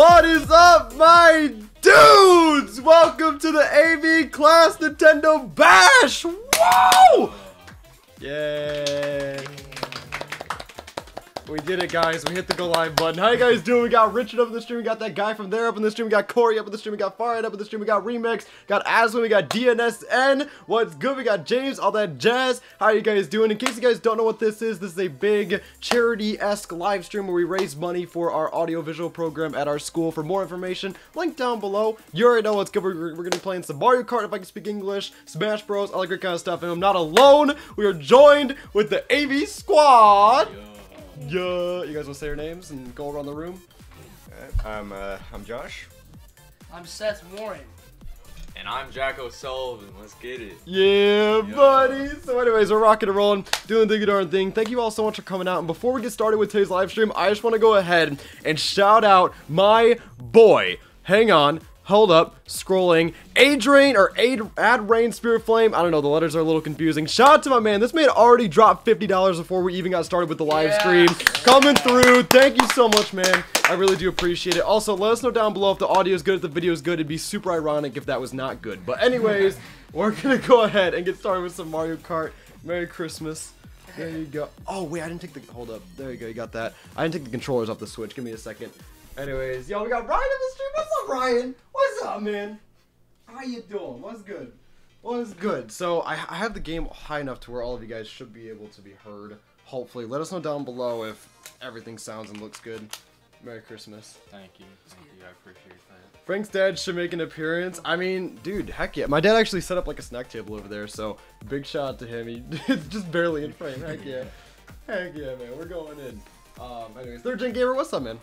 What is up, my dudes? Welcome to the AV Class Nintendo Bash! Did it, guys. We hit the go live button. How you guys doing? We got Richard up in the stream. We got that guy from there up in the stream. We got Corey up in the stream. We got Farid up in the stream. We got Remix. Got Aswin. We got DNSN. What's good? We got James. All that jazz. How are you guys doing? In case you guys don't know what this is, this is a big charity-esque live stream where we raise money for our audiovisual program at our school. For more information, link down below. You already know what's good. We're, we're going to be playing some Mario Kart, if I can speak English, Smash Bros, all that great kind of stuff. And I'm not alone. We are joined with the AV Squad. You guys want to say your names and go around the room? I'm uh, I'm Josh. I'm Seth Warren. And I'm Jack O'Sullivan. Let's get it. Yeah, buddy. So, anyways, we're rocking and rolling, doing the good darn thing. Thank you all so much for coming out. And before we get started with today's live stream, I just want to go ahead and shout out my boy. Hang on. Hold up, scrolling. Adrain or Ad, Ad Rain Spirit Flame. I don't know, the letters are a little confusing. Shout out to my man. This man already dropped $50 before we even got started with the live Yeah. stream. Coming through. Thank you so much, man. I really do appreciate it. Also, let us know down below if the audio is good, if the video is good. It'd be super ironic if that was not good. But anyways, we're gonna go ahead and get started with some Mario Kart. Merry Christmas. There you go. Oh wait, I didn't take the hold up. There you go, you got that. I didn't take the controllers off the Switch. Give me a second. Anyways, yo, we got Ryan in the stream. What's up, Ryan? What's up, man? How you doing? What's good? What's good? So I, I have the game high enough to where all of you guys should be able to be heard. Hopefully, let us know down below if everything sounds and looks good. Merry Christmas. Thank you. Thank you. I appreciate that. Frank's dad should make an appearance. I mean, dude, heck yeah. My dad actually set up like a snack table over there, so big shout out to him. He it's just barely in frame. Heck yeah. Heck yeah, man. We're going in. Um, anyways, third gen gamer, what's up, man?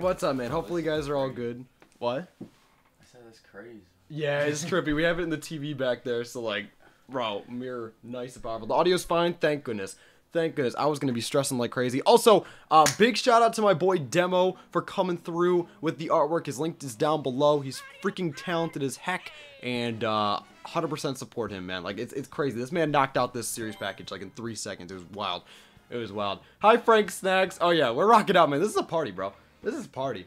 What's up, man? Hopefully, you guys are all good. What? I said that's crazy. Yeah, it's trippy. We have it in the TV back there, so like, bro, mirror, nice and powerful. The audio's fine, thank goodness. Thank goodness. I was gonna be stressing like crazy. Also, uh, big shout out to my boy Demo for coming through with the artwork. His link is down below. He's freaking talented as heck, and uh, 100% support him, man. Like it's it's crazy. This man knocked out this series package like in three seconds. It was wild. It was wild. Hi, Frank Snacks. Oh yeah, we're rocking out, man. This is a party, bro. This is party.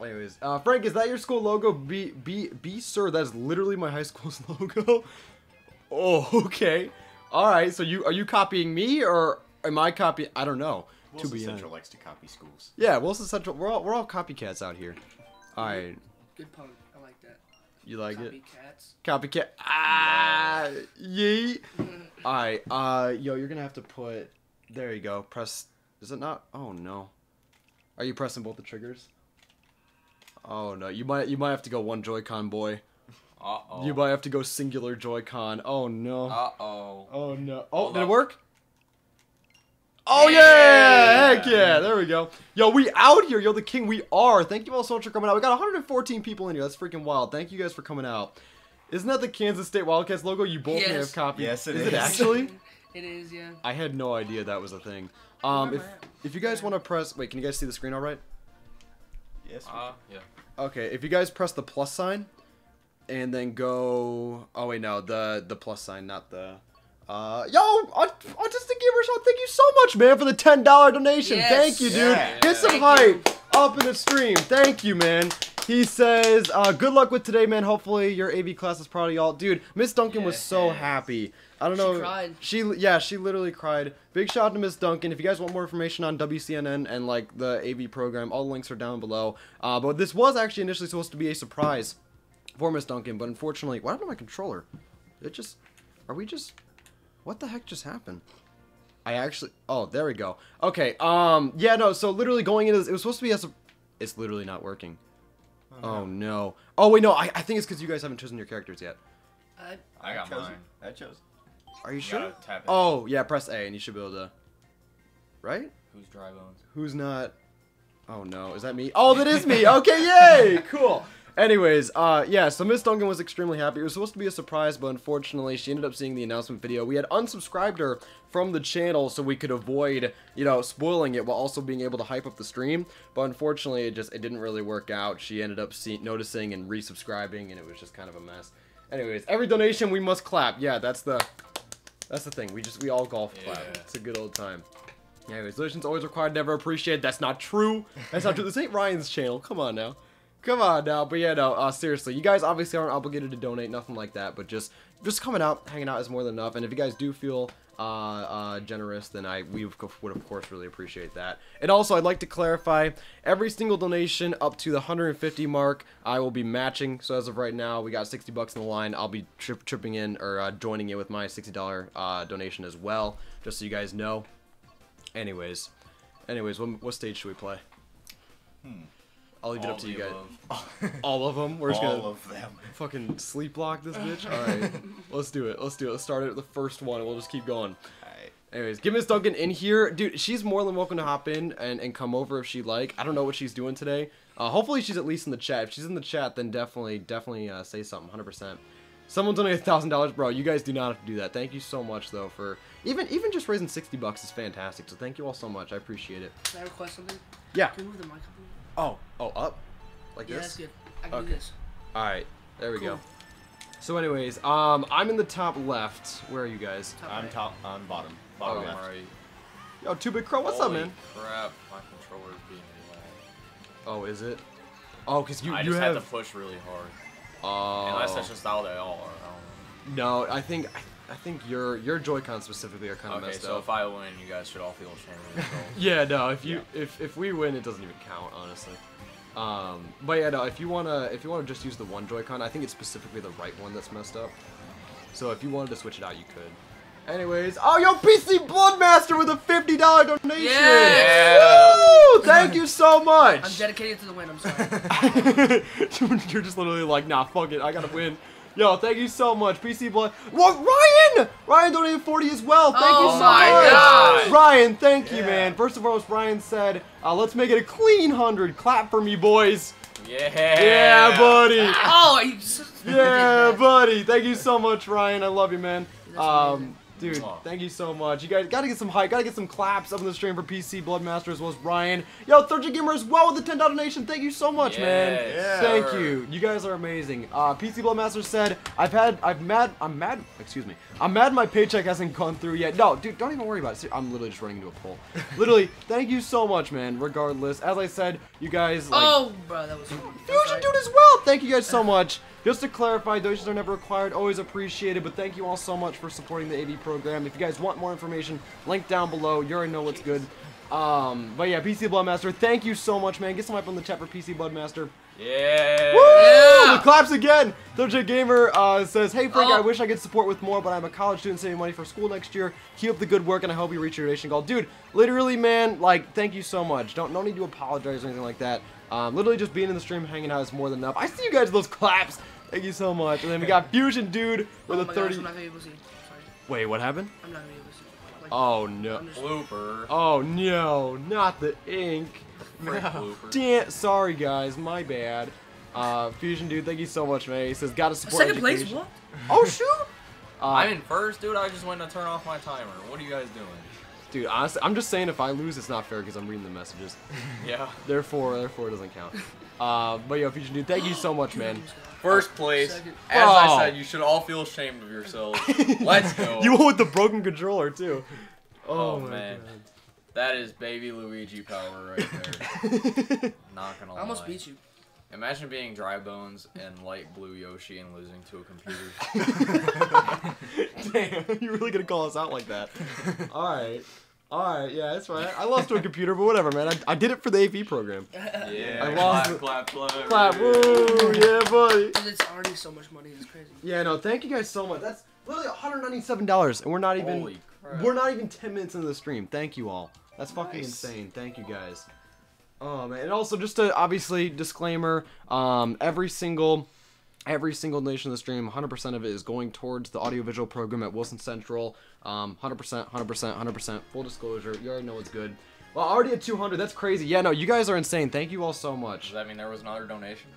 Anyways, uh, Frank, is that your school logo? Be, be, be, sir. That is literally my high school's logo. Oh, okay. All right. So you are you copying me or am I copying? I don't know. Wilson to be Central honest. likes to copy schools. Yeah, Wilson Central. We're all we're all copycats out here. All right. Good pun. I like that. You like it? Copycats. Copycat. Ah, yeet. All right. Uh, yo, you're gonna have to put. There you go. Press. Is it not? Oh no. Are you pressing both the triggers? Oh no. You might. You might have to go one Joy-Con boy. Uh oh. You might have to go singular Joy-Con. Oh no. Uh oh. oh no. Oh, Hold did it work? Oh yeah! Yeah! Heck yeah! There we go. Yo, we out here. Yo, the king. We are. Thank you all so much for coming out. We got 114 people in here. That's freaking wild. Thank you guys for coming out. Isn't that the Kansas State Wildcats logo? You both may have copied. Yes, it is. Is it actually? It is, yeah. I had no idea that was a thing. Um, if if you guys want to press, wait, can you guys see the screen all right? Yes. Uh, yeah. Okay, if you guys press the plus sign, and then go. Oh wait, no, the the plus sign, not the. Uh, yo, Aut- autistic gamer show. Thank you so much, man, for the ten dollar donation. Yes. Thank you, dude. Yeah. Get some Thank hype you. up in the stream. Thank you, man. He says, uh, "Good luck with today, man. Hopefully your AV class is proud of y'all, dude." Miss Duncan was so Yes. happy. I don't She know. cried. She yeah, she literally cried. Big shout out to Miss Duncan. If you guys want more information on WCNN and like the AV program, all the links are down below. Uh, but this was actually initially supposed to be a surprise for Miss Duncan, but unfortunately, what happened to my controller? It just, are we just, what the heck just happened? I actually, oh, there we go. Okay, um, yeah, no, so literally going into this, it was supposed to be a, it's literally not working. Oh no. Oh wait, no, I, I think it's because you guys haven't chosen your characters yet. I, I got chose mine. it. I chose. Are you You sure? Oh, yeah, press A and you should be able to, right? Who's dry bones? Who's not? Oh no, is that me? Oh, that is me. Okay, yay, cool. Anyways, uh, yeah, so Miss Duncan was extremely happy. It was supposed to be a surprise, but unfortunately, she ended up seeing the announcement video. We had unsubscribed her from the channel so we could avoid, you know, spoiling it while also being able to hype up the stream. But unfortunately, it just it didn't really work out. She ended up see- noticing and resubscribing, and it was just kind of a mess. Anyways, every donation we must clap. Yeah, that's the that's the thing. We just we all golf clap. Yeah. It's a good old time. Anyways, donations always required, never appreciated. That's not true. That's not true. This ain't Ryan's channel. Come on now. Come on now. But yeah, no, uh, seriously. You guys obviously aren't obligated to donate, nothing like that. But just just coming out, hanging out is more than enough. And if you guys do feel uh, uh, generous, then I we would of course really appreciate that. And also, I'd like to clarify: every single donation up to the 150 mark, I will be matching. So as of right now, we got 60 bucks in the line. I'll be tri- tripping in or uh, joining in with my $60 uh, donation as well, just so you guys know. Anyways, anyways, what, what stage should we play? I'll leave it up to you guys. above. All of them. We're just All gonna of them. fucking sleep block this bitch. All right, let's do it. Let's do it. Let's start it at the first one, and we'll just keep going. Alright. Anyways, get Miss Duncan in here, dude. She's more than welcome to hop in and, and come over if she'd like. I don't know what she's doing today. Uh, hopefully she's at least in the chat. If she's in the chat, then definitely, definitely uh, say something. Hundred percent. Someone's only a thousand dollars, bro. You guys do not have to do that. Thank you so much though for even even just raising sixty bucks is fantastic. So thank you all so much. I appreciate it. Can I request something? Yeah. Can we move the mic up? A Oh, oh, up, like? Yeah, this. that's good. I can Okay. do this. All right, there we go. So, anyways, um, I'm in the top left. Where are you guys? Top I'm right. top on bottom. Oh, Bottom yeah. left. Right. Yo, Two Big Crow, what's up, man? Crap, my controller's being lag. Oh, is it? Oh, cause you I you just have. had to push really hard. Oh. Unless that's just how they all are. I don't No, I think I, I think your your Joy-Con specifically are kind of Okay, messed so up. So if I win, you guys should all feel ashamed of yourselves. Yeah, no. If you if if we win, it doesn't even count, honestly. Um, but yeah, no. If you wanna if you wanna just use the one Joy-Con, I think it's specifically the right one that's messed up. So if you wanted to switch it out, you could. Anyways, oh yo, PC Bloodmaster with a fifty dollar donation. Yeah. Woo! Thank you so much. I'm dedicated to the win. I'm sorry. You're just literally like, nah, fuck it, I gotta win. Yo, thank you so much, PC Blood. What, Ryan? Ryan donated 40 as well. Thank you Oh so my much. God. Ryan, thank you, man. First and foremost, Ryan said, uh, let's make it a clean 100. Clap for me, boys. Yeah. Yeah, buddy. oh, you s- Yeah, buddy. Thank you so much, Ryan. I love you, man. That's Um, amazing. Dude, Mwah. thank you so much. You guys gotta get some hype, gotta get some claps up in the stream for PC Bloodmaster as well as Ryan. Yo, Third Gen Gamer as well with the $10 donation. Thank you so much, man. Yeah. Thank sir. you. You guys are amazing. Uh, PC Bloodmaster said, I've had, I've mad, I'm mad, excuse me. I'm mad my paycheck hasn't gone through yet. No, dude, don't even worry about it. I'm literally just running into a pole. literally, thank you so much, man. Regardless, as I said, you guys, like, Oh, bro, that was. Fusion sorry. Dude as well. Thank you guys so much. Just to clarify, donations are never required. Always appreciated. But thank you all so much for supporting the AV program. If you guys want more information, link down below. You already know what's good. Um, but yeah, PC Bloodmaster, thank you so much, man. Get some hype on the chat for PC Bloodmaster. Yeah. Woo! Yeah! The claps again. Third Gen Gamer uh, says, "Hey Frank, Oh. I wish I could support with more, but I'm a college student saving money for school next year. Keep up the good work, and I hope you reach your donation goal, dude. Literally, man, like, thank you so much. Don't no need to apologize or anything like that. Um, literally, just being in the stream, hanging out is more than enough. I see you guys those claps. Thank you so much. And then we got Fusion Dude with Oh a 30. gosh, I'm not gonna be able to see. Sorry. Wait, what happened? I'm not gonna be able to see. Like, Oh no. I'm Blooper. Oh no, not the ink. Frick blooper. Damn, sorry guys, my bad. Uh, Fusion Dude, thank you so much, man. He says, gotta support Second place? education." What? Oh shoot! Uh, I'm in first, dude. I just went to turn off my timer. What are you guys doing? Dude, honestly, I'm just saying if I lose, it's not fair because I'm reading the messages. Yeah. Therefore, therefore, it doesn't count. Uh, but yo, Fusion Dude, thank you so much, man. First place. Second. As Oh. I said, you should all feel ashamed of yourselves. Let's go. you went with the broken controller too. Oh, my man. God. That is baby Luigi power right there. Not gonna lie. I almost beat you. Imagine being dry bones and light blue Yoshi and losing to a computer. Damn, you're really gonna call us out like that? All right, all right, yeah, that's right. I lost to a computer, but whatever, man. I, I did it for the AV program. yeah. I lost clap, clap, clap. Clap, woo, yeah, buddy. Dude, it's already so much money. It's crazy. Yeah, no, thank you guys so much. That's literally 197 dollars, and we're not even Holy crap. we're not even 10 minutes into the stream. Thank you all. That's fucking Nice. insane. Thank you guys. Oh man, and also just to obviously disclaimer, um, every single every single donation in the stream, 100% of it is going towards the audiovisual program at Wilson Central. Um, 100%, 100%, 100%. Full disclosure, you already know what's good. Well, already at 200. That's crazy. Yeah, no, you guys are insane. Thank you all so much. Does much. that mean there was another donation?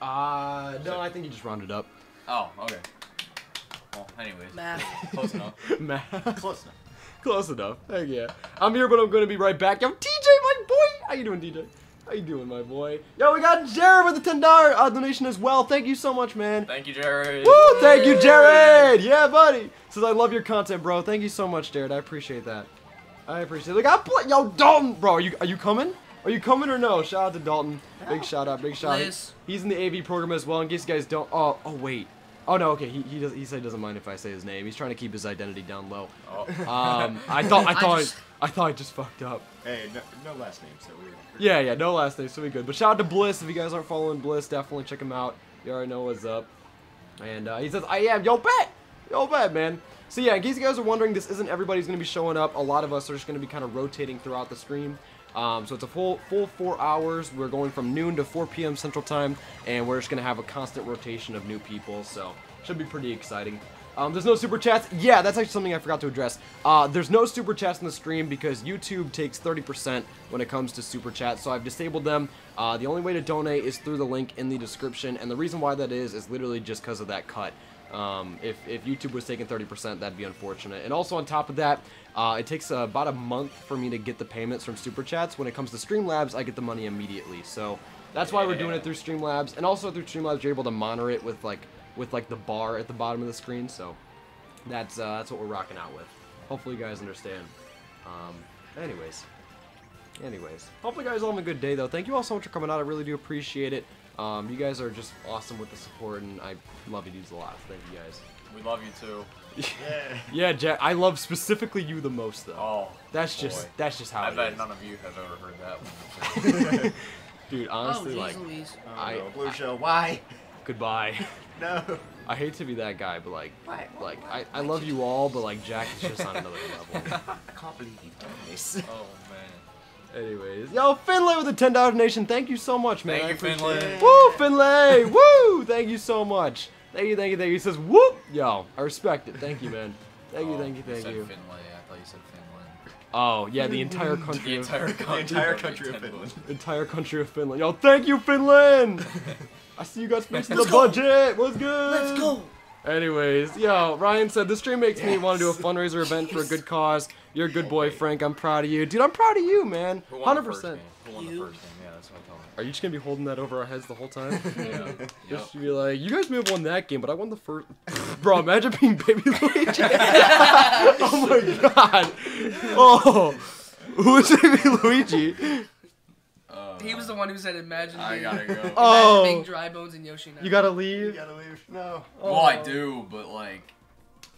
Uh, no, I think you just rounded up. Oh, okay. Well, anyways. Math. Close enough. Math. Close enough. Close enough. Heck yeah. I'm here, but I'm gonna be right back. Yo, TJ, my boy. How you doing, DJ? How you doing, my boy? Yo, we got Jared with a ten dollar uh, donation as well. Thank you so much, man. Thank you, Jared. Woo! Thank you, Jared. Yeah, buddy. Says I love your content, bro. Thank you so much, Jared. I appreciate that. I appreciate it. Look, I play. Yo, Dalton, bro, are you are you coming? Are you coming or no? Shout out to Dalton. Big shout out, big shout out. He's in the AV program as well. In case you guys don't. Oh, oh wait. Oh no, okay. He he, does, he said he doesn't mind if I say his name. He's trying to keep his identity down low. Oh. Um, I thought I I thought just- I thought I just fucked up. Hey, no, no last name, so we're. Yeah, yeah, no last name, so we good. But shout out to Bliss. If you guys aren't following Bliss, definitely check him out. You already know what's up. And uh, he says, I am. Yo, bet. Yo, bet, man. So yeah, in case you guys are wondering, this isn't everybody's going to be showing up. A lot of us are just going to be kind of rotating throughout the stream. Um, so it's a full full four hours. We're going from noon to 4 p.m. Central Time, and we're just going to have a constant rotation of new people. So should be pretty exciting. Um, there's no super chats. Yeah, that's actually something I forgot to address. Uh, there's no super chats in the stream because YouTube takes 30% when it comes to super chats, so I've disabled them. Uh, the only way to donate is through the link in the description, and the reason why that is is literally just because of that cut. Um, if, if YouTube was taking 30%, that'd be unfortunate. And also on top of that, uh, it takes uh, about a month for me to get the payments from super chats. When it comes to Streamlabs, I get the money immediately. So that's why we're doing it through Streamlabs, and also through Streamlabs, you're able to monitor it with like with like the bar at the bottom of the screen. So that's uh, that's what we're rocking out with. Hopefully you guys understand. Um, anyways, anyways, hopefully you guys all have a good day though. Thank you all so much for coming out. I really do appreciate it. Um, you guys are just awesome with the support, and I love you dudes a lot. Thank you guys. We love you too. Yeah. Yeah, Jack. I love specifically you the most though. Oh. that's just that's just how I it bet is. none of you have ever heard that one. Dude, honestly, oh, like, geez Louise. Oh, I- no, Blue Show, why? goodbye. No. I hate to be that guy, but like, Why? like I, I love you all, but like Jack is just on another level. I can't believe you've done this. oh man. Anyways, yo, Finlay with a ten dollar donation. Thank you so much, man. Thank you, Finlay. Woo, Finlay. Woo, thank you so much. Thank you, thank you, thank you. He says, whoop, yo, I respect it. Thank you, man. Thank you, Oh, thank you, thank said you. Finlay. I thought you said Finland. Oh yeah, the entire country. The entire country. the entire country of Finland. entire country of Finland. Yo, thank you, Finland. I see you guys fixing the Let's go. budget. What's good? Let's go. Anyways, yo, Ryan said this stream makes me want to do a fundraiser event for a good cause. You're a good boy, Frank. I'm proud of you, dude. I'm proud of you, man. Who won Hundred the first percent. game? Who won the You. first game? Yeah, that's what I told him. Are you just gonna be holding that over our heads the whole time? Yeah. Just to be like, you guys may have won that game, but I won the first. Bro, imagine being baby Luigi. oh my god. Oh, who is baby Luigi? He was the one who said imagine I being, gotta go. Oh. imagine being dry bones and Yoshi now. You gotta leave. You leave. gotta leave. No. Well, I do, but like,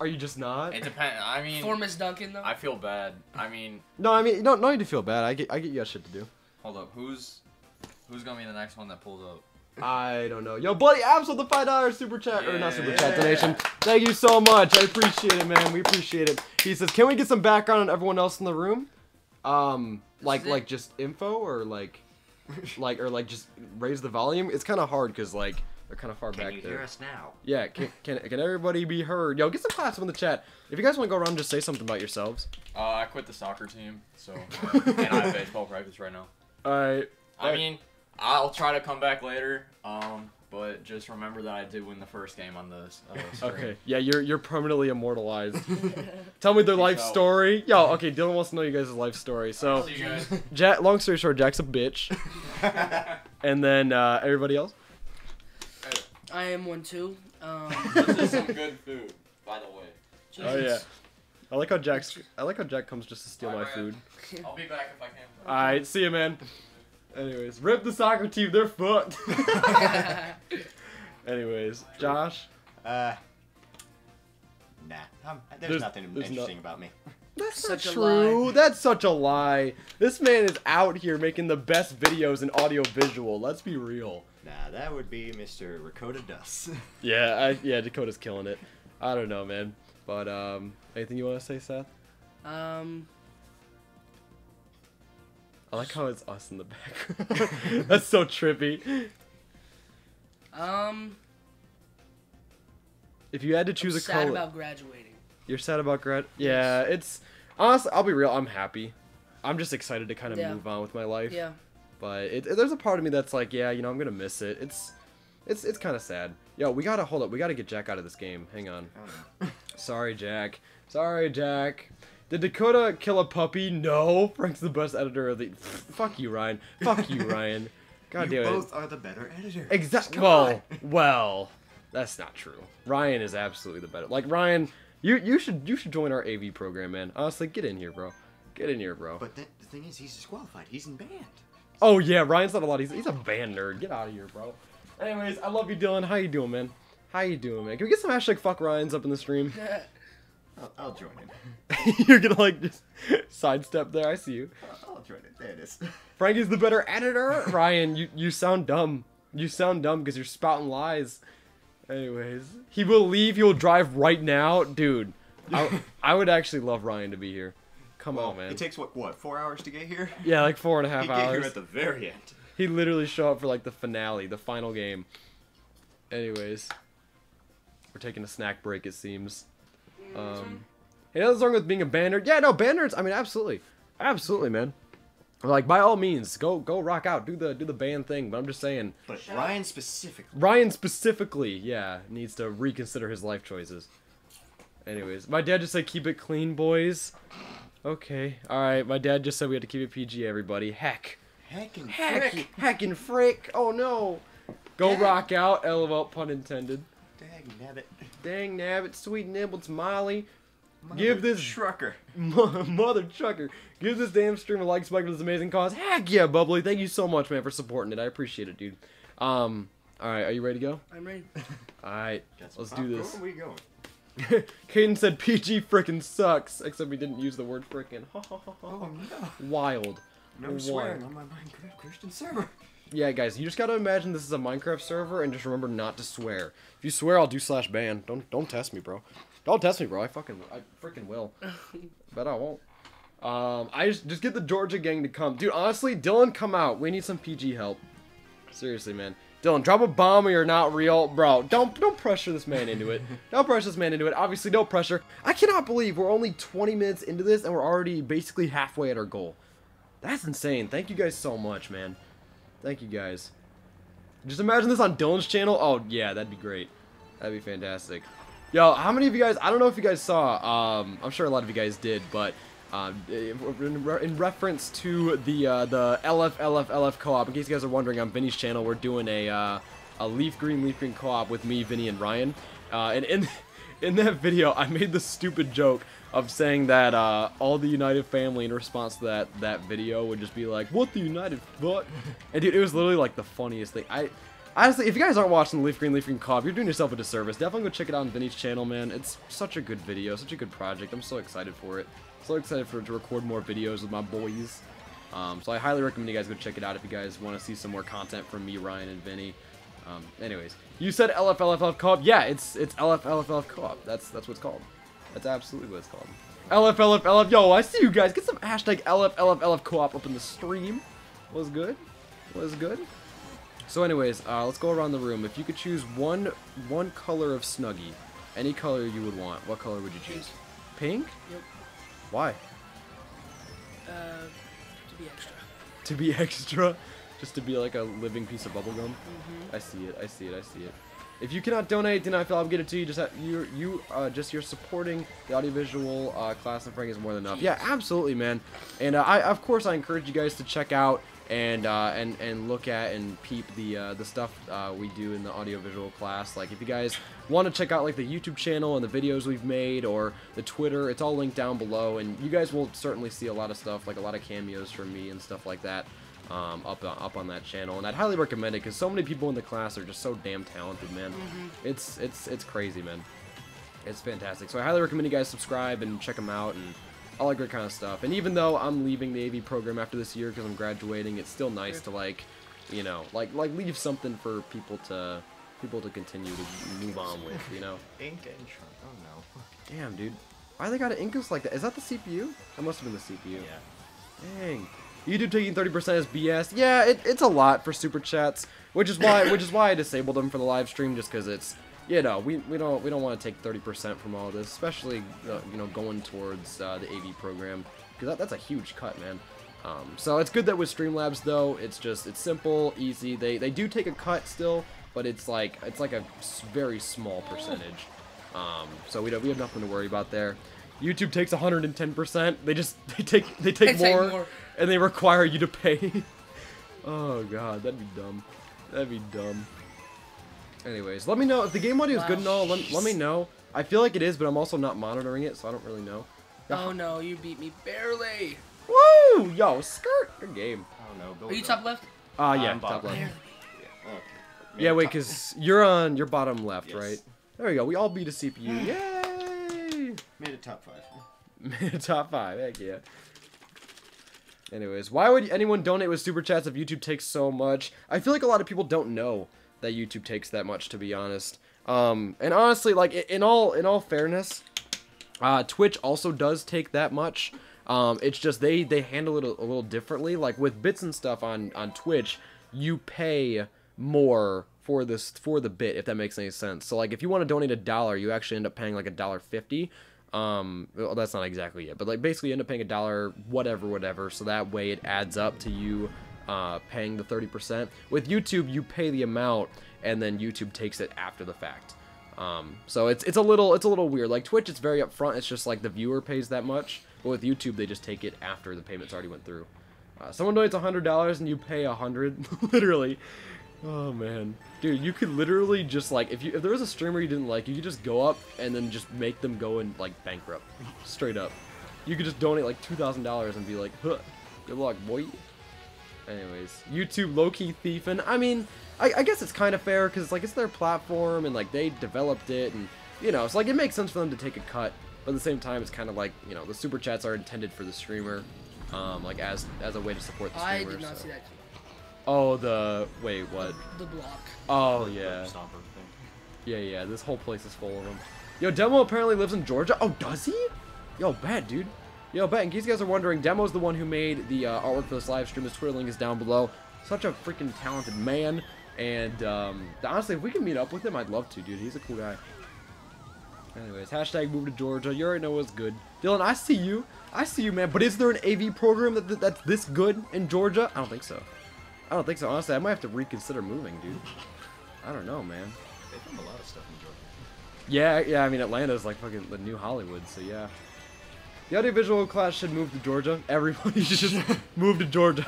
Are you just not? it depends. I mean, For Miss Duncan though. I feel bad. I mean, No, I mean, you don't, no need to feel bad. I get, I get you got shit to do. hold up. Who's who's gonna be the next one that pulls up? I don't know. Yo, buddy, Abs with the five dollars super chat or not super chat Yeah. donation. Thank you so much. I appreciate it, man. We appreciate it. He says, "Can we get some background on everyone else in the room? Um, like like just info or like like or like just raise the volume? It's kind of hard because like they're kind of far Can back you there. hear us now? Yeah, can, can can everybody be heard? Yo, get some claps in the chat. If you guys want to go around and just say something about yourselves. Uh, I quit the soccer team, so uh, and I have baseball practice right now. All right. I mean, I'll try to come back later. Um, but just remember that I did win the first game on the uh. Okay. Yeah, you're you're permanently immortalized. Tell me their Peace life out. story. Yo, okay, Dylan wants to know you guys' life story. So, See you guys. Jack. Long story short, Jack's a bitch, and then uh, everybody else. I am one too. Um, this is some good food, by the way. Oh yeah. I like how Jack's. I like how Jack comes just to steal my Alright, food. I'll be back if I can. All right, see you, man. Anyways, rip the soccer team. They're fucked. Anyways, Josh. Uh. Nah. Um, there's, There's- nothing there's no- interesting about me. That's Such a not true. lie. That's such a lie. This man is out here making the best videos in audio visual. Let's be real. Nah, that would be Mr. Rakota Dust. Yeah, I, yeah, Dakota's killing it. I don't know, man. But um, anything you want to say, Seth? um, I like how it's us in the back. That's so trippy. um, If you had to choose I'm a sad color, about graduating. you're sad about grad. Yeah, it's honestly. I'll be real. I'm happy. I'm just excited to kind of Yeah. move on with my life. Yeah. But it, it- there's a part of me that's like, yeah, you know, I'm gonna miss it. It's, it's, it's kind of sad. Yo, we gotta hold up. We gotta get Jack out of this game. Hang on. Sorry, Jack. Sorry, Jack. Did Dakota kill a puppy? No. Frank's the best editor of the. Fuck you, Ryan. Fuck you, Ryan. God you damn it. both are the better editor. Exactly. Well, well, that's not true. Ryan is absolutely the better. Like Ryan, you you should you should join our AV program, man. Honestly, get in here, bro. Get in here, bro. But the, the thing is, he's disqualified. He's in band. Oh yeah, Ryan's not a lot. He's, he's a band nerd. Get out of here, bro. Anyways, I love you, Dylan. How you doing, man? How you doing, man? Can we get some hashtag fuck Ryan's up in the stream? I'll, I'll join in. You're gonna like just sidestep there. I see you. I'll, I'll join it. There it is. Frankie's the better editor. Ryan, you you sound dumb. You sound dumb because you're spouting lies. Anyways, he will leave. He will drive right now, dude. I, I would actually love Ryan to be here. Come Well, on, man. It takes what what four hours to get here? yeah, like four and a half He get here hours. at the very end. He literally show up for like the finale, the final game. Anyways, we're taking a snack break. It seems. Um, hey, nothing's wrong with being a band nerd. Yeah, no, band nerds. I mean, absolutely, absolutely, man. Like by all means, go go rock out, do the do the band thing. But I'm just saying, But Ryan specifically. Ryan specifically, yeah, needs to reconsider his life choices. Anyways, my dad just said keep it clean, boys. Okay, all right. My dad just said we had to keep it PG, everybody. Heck. Heckin' Heck, frick. heckin' frick! Oh no! Go Dang. rock out, LOL pun intended. Dag nabbit. Dang. Dang nabbit, sweet nibbles, Molly. Mother Give this- trucker. Mo- Mother trucker. Give this damn stream a like, spike for this amazing cause. Heck yeah, Bubbly. Thank you so much, man, for supporting it. I appreciate it, dude. Um, alright, are you ready to go? I'm ready. Alright, Got let's do this. popcorn? Where we going? Caden said PG frickin' sucks, except we didn't use the word frickin'. Oh no. Wild. No Why? swearing on my Minecraft Christian server. Yeah, guys, you just gotta imagine this is a Minecraft server and just remember not to swear. If you swear, I'll do slash ban. Don't don't test me, bro. Don't test me, bro. I fucking I freaking will. Bet I won't. Um, I just just get the Georgia gang to come, dude. Honestly, Dylan, come out. We need some PG help. Seriously, man. Dylan, drop a bomb or you're not real, bro. Don't don't pressure this man into it. Don't pressure this man into it. Obviously, no pressure. I cannot believe we're only 20 minutes into this and we're already basically halfway at our goal. That's insane. Thank you guys so much, man. Thank you guys. Just imagine this on Dylan's channel. Oh yeah, that'd be great. That'd be fantastic. Yo, how many of you guys? I don't know if you guys saw. Um, I'm sure a lot of you guys did, but um, in, re- in reference to the uh, the LF LF LF co-op. In case you guys are wondering, on Vinny's channel, we're doing a uh, a leaf green leaf green co-op with me, Vinny, and Ryan. Uh, and in in that video, I made the stupid joke of saying that uh, all the United family in response to that that video would just be like, "What the United fuck?" And dude, it was literally like the funniest thing. I honestly, if you guys aren't watching Leaf Green Leaf Green Co-op, you're doing yourself a disservice. Definitely go check it out on Vinny's channel, man. It's such a good video, such a good project. I'm so excited for it. So excited for to record more videos with my boys. Um, so I highly recommend you guys go check it out if you guys want to see some more content from me, Ryan, and Vinny. Um, anyways, you said LFLFF co-op. Yeah, it's it's LFLFF co-op. That's that's what it's called. That's absolutely what it's called. LFLFLF. Yo, I see you guys. Get some hashtag LFLFLF co-op up in the stream. Was good. Was good. So, anyways, uh, let's go around the room. If you could choose one one color of Snuggie, any color you would want, what color would you choose? Pink. Yep. Why? Uh, to be extra. To be extra, just to be like a living piece of bubblegum. Mm-hmm. I see it. I see it. I see it. If you cannot donate, do not feel obligated to. You just you you uh, just you're supporting the audiovisual uh, class and Frank is more than enough. Yeah, absolutely, man. And uh, I of course I encourage you guys to check out and uh, and and look at and peep the uh, the stuff uh, we do in the audiovisual class. Like if you guys want to check out like the YouTube channel and the videos we've made or the Twitter, it's all linked down below, and you guys will certainly see a lot of stuff like a lot of cameos from me and stuff like that um, up up on that channel, and I'd highly recommend it because so many people in the class are just so damn talented, man. It's it's it's crazy, man. It's fantastic. So I highly recommend you guys subscribe and check them out and all that great kind of stuff. And even though I'm leaving the AV program after this year because I'm graduating, it's still nice to like, you know, like like leave something for people to people to continue to move on with, you know. Ink and shrunk. Oh no. Damn, dude. Why they got an Incus like that? Is that the CPU? That must have been the CPU. Yeah. Dang. YouTube taking 30% is BS. Yeah, it, it's a lot for super chats, which is why which is why I disabled them for the live stream just cuz it's you know, we, we don't we don't want to take 30% from all this, especially uh, you know going towards uh, the AV program cuz that, that's a huge cut, man. Um, so it's good that with Streamlabs though, it's just it's simple, easy. They they do take a cut still, but it's like it's like a very small percentage. Um, so we don't we have nothing to worry about there. YouTube takes 110%. They just they take they take, They take more, more. And they require you to pay. oh god, that'd be dumb. That'd be dumb. Anyways, let me know if the game audio is good and all. Let, let me know. I feel like it is, but I'm also not monitoring it, so I don't really know. Oh no, you beat me barely. Woo! Yo, skirt. Good game. I don't know. Go Are you with top left? Uh, yeah, I'm top left. Barely. that. Okay. Yeah, wait, because you're on your bottom left, Yes. right? There we go. We all beat a CPU. Yay! made it top five. Top five. Heck yeah. Anyways, why would anyone donate with super chats if YouTube takes so much? I feel like a lot of people don't know that YouTube takes that much, to be honest. Um, and honestly, like in all in all fairness, uh, Twitch also does take that much. Um, it's just they they handle it a, a little differently. Like with bits and stuff on on Twitch, you pay more for this for the bit if that makes any sense. So like if you want to donate a dollar, you actually end up paying like a dollar fifty. Um, well, that's not exactly it, but like basically end up paying a dollar, whatever, whatever. So that way it adds up to you uh, paying the thirty percent. With YouTube, you pay the amount, and then YouTube takes it after the fact. Um, so it's it's a little it's a little weird. Like Twitch, it's very upfront. It's just like the viewer pays that much, but with YouTube, they just take it after the payments already went through. Uh, someone donates hundred dollars and you pay a hundred, literally. Oh man, dude, you could literally just like if you if there was a streamer you didn't like, you could just go up and then just make them go and like bankrupt, straight up. You could just donate like two thousand dollars and be like, huh, good luck, boy. Anyways, YouTube low-key thiefing. I mean, I, I guess it's kind of fair because it's like it's their platform and like they developed it and you know, it's like it makes sense for them to take a cut. But at the same time, it's kind of like you know the super chats are intended for the streamer, um, like as as a way to support the I streamer. did not so. see that. Oh, the wait, what? The block. Oh yeah, Stomper thing. yeah, yeah. This whole place is full of them. Yo, Demo apparently lives in Georgia. Oh, does he? Yo, bet, dude. Yo, bet. In case you guys are wondering, Demo's the one who made the uh, artwork for this live stream. His Twitter link is down below. Such a freaking talented man. And um, honestly, if we can meet up with him, I'd love to, dude. He's a cool guy. Anyways, hashtag move to Georgia. You already know what's good. Dylan, I see you. I see you, man. But is there an AV program that, that that's this good in Georgia? I don't think so. I don't think so. Honestly, I might have to reconsider moving, dude. I don't know, man. They film a lot of stuff in Georgia. Yeah, yeah. I mean, Atlanta's like fucking the new Hollywood, so yeah. The audiovisual class should move to Georgia. Everybody should just move to Georgia.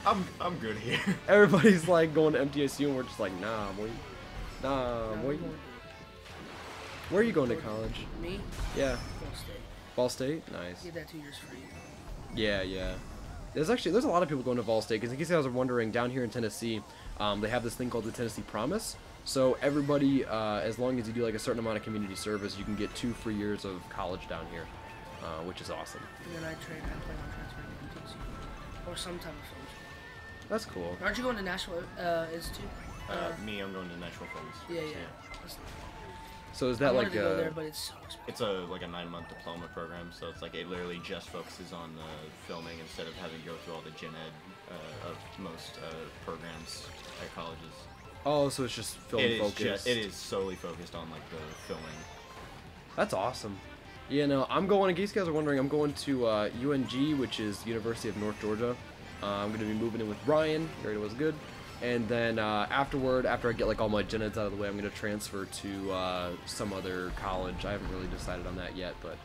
I'm I'm good here. Everybody's like going to MTSU, and we're just like, nah, boy, nah, boy. Where are you going to college? Me? Yeah, Vol State. Vol State. Nice. Get that two years free. Yeah, yeah. There's actually there's a lot of people going to Vol State because in case you guys are wondering, down here in Tennessee, um, they have this thing called the Tennessee Promise. So everybody, uh, as long as you do like a certain amount of community service, you can get two free years of college down here, uh, which is awesome. And then I train. I play on transferring to MTSU or some type of film. That's cool. Aren't you going to Nashville uh, Institute? Uh, me, I'm going to Natural Films. Yeah, yeah. So, That's- So is that wanted like to go a there, but it's so expensive. It's a like a nine month diploma program, so it's like it literally just focuses on the filming instead of having to go through all the gen ed uh, of most uh, programs at colleges. oh, so it's just film It is focused. just it is solely focused on like the filming. That's awesome. Yeah, no, I'm going. In case you guys are wondering, I'm going to uh, UNG, which is University of North Georgia. Uh, I'm going to be moving in with Ryan. He already was good. And then uh, afterward, after I get like all my gen eds out of the way, I'm going to transfer to uh, some other college. I haven't really decided on that yet, but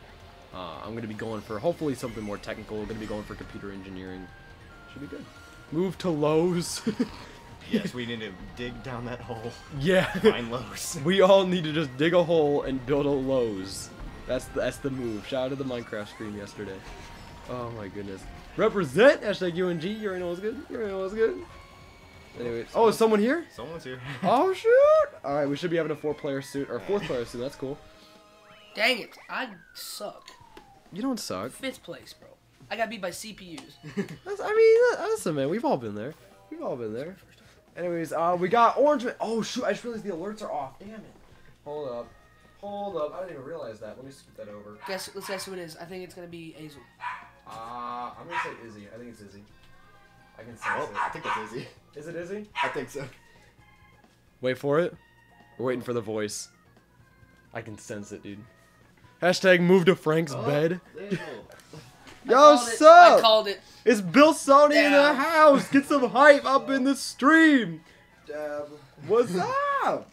uh, I'm going to be going for hopefully something more technical. I'm going to be going for computer engineering. Should be good. Move to Lowe's. Yes, we need to dig down that hole, yeah. find Lowe's. We all need to just dig a hole and build a Lowe's. That's the, that's the move. Shout out to the Minecraft stream yesterday. Oh my goodness. Represent hashtag UNG. You already know what's good. You already know what's good. Anyway, oh, is someone here? Someone's here. Oh shoot! All right, we should be having a four-player suit or fourth-player suit. That's cool. Dang it! I suck. You don't suck. Fifth place, bro. I got beat by CPUs. That's, I mean, that- listen, man. We've all been there. We've all been there. Anyways, uh, we got orange. Man- oh shoot! I just realized the alerts are off. Damn it. Hold up. Hold up. I didn't even realize that. Let me scoot that over. Guess let's guess who it is. I think it's gonna be Azel. Uh, I'm gonna say Izzy. I think it's Izzy. I can sense Oh, I think it's Izzy. Is it Izzy? I think so. Wait for it. We're waiting for the voice. I can sense it, dude. Hashtag move to Frank's Oh. bed. Yo, called it. sup? I called it. It's Bill Sony in the house. Get some hype up in the stream. Dab. What's up?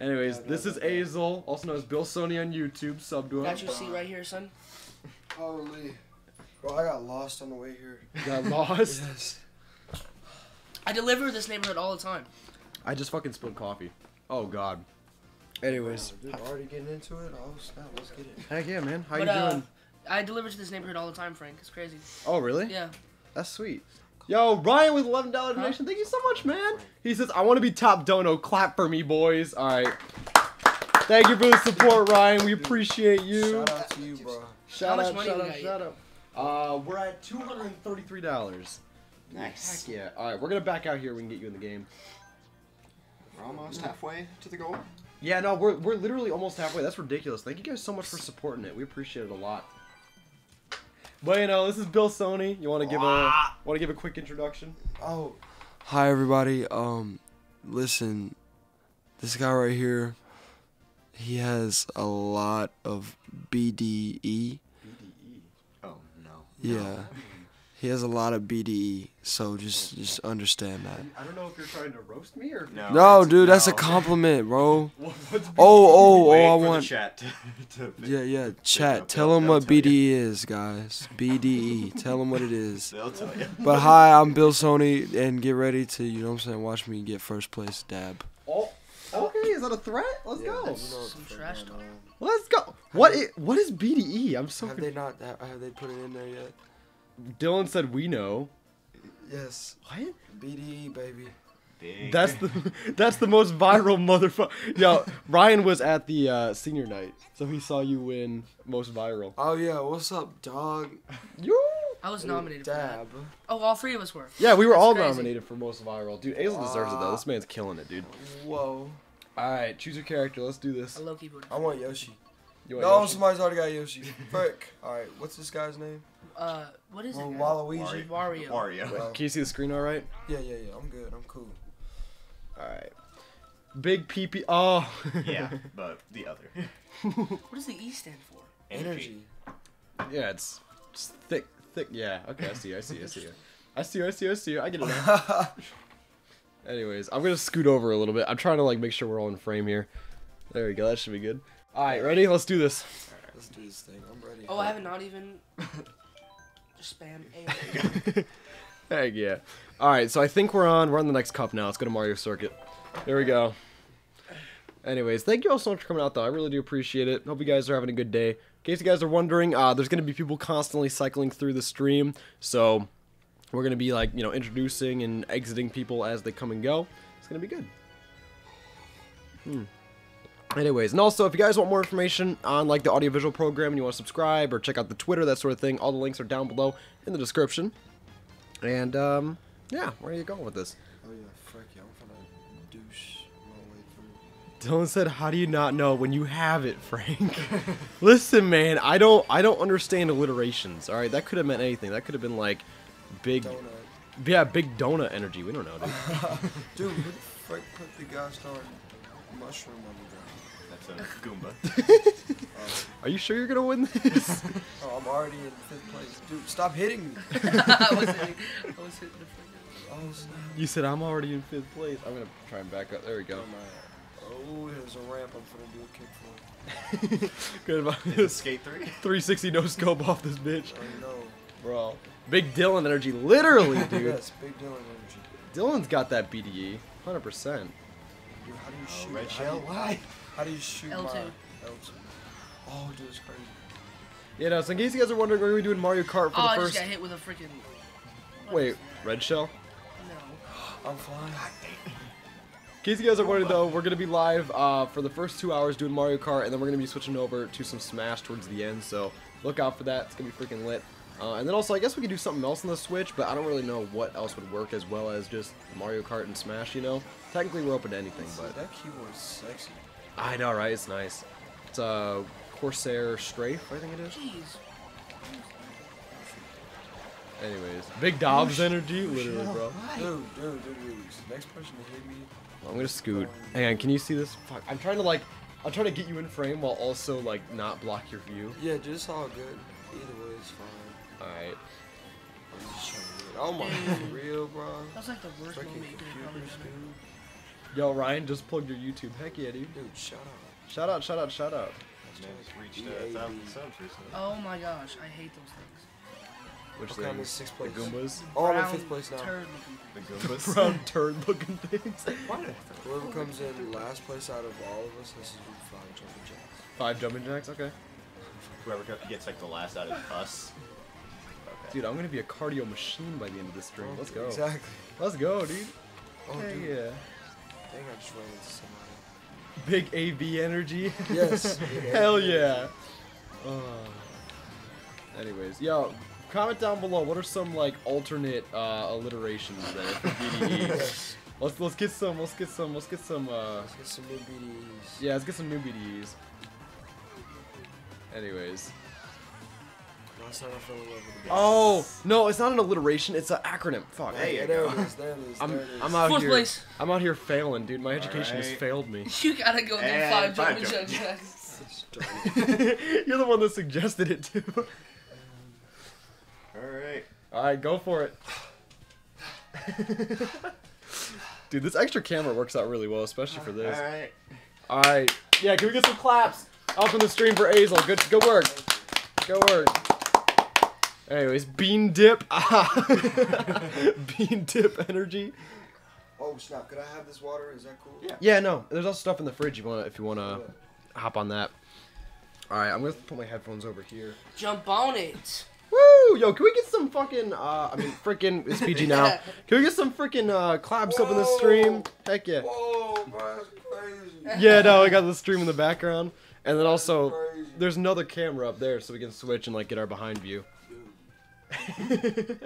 Anyways, this is Azel, also known as Bill Sony on YouTube. Sub to him. Got your seat right here, son. Holy. Bro, I got lost on the way here. Got lost. Yes. I deliver this neighborhood all the time. I just fucking spilled coffee. Oh god. Anyways, Dude, already getting into it? Oh, snap. Let's get it. heck yeah, man. How but you uh, doing? I deliver to this neighborhood all the time, Frank. It's crazy. Oh really? Yeah. That's sweet. Yo, Ryan with eleven dollar donation. Thank you so much, man. He says, "I want to be top dono. Clap for me, boys." All right. Thank you for the support, Ryan. We appreciate you. Shout out to you, bro. Shout How much out, money shout out, you? shout out. Uh, we're at two hundred and thirty-three dollars. Nice. Heck yeah. All right, we're gonna back out here. We can get you in the game. We're almost halfway to the goal. Yeah, no, we're we're literally almost halfway. That's ridiculous. Thank you guys so much for supporting it. We appreciate it a lot. But you know, this is Bill Sony. You want to give a want to give a quick introduction? Oh, hi everybody. Um, listen, this guy right here, he has a lot of BDE. Oh no. Yeah, he has a lot of BDE. So just just understand that. I don't know if you're trying to roast me or No. No, it's- dude, that's a compliment, bro. What- what's oh, oh, oh, Wait oh, I for the want. chat to, to Yeah, yeah. Chat. Tell they'll- him they'll what tell you. BDE is, guys. BDE. Tell him what it is. They'll tell you. But hi, I'm Bill Sony, and get ready to, you know what I'm saying, watch me get first place dab. Oh, okay. Is that a threat? Let's go. Some trash talk. Let's go. What is, what is BDE? I'm so Have they not? Have they put it in there yet? Confused. Dylan said we know. Yes. What? BDE, baby. Big. That's the that's the most viral motherfucker. Yo, Ryan was at the uh, senior night, so he saw you win most viral. Oh yeah, what's up, dog? You? I was nominated for that. Dab. Oh, all three of us were. Yeah, we were That's all crazy. nominated for most viral. Dude, Azel deserves it though. This man's killing it, dude. Whoa. All right, choose your character. Let's do this. I low key. I want Yoshi. You want No, Yoshi? somebody's already got Yoshi. Frick. All right, what's this guy's name? Uh, what is it? Oh. Waluigi. Wario. Wario. Well, Can you see the screen all right? yeah, yeah, yeah. I'm good. I'm cool. All right. Big PP. Oh. yeah, but the other. What does the E stand for? Energy. yeah, it's just thick, thick. Yeah. Okay, I see. I see. I see. I see. I see. I see. I get it now. Anyways, I'm gonna scoot over a little bit. I'm trying to like make sure we're all in frame here. There we go. That should be good. All right, ready? Let's do this. Let's do this thing. I'm ready. Oh, I haven't not even. Spam A. Heck yeah. All right, so I think we're on. We're on the next cup now. Let's go to Mario Circuit. There we go. Anyways, thank you all so much for coming out, though. I really do appreciate it. Hope you guys are having a good day. In case you guys are wondering, uh, there's gonna be people constantly cycling through the stream, so we're gonna be like, you know, introducing and exiting people as they come and go. It's gonna be good. Hmm. Anyways, and also if you guys want more information on like the audiovisual program and you want to subscribe or check out the Twitter, that sort of thing, all the links are down below in the description. And um, yeah, where are you going with this? Oh yeah, frick yeah. I'm gonna douche my way through. Dylan said, "How do you not know when you have it, Frank?" Listen, man, I don't, I don't understand alliterations. All right, that could have meant anything. That could have been like big, Donut. yeah, big donut energy. We don't know, dude. Dude, who the frick put the gosh darn mushroom on the ground? That's a Goomba. Are you sure you're gonna win this? Oh, I'm already in fifth place. Dude, stop hitting me. I was hitting. I was hitting the finger. Oh, snap. you said I'm already in fifth place. I'm gonna try and back up. There we go. Oh. Oh, there's a ramp I'm gonna do a kick for. Good about Is this. Skate 3? 360 no scope off this bitch, Oh no. bro. Big Dylan energy, literally, dude. yes, big Dylan energy. Dylan's got that BDE, 100%. Dude, how do you oh, shoot? Red how do you- why? How do you shoot L2. my L2? Oh, dude, it's crazy. Yeah, no, so in case you guys are wondering, we're gonna be doing Mario Kart for Oh, I the just first. got hit with a freaking. Wait, red shell? No. I'm flying. In case you guys are wondering though, we're gonna be live uh, for the first two hours doing Mario Kart, and then we're gonna be switching over to some Smash towards the end. So look out for that. It's gonna be freaking lit. Uh, and then also, I guess we could do something else on the Switch, but I don't really know what else would work as well as just Mario Kart and Smash. You know, technically we're open to anything, but that keyboard's sexy. I know, right? It's nice. It's a Corsair Strafe, I think it is. Jeez. Anyways, big Dobbs energy, literally, bro. Dude, dude, dude, dude. Next person to hit me. I'm gonna scoot. Hang on, can you see this? Fuck, I'm trying to like, I'm trying to get you in frame while also like not block your view. Yeah, dude, it's all good. Either way, it's fine. All right. I'm just trying to get. Oh my, for real, bro. That was like the worst Freaking moment you could have Yo, Ryan just plugged your YouTube. Heck yeah, dude. Dude, shut up. Shout out, shout out, shout out. Man, it's reached uh, EA a thousand subs recently. Oh my gosh, I hate those things. Which Okay, I'm in things? sixth The place. Goombas. Oh, I'm in fifth place now. turd looking The things. Goombas. Brown turd looking things. Whoever comes in last place out of all of us, this is group five jumping jacks. Five jumping jacks. Okay. Whoever gets like the last out of us. Okay. Dude, I'm gonna be a cardio machine by the end of this stream. Oh, Let's go. Exactly. Let's go, dude. Oh, Hey, dude. yeah. I think I just ran into somebody. Big AB energy. Yes, Hell yeah. Uh, anyways, yo, comment down below. What are some like alternate uh, alliterations there for BDE? let's let's get some. Let's get some. Let's get some. Uh, Let's get some new BDs. yeah, let's get some new BDEs. Anyways. Oh no, it's not an alliteration. It's an acronym. Fuck. There there it is. There it is. I'm there it is. I'm out Fourth here. place. I'm out here failing, dude. My education has failed me. You gotta go do five five jumping jumping jacks. You're the one that suggested it too. Alright. All right, go for it. Dude, this extra camera works out really well, especially for this. Alright. All right, yeah, can we get some claps up in the stream for Azel? Good, good work. Good work. Anyways, bean dip. bean dip energy. Oh snap! Could I have this water? Is that cool? Yeah. Yeah, no, there's also stuff in the fridge you wanna if you wanna hop on that. All right, I'm gonna put my headphones over here. Jump on it. Woo! Yo, can we get some fucking, uh, I mean, freaking, it's PG now. Can we get some freaking, uh, claps up in the stream? Heck yeah. Whoa, bro, that's crazy. Yeah, no, I got the stream in the background. And then also, there's another camera up there so we can switch and, like, get our behind view. That's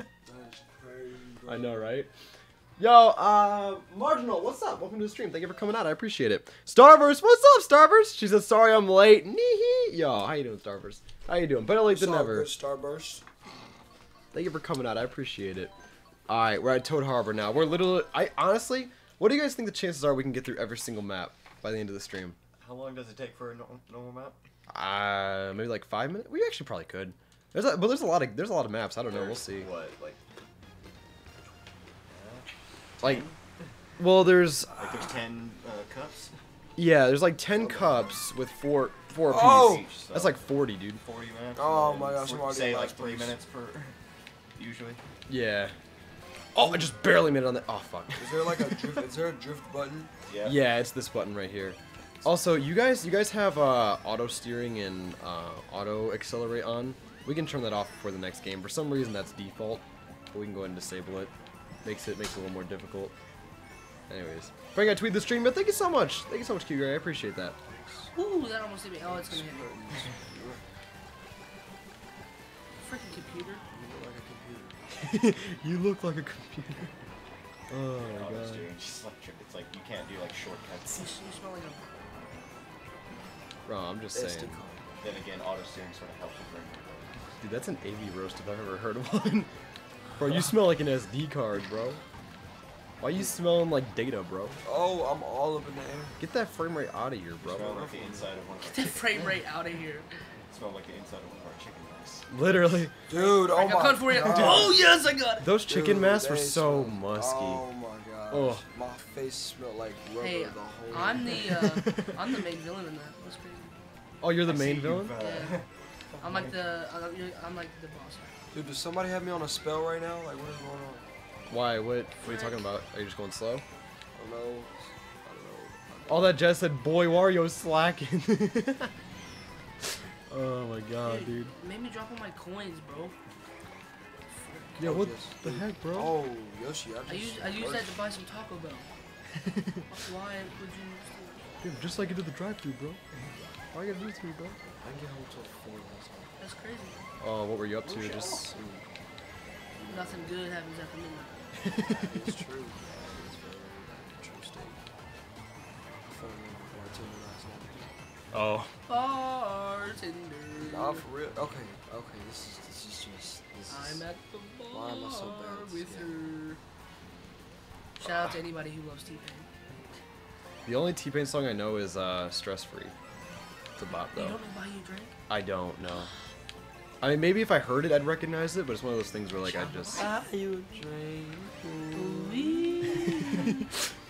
crazy. I know, right? Yo, uh, Marginal, what's up? Welcome to the stream. Thank you for coming out. I appreciate it. Starverse, what's up, Starverse? She says, sorry I'm late. Nee Yo, how you doing, Starverse? How you doing? Better late than never. good Starburst. Thank you for coming out. I appreciate it. All right, we're at Toad Harbor now. We're literally. I honestly, what do you guys think the chances are we can get through every single map by the end of the stream? How long does it take for a normal, normal map? Uh, maybe like five minutes. We actually probably could. There's a, but there's a lot of there's a lot of maps. I don't know. We'll see. What, like, Like, well, there's like there's 10 uh, cups? yeah, there's like ten cups with four four apiece. Oh! Each, so That's like forty, dude. 40 minutes. Oh my gosh, I'm for- already Say like 3 place. minutes per. Usually. Yeah. Oh, I just barely made it on that. Oh fuck. Is there like a drift? is there a drift button? Yeah. Yeah, it's this button right here. Also, you guys, you guys have uh, auto steering and uh, auto accelerate on. We can turn that off before the next game. For some reason, that's default, but we can go ahead and disable it. Makes it makes it a little more difficult. Anyways, Frank, I tweet the stream, but thank you so much. Thank you so much, Q Gray. I appreciate that. Ooh, that almost hit me. Oh, it's gonna hit me. Freaking computer. you look like a computer. Oh my oh, Auto god. steering, just like, it's like you can't do like shortcuts. s- you smell like a. Bro, I'm just SD saying. Then again, auto steering sort of helps with bring Dude, that's an AV roast if I've ever heard of one. bro, you smell like an SD card, bro. Why you smelling like data, bro? Oh, I'm all up in the air. Get that frame rate out of here, bro. Smell like the inside of one Get that chicken frame rate out of here. Smell like the inside of one of our chicken breasts. Literally. Dude, oh I my got cut for you. god. Oh yes, I got it. Those chicken Dude, masks were so smell- musky. Oh my gosh. Oh. My face smelled like rubber Hey, the whole I'm the uh, I'm the main villain in that. That's crazy. Oh, you're the I main see villain? you've, Yeah. I'm like the I'm like the boss. Dude, does somebody have me on a spell right now? Like, what is going on? Why? What? What are you talking about? Are you just going slow? I don't know. I don't know. All that Jess said, boy, Wario's slacking. oh my god, Dude, dude. Made me drop all my coins, bro. Yeah, Oh, what yes. the heck, bro? Oh, Yoshi, I just. I used I used that to buy some Taco Bell. Why would you? Dude, just like you did the drive-thru, bro. Why you gotta do this to me, bro? I didn't get home till four last night. That's crazy. Oh, what were you up to? Just. Nothing good happens after midnight. It's true. It's very true statement. I fell in love with bartender last night. Oh. Bartender. Nah, for real. Okay, okay. This is this is just. This is, I'm at the bar Why am I so bad? with Yeah. her. Shout out to anybody who loves T-Pain. The only T-Pain song I know is uh, "Stress Free." It's a bop You don't know why you drink? I don't know. I mean, maybe if I heard it, I'd recognize it, but it's one of those things where like I just. you drink?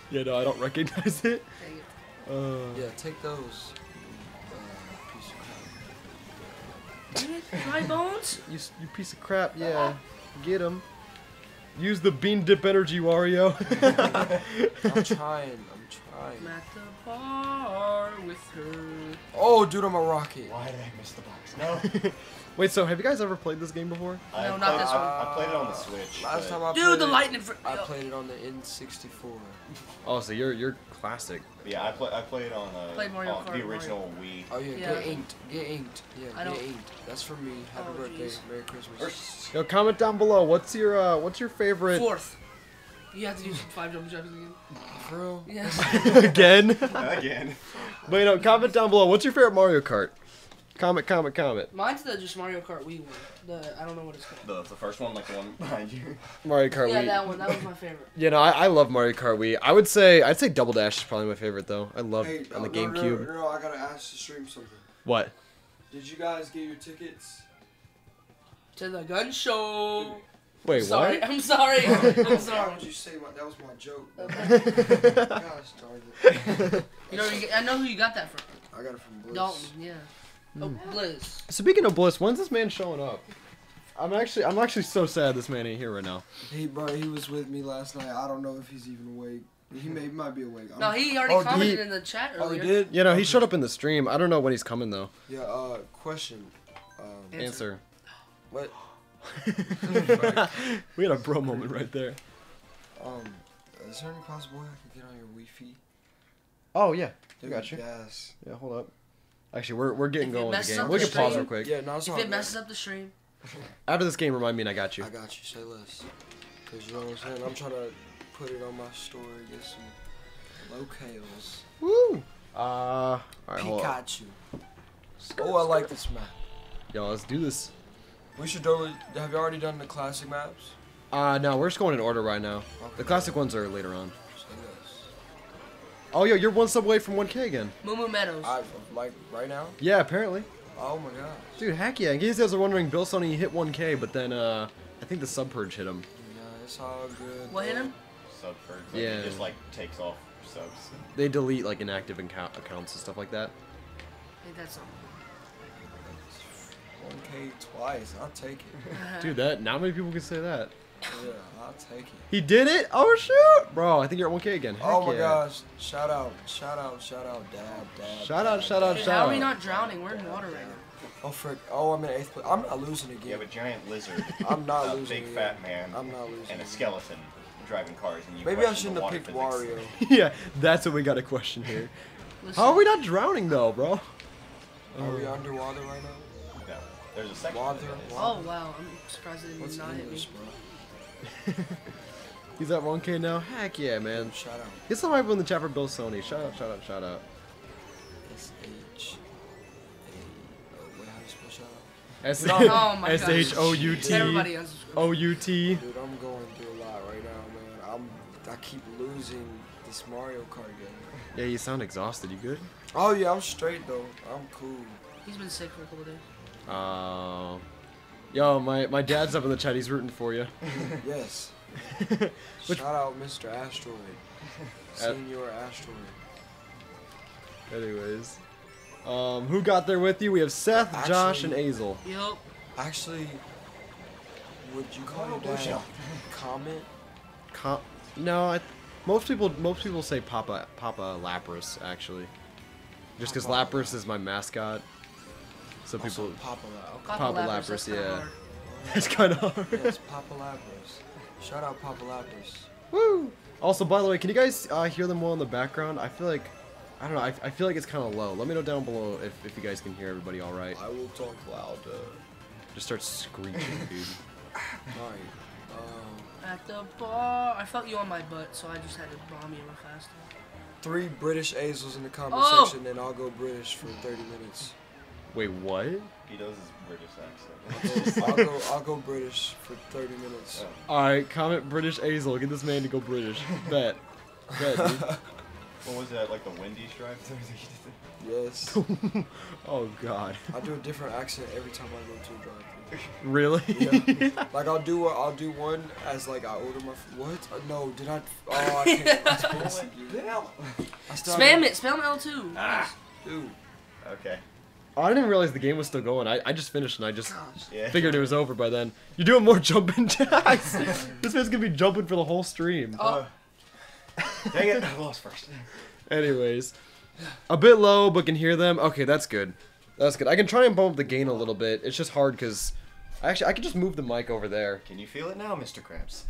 Yeah, no, I don't recognize it. it. Uh, Yeah, take those. Uh, piece of crap. Damn it, Dry bones? You, you piece of crap. Yeah. Get them. Use the bean dip energy, Wario. I'm trying. I'm. I'm at the bar with her. Oh, dude, I'm a rocket. Why did I miss the box? No. Wait, so have you guys ever played this game before? I No, played, not this one. I played it on the Switch. Last time I Dude, played the it, lightning. Fr- I played it on the N64. Oh, so you're you're classic. Yeah, I, play, I played on, uh, Played Mario on Kart, the Mario. original Wii. Oh yeah, Yeah. get inked. Get inked. Yeah, I get don't- inked. That's for me. Happy Oh, birthday. jeez. Merry Christmas. Yo, comment down below. What's your uh, what's your favorite Fourth. You have to do some five jump jumps again. For real? Yes. again? Again. but you know, comment down below. What's your favorite Mario Kart? Comment, comment, comment. Mine's the just Mario Kart Wii one. The I don't know what it's called. The, the first one, like the one behind you. Mario Kart yeah, Wii. Yeah, that one. That was my favorite. You know, I, I love Mario Kart Wii. I would say I'd say Double Dash is probably my favorite though. I love Hey, on the oh, no, no, GameCube. No, no, I gotta ask the stream something. What? Did you guys get your tickets? To the gun show. Wait, sorry. what? I'm sorry. I'm Why sorry. would you say my, that was my joke? Okay. Gosh darn it. You know, I know who you got that from. I got it from Bliss. Dalton. Yeah. Oh, Bliss. Speaking of Bliss, when's this man showing up? I'm actually I'm actually so sad this man ain't here right now. He, bro, he was with me last night. I don't know if he's even awake. He may might be awake. I'm- No, he already Oh, commented he- in the chat earlier. Oh, he did. You know, he showed up in the stream. I don't know when he's coming though. Yeah. Uh, question. Um, Answer. Answer. what? we had a bro moment right there. Um, is there any possible way I could get on your Wi-Fi? Oh yeah. I got you. Yes. Yeah, hold up. Actually, we're, we're getting If going with the game. We can pause real quick. Yeah. No, it's all If it good. messes up the stream, After this game, remind me and I got you. I got you. Say less. Cause you know what I'm saying. I'm trying to put it on my story. Get some locales. Woo! Uh, alright, hold up. Pikachu. Oh, I like this map. Yo, let's do this. We should do. Have you already done the classic maps? Uh, no, we're just going in order right now. Okay. The classic ones are later on. Oh, yo, you're one sub away from 1K again. Moo Moo Meadows. I like right now. Yeah, apparently. Oh my god. Dude, heck yeah. In case you guys are wondering, Bill Sony hit 1K, but then, uh, I think the sub purge hit him. Yeah, it's all good. what hit him? Sub purge. like, Yeah. It just like takes off subs. They delete, like, inactive account- accounts and stuff like that. I think that's something. 1K twice. I'll take it. Dude, that, not many people can say that. Yeah, I'll take it. He did it? Oh, shoot! Bro, I think you're at 1K again. Heck Oh my yeah. gosh! Shout out! Shout out! Shout out! Dad! Dad! Shout out, dad, shout out, dad. Dude, shout how out. are we not drowning? We're in water right now. Oh frick! Oh, I'm in eighth place. I'm not losing again. You have a giant lizard, I'm not a losing. big again. fat man, I'm not losing. and a again. skeleton driving cars, and you Maybe I shouldn't have picked physics. Wario. yeah, that's what we got a question here. Listen, How are we not drowning, though, bro? Are we oh. underwater right now? No, there's a section. Water. that is- Oh wow, I'm surprised it did What's not hit me. Bro? He's at 1K now? Heck yeah, man. Shout out. Get some people in the chat for Bill Sony. Shout out, shout out, shout out. S H A. Oh, wait, how do you spell shout out? S Oh my S H O U T Everybody unsubscribe. O U T. Dude, I'm going through a lot right now, man. I'm. I keep losing this Mario Kart game. Yeah, you sound exhausted. You good? Oh yeah, I'm straight though. I'm cool. He's been sick for a couple days. Uh, yo, my my dad's up in the chat. He's rooting for you. Yes. Which- Shout out Mr. Astroid. Senior Astroid. Anyways, um, who got there with you? We have Seth, Josh, and Azel. Yup. Actually, would you call your bush dad elf. comment? Com- no, I, most people most people say Papa Papa Lapras actually, just because Papa. Lapras is my mascot. So Also, people, Papa Lapras. Papa, Papa Lapras, Lapras, that's kinda yeah. hard. it's kind of hard. yes, Papa Lapras. Shout out Papa Lapras. Woo! Also, by the way, can you guys uh, hear them well in the background? I feel like, I don't know, I, I feel like it's kind of low. Let me know down below if, if you guys can hear everybody all right. I will talk loud. Just start screeching, dude. Alright. Um, At the bar, I felt you on my butt, so I just had to bomb you real fast. three British Azels in the comment Oh! section, then I'll go British for 30 minutes. Wait, what? He does his British accent. I'll go, I'll go, I'll go British for 30 minutes. Oh. All right, comment British Azel. Get this man to go British. Bet. Bet, dude. What was that? Like the Wendy's drive-thru? Yes. oh God. I do a different accent every time I go to a drive-thru. Really? Yeah. like I'll do I'll do one as like I order my f- what? Uh, no, did I? Oh, I can't. I still Spam haven't- it, spam L2. Ah. dude. okay. Oh, I didn't realize the game was still going. I, I just finished and I just Yeah. figured it was over by then. You're doing more jumping jacks. this man's gonna be jumping for the whole stream. Oh, uh, Dang it! I lost first. Anyways, a bit low, but can hear them. Okay, that's good. That's good. I can try and bump the gain a little bit. It's just hard because actually I can just move the mic over there. Can you feel it now, Mr. Krabs?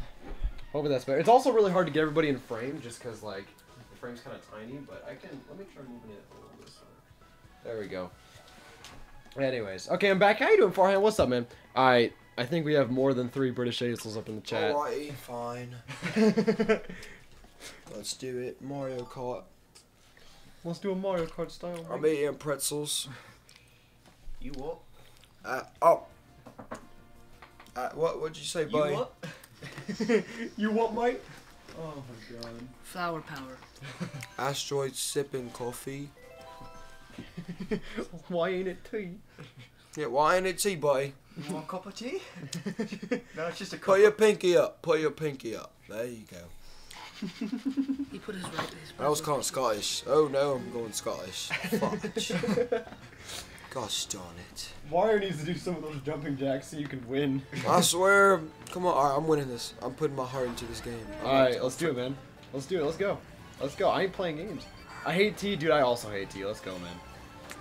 Hopefully that's better. It's also really hard to get everybody in frame just because like the frame's kind of tiny. But I can let me try moving it a little bit. There we go. Anyways, okay, I'm back. How you doing, Farhan? What's up, man? I I think we have more than three British Azels up in the chat. Alrighty, fine. Let's do it. Mario Kart. Let's do a Mario Kart style. I'm eating pretzels. You what? Uh, oh. Uh, what would you say, You buddy? what? you what, mate? Oh my god. flower power. Astroid sipping coffee. Why ain't it tea? Yeah, why ain't it tea, buddy? You want a cup of tea? no, it's just a cup. Put your pinky up. Put your pinky up. There you go. He put his right. His I was right- kind of Scottish. Oh no, I'm going Scottish. Fudge. Gosh darn it. Mario needs to do some of those jumping jacks so you can win. I swear. Come on, alright, I'm winning this. I'm putting my heart into this game. Alright, let's do it, man. Let's do it. Let's go. Let's go. I ain't playing games. I hate tea, dude. I also hate tea. Let's go, man.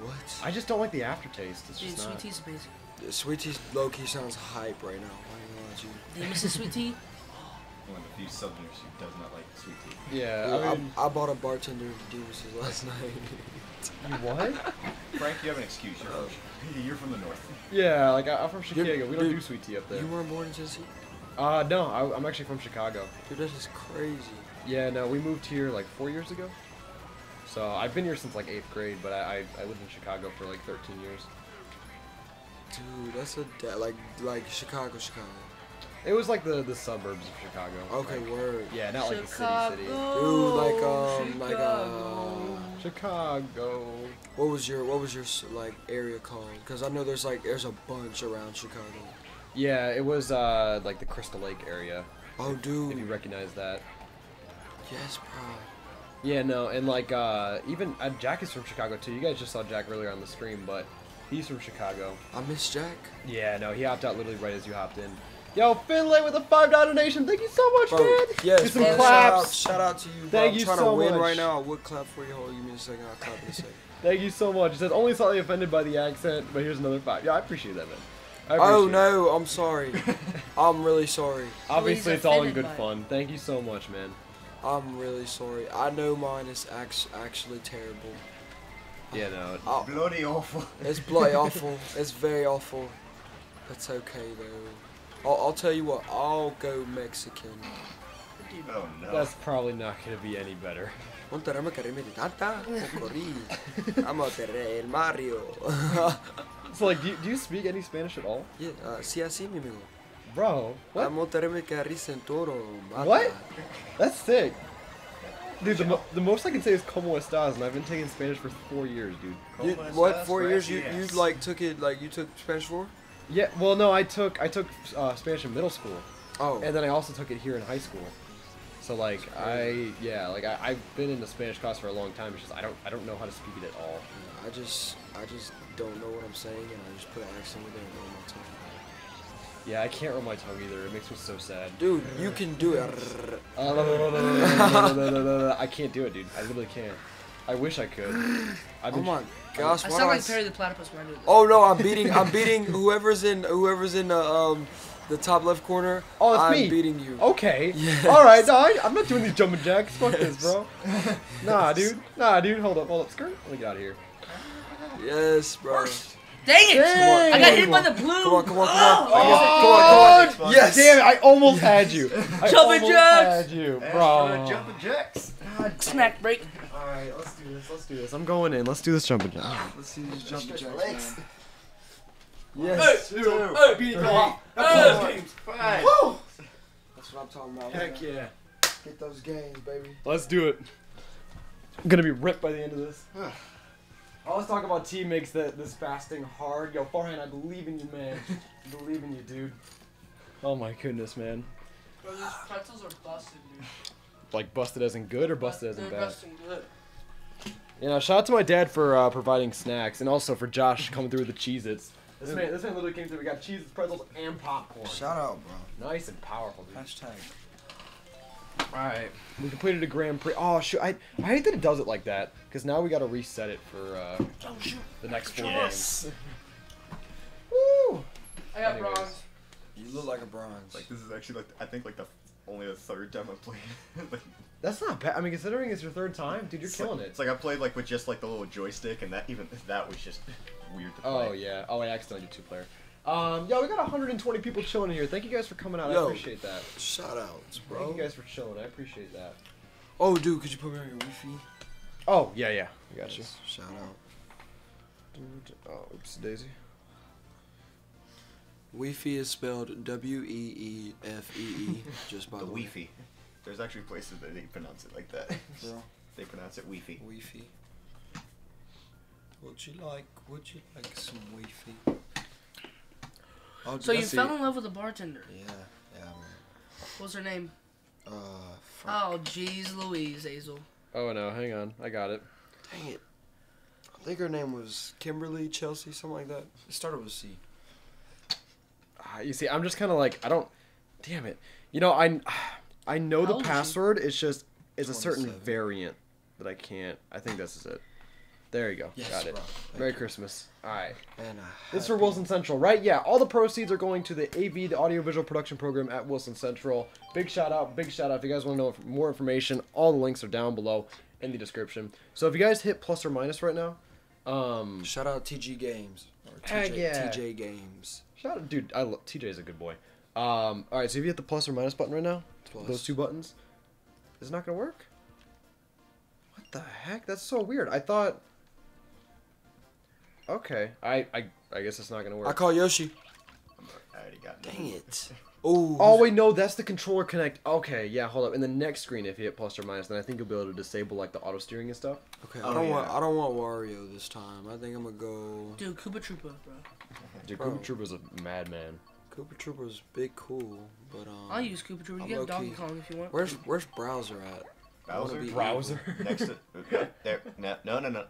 What? I just don't like the aftertaste. It's Dude, just sweet not. tea's amazing. Yeah, Sweet tea low key sounds hype right now. I ain't gonna lie you. Do you miss the sweet tea? One of the few Southerners who does not like sweet tea. Yeah. Yeah, I I, mean, I, bought a bartender Davis's last night. you what? Frank, you have an excuse. You're from, you're from the north. Yeah, like I, I'm from Chicago. You're- we don't dude, do sweet tea up there. you weren't born in Tennessee? Uh, no. I, I'm actually from Chicago. Dude, this is crazy. Yeah, no. We moved here like four years ago. So I've been here since like eighth grade, but I I, I lived in Chicago for like 13 years. Dude, that's a da- like like Chicago, Chicago. It was like the the suburbs of Chicago. Okay, Like, word. yeah, not like the city city. Dude, like um, like Chicago. uh, Chicago. what was your what was your like area called? Because I know there's like there's a bunch around Chicago. Yeah, it was uh like the Crystal Lake area. Oh, dude. If you recognize that. Yes, bro. Yeah, no, and like uh even uh, Jack is from Chicago too. You guys just saw Jack earlier on the stream, but he's from Chicago. I miss Jack. Yeah, no, he hopped out literally right as you hopped in. Yo, Finlay with a five dollar donation. Thank you so much, Bro, man. yes, Get some bro. claps. Shout out, shout out to you. Bro. Thank I'm you trying so to win much. right now. I would clap for you. Hold, give me a second. I'll clap in a second. Thank you so much. It says only slightly offended by the accent, but here's another five. Yeah, I appreciate that, man. Oh appreciate it. no, I'm sorry. I'm really sorry. Obviously, He's it's all in good by it. fun. Thank you so much, man. I'm really sorry. I know mine is act- actually terrible. Yeah, no. Oh, Bloody awful. it's bloody awful. It's very awful. That's okay though. I'll, I'll tell you what. I'll go Mexican. Oh no. That's probably not gonna be any better. Monterrey que remete tanta cocorri. I'm out there, El Mario. So, like, do you, do you speak any Spanish at all? yeah, uh, sí así mi amigo. Bro, what? I'm Monterrey que risa en toro. What? That's sick. Dude, the, mo- the most I can say is como estás, and I've been taking Spanish for four years, dude. You, what? estas, Four years? You you gracias. like took it like you took Spanish for? Yeah, well, no, I took I took uh, Spanish in middle school, Oh. and then I also took it here in high school. So like I yeah like I, I've been in the Spanish class for a long time. It's just I don't I don't know how to speak it at all. I just I just don't know what I'm saying and I just put an accent with it and roll my tongue. Yeah, I can't roll my tongue either. It makes me so sad. Dude, you can do it. Uh, I can't do it, dude. I literally can't. I wish I could. I've Oh been my gosh, I why sound do I like Perry the Platypus when I do this. Oh no, I'm beating I'm beating whoever's in whoever's in the um the top left corner. Oh, it's I'm me. beating you. Okay. Yes. All right. No, I, I'm not doing these jumping jacks. Fuck this, bro. Nah, dude. Nah, dude. Hold up. Hold up. Skirt. Let me get out of here. Yes, bro. Dang it! Dang. I got hit by the blue. Come on, come on, come oh, on. Oh, oh, Come on, come on. Oh. Yes. Damn it! I almost had you. I Jumping almost jacks. had you, bro. jumping jacks. Smack break. All right, let's do this. Let's do this. I'm going in. Let's do this jumping jack. Ah, let's see these jumping Stretch jacks, your legs. man. Yes. Two. Beat Four. Five. That's what I'm talking about. Heck man. yeah. Get those games, baby. Let's do it. I'm gonna be ripped by the end of this. Oh, let's talk about tea makes the, this fasting hard. Yo, Farhan, I believe in you, man. I believe in you, dude. Oh my goodness, man. Bro, these pretzels are busted, dude. Like busted as in good or busted as in They're bad? busting good. You know, shout out to my dad for uh, providing snacks, and also for Josh coming through with the Cheez-Its. This man, this man literally came through. We got Cheez-Its, pretzels, and popcorn. Shout out, bro. Nice and powerful, dude. Hashtag. All right, we completed a Grand Prix. Oh shoot, I, I hate that it does it like that, because now we got to reset it for uh, Oh shoot. the next four Yes. games. Woo! I got Anyways. bronze. You look like a bronze. Like this is actually like I think like the only the third time I played. like, That's not bad. I mean, considering it's your third time, dude, you're killing like, it. It's like I played like with just like the little joystick, and that even that was just weird to play. Oh yeah. Oh, I accidentally did two player. Um, yo, we got 120 people chilling in here. Thank you guys for coming out. I appreciate that. Shout outs, bro. Thank you guys for chilling. I appreciate that. Oh, dude, could you put me on your Wi-Fi? Oh yeah, yeah. I got you. Shout out. Dude, Oh, oops, Daisy. Wi-Fi is spelled W E E F E E. Just by the the. Wi-Fi. There's actually places that they pronounce it like that. Bro. they pronounce it Wi-Fi. Wi-Fi. Would you like? Would you like some Wi-Fi? Oh, So you fell it. in love with a bartender. Yeah, yeah, man. What's her name? Uh, fuck. Oh, jeez, Louise, Hazel. Oh no, hang on. I got it. Dang it. I think her name was Kimberly Chelsea, something like that. It started with C. Ah, you see, I'm just kind of like I don't. Damn it. You know, I I know How the old she? password. It's just it's a certain variant that I can't. I think this is it. There you go. Yes, got it. bro. Merry you. Christmas. All right. And uh, This is for Wilson Central, right? Yeah, all the proceeds are going to the AV, the audiovisual production program at Wilson Central. Big shout out, big shout out. If you guys want to know more information, all the links are down below in the description. So if you guys hit plus or minus right now, um, Shout out TG Games or Heck TJ, yeah. TJ Games. shout out, dude. I lo- TJ's a good boy. Um, all right, so if you hit the plus or minus button right now, Plus. those two buttons, is not gonna work? What the heck? That's so weird. I thought. Okay, I I, I guess it's not gonna work. I call Yoshi. I already got. Dang it. Ooh. Oh wait, no, that's the controller connect. Okay, yeah, hold up. In the next screen, if you hit plus or minus, then I think you'll be able to disable like the auto steering and stuff. Okay, Oh, I don't want. I don't want Wario this time. I think I'm gonna go Dude, Koopa Troopa, bro. Dude, Bro. Koopa Troopa's a madman. Cooper Trooper's big cool, but um I'll use Koopa Troopa. I'm You have Donkey Kong if you want. Where's where's Browser at? I wanna Bowser? Browser. Next to there. No, no, no, no.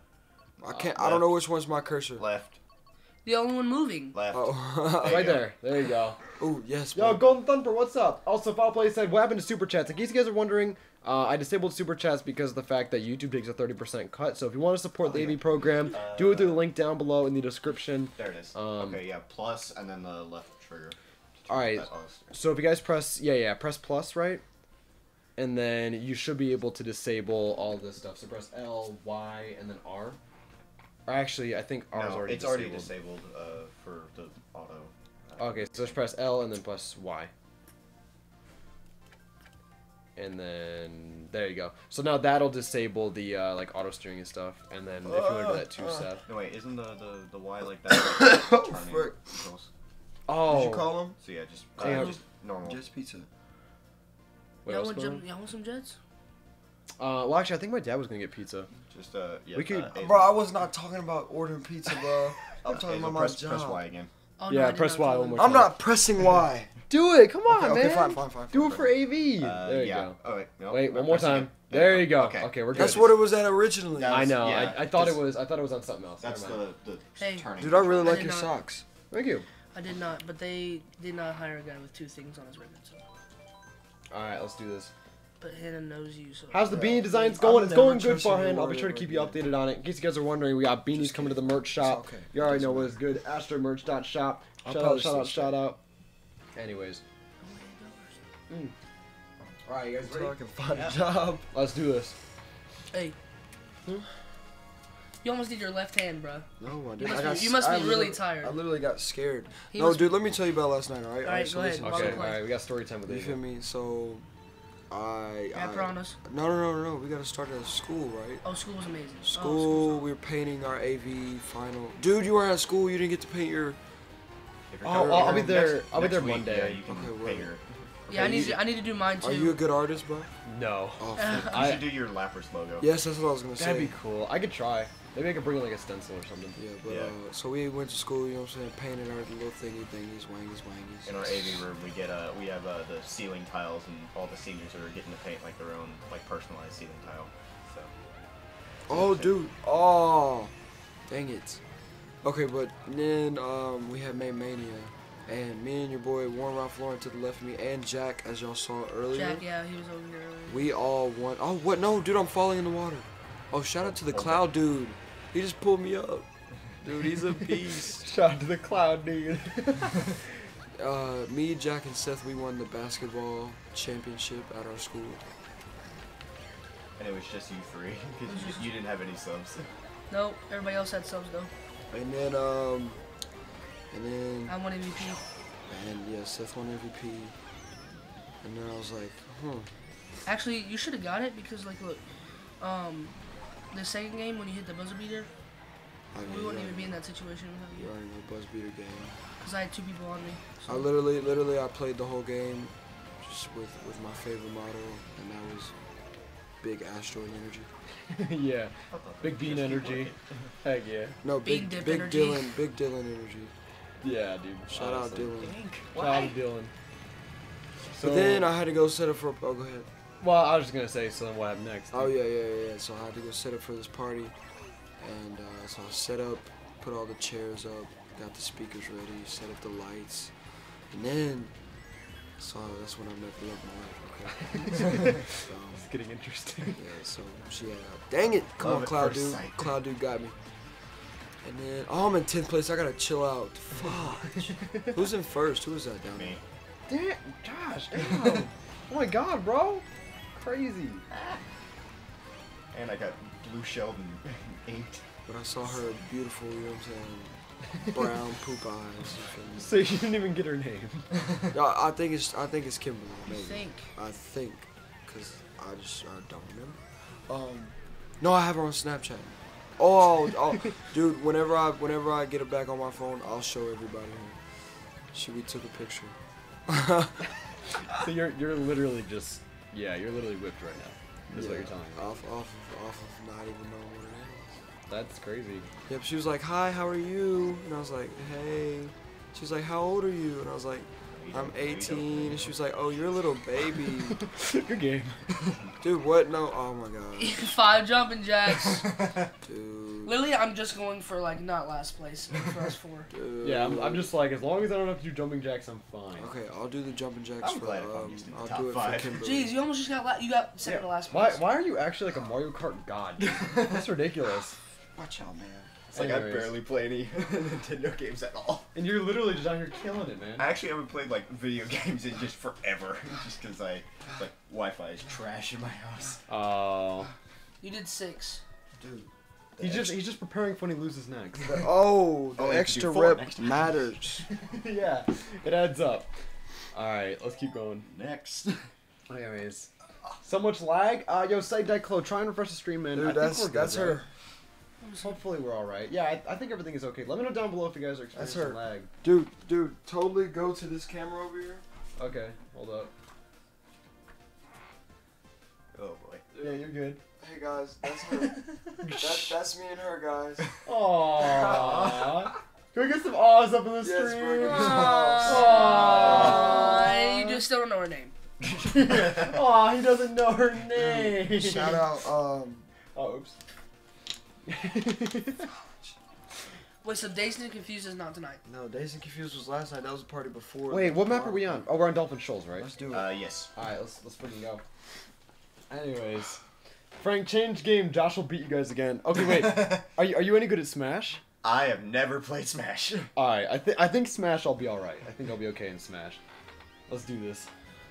I can't I don't know which one's my cursor. Left, The only one moving. left. Oh. There right go. there. There you go. oh, yes. Bro. Yo. Golden Thumper, what's up? Also, Foul Play said, what happened to Super Chats? In case you guys are wondering, uh, I disabled Super Chats because of the fact that YouTube takes a 30% cut. So if you want to support the. AV program, do it through the link down below in the description. There it is. Um, okay, yeah, plus and then the left trigger. All right. That- it's- So if you guys press, yeah, yeah, press plus, right? And then you should be able to disable all this stuff. So press L, Y, and then R. Or actually, I think R is no, already it's disabled. already disabled uh, for the auto. Okay, so just press L and then press Y. And then there you go. So now that'll disable the uh, like auto steering and stuff. And then if you want to do that too, Uh, Seth. No wait, isn't the the, the Y like that? Like, Oh, turning frick. Oh. Did you call him? So yeah, just uh, on. just normal. Just pizza. Wait, y'all, want going jump, y'all want some jets? Uh, well, actually, I think my dad was gonna get pizza. Just uh, yeah. We could- uh, Bro, I was not talking about ordering pizza, bro. I'm talking Aiden, about my press, job. press Y again. Oh, Yeah, I press not Y tell one them. more I'm not pressing Y. Do it! Come on, Okay, okay, man. fine, fine, fine, Do it for AV. Uh, there you yeah. go. Oh wait, no, Wait, one more press again. time. There you go. Okay, Okay, we're good. That's what it was at originally. That I know. yeah, I, I thought it was. I thought it was on something else. That's Never mind. the the Hey. turning. Dude, I really like did your not- socks. Thank you. I did not, but they did not hire a guy with two things on his record. So. All right, let's do this. But Hannah knows you, so. How's the Yeah. beanie designs I've going? It's going good, trusted Farhan. I'll be sure to keep you updated on it. In case you guys are wondering, we got beanies coming to the merch shop. okay. You already Doesn't know what is good. AstroidMerch.shop. I'll Shout out, shout out, shout out. Anyways. Hmm. Oh, Alright, you guys So I can find a job. Let's do this. Hey. Hmm? You almost did your left hand, bro. No, I You didn't. must I got be- you s- must I be really tired. I literally got scared. He no, dude, let me tell you about last night, alright? Alright, so go ahead. listen, While Okay, we alright, we got story time with You Ava. feel me? So, I. Yeah, I piranhas. no, no, no, no. We gotta start at school, right? Oh, school was amazing. Oh, School, we were painting our AV final. Dude, you were at school. You didn't get to paint your. Oh, I'll- I'll be next- there- I'll be there week, Monday. Yeah, you can Okay, pay word. your. yeah, I need you- to, I need to do mine too. Are you a good artist, bro? No. Oh. You I- should do your Lapras logo. yes, that's what I was gonna say. That'd be cool. I could try. Maybe I could bring like a stencil or something. Yeah, but Yeah. Uh, so we went to school. You know what I'm saying? Painted our little thingy thingies, wangies, wangies. In our AV room, we get uh, we have uh, the ceiling tiles, and all the seniors are getting to paint like their own like personalized ceiling tile. So Oh, dude. Oh, dang it. Okay, but then um, we had May Mania, and me and your boy Warren Ralph Lauren to the left of me, and Jack, as y'all saw earlier. Jack, yeah, he was over here earlier. We all won. Oh, what? No, dude, I'm falling in the water. Oh, shout out to the Cloud dude. He just pulled me up. Dude, he's a beast. Shout out to the cloud, dude. uh, me, Jack, and Seth, we won the basketball championship at our school. And it was just you three because you, you didn't have any subs. No, everybody else had subs though. And then, um, and then, I won MVP. and yeah, Seth won MVP. And then I was like, huh. Actually, you should have got it because like look, um, the second game when you hit the buzzer beater, oh, I mean, we wouldn't you even be in that situation without You you. already know buzzer beater game. Because I had two people on me. So. I literally, literally, I played the whole game just with with my favorite model, and that was big asteroid energy. yeah. Big bean energy. Heck yeah. No, Big big, big. Dylan, big Dylan energy. Yeah, dude. Shout out honestly. Dylan. Shout out to Dylan. So But then I had to go set up for. Oh, go ahead. Well, I was just gonna say. So then what happened next? Oh yeah, yeah, yeah. yeah. So I had to go set up for this party, and uh, so I set up, put all the chairs up, got the speakers ready, set up the lights, and then. So that's when I met the love of my life. Okay. so, It's getting interesting. yeah. So she had. Dang it! Come Love on, Cloud dude. sight. Cloud dude got me. And then oh, I'm in tenth place. I gotta chill out. Fuck. Who's in first? Who is that down there? Me. Damn, Josh, damn. oh my god, bro. Crazy. And I got blue shelled and inked. But I saw her beautiful. You know what I'm saying? Brown poop eyes. you feel? So you didn't even get her name. Yeah, I think it's I think it's Kimberly. You Maybe. think? I think, cause I just I don't remember. Um, no, I have her on Snapchat. Oh, oh, dude. Whenever I whenever I get it back on my phone, I'll show everybody her. She we took a picture. so you're you're literally just yeah, you're literally whipped right now. That's what you're telling me. Off off of, off of not even knowing what it is. That's crazy. Yep. She was like, "Hi, how are you?" And I was like, "Hey." She was like, "How old are you?" And I was like, "I'm don't- you don't 18." And she was like, "Oh, you're a little baby." Good game. Dude, what? No. Oh my god. Five jumping jacks. Dude. Literally, I'm just going for like not last place for us four. Dude. Yeah, I'm, I'm just like as long as I don't have to do jumping jacks, I'm fine. Okay, I'll do the jumping jacks I'm for glad if I'm um, just I'll top do it five. for Kimberly. Jeez, you almost just got la- you got second to last Why place. why are you actually like a Mario Kart god? That's ridiculous. Watch out, man. It's like I barely play any Nintendo games at all. And you're literally just out here killing it, man. I actually haven't played like video games in just forever, just because I like Wi-Fi is trash in my house. Oh. You did six. Dude. he's just he's just preparing for when he loses next. Oh, the Oh, extra do rep matters. yeah, it adds up. All right, let's keep going. Next. Anyways, so much lag. Uh, yo, side deck Chloe, try and refresh the stream, man. I Dude, think that's we're good, that's right? her. Hopefully we're all right. Yeah, I, I think everything is okay. Let me know down below if you guys are That's experiencing her. lag. Dude, dude, totally go to this camera over here. Okay, hold up. Oh boy. Yeah, you're good. Hey guys, that's her. that, that's me and her, guys. Aww. Can we get some awes up in the Yes, stream? bro. Aww. You just still don't know her name. Aw, he doesn't know her name. Shout out, um, Oh, oops. Wait, so Dazed and Confused is not tonight. no, Dazed and Confused was last night. That was a party before. Wait, what map are we on? Oh, we're on Dolphin Shoals, right? Let's do it. Uh, yes. Alright, let's let's freaking go. Anyways. Frank, change game. Josh will beat you guys again. Okay, wait. Are you, are you any good at Smash? I have never played Smash. Alright, I, th- I think Smash I'll be alright. I think I'll be okay in Smash. Let's do this.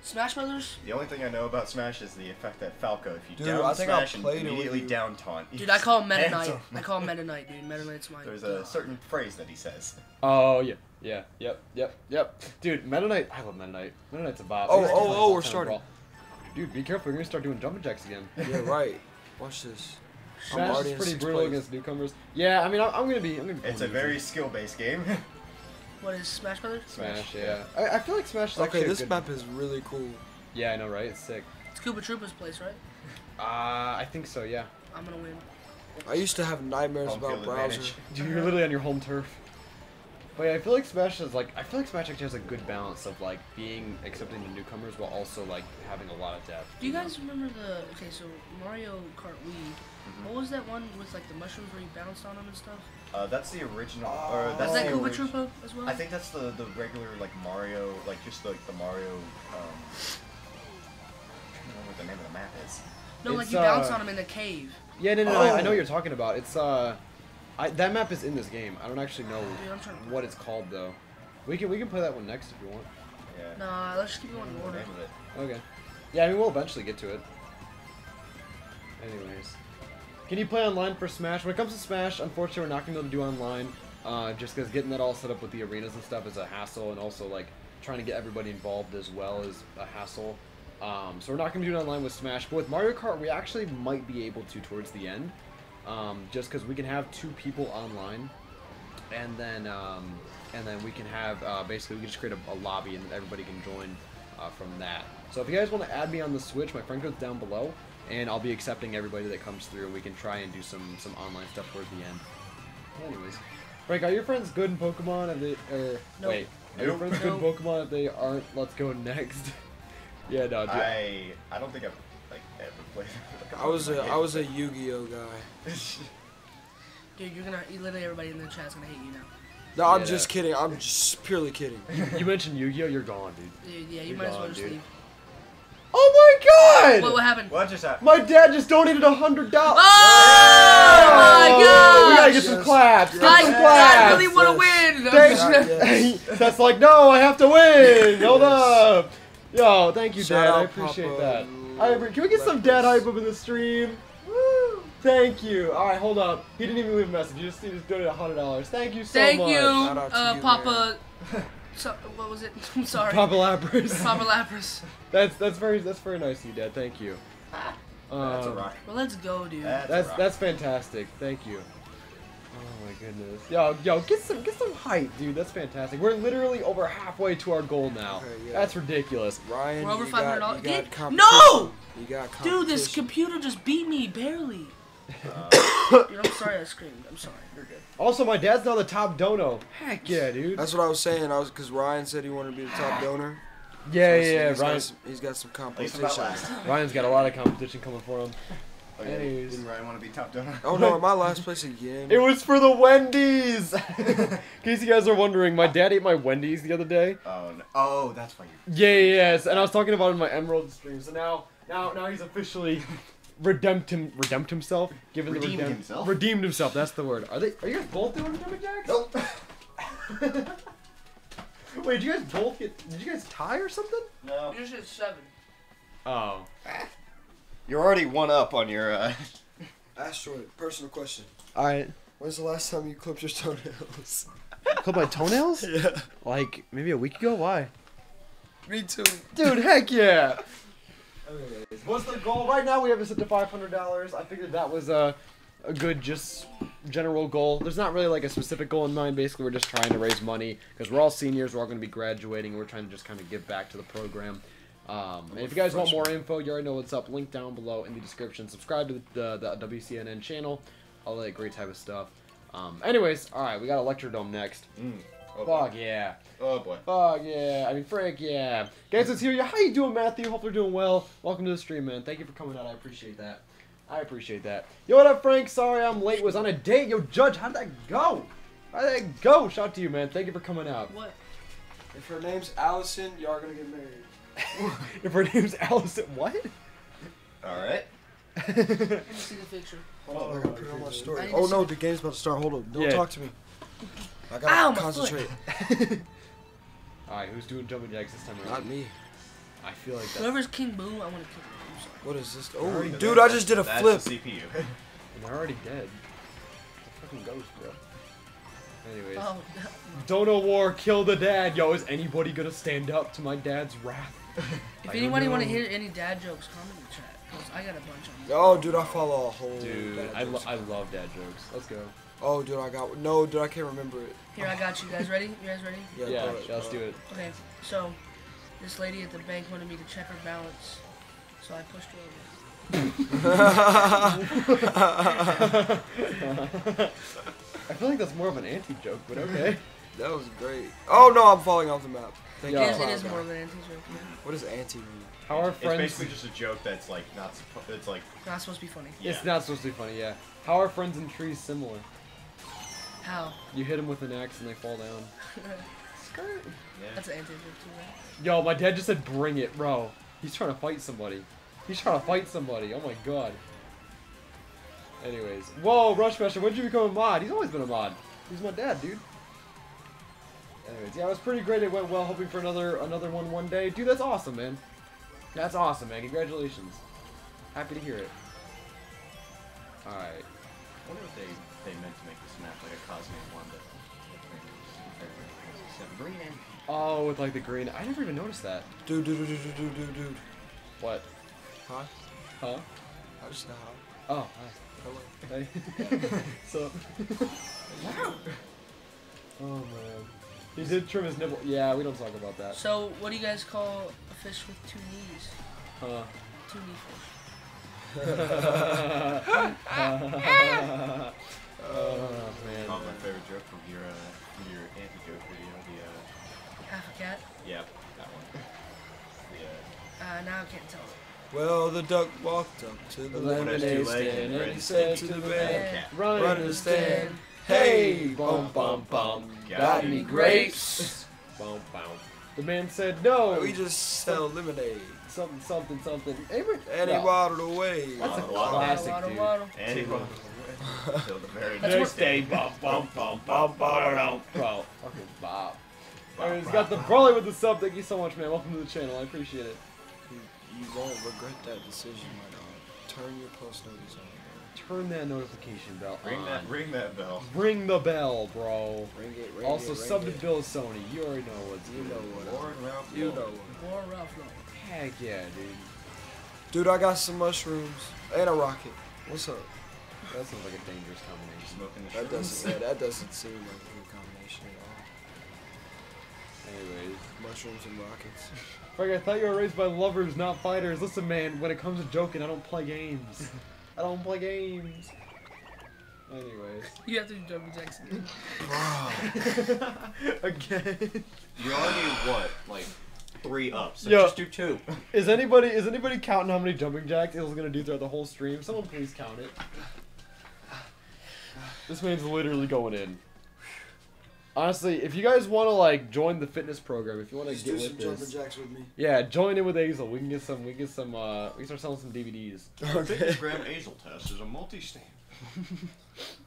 Smash Brothers? The only thing I know about Smash is the effect that Falco, if you Dude, down I think I Smash played it and immediately down taunt. Dude, I call him Meta Knight. I call him Meta Knight, dude. Meta Knight's my. There's a certain phrase that he says. Oh, yeah. Yeah, yep, yep, yep. Dude, Meta Knight, I love Meta Knight. Meta Knight's a bop. Oh, He's oh, oh, we're starting. Dude, be careful. You're going to start doing jumping jacks again. yeah, right. Watch this. Smash is pretty brutal place. against newcomers. Yeah, I mean, I'm, I'm gonna be. I'm gonna be. It's a very skill-based game. What is Smash Brothers? in. Smash. Yeah, I, I feel like Smash is actually Okay, a this good- map is really cool. Yeah, I know, right? It's sick. It's Koopa Troopa's place, right? Uh, I think so. Yeah. I'm gonna win. I used to have nightmares Home about field browser. Dude, you're literally on your home turf. But yeah, I feel like Smash is like I feel like Smash actually has a good balance of like being accepting the newcomers while also like having a lot of depth. Do you guys remember the okay? So Mario Kart Wii. What was that one with like the mushrooms where you bounced on them and stuff? Uh, that's the original. Oh. Or Was that's that Koopa Troopa as well? I think that's the the regular like Mario, like just like the Mario. Um, I don't know what the name of the map is. no, like it's, you bounce uh, on them in the cave. Yeah, no, no, no, I, I know Oh. what you're talking about. It's uh, I, that map is in this game. I don't actually know Dude, I'm trying to. what it's called though. We can we can play that one next if you want. Yeah. Nah, let's just keep going I in don't know the order. name of it. Okay. Yeah, I mean we'll eventually get to it. Anyways, can you play online for Smash? When it comes to Smash, unfortunately we're not gonna be able to do online, uh, just because getting that all set up with the arenas and stuff is a hassle, and also like trying to get everybody involved as well is a hassle. Um, so we're not gonna be doing online with Smash, but with Mario Kart we actually might be able to towards the end, um, just because we can have two people online, and then um, and then we can have uh, basically we can just create a, a lobby and everybody can join uh, from that. So if you guys want to add me on the Switch, my friend code's down below, and I'll be accepting everybody that comes through. and We can try and do some some online stuff towards the end. Anyways, Frank, are your friends good in Pokemon? If they or Nope. wait, are your Nope. friends good in Pokemon? If they aren't, let's go next. yeah, no, dude. I I don't think I've like ever played. like, I was a game. I was a Yu-Gi-Oh guy. Dude, you're gonna you, literally everybody in the chat's gonna hate you now. No, I'm Yeah. just kidding. I'm just purely kidding. you mentioned Yu-Gi-Oh, you're gone, dude. Dude, yeah, you You're might as well gone, just dude. leave. Oh my God! What, what happened? What just happened? My dad just donated a hundred dollars. Oh my god! We gotta get some claps. Get I, some I claps. really want to win. Thank- Yes. That's like, no, I have to win. Hold Yes. up. Yo, thank you, Shout Dad. I appreciate Papa. that. I appre- Can we get some dad hype up in the stream? Woo! Thank you. All right, hold up. He didn't even leave a message. He just, he just donated hundred dollars. Thank you so Thank much. you, Shout out to uh, you, Papa. So, what was it? I'm sorry. Papa Lapras. Papa Lapras. That's that's very that's very nice of you, Dad. Thank you. That's a Um, rock. Well, let's go, dude. That's, That's that's fantastic. Thank you. Oh my goodness. Yo, yo, get some get some hype, dude. That's fantastic. We're literally over halfway to our goal now. Okay, yeah. That's ridiculous. Ryan, We're over you $500. you Get- got. No! You got Dude, this computer just beat me barely. Uh, Dude, I'm sorry I screamed. I'm sorry. You're good. Also, my dad's now the top dono. Heck yeah, dude. That's what I was saying. I was because Ryan said he wanted to be the top donor. Yeah, So yeah, yeah. he's got Ryan, some- he's got some competition. Ryan's got a lot of competition coming for him. Oh, yeah, Anyways. Didn't Ryan want to be top donor? Oh no, am I last place again? It was for the Wendy's. In case you guys are wondering, my dad ate my Wendy's the other day. Oh, no. oh, that's why you. Yeah, yeah, yes, and I was talking about it in my Emerald stream. So now, now, now he's officially redeemed him, redeemed himself, given Redeemed the redemp- himself? redeemed himself. That's the word. Are they? Are you guys both doing jumping jacks? Nope. Wait, did you guys both get? Did you guys tie or something? no. You just hit seven. Oh. You're already one up on your. Uh... Astroid, personal question. All right. When's the last time you clipped your toenails? Clip my toenails? yeah. Like maybe a week ago. Why? Me too. Dude, heck yeah. Anyways, what's the goal? Right now we have it set to five hundred dollars. I figured that was a, a good just general goal. There's not really like a specific goal in mind. Basically, we're just trying to raise money because we're all seniors. We're all going to be graduating. We're trying to just kind of give back to the program. Um, and if you guys want more info, you already know what's up. Link down below in the description. Subscribe to the, the, the WCNN channel. All that great type of stuff. Um, anyways, all right, we got Electrodrome next. Mm. Oh, boy. Fuck yeah. Oh boy. Fuck yeah. I mean, Frank, yeah. Guys, it's here. How you doing, Matthew? Hope you're doing well. Welcome to the stream, man. Thank you for coming out. I appreciate that. I appreciate that. Yo, what up, Frank? Sorry I'm late. Was on a date. Yo, Judge, how'd that go? How'd that go? Shout out to you, man. Thank you for coming out. What? If her name's Allison, y'all are gonna get married. if her name's Allison, what? All right. Let me see the picture. Hold on, oh, I gotta put on my story. Oh no, the- the game's about to start. Hold on, don't Yeah. talk to me. I Ow, gotta my concentrate. all right, who's doing jumping jacks this time around? Not me. I feel like that's. Whoever's King Boo, I want to kill him. I'm sorry. What is this? Oh, did dude, I just did a That's flip. The CPU. And they're already dead. The fucking ghost, bro. Anyways. Oh, no. Dono War, kill the dad. Yo, is anybody gonna stand up to my dad's wrath? if I anybody want to hear any dad jokes, comment in the chat. 'cause I got a bunch on. Oh, dude, I follow a whole. Dude, bad I, lo- I love dad jokes. Let's go. Oh, dude, I got. No, dude, I can't remember it. Here, I got you guys ready. You guys ready? Yeah, Yeah, go ahead, let's go do it. Okay, so this lady at the bank wanted me to check her balance, so I pushed her over. I feel like that's more of an anti joke, but okay. That was great. Oh no, I'm falling off the map. Thank Yeah. It you. is, it Cloud is Guy. more than anti joke. Yeah. What does anti mean? How are It's basically just a joke that's like not. It's like Not supposed to be funny. yeah. It's not supposed to be funny, yeah. How are friends and trees similar? How? You hit them with an axe and they fall down. Skirt. Yeah. That's an anti joke too, right? Yo, my dad just said bring it, bro. He's trying to fight somebody. He's trying to fight somebody. Oh my god. Anyways. Whoa, Rushmaster, when did you become a mod? He's always been a mod. He's my dad, dude. Anyways, yeah, it was pretty great. It went well. Hoping for another another one one day. Dude, that's awesome, man. That's awesome, man. Congratulations. Happy to hear it. Alright. I wonder if they they meant to make this map like a Cosmo Wanda. Green and Oh, with like the green. I never even noticed that. Dude, dude, dude, dude, dude, dude, dude. What? Hi. Huh? I just said hi. Oh, Hello. hi. Hey. so. oh man. He did trim his nipple. Yeah, we don't talk about that. So, what do you guys call a fish with two knees? Huh. Two knee fish. oh man. Oh, my favorite joke from your uh, from your anti-joke video. The uh, Half a cat. yeah, that one. The, uh, Uh, now I can't tell. Well, the duck walked up to the The lemon. lemonade two stand and and he said to to the the man, run Run in in the the stand. stand. Hey, bum bum bum, Got got any any grapes? Bum bum. The man said no. We just sell lemonade. something something something. Avery, And he no. waddled away. That's a Waddle, waddle. classic, Waddle, dude. waddle. and he runs until the very next day. bum bum bum bum bum Bro, fucking Bob. Bob, Anyways, Bob, got the Bob. Broly with the sub. Thank you so much, man. Welcome to the channel. I appreciate it. You, you won't regret that decision, my dog. Turn your post notice on, Turn that notification bell Ring on. that, ring that bell. Ring the bell, bro. bro. Ring it, ring also, it, ring sub to. Bill Sony. You already know what's You good. know what. Lord Ralph You know what. Or Ralph Lauren. Heck yeah, dude. Dude, I got some mushrooms and a rocket. What's up? That sounds like a dangerous combination. Smoking the That doesn't yeah, that doesn't seem like a good combination at all. Anyways. Mushrooms and rockets. Frank, I thought you were raised by lovers, not fighters. Listen, man, when it comes to joking, I don't play games. I don't play games. Anyways. You have to do jumping jacks again. Again. You're already what, like three ups. So Yo. just do two. Is anybody is anybody counting how many jumping jacks Il's gonna do throughout the whole stream? Someone please count it. This man's literally going in. Honestly, if you guys want to like join the fitness program, if you want to get do some with jumping this, jacks with me. yeah, join in with Azel. We can get some. We can get some. Uh, we can start selling some DVDs. Fitness gram azle test is a multi-stage.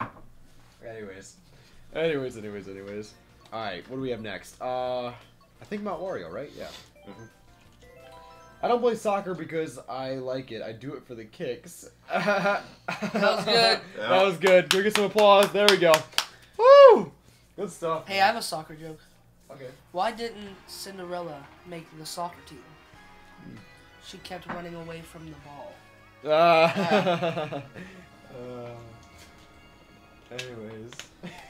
Anyways, anyways, anyways, anyways. All right, what do we have next? Uh, I think Mount Wario, right? Yeah. Mhm. I don't play soccer because I like it. I do it for the kicks. that was good. That was good. Can we get some applause? There we go. Woo! Good stuff. Hey, I have a soccer joke. Okay. Why didn't Cinderella make the soccer team? She kept running away from the ball. Uh, uh, anyways.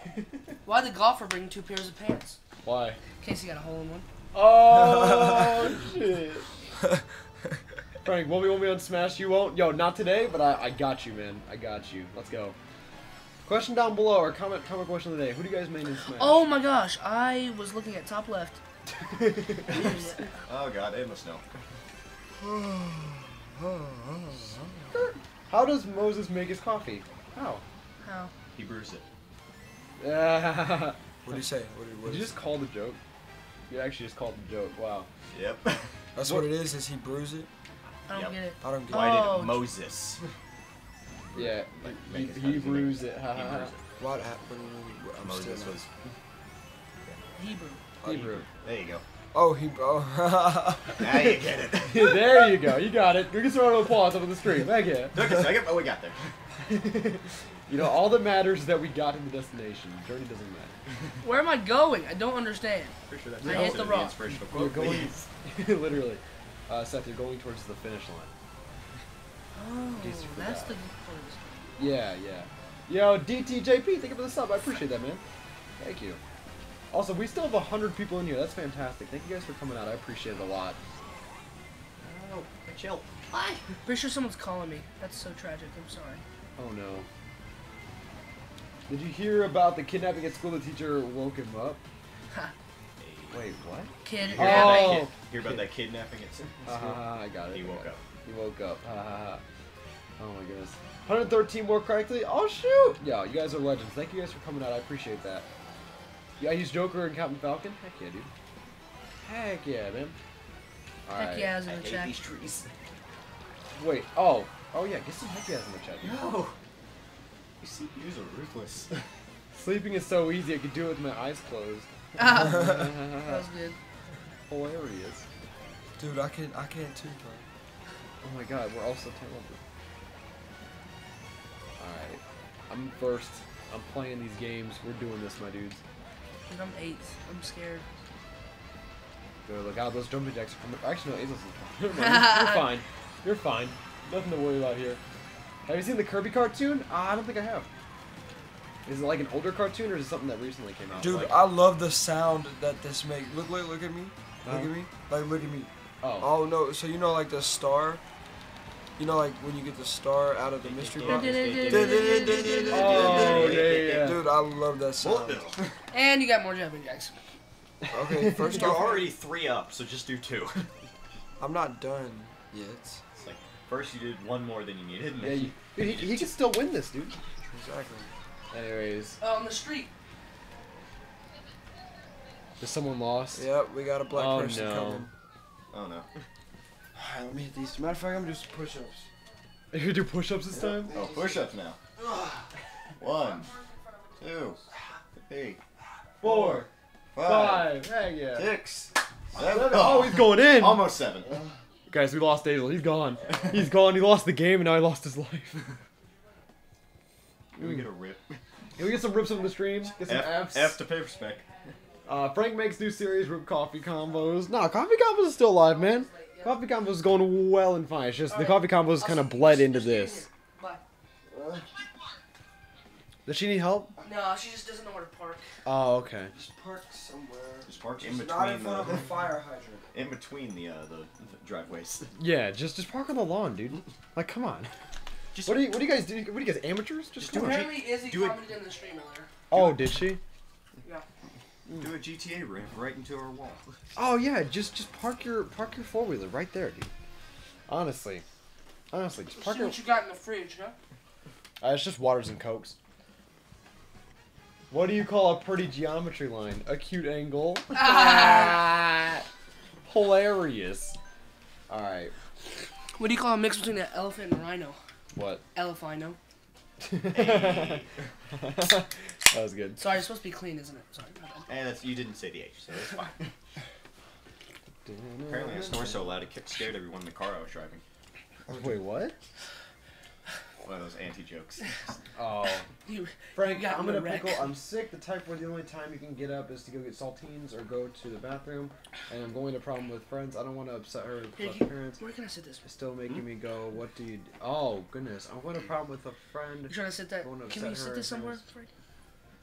Why did golfer bring two pairs of pants? Why? In case he got a hole in one. Oh shit. Frank, won't we won't be on Smash? You won't? Yo, not today, but I, I got you, man. I got you. Let's go. Question down below, or comment comment question of the day. Who do you guys main in Smash? Oh my gosh, I was looking at top left. Oh god, they must know. How does Moses make his coffee? How? How? He brews it. Uh, What do you say? What, do- what did you just call the joke? You actually just called the joke. Wow. Yep. That's what it is. Is he brews it? I don't Yep. get it. I don't get Why Oh, did Moses? Yeah. Like, he, make his he coffee, brews it. Ha, He ha, ha. brews it. it. What happened? I'm Moses still was. Hebrew. not- Hebrew. There you go. Oh, he. Oh. Now you get it. there you go. You got it. Give us a round of applause up on the stream. Heck yeah. Took a second, but we got there. You know, all that matters is that we got to the destination. The journey doesn't matter. Where am I going? I don't understand. Pretty sure that's I hit the of rock. inspirational You're quote. going, please. literally. Uh, Seth, you're going towards the finish line. Oh, that's the good part. Yeah, yeah. Yo, DTJP, thank you for the sub. I appreciate that, man. Thank you. Also, we still have 100 people in here. That's fantastic. Thank you guys for coming out. I appreciate it a lot. Oh, chill. Pretty sure someone's calling me. That's so tragic. I'm sorry. Oh, no. Did you hear about the kidnapping at school? The teacher woke him up. Wait, what? Kid. Hear about that Oh. kid? Hear about that kidnapping at school? Ha ha ha, I got it. He woke up. He woke up. Ha ha ha. Oh my goodness. 113 more correctly. Oh shoot! Yo, you guys are legends. Thank you guys for coming out. I appreciate that. Yeah, I used Joker and Captain Falcon. Heck yeah, dude. Heck yeah, man. Heck Alright. yeah, I in the hate chat. these trees. Wait. Oh. Oh yeah. Get some heck yeahs in the chat. dude. No. You CPUs are ruthless. Sleeping is so easy. I could do it with my eyes closed. Ah, that was good. Hilarious. Dude, I can I can't too, bro. Oh my god, we're all so talented. Alright. I'm first. I'm playing these games. We're doing this, my dudes. Dude, I'm eight. I'm scared. Good, look out, those jumping jacks are coming. Actually, no, Azel's is Never. You're fine. You're fine. Nothing to worry about here. Have you seen the Kirby cartoon? Uh, I don't think I have. Is it like an older cartoon or is it something that recently came out? Dude, Like- I love the sound that this makes. Look, look, look at me. Look Uh-huh. at me. Like, look at me. oh. Oh no! So you know, like the star. You know, like when you get the star out of the mystery box. Oh, yeah, yeah. Dude, I love that sound. And you got more jumping jacks. Okay, first You're off, already three up, so just do two. I'm not done yet. It's like first you did one more than you needed. And Yeah, then you, dude, he, he can still win this, dude. Exactly. Anyways, Oh, on the street. is someone lost? Yep, we got a black Oh, person no. coming. Oh no. Alright, let me hit these. Matter of fact, I'm gonna do some push-ups. You gonna do push-ups this time? Oh, push-ups now. One, two, three, Four, five, five, heck yeah. six, Seven. Oh, he's going in. Almost seven. Guys, we lost Azel. He's gone. He's gone. He lost the game, and now he lost his life. Can we get a rip? Can we get some rips on the stream? Get some F, Fs. F to paper spec. Uh, Frank makes new series, Rip Coffee Combos. Nah, Coffee Combos is still alive, man. Coffee Combos is going well and fine. It's just the Coffee Combos kind of bled into this. Bye. Does she need help? No, she just doesn't know where to park. Oh, okay. Just park somewhere. Just park in Just not in between front of a the fire hydrant. in between the uh the, the driveways. Yeah, just just park on the lawn, dude. Like, come on. Just What do you What do you guys do? What are you guys amateurs? Just, Just do it. Apparently, Izzy do it. commented in the stream earlier. Oh, did she? Do a GTA ramp right into our wall. Oh yeah, just just park your park your four wheeler right there, dude. Honestly, honestly, just park see your. what you got in the fridge, huh? Uh, it's just waters and cokes. What do you call a pretty geometry line? A cute angle. Hilarious. All right. What do you call a mix between an elephant and a rhino? What? Elephino. that was good. Sorry, it's supposed to be clean, isn't it? Sorry. my. And eh, that's you didn't say the H, so that's fine. Apparently I snore so loud it kept scared everyone in the car I was driving. Wait, what? One of those anti jokes. Oh. You, Frank, You I'm in a gonna wreck. pickle. I'm sick. The type where the only time you can get up is to go get saltines or go to the bathroom, and I'm going to problem with friends. I don't want to upset her Here, upset you- parents. where can I sit this? It's still making hmm? me go. What do you? d- Oh goodness, I'm going to problem with a friend. You trying to sit that? Can we sit this somewhere? parents.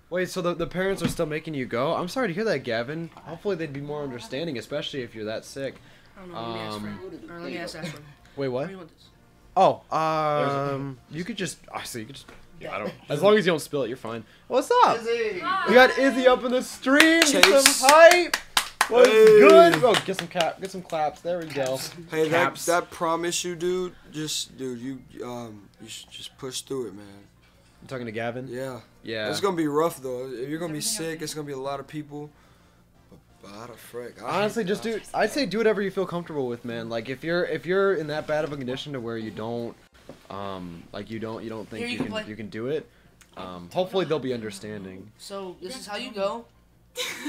Frank? Wait, so the, the parents are still making you go? I'm sorry to hear that, Gavin. Hopefully they'd be more understanding, especially if you're that sick. I don't know. Let me ask Um, Frank. Or let me ask Ashwin. Wait, what? do you want this? Oh, um, you could just. I see. You could just. Yeah. I don't. As long as you don't spill it, you're fine. What's up? Izzy! We got Izzy up in the stream. Get Chase. some hype. What's Hey. good? Oh, get some cap. Get some claps. There we go. Hey, that that promise you, dude. Just, dude, you um, you should just push through it, man. I'm talking to Gavin. Yeah. Yeah. It's gonna be rough though. If you're gonna be sick, okay? it's gonna be a lot of people. But, but how the frick? I Honestly, just that. do. I'd say do whatever you feel comfortable with, man. Like if you're if you're in that bad of a condition to where you don't, um, like you don't you don't think Here, you, you can can play. you can do it. Um, hopefully they'll be understanding. So this is how you go.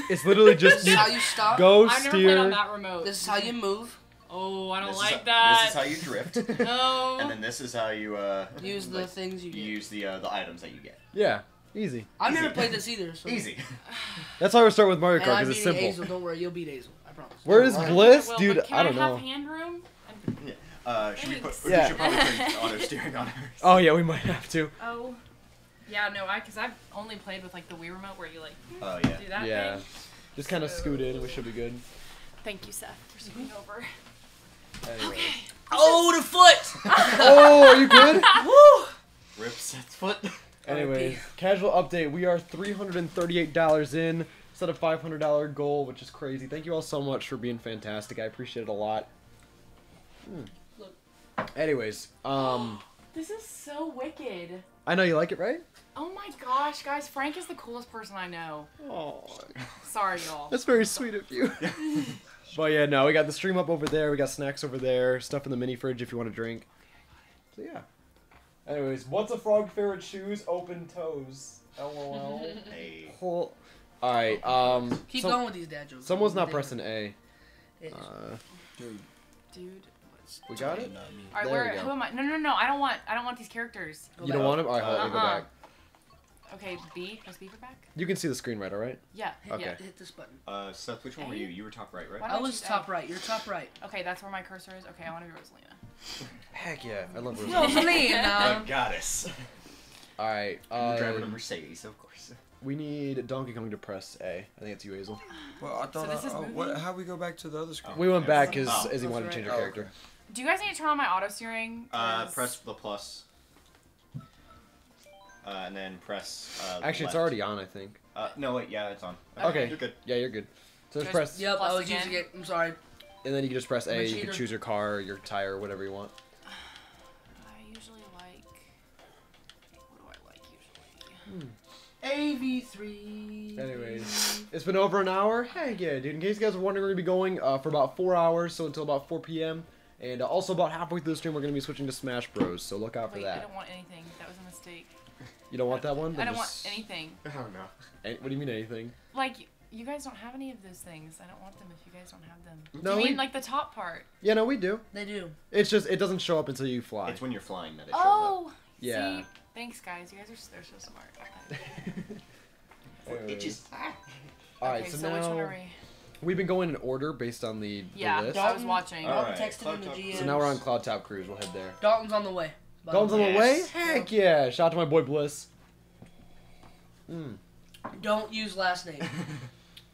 It's literally just This is how you stop. go I've never played on steer. that remote. This is how you move. Oh, I don't This is like how- that. This is how you drift. no. and then this is how you uh Use the like, things you you get. use the uh, the items that you get. Yeah, easy. I've Easy. never played this either. So. Easy. That's why we're starting with Mario Kart because it's simple. Hazel. Don't worry, you'll beat Hazel. I promise. Where is Alright. Bliss, Well, dude? but can I don't have know. hand room? Uh, should we put? Thanks. We Yeah. should probably put auto steering on her. Oh yeah, we might have to. Oh. Yeah, no, I because I've only played with like the Wii remote where you like Oh yeah. do that Yeah. thing. Just kind of scoot in, and we should be good. Thank you, Seth, for scooting over. Anyway. Oh, the foot! Oh, are you good? Woo! Rip Seth's foot. Anyways, casual update. We are $338 in. set a $500 goal, which is crazy. Thank you all so much for being fantastic. I appreciate it a lot. Hmm. Look. Anyways, um, This is so wicked. I know you like it, right? Oh my gosh, guys, Frank is the coolest person I know. Oh, Sorry, y'all. that's very sweet of you. But yeah, no, we got the stream up over there. We got snacks over there. Stuff in the mini fridge if you want to drink. So yeah. Anyways, what's a frog favorite shoes? Open toes. LOL. Hey. All right. Um. Keep some- going with these dad jokes. Someone's not pressing A. it- Uh, Dude, Dude. we got it. All right, There where? Who am I? No, no, no. I don't want. I don't want these characters. Go You don't want them. All right, hold on. let Go Uh-uh. back. Okay, B. Press B for back. You can see the screen, right? All right. Yeah. Hit, Okay. hit this button. Uh, Seth, which one were you? You were top right, right? I was you- top right. You're top right. Okay, that's where my cursor is. Okay, I want to be Rosalina. Heck yeah, I love Rosie. Rosalina. The goddess. All right. You're driving a Uh, Mercedes, of course. we need Donkey Kong to press A. I think it's you, Hazel. Well, I thought. this I, is uh, what? How we go back to the other screen? We went back because Oh. Izzy That's wanted to change her Oh, character. okay. Do you guys need to turn on my auto steering? Uh, press the plus. Uh, and then press. Uh, the Actually, it's left. already on, I think. Uh, no, wait, yeah, it's on. Okay. You're good. Yeah, you're good. So just There's- press, Yep, I Plus was again. using it. I'm sorry. and then you can just press I'm a A. You can cheater. choose your car, your tire, whatever you want. I usually like. What do I like usually? AV3. Anyways, it's been over an hour. Hey, yeah, dude. In case you guys are wondering, we're gonna be going uh, for about four hours, so until about 4 p.m. And uh, also about halfway through the stream, we're gonna be switching to Smash Bros. So look out for Wait, I that. don't want anything. That was a mistake. You don't want that one? I don't want just- anything. Oh no. Any- what do you mean anything? Like, you guys don't have any of those things. I don't want them if you guys don't have them. No, you we- mean like the top part? Yeah, no, we do. They do. It's just it doesn't show up until you fly. It's when you're flying that it shows up. Oh! Yeah. See? Thanks, guys. You guys are s- they're so smart. It Anyways. just. Ah. All right, okay, so, so, which one now are we? we've been going in order based on the, the Yeah, list. I was watching. All Dalton right, texted Cloud in the GM. So now we're on Cloud Top Cruise. We'll head there. Dalton's on the way. By the Dalton's on the way? Heck yeah! Shout out to my boy Bliss. Mm. Don't use last name.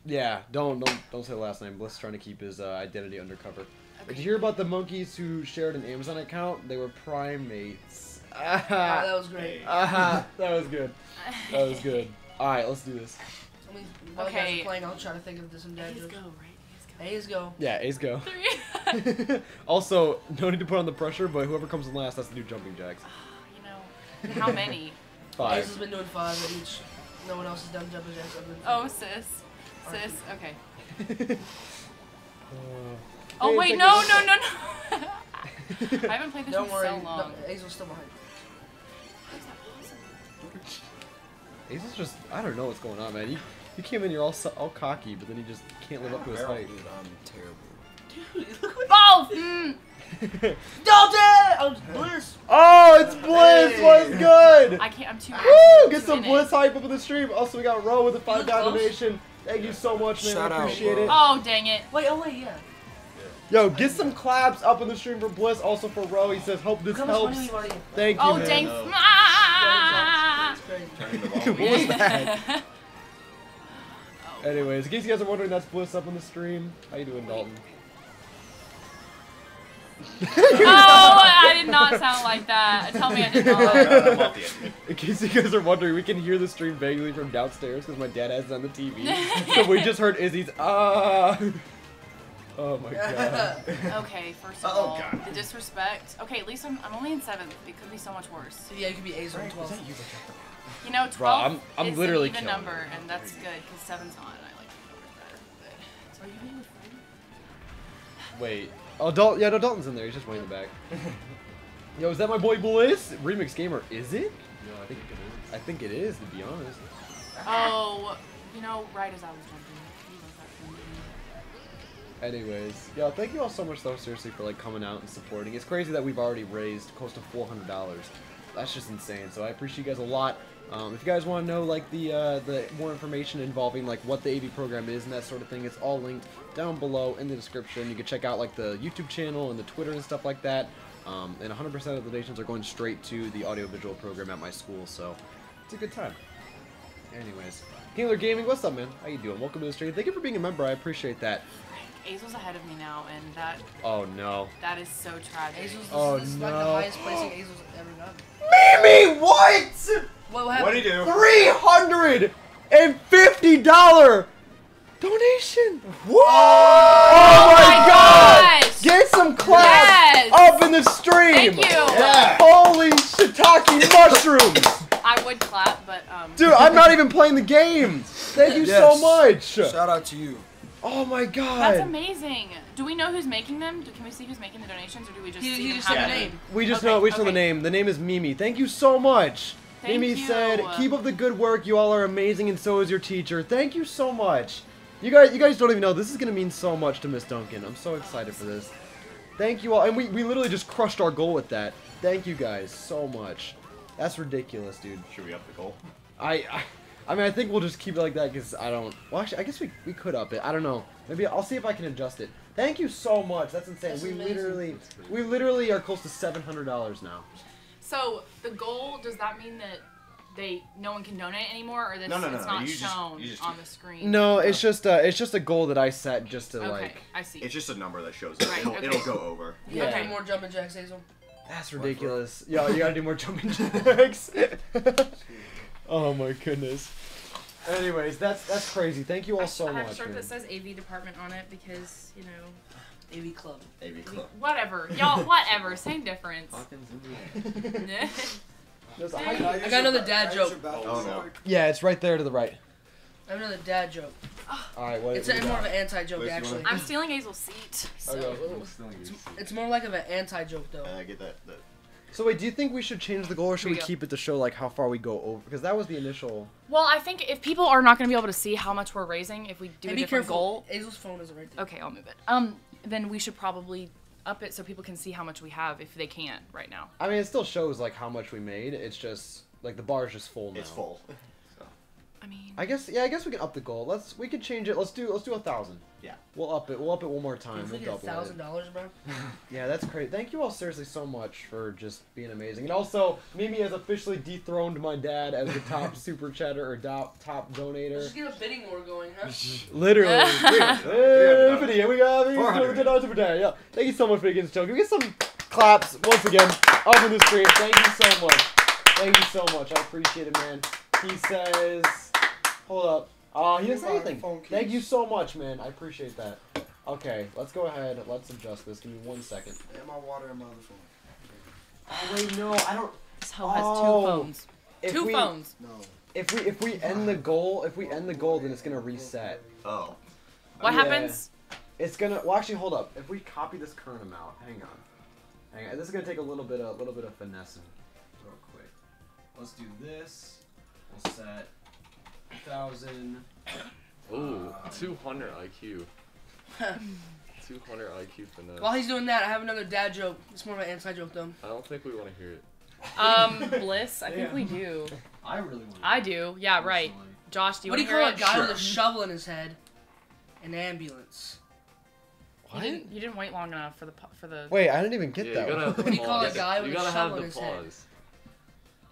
Yeah, don't don't don't say last name. Bliss is trying to keep his uh, identity undercover. Did you hear about the monkeys who shared an Amazon account? They were primates. Ah, Ah, that was great. ah, that was good. That was good. All right, let's do this. I mean, while you guys Okay. are playing, I'll try to think of this some dad A's jokes. Go. A's go. Yeah, A's go. Three. also, no need to put on the pressure, but whoever comes in last has to do jumping jacks. you know, how many? Ace Five. has been doing five at each. No one else has done jumping jacks. other than- Oh, sis. Sis. Okay. Uh, Oh wait, check no, no, no, no. I haven't played this Don't in worry. so long. No, Ace will still behind. Ace is just, I don't know what's going on, man. He, he came in here all all cocky, but then he just can't live up to his height. Dude, I'm terrible. Dude, look what. Oh! Mm. Dalton! Oh, Bliss! oh, it's Bliss! Hey. What's good? I can't. I'm too. Woo! too Get some in it. Bliss hype up in the stream. Also, we got Ro with a five look donation. Thank you so much, man. Shout I out, appreciate bro. it. Oh dang it! Wait, oh wait, yeah. Yo, get some claps up in the stream for Bliss. Also for Ro, he says, "Hope this Look how much money helps." Thank you, Oh man. dang! no. It's crazy. Turning the What was that? Anyways, in case you guys are wondering, that's Bliss up on the stream. How you doing, Dalton? oh, I did not sound like that. Tell me I did not. God, I'm off the edge. In case you guys are wondering, we can hear the stream vaguely from downstairs because my dad has it on the TV. so we just heard Izzy's ah. Oh my god. Okay, first of Oh, all, God. the disrespect. Okay, at least I'm, I'm only in seventh. It could be so much worse. Yeah, you could be Ace on 12. You know, 12 Bro, I'm- I'm is literally an even killing number, it. and that's good because seven's not. Wait. Oh, Dalton. Yeah, no, Dalton's in there. He's just way in the back. Yo, is that my boy Bliss? Remix Gamer, is it? No, I think it is. I think it is, to be honest. oh, you know, right as I was jumping, he was that thing. Anyways, yo, thank you all so much, though, seriously, for like coming out and supporting. It's crazy that we've already raised close to four hundred dollars. That's just insane. So I appreciate you guys a lot. Um, if you guys want to know like the uh, the more information involving like what the AV program is and that sort of thing, it's all linked down below in the description. You can check out like the YouTube channel and the Twitter and stuff like that. Um, and 100% of the donations are going straight to the audiovisual program at my school, so it's a good time. Anyways, Kingler Gaming, what's up, man? How you doing? Welcome to the stream. Thank you for being a member. I appreciate that. Azel's ahead of me now, and that Oh no. that is so tragic. Ace was, this, Oh, this is like the no. highest placing Ace was ever done. Mimi, what? What What'd happened? he do? Three hundred and fifty dollar donation. Oh Oh my god! gosh! Get some claps Yes! up in the stream. Thank you. Yeah. Holy shiitake mushrooms! I would clap, but um. Dude, I'm not even playing the game. Thank you Yes. so much. Shout out to you. Oh my god. That's amazing. Do we know who's making them? Do, can we see who's making the donations, or do we just He, see he them just said the happen? name. We just Okay, know we just know the name. The name is Mimi. Thank you so much. Thank Mimi you. said, "Keep up the good work. You all are amazing, and so is your teacher. Thank you so much. You guys, you guys don't even know. This is gonna mean so much to Miss Duncan. I'm so excited for this. Thank you all, and we we literally just crushed our goal with that. Thank you guys so much. That's ridiculous, dude. Should we up the goal? I, I, I mean, I think we'll just keep it like that because I don't. Well, actually, I guess we we could up it. I don't know. Maybe I'll see if I can adjust it. Thank you so much. That's insane. That's we amazing. literally, we literally are close to seven hundred dollars now. So the goal does that mean that they no one can donate anymore, or this No, no, no, it's no, not you shown you just- on the screen? No, it's just uh, it's just a goal that I set just to Okay, like. I see. It's just a number that shows up. Right, It'll, okay. it'll go over. You Yeah. got any more jumping jacks, Hazel? That's ridiculous. Yo, you gotta do more jumping jacks. oh my goodness. Anyways, that's that's crazy. Thank you all I, so I have a much. shirt man. that says AV department on it because you know, AV Club. AV Club. whatever, y'all, whatever, same difference. There's a I high- got another dad joke. Oh no. yeah, it's right there to the right. I have another dad joke. All right, what? It's what a, more of an anti joke, Wait, actually. wanna- I'm stealing Hazel's seat, so Okay. It's more like of an anti joke, though. Uh, get that. that. So wait, do you think we should change the goal, or should we we keep it to show like how far we go over? Because that was the initial. Well, I think if people are not going to be able to see how much we're raising, if we do Hey, a be different careful. goal, Hazel's phone is right there. okay, I'll move it. Um, then we should probably up it so people can see how much we have if they can't right now. I mean, it still shows like how much we made. It's just like the bar is just full now. It's full. I mean, I guess yeah, I guess we can up the goal. Let's we could change it. Let's do let's do a thousand. Yeah. We'll up it. We'll up it one more time. If we We'll get a thousand dollars, bro. Yeah, that's great. Thank you all seriously so much for just being amazing. And also, Mimi has officially dethroned my dad as the top super chatter or top top Let's donator. just get a bidding war going, huh? Literally. hey, video, we got me. 400. $400 super chat. Yeah. Thank you so much for getting show. Can we get some claps once again up in the stream? Thank you so much. Thank you so much. I appreciate it, man. He says, hold up. Uh, he doesn't say anything. Thank you so much, man. I appreciate that. Okay, let's go ahead. Let's adjust this. Give me one second. And my water and my other phone. Oh wait, no, I don't. this hoe has Oh. two phones. If two we, phones. No. If we if we end the goal, if we end the goal, then it's gonna reset. Oh. What Yeah. happens? It's gonna. Well, actually, hold up. If we copy this current amount, hang on, hang on. This is gonna take a little bit, of a little bit of finessing, real quick. Let's do this. We'll set thousand. Ooh, 200 IQ. 200 IQ finesse. While he's doing that, I have another dad joke. It's more of an anti joke, though. I don't think we want to hear it. Um, Bliss, I think we do. I really want to. I do. Yeah, right. Josh, do you what do want you to call a it? guy Sure. with a shovel in his head? An ambulance. You didn't, you didn't wait long enough for the po- for the. Wait, I didn't even get Yeah, that. you gotta one. have the What do you call a pause. guy with you a gotta shovel have in the his head? pause.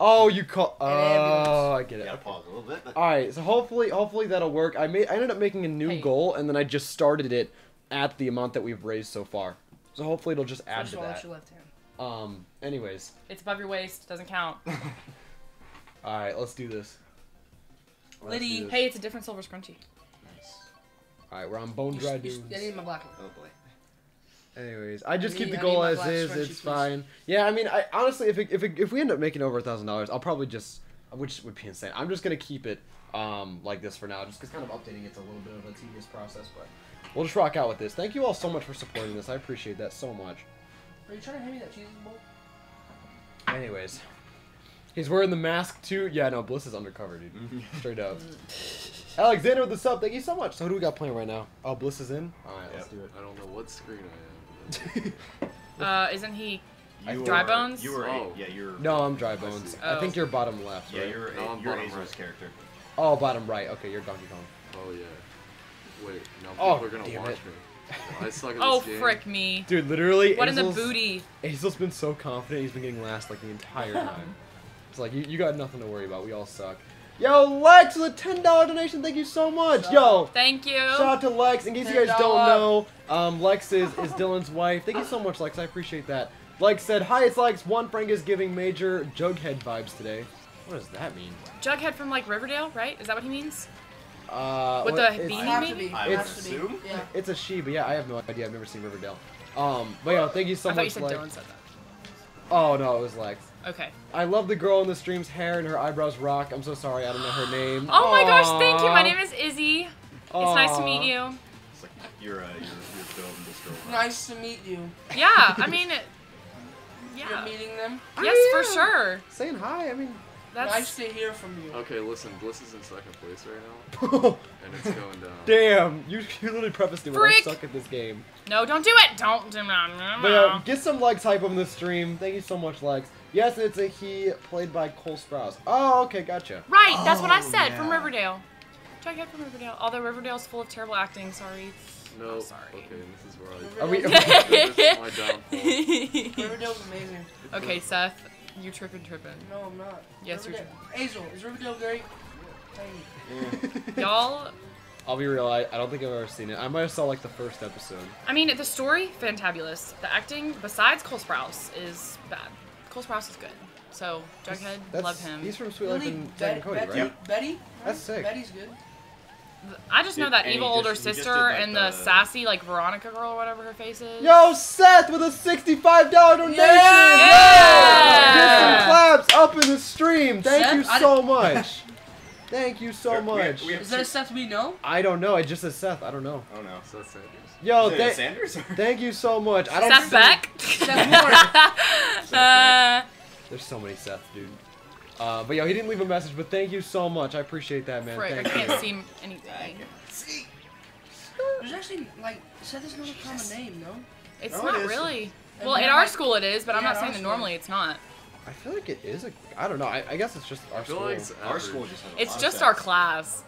Oh, you call. Oh, ambulance. I get it. Yeah, Okay. pause a little bit. All right, so hopefully, hopefully that'll work. I made, I ended up making a new Hey. goal, and then I just started it at the amount that we've raised so far. So hopefully it'll just add First to of all, that. it's your left hand. Um. Anyways, It's above your waist. Doesn't count. all right, let's do this. Let's do Liddy. this. Hey, it's a different silver scrunchie. Nice. All right, we're on bone dry s- you. I need my black one. Oh boy. Anyways, I just I keep the goal as is. It's please. fine. Yeah, I mean, I honestly, if it, if it, if we end up making over a thousand dollars, I'll probably just, which would be insane. I'm just gonna keep it um like this for now, just because kind of updating it's a little bit of a tedious process, but we'll just rock out with this. Thank you all so much for supporting this. I appreciate that so much. Are you trying to hand me that cheese bowl? Anyways, he's wearing the mask too. Yeah, no, Bliss is undercover, dude. Straight up. Alexander with the sub. Thank you so much. So who do we got playing right now? Oh, Bliss is in. All right, let's do it. I don't know what screen I am. Uh, isn't he? You Dry were- bones? You were. Oh. A, yeah, you're. No, I'm dry bones. see. I think Oh. you're bottom left. Yeah, right? you're. No, A, I'm you're bottom Azra's right. character. Oh, bottom right. Okay, you're Donkey Kong. Oh yeah. Wait, now Oh, people are gonna watch it. me. I suck at Oh, game. frick me. Dude, literally. What in the booty? Hazel's been so confident. He's been getting last like the entire time. it's like you, you got nothing to worry about. We all suck. Yo, Lex with a ten dollar donation. Thank you so much. Yo, Thank you. shout out to Lex. In case you guys don't know, um, Lex is, is Dylan's wife. Thank you so much, Lex. I appreciate that. Lex said, "Hi, it's Lex. One Frank is giving major Jughead vibes today." What does that mean? Jughead from like Riverdale, right? Is that what he means? Uh, With what- the it's, beanie? Have to maybe? be. I to be. assume. Yeah. It's a she, but yeah, I have no idea. I've never seen Riverdale. Um, but yo, thank you so I thought you much. said Lex. Dylan said that. Oh no, it was Lex. Okay. I love the girl in the stream's hair and her eyebrows rock. I'm so sorry, I don't know her name. Oh my gosh, thank you. My name is Izzy. It's nice to meet you. It's like you're uh, you're you're building this girl. up. Nice to meet you. Yeah, I mean, it- You're yeah. meeting them. Yes, I for sure. Saying hi. I mean, That's Nice to hear from you. Okay, listen, Bliss is in second place right now, and it's going down. damn. You, you literally prefaced it with I Freak. suck at this game. no. Don't do it. Don't do But it. uh, get some likes hype on the stream. Thank you so much, Lex. Yes, it's a he played by Cole Sprouse. Oh, okay, gotcha. Right, that's what I Oh, said from yeah. Riverdale. Jughead from Riverdale. Although Riverdale's full of terrible acting. Sorry. No, sorry. okay, this is where I. Are we? this is my downfall. Riverdale's amazing. okay, Seth, you tripping, tripping. No, I'm not. Yes, you're Riverdale. Hazel, is Riverdale great? Tiny. Y'all, I'll be real. I, I don't think I've ever seen it. I might have saw like the first episode. I mean, the story, fantabulous. The acting, besides Cole Sprouse, is bad. Cole Sprouse is good. So, Jughead, That's, love him. He's from Sweet Life Really? and Bet- Zack and Cody, Betty? right? Betty? That's sick. Betty's good. I just know that and evil just- older just sister like, and the, the- sassy, like, Veronica girl or whatever her face is. Yo, Seth with a $65 donation! Yeah! Get some claps up in the stream. Thank Seth, you I so much. Thank you so We- we- much. we have Is that a Seth we know? I don't know. It just says Seth. I don't know. Oh no. So that's Sanders. Yo, Is it thank, Sanders? thank you so much. I don't Seth see- Beck? Seth Moore. uh, There's so many Seth, dude. Uh, but yo, he didn't leave a message, but thank you so much. I appreciate that, man. frick, I Thank you. can't see anything. There's actually, like, Seth is not a common name, no? It's No, not is. really. And Well, yeah, at our like- school it is, but I'm not saying our that school. normally it's not. I feel like it is a. I don't know. I, I guess it's just our I feel school. like it's Our school just has a It's lot of just our class.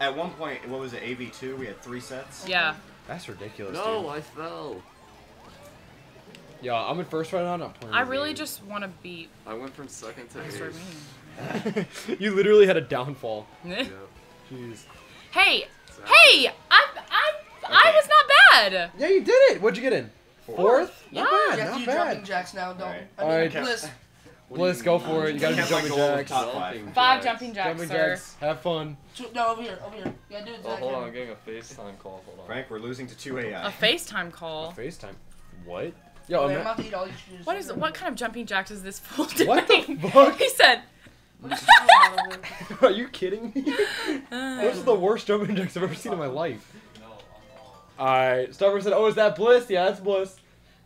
At one point, what was it? AV two. We had three sets. Yeah. That's ridiculous. No, dude. I fell. Yeah, I'm in first right now. I'm not playing. I really game. just want to beat I went from second to Master eighth. you literally had a downfall. Mean. Yeah. Jeez. hey, exactly. hey, I, I, I Okay. was not bad. Yeah, you did it. What'd you get in? Fourth? Yeah. Not You bad. have to Not do bad. jumping jacks now, don't Alright. I mean, Alright. Bliss. Bliss, go for it. You gotta do jumping go jacks. top five. Jumping Five jacks. jumping jacks, Jumping sir. jacks. Have fun. Two- No, over here, over here. Yeah, do it. Oh, hold on, I'm getting a FaceTime call. Hold on. Frank, we're losing to two AI. A FaceTime call. FaceTime. What? Yo, Okay, I'm ima- about to eat all your shoes. What is what kind of jumping jacks is this fool doing? What the fuck? he said. Are you kidding me? Those are the worst jumping jacks I've ever seen in my life. Alright, Starver said, oh, is that Bliss? Yeah, that's Bliss.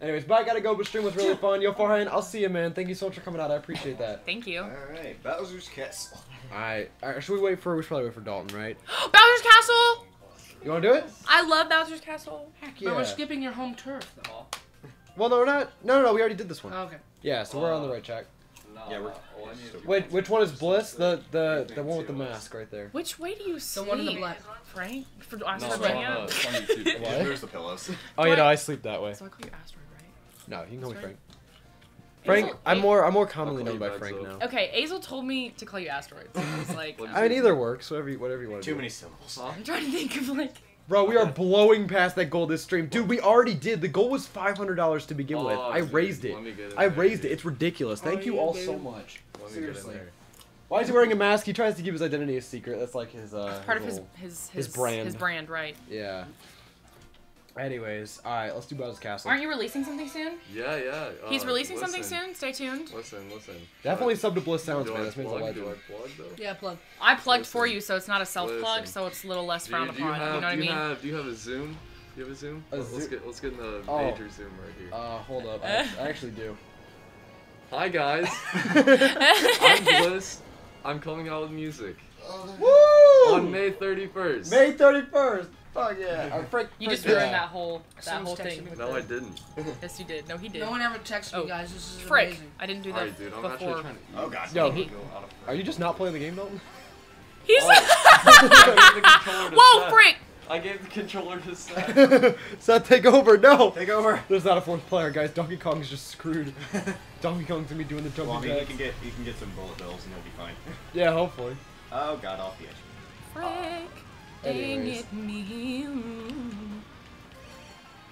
Anyways, but I gotta go, but stream was really fun. Yo, Farhan, I'll see you, man. Thank you so much for coming out. I appreciate that. Thank you. All right, Bowser's Castle. Alright, alright, should we wait for, we should probably wait for Dalton, right? Bowser's Castle. You wanna do it? I love Bowser's Castle. Heck yeah. But we're skipping your home turf, though. Well, no, we're not. No, no, no, we already did this one. Oh, okay. Yeah, so we're on the right track. No, Yeah, we're- oh, I need to- Wait, which one is Bliss? The the the one with the mask right there. Which way do you sleep? The one in the black. Frank? For No, Astroid it's on, Mania? uh, it's on YouTube. What? There's the pillows. Oh, you know, I sleep that way. So I call you Astroid, right? No, you can call me Sorry. Frank. Frank, Azel- I'm more I'm more commonly known by you Frank now. Okay, Azel told me to call you Astroids. So it's like, I mean, either works. Whatever you, whatever you want Too do. many syllables. I'm trying to think of like. Bro, we are blowing past that goal this stream, dude. We already did. The goal was five hundred dollars to begin with. Oh, I dude, raised it. let me get I there, raised dude. it. It's ridiculous. Thank Oh, you you all do. so much. Let me get in Seriously. Why is he wearing a mask? He tries to keep his identity a secret. That's like his uh. Part of his his his his brand. His brand, right? Yeah. Anyways, all right. Let's do Bowser's Castle. Aren't you releasing something soon? Yeah, yeah. He's uh, releasing listen, something soon. Stay tuned. Listen, listen. Definitely Uh, sub to Bliss Sounds, do man. I This means a lot Do I plug though? Yeah, plug. I plugged for you, so it's not a self plug, Listen. so it's a little less Do you, frowned do you have, you know what I do mean? you have, do you have a Zoom? Do you have a Zoom? A let's Zoom- get let's get in the Oh. major Zoom right here. Uh, hold up. I, I actually do. Hi guys, I'm Bliss. I'm coming out with music Woo! on May 31st. May 31st. Fuck yeah. Our Frank, you just Frank- ruined that whole that Someone's whole thing. No, the- I didn't. Yes, you did. No, he did. No one ever texted Oh, me, guys. This is Frick! amazing. I didn't do that Alright, dude. I'm actually before. trying to. Oh god. Yo, Maybe. Go out of are you just not playing the game, Dalton? He's. Oh. I gave the controller to Whoa, Seth. Frick! I gave the controller to Seth. Seth, take over. No. Take over. There's not a fourth player, guys. Donkey Kong's just screwed. Donkey Kong's gonna be doing the Well, I jumping mean, you can get you can get some bullet bills and you'll be fine. Yeah, hopefully. Oh god, off the edge. Frick! Dang Anyways. it, me.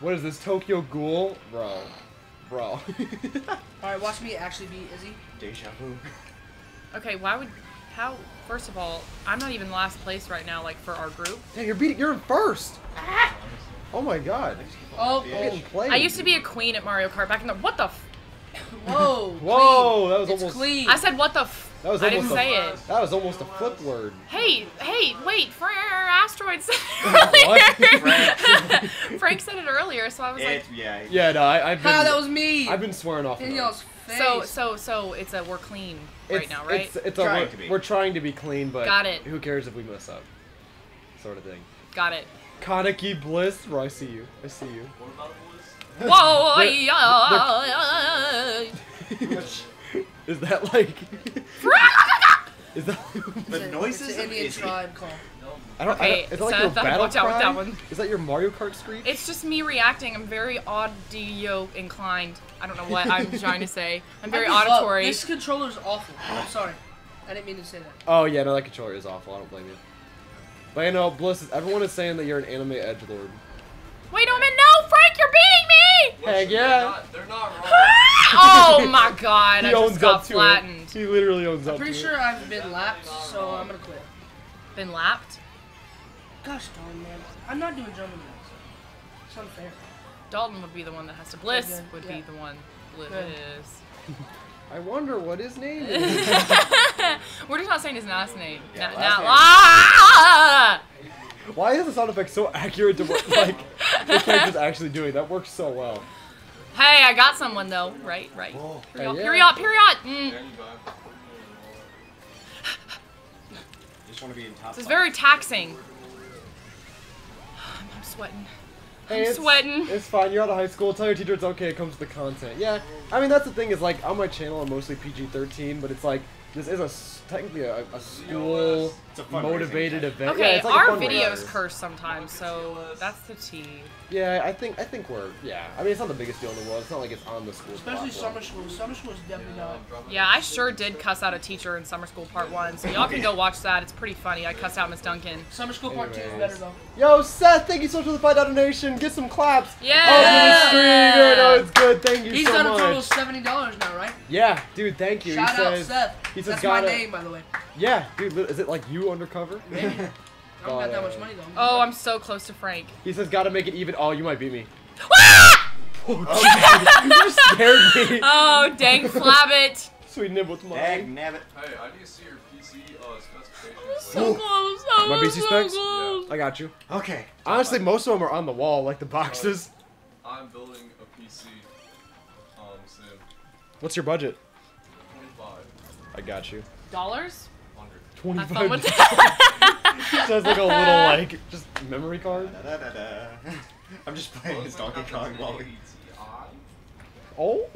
What is this, Tokyo Ghoul? Bro. Bro. Alright, watch me actually be Izzy. Deja vu. Okay, why would How? First of all, I'm not even last place right now. Like for our group, Yeah, you're beating. You're in first. Ah! Oh my god. Oh, I'm getting played. I used to be a queen at Mario Kart back in the. What the? F- whoa. Whoa, that was Clean. It's almost. clean. I said what the? F- That was I didn't almost a- say it. That was almost a flip word. Hey, hey, wait, for Astroids earlier. Frank said it earlier, so I was like, yeah. Yeah, no, I, I've been. Ah, that was me. I've been swearing off. in and y'all's face. so, so, so it's a we're clean right It's- now, right? It's, it's a, Trying we're, to be. we're trying to be clean, but Got it. who cares if we mess up? Sort of thing. Got it. Kaneki Bliss, where I see you. I see you. What about Bliss? Whoa, They're- yeah. Is that like? is that? The a- noises It's an Indian Izzy. tribe call. I don't. I don't is that like so your that- battle watch out with that one. Is that your Mario Kart screech? It's just me reacting. I'm very audio inclined. I don't know what I'm trying to say. I'm very I give up. auditory. This controller's awful. I'm sorry. I didn't mean to say that. Oh yeah, no, that controller is awful. I don't blame you. But you know, Bliss, is, everyone is saying that you're an anime edge lord. Wait a minute, no, Frank, you're beating me! Heck They're yeah. not, they're not wrong. oh my god, I He owns just got up to flattened. it. He literally owns up I'm pretty to sure it. I've been lapped, so I'm gonna quit. Been lapped? Gosh darn man, I'm not doing German names. It's unfair. Dalton would be the one that has to. Bliss good, would yeah. be the one. Bliss. I wonder what his name is. We're just not saying his last name. Yeah, Na- last na- name. ah! Why is the sound effect so accurate to what like the character's actually doing? That works so well. Hey, I got someone though. Right, right. Period, Hey, yeah. period, period. Mm. There you go. Just want to be in top This is very taxing. I'm, I'm sweating. Hey, I'm it's, sweating. It's fine. You're out of high school. Tell your teacher it's okay. It comes with the content. Yeah. I mean, that's the thing is like on my channel, I'm mostly PG-13, but it's like this is a technically a, a school It's a fundraising motivated event. Okay, yeah, it's like a our videos curse sometimes, so that's the T. Yeah, I think I think we're yeah. I mean, it's not the biggest deal in the world. It's not like it's on the school. Especially platform. summer school. Summer school is definitely not. Yeah, I sure did cuss out a teacher in summer school part one, so y'all can go watch that. It's pretty funny. I cussed out Miss Duncan. Summer school part two is better though. Yo, Seth, thank you so much for the five dollar donation. Get some claps. Yeah. Oh, for the stream. I know it's good. Thank you He's so done a total of seventy dollars now, right? Yeah, dude, thank you. Shout he out says, Seth. he says That's my name, by the way. Yeah, dude, is it like you undercover? Maybe. I don't got that much money though. Oh, I'm so close to Frank. He says gotta make it even. Oh, you might beat me. Ah! you scared me. Oh, dang flabbit. Sweet nibble to Dag mine. nabbit. Hey, I need to see your PC uh, specifications. So close. I My was BC so specs? close. I got you. Okay. Honestly, most of them are on the wall, like the boxes. I'm building a PC um, soon. What's your budget? 25. I got you. Dollars? 100. Have fun 25. with that. Says like a little like just memory card. Da, da, da, da. I'm just playing as Donkey Kong while we. Oh.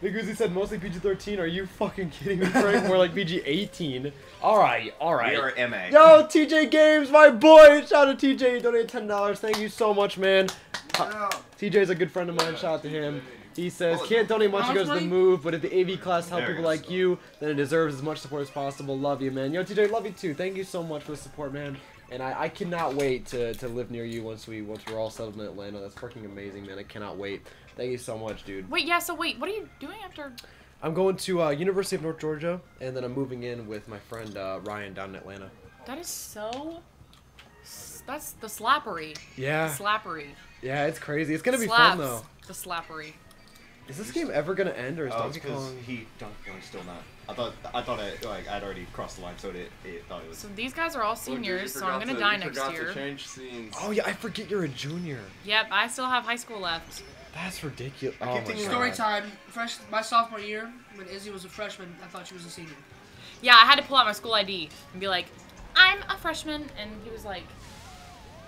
Big Uzi said mostly PG-13. Are you fucking kidding me, Frank? We're like PG-18. All right, all right. We are MA. Yo, TJ Games, my boy. Shout out to TJ. You donated ten dollars. Thank you so much, man. Uh, TJ's a good friend of mine. Shout out to him. He says can't donate much How because of the move, but if the AV class help people like you, then it deserves as much support as possible. Love you, man. Yo, TJ, love you too. Thank you so much for the support, man. And I, I cannot wait to, to live near you once we once we're all settled in Atlanta. That's freaking amazing, man. I cannot wait. Thank you so much, dude. Wait, yeah, so wait, what are you doing after? I'm going to uh, University of North Georgia, and then I'm moving in with my friend uh, Ryan down in Atlanta. That is so. That's the slappery. Yeah, Slappery. yeah, it's crazy. It's gonna be Slaps. fun though. The slappery. Is this game ever gonna end, or is Oh, it's Donkey because Kong? he Donkey Kong's still not. I thought I thought it like I'd already crossed the line, so it, it thought it was. So these guys are all seniors, so I'm gonna die next year. change scenes. Oh yeah, I forget you're a junior. Yep, I still have high school left. That's ridiculous. I Oh keep my thinking- God. Story time. Fresh, my sophomore year, when Izzy was a freshman, I thought she was a senior. Yeah, I had to pull out my school ID and be like, I'm a freshman, and he was like,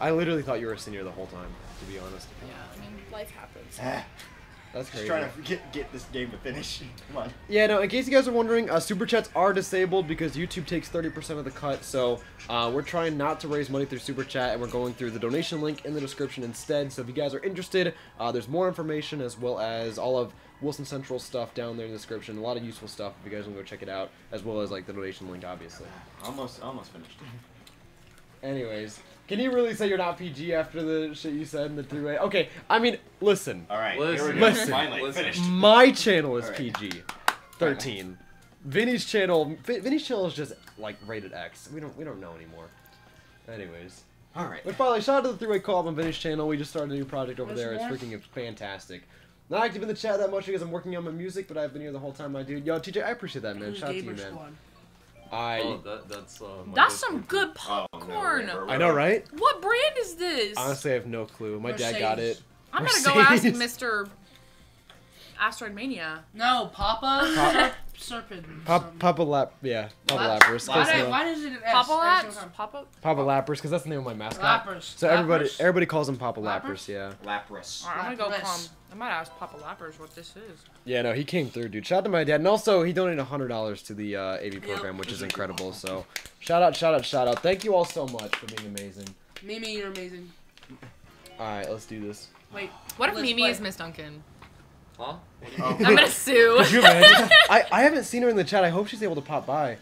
I literally thought you were a senior the whole time. To be honest, Yeah, I mean, life happens. Eh. That's just trying to get get this game to finish. Come on. Yeah, no. In case you guys are wondering, uh, super chats are disabled because YouTube takes 30% of the cut. So uh, we're trying not to raise money through super chat, and we're going through the donation link in the description instead. So if you guys are interested, uh, there's more information as well as all of Wilson Central stuff down there in the description. A lot of useful stuff if you guys want to go check it out, as well as like the donation link, obviously. Almost almost finished. Anyways, can you really say you're not PG after the shit you said in the three-way? Okay, I mean, listen. All right. Listen. here we go. Listen. Finally Listen. finished. My channel is Alright. PG. 13. Vinny's channel. Vin- Vinny's channel is just like rated X. We don't we don't know anymore. Anyways, All right. but finally, shout out to the three way co-op on Vinny's channel. We just started a new project over There's there. It's freaking fantastic. Not active in the chat that much because I'm working on my music, but I've been here the whole time, my dude. Yo, TJ, I appreciate that, man. Mm, shout out to you, man. Squad? I Oh, that, that's uh, my That's some group. good Oh, no, popcorn. we're- we're- I know, right? What brand is this? Honestly, I have no clue. My dad got it. I'm gonna go ask Mr. Astroid Mania. No, Papa Pop- Serpent. Pop. Papa Lap, yeah, Papa Lap- Lappers. Why, did- why does it an S? Papa every Laps? time? Papa? Papa Lappers, because that's the name of my mascot. Lappers. So everybody, Lappers? everybody calls him Papa Lappers? Lappers. Yeah. Lapras. Alright, I'm gonna go Lappers. calm. I might ask Papa Lappers what this is. Yeah, no, he came through, dude. Shout out to my dad, and also he donated hundred dollars to the uh, AV program, which is incredible. So, shout out, shout out, shout out. Thank you all so much for being amazing. Mimi, you're amazing. All right, let's do this. Wait. What if let's Mimi play. is Miss Duncan? Huh? Oh. I'm gonna sue. Could you imagine? I, I haven't seen her in the chat. I hope she's able to pop by.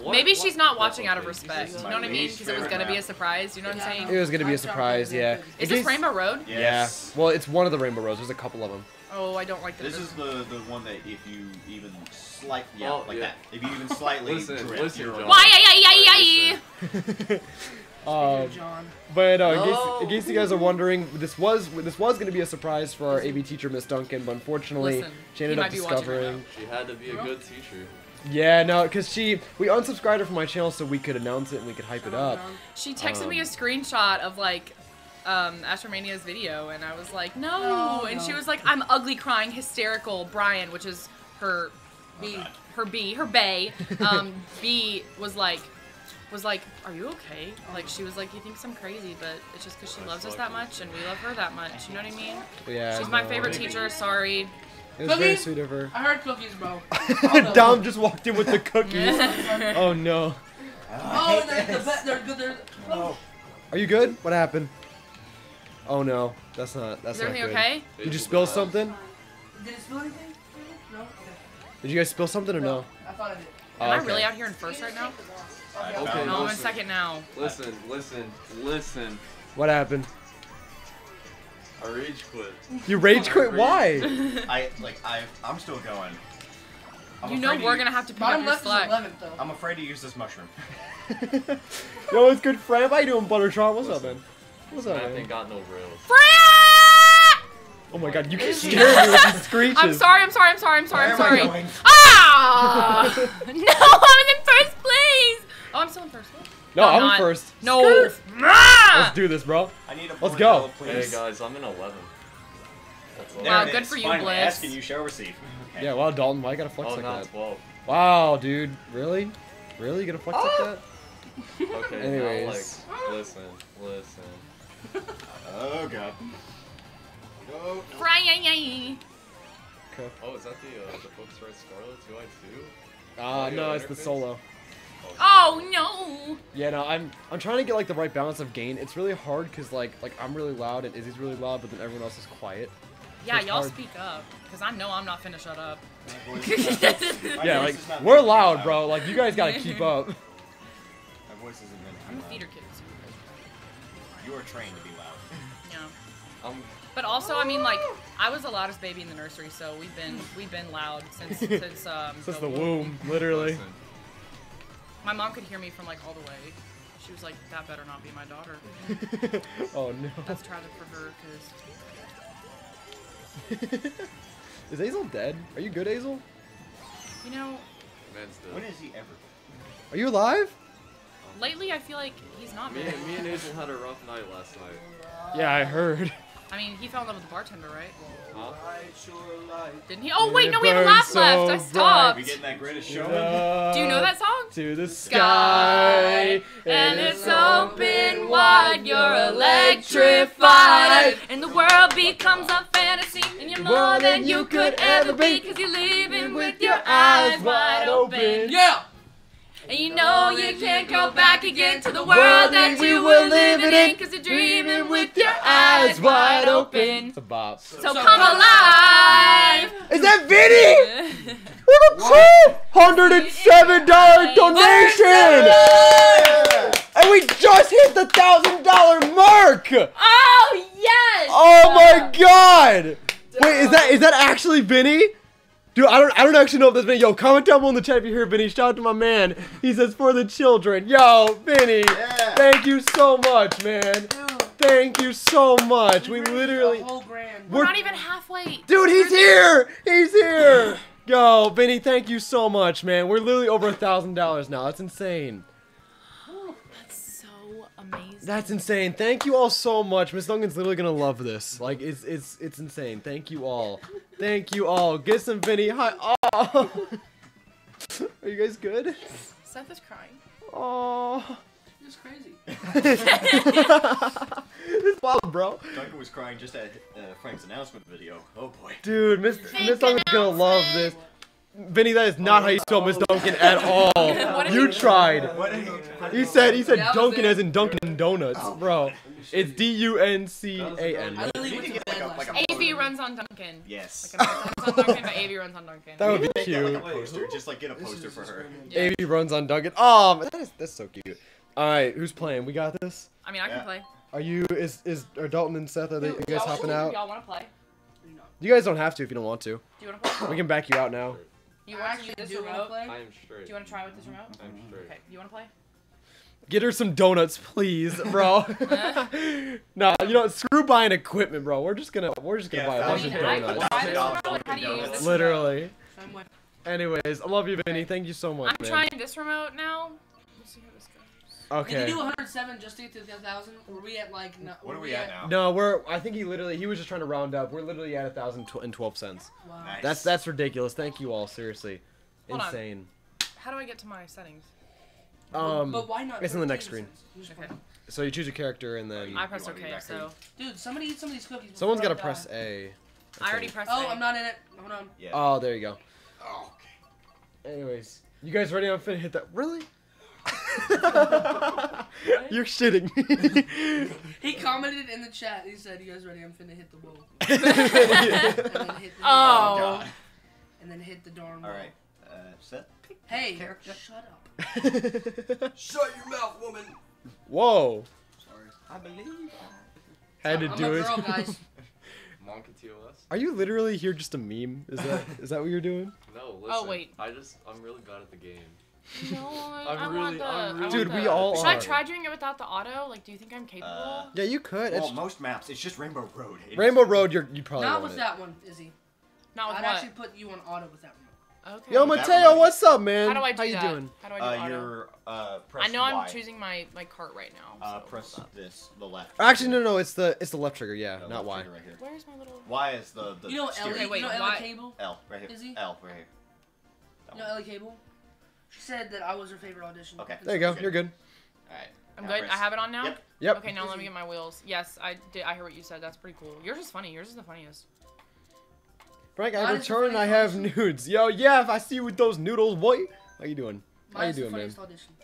What? Maybe she's not What? watching out of respect. You know what I mean? Because it was gonna be a surprise. You know what I'm saying? It was gonna be a surprise, yeah. Is In this Rainbow Road? Yes. Yeah. Well, it's one of the Rainbow Roads. There's a couple of them. Oh, I don't like This this. is the the one that if you even slightly, yeah, Oh, like yeah. that. If you even slightly Listen, drift, listen, you're John. Why? Um, John. but uh, in, case, in case you guys are wondering, this was this was gonna be a surprise for our AV teacher, Miss Duncan, but unfortunately, Listen, she ended up might right discovering. She had to be a good teacher. Yeah, no, because she we unsubscribed her from my channel so we could announce it and we could hype it up. She texted me a Um, screenshot of like um Astroid Mania's video and I was like, no. Oh, and she was like, I'm ugly crying hysterical Brian, which is her B. her B, her bay. Um B was like was like, Are you okay? Like she was like, You think I'm crazy, but it's just because she loves us that much and we love her that much. You know what I mean? Yeah, She's my favorite teacher, sorry. It was very sweet of her. I heard cookies, bro. Dom just walked in with the cookies. oh no. Oh, they're, the be- they're good. They're, oh. Are you good? What happened? Oh no, that's not that's Is not everything good. okay? Did you spill something? Did it spill anything? No? Okay. Did you guys spill something or no? I thought I did. Oh, Am I oh, really out here in first right now? I Okay, found No, I'm in second now. Listen, listen, listen. What happened? I rage quit. You rage quit? Why? I like I I'm still going. I'm You know we're use- gonna have to pick Bottom up your left is slack. 11th, though. I'm afraid to use this mushroom. Yo, it's good friend. How you doing, Buttertron? What's up, man? What's up, That man? thing got no rails. Oh my god, you can scare me with these screeches. I'm sorry, I'm sorry, I'm sorry, I'm sorry, I'm Where am I sorry. going? Ah! no, I'm in first place. Oh, I'm still in first place. No, I'm, not. in first. No. Let's Ah! do this, bro. I need a Let's go. yellow, Hey guys, I'm in 11. That's Wow, good is. for you, Finally, Bliss. Asking you shall receive. Okay. Yeah, wow, Dalton, why you gotta flex Oh, like now that? 12. Wow, dude, really? Really? You gonna flex like that? Okay, Anyways. now like, listen, listen. Oh god. Go. Fry-yay-yay. Okay. Oh, is that the uh, the Focusrite Scarlett 2i2? Uh, no, it's the interface? solo. Oh no. Yeah, no, I'm I'm trying to get like the right balance of gain. It's really hard because like like I'm really loud and Izzy's really loud, but then everyone else is quiet. Yeah, it's y'all speak up, cause I know I'm not finna shut up. My voice is not- my yeah, like we're meant loud, bro. Like you guys gotta keep up. My voice isn't meant to I'm be a loud. theater kid. You are trained to be loud. Yeah. I'm But also, I mean, like, I was the loudest baby in the nursery, so we've been we've been loud since since um. Since the womb, literally. listen. My mom could hear me from like all the way. She was like, "That better not be my daughter." oh no. That's tragic for her, cause is Hazel dead? Are you good, Hazel? you know, Man's dead. When is he ever? Are you alive? lately I feel like he's not Me, me and Hazel had a rough night last night. Yeah, I heard. I mean, he fell in love with the bartender, right? Huh? Didn't he? Oh wait, no, we have a It laugh left. I so bright. stopped. We getting that greatest Do showman? Do you know that song? To the Sky, sky, And it's open wide, you're electrified, and the world becomes a fantasy, and you're more than you could ever be, cause you're living with your eyes wide open. Yeah! And you know you can't go back again to the world that you were living in, cause you're dreaming with your eyes wide open. It's a bop. So come alive! Is that Vinny? Hundred and seven dollar donation, and we just hit the thousand dollar mark. Oh yes! Oh my god! Wait, is that is that actually Vinny? Dude, I don't I don't actually know if this Vinny. Yo, comment down below in the chat if you hear Vinny. Shout out to my man. He says for the children. Yo, Vinny. Yeah. Thank you so much, man. Dude, Thank you so much. We raised a literally whole grand. We're We're- not even halfway. Dude, he's here! He's here! Yo, Vinny, thank you so much, man. We're literally over a thousand dollars now. That's insane. That's. That's insane. Thank you all so much. Miss Duncan's literally gonna love this. Like it's it's it's insane. Thank you all. Thank you all. Get some Vinny. Hi. Oh. Are you guys good? Seth is crying. Oh. It's crazy. it's wild, bro. Duncan was crying just at uh, Frank's announcement video. Oh boy. Dude, Miss Miss Duncan's gonna love this. Vinny, that is not how you spell Miss Duncan at all. You he- tried. What did he, He said he said That was Dunkin' it. as in Dunkin' Donuts, oh. bro. It's D U N C A I N. literally Need went to to get like bed a- last like a- night. AV runs on Duncan. Yes. Like America runs on Duncan, but AV runs on Duncan. That would be Make that like a cute. poster. Just like get a poster for her. Yeah. AV runs on Dunkin'. Oh, man, that is that's so cute. All right, who's playing? We got this. I mean, I can play. Are you is is are Dalton and Seth? Are they you guys hopping out? Y'all want to play? You guys don't have to if you don't want to. Do you want to play? We can back you out now. You want to actually use this do want remote? play. I am straight. Do you want to try with this remote? I'm mm-hmm. straight. Okay. You want to play? Get her some donuts, please, bro. no, you know, screw buying equipment, bro. We're just gonna we're just gonna Yeah, buy a bunch of donuts. can try this Donuts. remote. How do you use this? Literally. Anyways, I love you, Vinny. Thank you so much, I'm man. trying this remote now. Goes. Did you do 107 just to get to the 1,000? Were we at like? No, What are we at now? No, we're. I think he literally. He was just trying to round up. We're literally at a thousand and twelve cents. Wow. Nice. That's that's ridiculous. Thank you all. Seriously, Hold on. insane. How do I get to my settings? Um, but why not? it's in the next screen. Okay. so you choose a character and then I pressed want me OK, so Dude, somebody eat some of these cookies. Someone's gotta I press die. A. I already pressed Oh, A. I'm not in it. Hold on. Yeah. Oh, there you go. Oh, okay. Anyways, you guys ready? I'm finna hit that. Really? You're shitting. me. He commented in the chat. He said, "You guys ready? I'm finna hit the bowl." and hit the Oh. God. and then hit the darn. All bowl. right. Uh, set. Hey, Character. shut up. Shut your mouth, woman. Whoa. Sorry. I believe. Had to I'm do a it. girl, guys. Are you literally here just a meme? Is that is that what you're doing? No, listen. Oh, wait. I just, I'm really bad at the game. No, I, I'm I want really- the. I'm really- Dude, the- we all Should I try doing it without the auto? Like, do you think I'm capable? Uh, Yeah, you could. Well, It's most maps, it's just Rainbow Road. It is- Rainbow Road. You're you probably Not want with it. that one, Izzy. Not with I'd what? actually put you on auto with that one. Okay. Yo, With Mateo, what's up, man? How do I do How you that? doing? How do I do Uh, auto? you're uh, press I know I'm choosing my my cart right now. Uh, so press this, the left. Actually, no, no. It's the it's the left trigger. Yeah, No, not left Y. trigger Right here. Where's my little? Y is the the You know steering. Ellie, wait, you know Ellie why- Cable? L right here. he? L right here. That You know one. Cable? She said that I was her favorite audition. Okay. There you go. You're good. All right. I'm now good. press- I have it on now. Yep. Yep. Okay, now let me get my wheels. Yes, I did. I hear what you said. That's pretty cool. Yours is funny. Yours is the funniest. Frank, I is the return. I have funniest nudes. Yo, yeah. If I see you with those noodles, boy. How you doing? How you Mine's the doing, man? audition.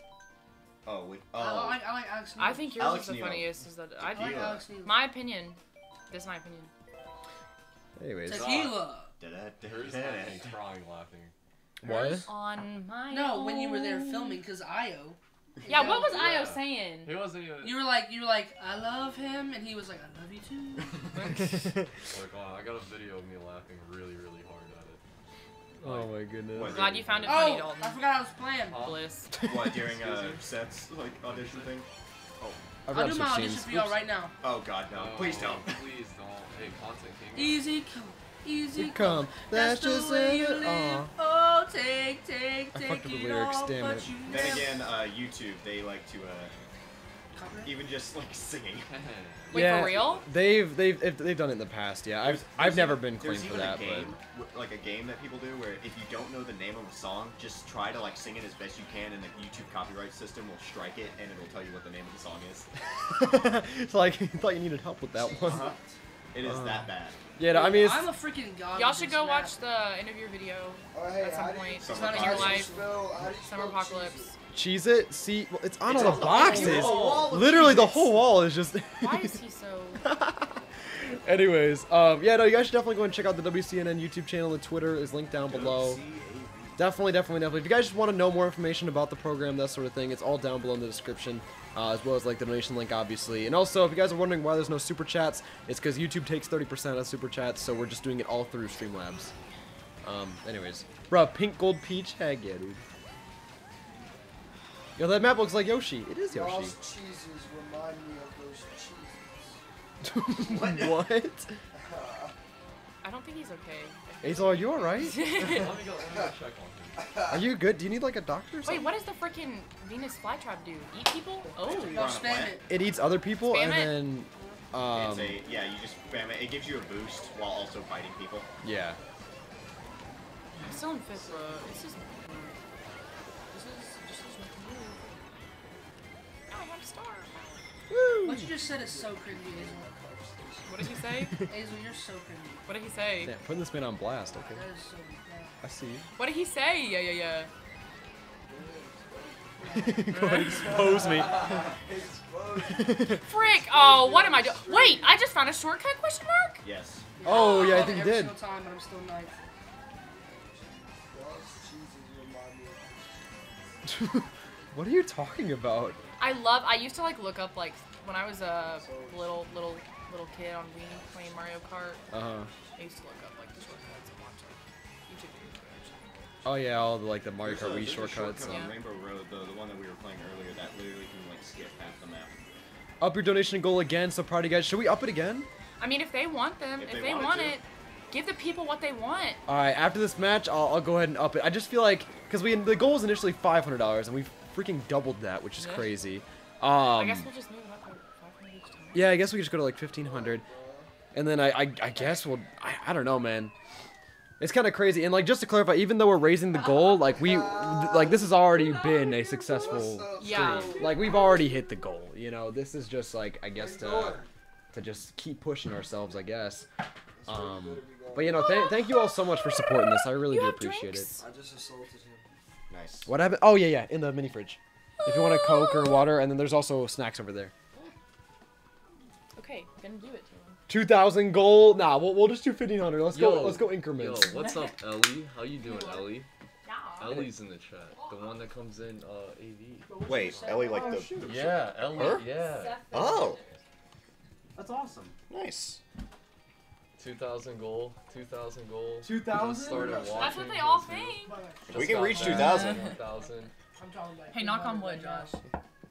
Oh wait. Oh. I, like, oh. I like Alex I think yours Alex is the Neal. funniest. Is that I I like Alex Neal. my opinion. This is my opinion. Anyways, Tequila. Da-da-da-da-da. Hers had me crying laughing. What? On my No, when you were there filming, because Io. Yeah, what was Yeah. Io saying? He wasn't even. You were like, you were like, I love him, and he was like, I love you too. Like, oh, I got a video of me laughing really, really hard at it. oh my goodness. What? Glad you found it funny, Oh, Dalton. I forgot I was playing. Huh? Bliss. What during uh sets like audition thing? I've I'll do my audition scenes. for y'all Oops. right now. Oh God no! Please don't. Please don't. Hey, Content King. Easy come, easy come. come. That's, That's, just the way it. you live. Aw. Oh, take, take, I take fucked up the it lyrics, all, damn but it. you Then never- again, uh, YouTube they like to uh, even just like singing. Wait, yeah, for real? They've they've they've done it in the past. Yeah, I've There's- I've never even- been there's claimed for even that, a but game, like a game that people do where if you don't know the name of a song, just try to like sing it as best you can, and the YouTube copyright system will strike it, and it'll tell you what the name of the song is. it's like I thought you needed help with that one. Uh-huh. It is Uh. that bad. Yeah, no, I mean, it's, I'm a freaking god. Y'all should go map. watch the interview video at some point. Summer not in your Apocalypse. life. Summer Apocalypse. cheese it. See, well, it's on It's all on the the boxes. wall Literally, the whole wall is just. Why is he so? Anyways, um, yeah, no, you guys should definitely go and check out the WCNN YouTube channel. The Twitter is linked down below. Definitely, definitely, definitely. If you guys just want to know more information about the program, that sort of thing, it's all down below in the description, uh, as well as like the donation link, obviously. And also, if you guys are wondering why there's no super chats, it's because YouTube takes 30% of super chats, so we're just doing it all through Streamlabs. Um, anyways, bro, pink gold peach, heck yeah, dude. Yo, that map looks like Yoshi. It is Yoshi. Y'all's cheeses remind me of those cheeses. what? I don't think he's okay. Hazel, are you alright? Let me go. Let me go check on him. Are you good? Do you need like a doctor or something? Wait, what does the freaking Venus flytrap do? Eat people? Oh, No, spam it. It eats other people Spam and it? then, um, it's a yeah. You just spam it. It gives you a boost while also fighting people. yeah. I'm still in fifth, bro. This is. This is. This is making move. Oh, I got a star. What you just said is so cringy, Hazel. What did he say? Hazel, you're so cringy. what did he say? Yeah, putting this man on blast. Okay, That is so bad. I see. What did he say? Yeah, yeah, yeah. Go ahead expose me. Frick! Oh, what am I doing? Wait, I just found a shortcut? Question mark? Yes. Oh yeah, I Love think it you did. time, but I'm still ninth. Y'all's cheeses remind me of What are you talking about? I love. I used to like look up like when I was a little little little kid on Wii playing Mario Kart. Uh huh. I used to look up Oh yeah, all the like the Mario Kart a- Wii shortcuts. shortcut Yeah. on Rainbow Road, the, the one that we were playing earlier, that literally can like skip half the map. Up your donation goal again. So proud of you guys. Should we up it again? I mean, if they want them, If if, they they, want to. it, give the people what they want. All right. After this match, I'll, I'll go ahead and up it. I just feel like because we the goal was initially five hundred dollars and we've freaking doubled that, which is Yeah. crazy. I Um, guess we'll just move it up to 500 each time. yeah, I guess we just go to like fifteen hundred, and then I I, I guess we'll I, I don't know, man. It's kind of crazy, and like just to clarify, even though we're raising the goal, like we, like this has already been a successful Yeah. like we've already hit the goal. You know, this is just like I guess to to just keep pushing ourselves. I guess. Um, but you know, th- thank you all so much for supporting this. I really You do have appreciate drinks? I just assaulted him. Nice. it. What happened? Oh yeah, yeah, in the mini fridge. If you want a Coke or water, and then there's also snacks over there. Okay, gonna do it to him. Two thousand gold. Nah, we'll, we'll just do fifteen hundred. Let's go. Let's go Yo, what's up, Ellie? How you doing, Ellie? Yeah. Ellie's in the chat. The one that comes in uh, AV. Wait, Ellie like the. Yeah, Ellie. Her? Yeah. Oh, That's awesome. nice. 2,000 goal. 2,000 goal. 2,000? That's what they all think. We can reach back. 2,000. 1,000. I'm talking about. Hey, knock on wood, Josh.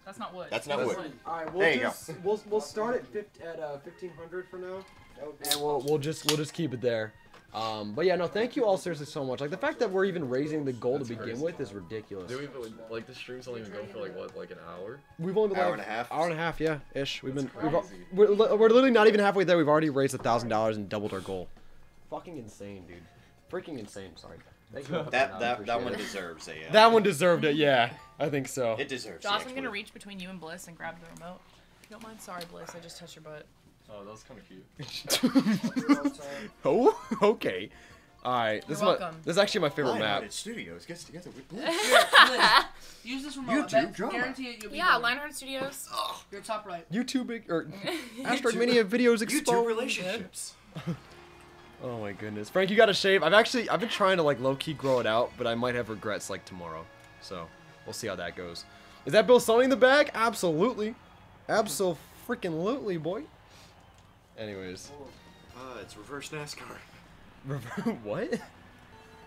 That's not wood. That's not wood. All right, we'll There you go. We'll we'll start at 50, at uh, fifteen hundred for now, and we'll we'll just we'll just keep it there. Um, but yeah, no, thank you all seriously so much. Like the fact that we're even raising the goal That's to begin crazy. with is ridiculous. Do we like the streams don't even go for like what, like an hour? We've only been an Hour live- and a half. Hour and a half, yeah, ish. We've been That's we've, al- crazy. we're, we're literally not even halfway there. We've already raised a thousand dollars and doubled our goal. Fucking insane, dude. Freaking insane. Sorry. Thank you all for That that that appreciate one it. deserves a. Uh, That one deserved it. Yeah, I think so. It deserves. Josh, I'm gonna reach between you and Bliss and grab the remote. If you don't mind, sorry, Bliss. I just touched your butt. Oh, that was kind of cute. oh, okay. All right. This You're is my, this is actually my favorite Hi, map. United Studios gets together with Bliss. Here, use this remote. YouTube drama. Guarantee it. You'll be Yeah, good. Lionheart Studios. You're top right. YouTube big- or Astroid Mania videos exposed. YouTube relationships. Oh my goodness, Frank, you got to shave. I've actually I've been trying to like low key grow it out, but I might have regrets like tomorrow. So we'll see how that goes. Is that Bill Sony in the back? Absolutely, absolutely, freaking lootly, boy. Anyways, Uh, it's reverse NASCAR. what?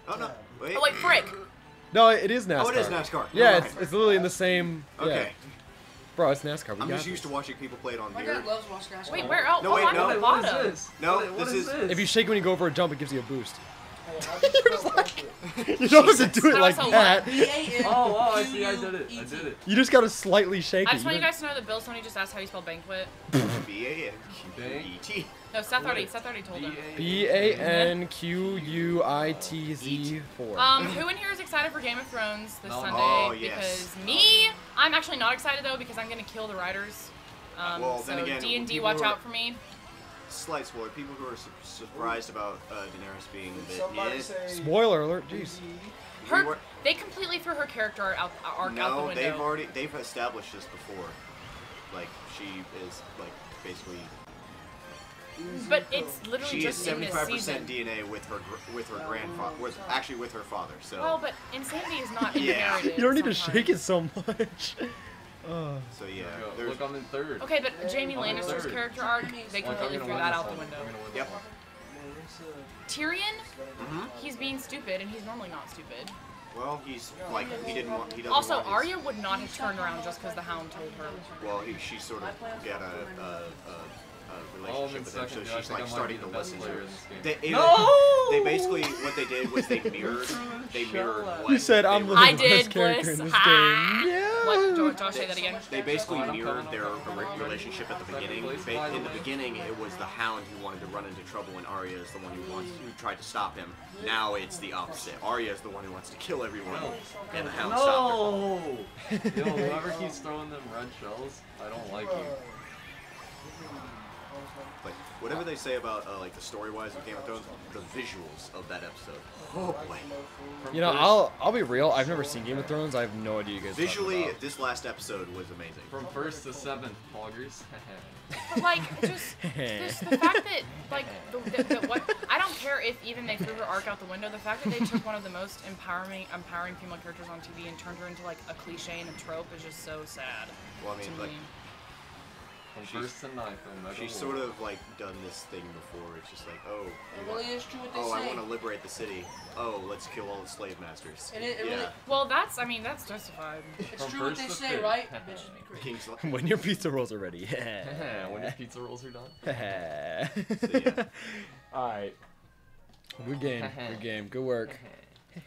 Oh no! Wait. Oh wait, frick. No, it is NASCAR. Oh, it is NASCAR. Yeah, Never it's, it's literally in the same. yeah. Okay. Bro, it's NASCAR. We I'm got just used to watching people play it on My here. dad loves watching NASCAR. Wait, where? Oh, No, oh, wait, I'm no. What is this? No, What- what this is is- this? If you shake when you go over a jump, it gives you a boost. I just like. You don't have to do it like that. Oh, oh, I see. I did it. I did it. You just gotta slightly shake I just want you guys to know that Bill Sony just asked how you spell banquet. B A N Q E T. No, Seth already, Seth already told him. B A N Q U I T Z four. Um, who in here is excited for Game of Thrones this No. Sunday? Oh, yes. Because me, I'm actually not excited though because I'm gonna kill the writers. Um, Well, so then again, D and D, watch out for me. Slight spoiler. People who are su- surprised about uh, Daenerys being a bit. Somebody Spoiler alert, jeez. Her, were- they completely threw her character out, arc out the window. no, window. they've already they've established this before. Like she is like basically but it's literally she is just in seventy this five season. percent DNA with her with her grandfather with actually with her father. So Well, but insanity is not in Yeah. the. You don't need to shake it so much. Oh. so yeah. Look, There's, Look, I'm in third. Okay, but Jaime I'm Lannister's character arc, they completely threw that out the window. I'm gonna win this Yep. one. Tyrion, Mhm. he's being stupid, and he's normally not stupid. Well, he's like he didn't want. He doesn't Also, want his- Arya would not have turned around just because the Hound told her. Well, he, she sort of got a, a, a, a I'm in relationship with him, so she's like starting to the listen to her. in. They, it- No! they basically what they did was they mirrored. They mirrored what You said I'm were- the I best did, character Bliss. in this Ha! game. Yeah. What? Jo- Josh, say that again. They basically mirrored their I'm coming, I'm re- relationship at the beginning. place, Ba- by the in the beginning, it was the Hound who wanted to run into trouble, and Arya is the one who wants who tried to stop him. Now it's the opposite. Arya is the one who wants to kill everyone, and the Hound stopped her. No! Yo, whoever keeps throwing them red shells, I don't like you. But whatever they say about uh, like the story wise of Game of Thrones, the visuals of that episode. Oh boy. You know, first- I'll I'll be real. I've never seen Game of Thrones. I have no idea you guys. Visually, about. this last episode was amazing. From first to seventh, poggers. But like, just, just the fact that like the, the, the, what I don't care if even they threw her arc out the window. The fact that they took one of the most empowering empowering female characters on TV and turned her into like a cliche and a trope is just so sad Well, I mean, to like me. From She's- first to ninth, Omega she's sort of like done this thing before. It's just like, oh, It you want- really is true what they oh, I want to liberate the city. Oh, let's kill all the slave masters. And it- it yeah. really- Well, that's I mean that's justified. It's true what they to say, fifth. right? Bitches be crazy. King's when your pizza rolls are ready. when your pizza rolls are done. yeah. All right. Good game. Good game. Good work.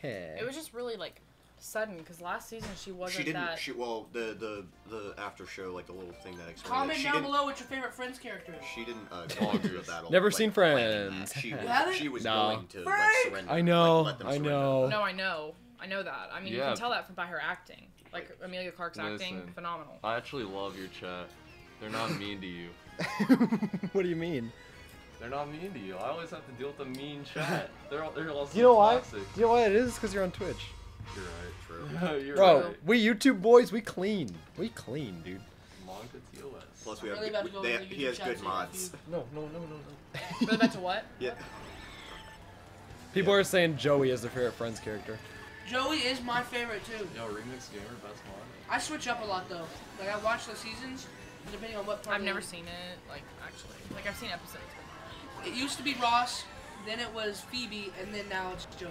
It was just really like sudden because last season she wasn't she didn't. that. She well, the the the after show, like the little thing that explained Comment it. She down didn't. below what your favorite Friends character is. She didn't uh, go into it that Never like, seen Friends. She was, haven't? she was No. going to like, surrender. I know. Like, let them I surrender. know. No, I know. I know that. I mean, you can tell that from by her acting. Like Emilia Clarke's acting, phenomenal. I actually love your chat. They're not mean to you. what do you mean? They're not mean to you. I always have to deal with the mean chat. They're all, they're also You know why? You know why it is? Because you're on Twitch. You're True. You're Bro, right. we YouTube boys, we clean. We clean, dude. Manga TOS. Plus, we I'm have really about to go they, over the he has good mods. No, no, no, no, no. Really back to what? Yeah. People are saying Joey is their favorite Friends character. Joey is my favorite too. Yo, Remix Gamer, best mod. I switch up a lot though. Like I watch the seasons depending on what part. I've never the- seen it. Like actually, like I've seen episodes. but It used to be Ross, then it was Phoebe, and then now it's Joey.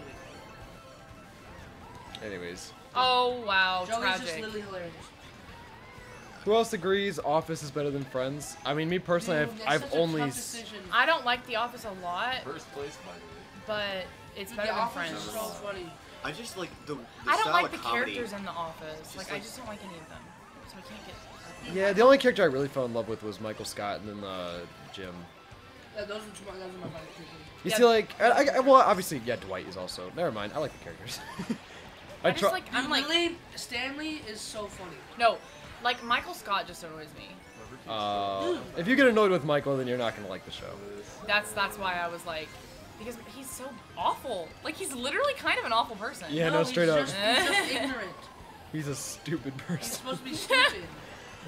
Anyways. Oh wow, Joey's just literally hilarious. Who else agrees Office is better than Friends? I mean, me personally, Dude, I've, I've only. tough. I don't like The Office a lot, First place, by the way. but it's Dude, better the than Office Friends. is so funny. I just like the, the I don't style like of the comedy. characters in The Office. Just Like, I just don't like any of them. So I can't get. Yeah, the only character I really fell in love with was Michael Scott and then uh, Jim. Yeah, those are two, those are my favorite. You Yeah. see, like, I, I, well, obviously, yeah, Dwight is also. Never mind, I like the characters. I, I just try. like. Dude, I'm like. Lily Stanley is so funny. No, like Michael Scott just annoys me. Uh, if you get annoyed with Michael, then you're not gonna like the show. That's that's why I was like, because he's so awful. Like he's literally kind of an awful person. Yeah, no, he's straight up. Just, he's just ignorant. He's a stupid person. He's person. supposed to be stupid.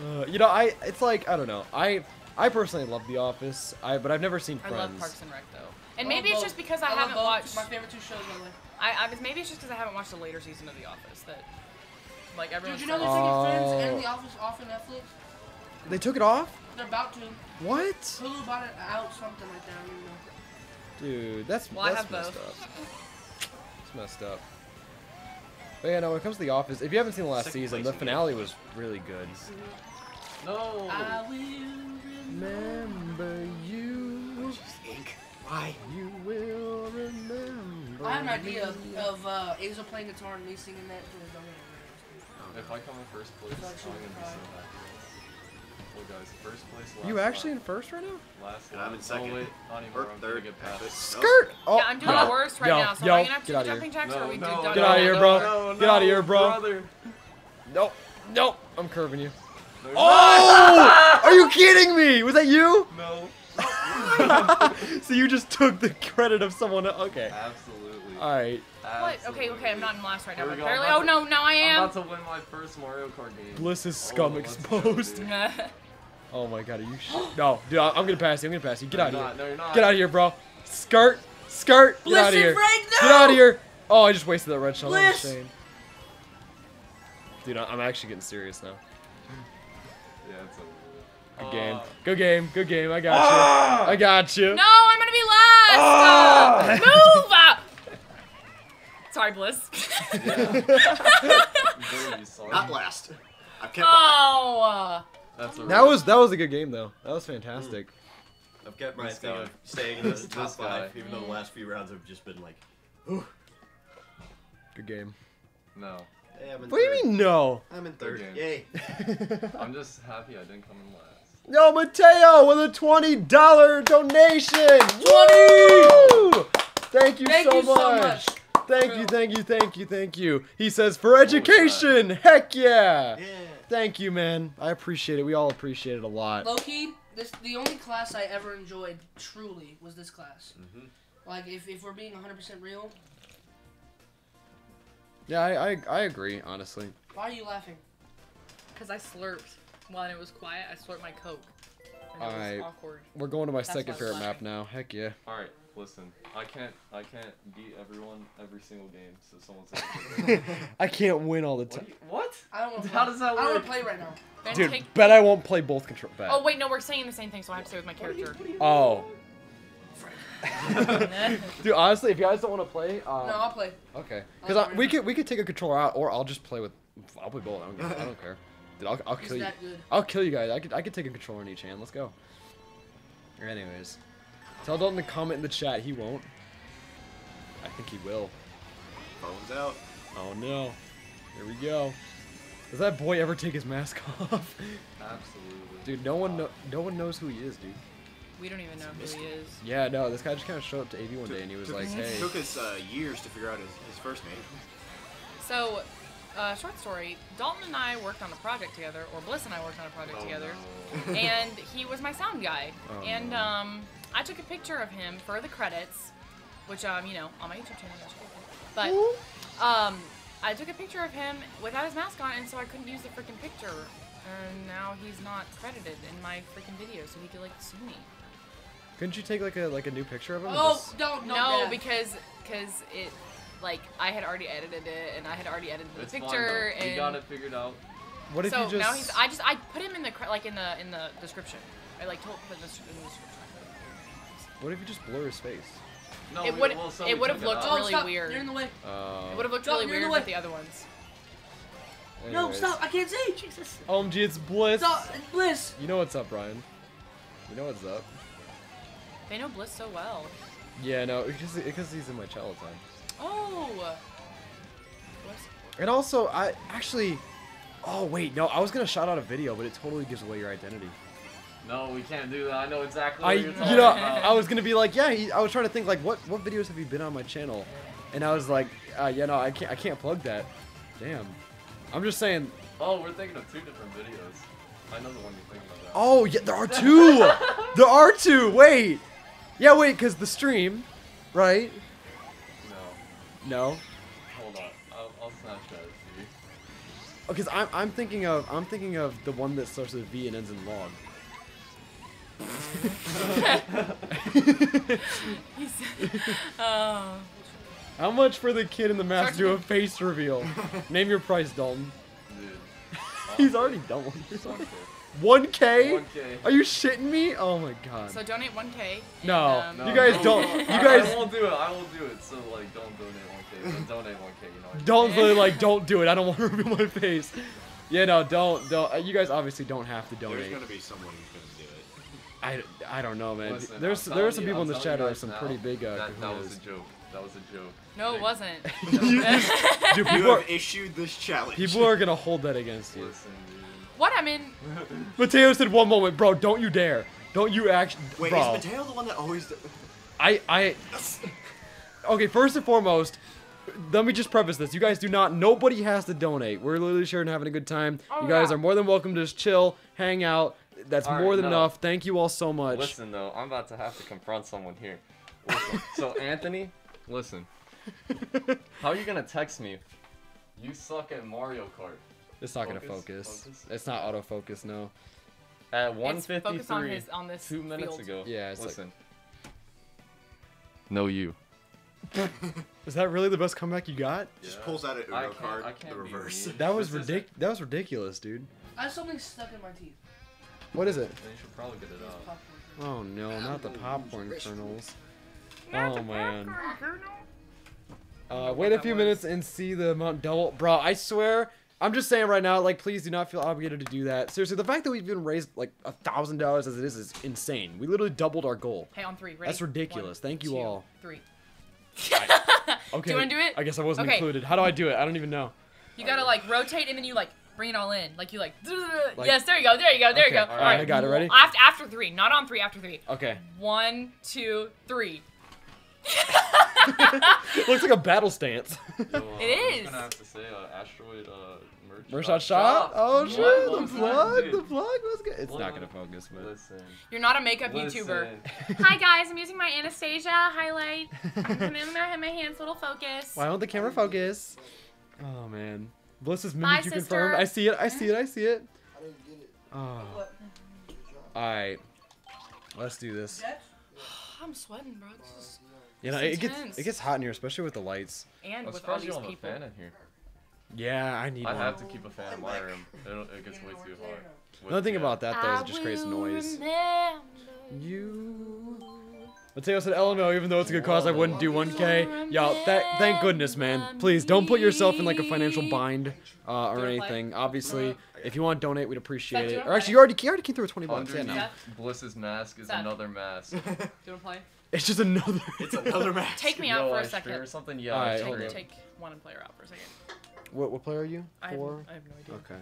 Uh, you know, I. It's like I don't know. I. I personally love The Office. I. But I've never seen I love Parks and Rec though, and I maybe love it's just because I, love haven't watched. My favorite two shows, by the way. I, I guess maybe it's just because I haven't watched the later season of The Office that, like everyone. everyone's you know they're saying- taking Friends Oh. and The Office off of Netflix? They took it off. They're about to. What? Hulu bought it out, something like that. I don't even know. Dude, that's Well, I that's have messed both. up. It's messed up. But yeah, no. When it comes to The Office, if you haven't seen the last Second season, the in finale was really good. Mm-hmm. No! I will Remember you. Why? You will remember. I had an idea of, me. uh, Aza playing guitar and me singing that. to the If I come in first place, I'm gonna be so happy. Well, guys, first place. Last You actually in first right now? Last And I'm in second. Oh, wait, not anymore. Or I'm gonna third. get past. actually. Skirt. Oh, yeah, I'm doing no. the worst right yo, now, so yo, am gonna have to get do out of jumping here. jacks, or are we do no, done? Get outta here, bro. no, Get out of here, bro. Brother. Nope. Nope. I'm curving you. No, Oh! Are you kidding me? Was that you? No. so you just took the credit of someone. else. Okay. Absolutely. All right. What? Okay, okay, I'm not in last right now. Here we But go. I'm Oh about no, now I I'm about to win my first Mario Kart game. Bliss's Oh, scum let's go, exposed. Oh my god, are you sh- No, dude, I- I'm gonna pass you. I'm gonna pass you. Get No, out you're of not. here. No, you're not. Get out of here, bro. Skirt. Skirt. Get out of here. and Frank, Get out of here. Oh, I just wasted that red shell. That was Bliss! a. Dude, I- I'm actually getting serious now. Yeah, it's over. Good game. Uh, Good game. Good game. I got you. I got you. No, I'm gonna be last. Uh, move up. Sorry, Bliss. Very sorry. Not last. I've kept oh. That's a That was that was a good game though. That was fantastic. Hmm. I've kept my This thing of staying in the This top guy. five, even though the last few rounds have just been like, Ooh. Good game. No. hey, I'm in What do you mean no? I'm in Third third. game. Yay. I'm just happy I didn't come in last. Yo, Mateo with a twenty dollar donation. Twenty. Thank you, Thank so, you so much. Much. Thank you, thank you, thank you, thank you. He says for education. Heck yeah. Yeah. Thank you, man. I appreciate it. We all appreciate it a lot. Low key, this the only class I ever enjoyed truly was this class. Mhm. Like if, if we're being 100% real, Yeah, I, I, I agree, honestly. why are you laughing? Because I slurped when it was quiet. I slurped my coke. And it was Alright. awkward. We're going to my That's second why I was favorite map now. Heck yeah. All right, listen. I can't. I can't beat everyone every single game. So someone's. says. I can't win all the time. do you- what? I don't want to How does that work? I don't want to play right now. Then Dude, take- bet I won't play both control. Bet. Oh wait, no, we're saying the same thing, so I have to say with my character. Oh. Dude, honestly, if you guys don't want to play, um, No, I'll play. okay, because play we could we could take a controller out, or I'll just play with. I'll play both. I don't, care. I don't care. Dude, I'll, I'll He's kill you. that good. I'll kill you guys. I could I could take a controller in each hand. Let's go. Anyways, tell Dalton to comment in the chat. He won't. I think he will. Phone's out. Oh no. Here we go. Does that boy ever take his mask off? Absolutely. Dude, no one no, no one knows who he is, dude. We don't even know who he is. Yeah, no, this guy just kind of showed up to AV one day and he was took, like, "Hey, took us uh, years to figure out his, his first name. So, uh, short story. Dalton and I worked on a project together, or Bliss and I worked on a project Oh, together, no. and he was my sound guy. Oh, and no. um, I took a picture of him for the credits, which um, you know, on my YouTube channel. you guys should go. But um, I took a picture of him without his mask on, and so I couldn't use the freaking picture. And now he's not credited in my freaking video, so he could like sue me. couldn't you take like a like a new picture of him?" and Oh, just- don't no. No, Dad. because because it like I had already edited it, and I had already edited the It's fine, picture, though. We and got it figured out. what if so you just? now he's. I just I put him in the cre- like in the in the description. I like told put this in the description. What if you just blur his face? No, It we- would- well, so it we would've took looked out. Oh, really stop. weird. You're in the way. Uh, It would have looked Stop, really you're the weird with the other ones. No, stop. I can't see. Jesus. OMG, it's Bliss. Stop. Bliss. You know what's up, Brian? You know what's up? They know Bliss so well. Yeah, no, because because he's in my chat all time. Oh. Bliss. And also, I actually. Oh wait, no, I was gonna shout out a video, but it totally gives away your identity. No, we can't do that. I know exactly I, you're you know, about. I was gonna be like, yeah. He, I was trying to think like, what what videos have you been on my channel? And I was like, uh, yeah, no, I can't, I can't plug that. Damn. I'm just saying. Oh, we're thinking of two different videos. I know the one you're thinking about. Oh yeah, there are two. there are two. Wait. Yeah, wait, cause the stream, right? No, No. hold on. I'll, I'll Snapchat it to you. Because I'm, I'm thinking of I'm thinking of the one that starts with V and ends in log. He's. oh. How much for the kid in the mask to do a face reveal? Name your price, Dalton. Dude. He's already done one. Okay. 1K? 1K. Are you shitting me? Oh my god. So donate 1k. and, No. um, You guys no. don't- you guys- I, won't do it. I won't do it. So like, don't donate 1k. Donate 1k. You know. I mean? Don't really like. Don't do it. I don't want to reveal my face. Yeah, no, don't, don't. uh, You guys obviously don't have to There's donate. gonna be someone who's gonna do it. I, I don't know, man. Listen, there's I'm there are some you- people I'm in the telling chat you who have some now pretty big uh, that, that was a joke. That was a joke. No, it wasn't. Dude, You people are, issued this challenge. people are gonna hold that against you. Listen, dude. what I mean? Mateo said one moment, bro. Don't you dare. Don't you actually, Wait, bro. is Mateo the one that always? I, I. Okay, first and foremost, let me just preface this. You guys do not. Nobody has to donate. We're literally sharing, having a good time. Oh, you guys yeah. are more than welcome to just chill, hang out. That's All more right, than no. enough. Thank you all so much. Listen though, I'm about to have to confront someone here. So Anthony, listen. How are you gonna text me? You suck at Mario Kart. It's not gonna Focus, focus. focus. It's not autofocus. No. At It's focused on 153, his on this two minutes field. ago. Yeah, it's like- listen. no, you. Is that really the best comeback you got? Just pulls out an I Uno card, the reverse. That was This ridic- That was ridiculous, dude. I have something stuck in my teeth. What is it? Then you should probably get it out. Oh no, not the popcorn kernels. Oh man. Uh, wait a few minutes and see the amount double. Bro, I swear, I'm just saying right now, like, please do not feel obligated to do that. Seriously, the fact that we've been raised like a thousand dollars as it is is insane. We literally doubled our goal. Hey, on three. Ready? That's ridiculous. One, Thank you two, all. Three. Okay. do you wanna do it? I guess I wasn't Okay. included. How do I do it? I don't even know. You gotta like rotate and then you like bring it all in. Like you like. Like- yes, there you go. There you go. There Okay, you go. all right, I got it. Ready? After after three, not on three. After three. Okay. One, two, three. Looks like a battle stance. Yo, uh, It I is. was gonna have to say, uh, Astroid uh, merch. Merch shop. shot shot. Oh shit! What The was that, plug. dude? The plug was good. It's What? not gonna focus, but. Listen. You're not a makeup listen. YouTuber. Hi guys, I'm using my Anastasia highlight. I'm gonna have my hands a little focus. Why won't the camera focus? Oh man. Bliss's Bye, mimic you sister. confirmed. I see it, I see it, I see it. I didn't get it. Oh. Alright. Let's do this. I'm sweating, bro. This is- You know, It's it gets it gets hot in here, especially with the lights. And I'm with all surprised you these don't have a people. fan in here. Yeah, I need I one. have to keep a fan in my room. It'll, it gets way too hot. Another thing about that though is it just creates noise. You. Mateo said LMO, even though it's a good cause, I wouldn't do 1K. Yo, th- thank goodness, man. Please don't put yourself in like a financial bind uh, or Do you wanna play? anything. Obviously, if you want to donate, we'd appreciate Seth, do you it. Or actually, you already, you already came through with 20 bucks. Yeah, no. Bliss's mask is another mask. Do you wanna play? It's just another. It's another match. Take me out Yo, for I a stream second. or something? Yeah, Alright, I hold Take one and player out for a second. What, what player are you? I have, I have no idea. Okay.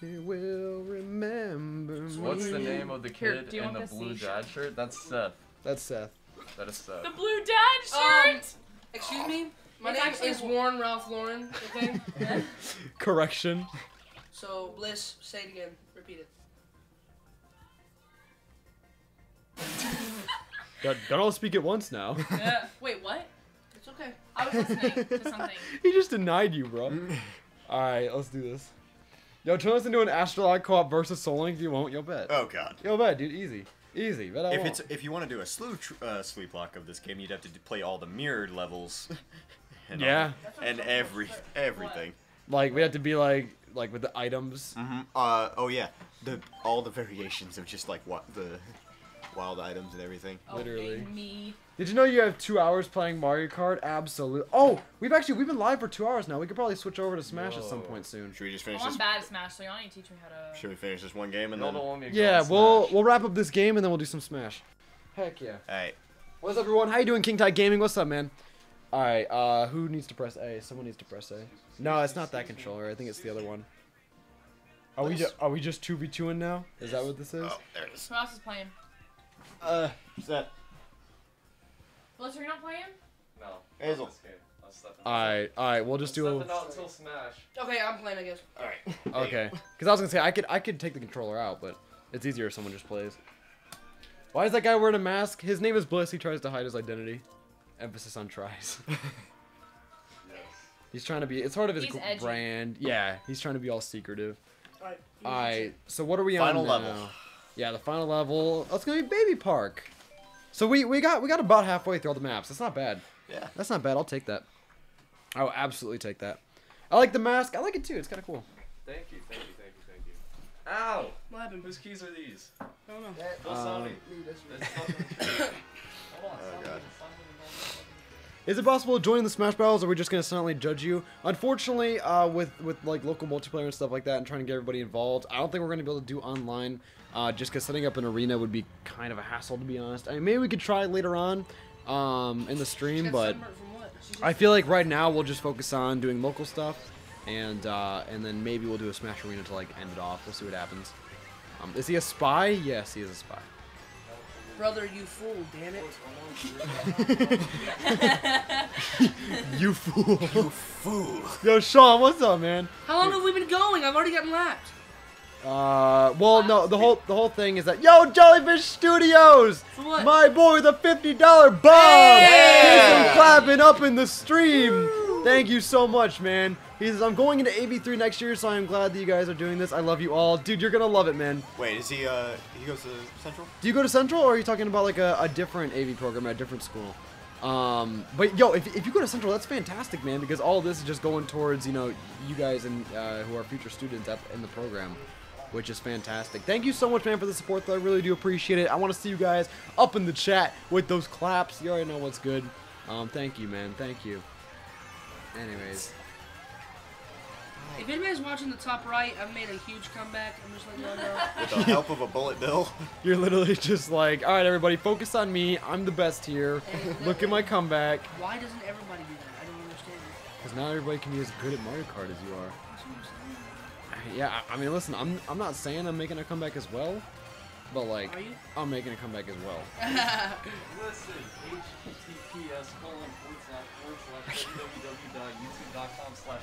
He will remember me. What's the name of the Here, kid do you in want the this blue seat? dad shirt? That's Seth. That's Seth. That is Seth. The blue dad shirt. Um, excuse me? My It's name actually is Warren Ralph Lauren, okay? Correction. so, Bliss, say it again. Repeat it. Don't, don't all speak at once now. Yeah. Wait, what? It's okay. I was listening to something. he just denied you, bro. Alright, let's do this. Yo, turn us into an Astrolog co-op versus Soul Link if you won't. You'll bet. Oh god. You'll bet, dude. Easy. Easy. Bet I If won't. it's if you want to do a slew tr- uh, sleep lock of this game, you'd have to play all the mirrored levels. and all- Yeah. and every everything. Like, we have to be like, like with the items. hmm Uh oh yeah, the all the variations of just like what the wild items and everything. Literally. Oh, me. Did you know you have two hours playing Mario Kart? Absolutely. Oh, we've actually we've been live for two hours now. We could probably switch over to Smash at some point soon. Should we just Oh, finish I'm this? bad at Smash, so y'all need to teach me how to. Should we finish this one game and No, then? don't want me to Yeah, we'll Smash. we'll wrap up this game and then we'll do some Smash. Heck yeah. All right. What's up, everyone? How you doing, King Tide Gaming? What's up, man? All right. Uh, who needs to press A? Someone needs to press A. No, it's not that controller. I think it's the other one. Are we ju- are we just two v two in now? Is that what this is? Oh, there it is. Who else is playing? Uh, Set. Melissa, you're not playing? No. Hazel. I'm all right, all right. We'll just do Stepping a out until Smash. Okay, I'm playing, I guess. All right. okay. Because I was gonna say I could I could take the controller out, but it's easier if someone just plays. Why is that guy wearing a mask? His name is Bliss. He tries to hide his identity. Emphasis on tries. Yes. he's trying to be. It's part of his He's gr- edgy. brand. Yeah, he's trying to be all secretive. Alright. All right. So what are we on? Final on level. Now? Yeah, the final level. Oh, it's gonna be Baby Park. So we we got we got about halfway through all the maps. That's not bad. Yeah. That's not bad. I'll take that. I will absolutely take that. I like the mask. I like it too. It's kind of cool. Thank you, thank you, thank you, thank you. Ow! What happened? Whose keys are these? I don't know. Don't Um, sell me. There's Hold on, Oh, sell God. sell Is it possible to join the Smash Battles, or are we just gonna silently judge you? Unfortunately, uh, with with like local multiplayer and stuff like that, and trying to get everybody involved, I don't think we're gonna be able to do online. Uh, just because setting up an arena would be kind of a hassle, to be honest. I mean, maybe we could try later on, um, in the stream, but sunburnt from what? She I feel like right now we'll just focus on doing local stuff, and uh, and then maybe we'll do a Smash arena to like end it off. We'll see what happens. Um, is he a spy? Yes, he is a spy. Brother, you fool, damn it. You fool! You fool! Yo, Sean, what's up, man? How long have we been going? I've already gotten lapped. Uh, well, no, the whole the whole thing is that yo, Jellyfish Studios, what? my boy the fifty dollar bomb, he's clapping up in the stream. Thank you so much, man. He says I'm going into AV3 next year, so I'm glad that you guys are doing this. I love you all, dude. You're gonna love it, man. Wait, is he? Uh, he goes to Central. Do you go to Central, or are you talking about like a, a different AV program at a different school? Um, but yo, if, if you go to Central, that's fantastic, man, because all this is just going towards you know you guys and uh, who are future students up in the program. Which is fantastic. Thank you so much, man, for the support. Though I really do appreciate it. I want to see you guys up in the chat with those claps. You already know what's good. Um, thank you, man. Thank you. Anyways, If anybody's watching the top right, I've made a huge comeback. I'm just letting y'all know. With the help of a bullet bill. you're literally just like, all right, everybody, focus on me. I'm the best here. Look at my comeback. Why doesn't everybody do that? I don't understand. Because not everybody can be as good at Mario Kart as you are. Yeah, I I mean, listen, I'm I'm not saying I'm making a comeback as well, but like, I'm making a comeback as well. Listen, https colon www.youtube.com slash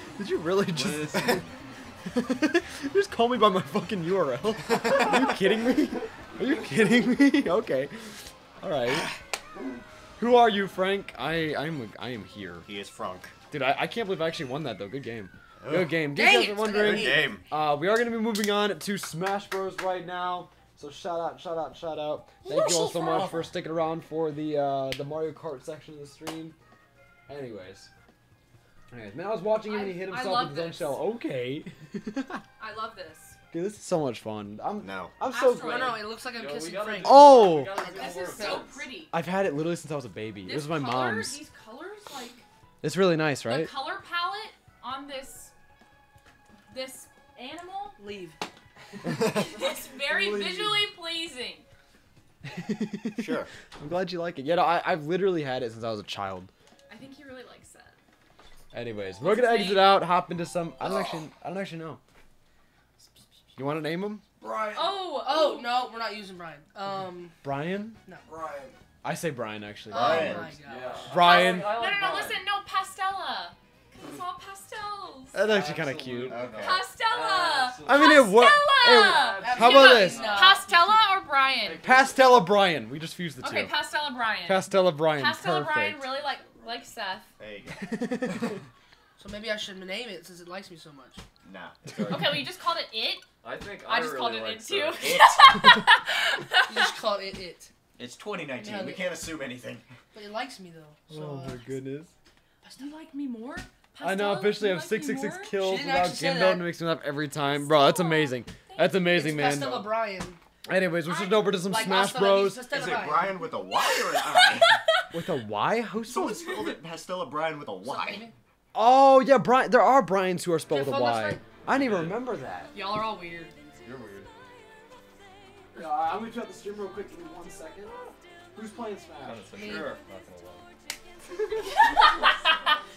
Did you really just just call me by my fucking URL? Are you kidding me? Are you kidding me? Okay, all right. Who are you, Frank? I I'm I am here, He is Frank. dude. I, I can't believe I actually won that though. Good game. Ugh. Good game. Did Dang you it, guys are wondering? eight. Game. Uh, we are going to be moving on to Smash Bros. right now. So shout out, shout out, shout out. Thank you all so much for sticking around for the uh, the Mario Kart section of the stream. Anyways. Anyways, man, I was watching him and he hit I- I himself with his own shell. Okay. I love this. Dude, this is so much fun. I'm No. I'm so Astroid. No, no, it looks like I'm Yo, kissing Frank. Oh! we gotta do This is so pretty. I've had it literally since I was a baby. This It was my color, mom's. These colors, like It's really nice, right? the color palette on this this animal, Leave. it's very visually pleasing. Sure. I'm glad you like it. Yeah, no, I, I've literally had it since I was a child. I think he really likes that. Anyways, we're gonna exit name? out, hop into some. I don't actually, I don't actually know. You want to name him? Brian. Oh, Oh no, we're not using Brian. Um, Brian? No. Brian. I say Brian actually. oh Brian. my gosh. Yeah. Brian. I No, like no, no, Brian. listen, no, Pastella. That's actually kind of cute. Okay. Pastella. Absolutely I mean, it wa- Pastella. How about this? No. Pastella or Brian? Pastella Brian. We just fused the Okay, two. Pastella Brian. Pastella Brian. Pastella Brian really like like Seth. There you go. So maybe I should name it since it likes me so much. Nah. Okay, well you just called it it. I think I I, just really called it like it too. Seth. You just called it it. It's 2019. Yeah, we they- can't assume anything. But it likes me though. So, oh uh, my goodness. you like me more? I know. Officially, I have 666 kills She didn't without actually say Gimbo, that. and it makes me laugh every time, bro. That's amazing. thank That's you. amazing, man. Pastella Brian. Anyways, we're switching over to some Like Smash Pastella Bros. means Is it Brian with a Y or an I? With a Y? Who's Someone spelled it Pastella Brian with a Y. Oh yeah, Brian. There are Brian's who are spelled with a Is that fun, Y. that's right? I didn't even remember that. Y'all are all weird. You're weird. Yeah, I'm gonna shut the stream real quick. Give me one second. Who's playing Smash? Kinda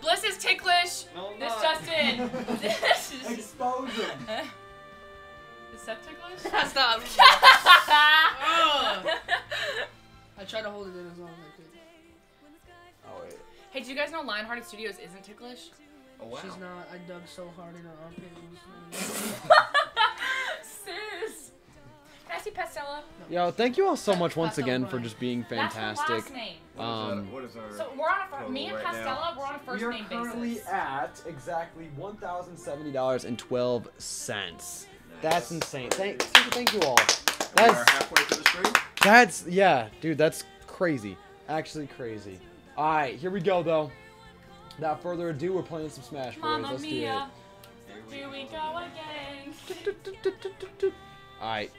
Bliss is ticklish. No, I'm This not. Justin. this is, Expose him. is Seth ticklish? That's not. Ugh. I tried to hold it in as long as I could. Oh wait. hey, do you guys know Lionhearted Studios isn't ticklish? Oh wow. She's not. I dug so hard in her armpit. it Sis. Can I see Pastella? Yo, thank you all so much once again for just being That's her last fantastic. Name. What is our- Um, what is our? So we're on a fir- me and right Pastella, now? we're on a first we are name currently basis. at exactly one thousand seventy dollars and twelve cents. That's insane. Thank, thank you all. we are That's halfway through the stream. that's yeah, dude. That's crazy. Actually crazy. All right, here we go though. Without further ado, we're playing some Smash Bros. Mamma Let's mia. Here we go again. do it. All right.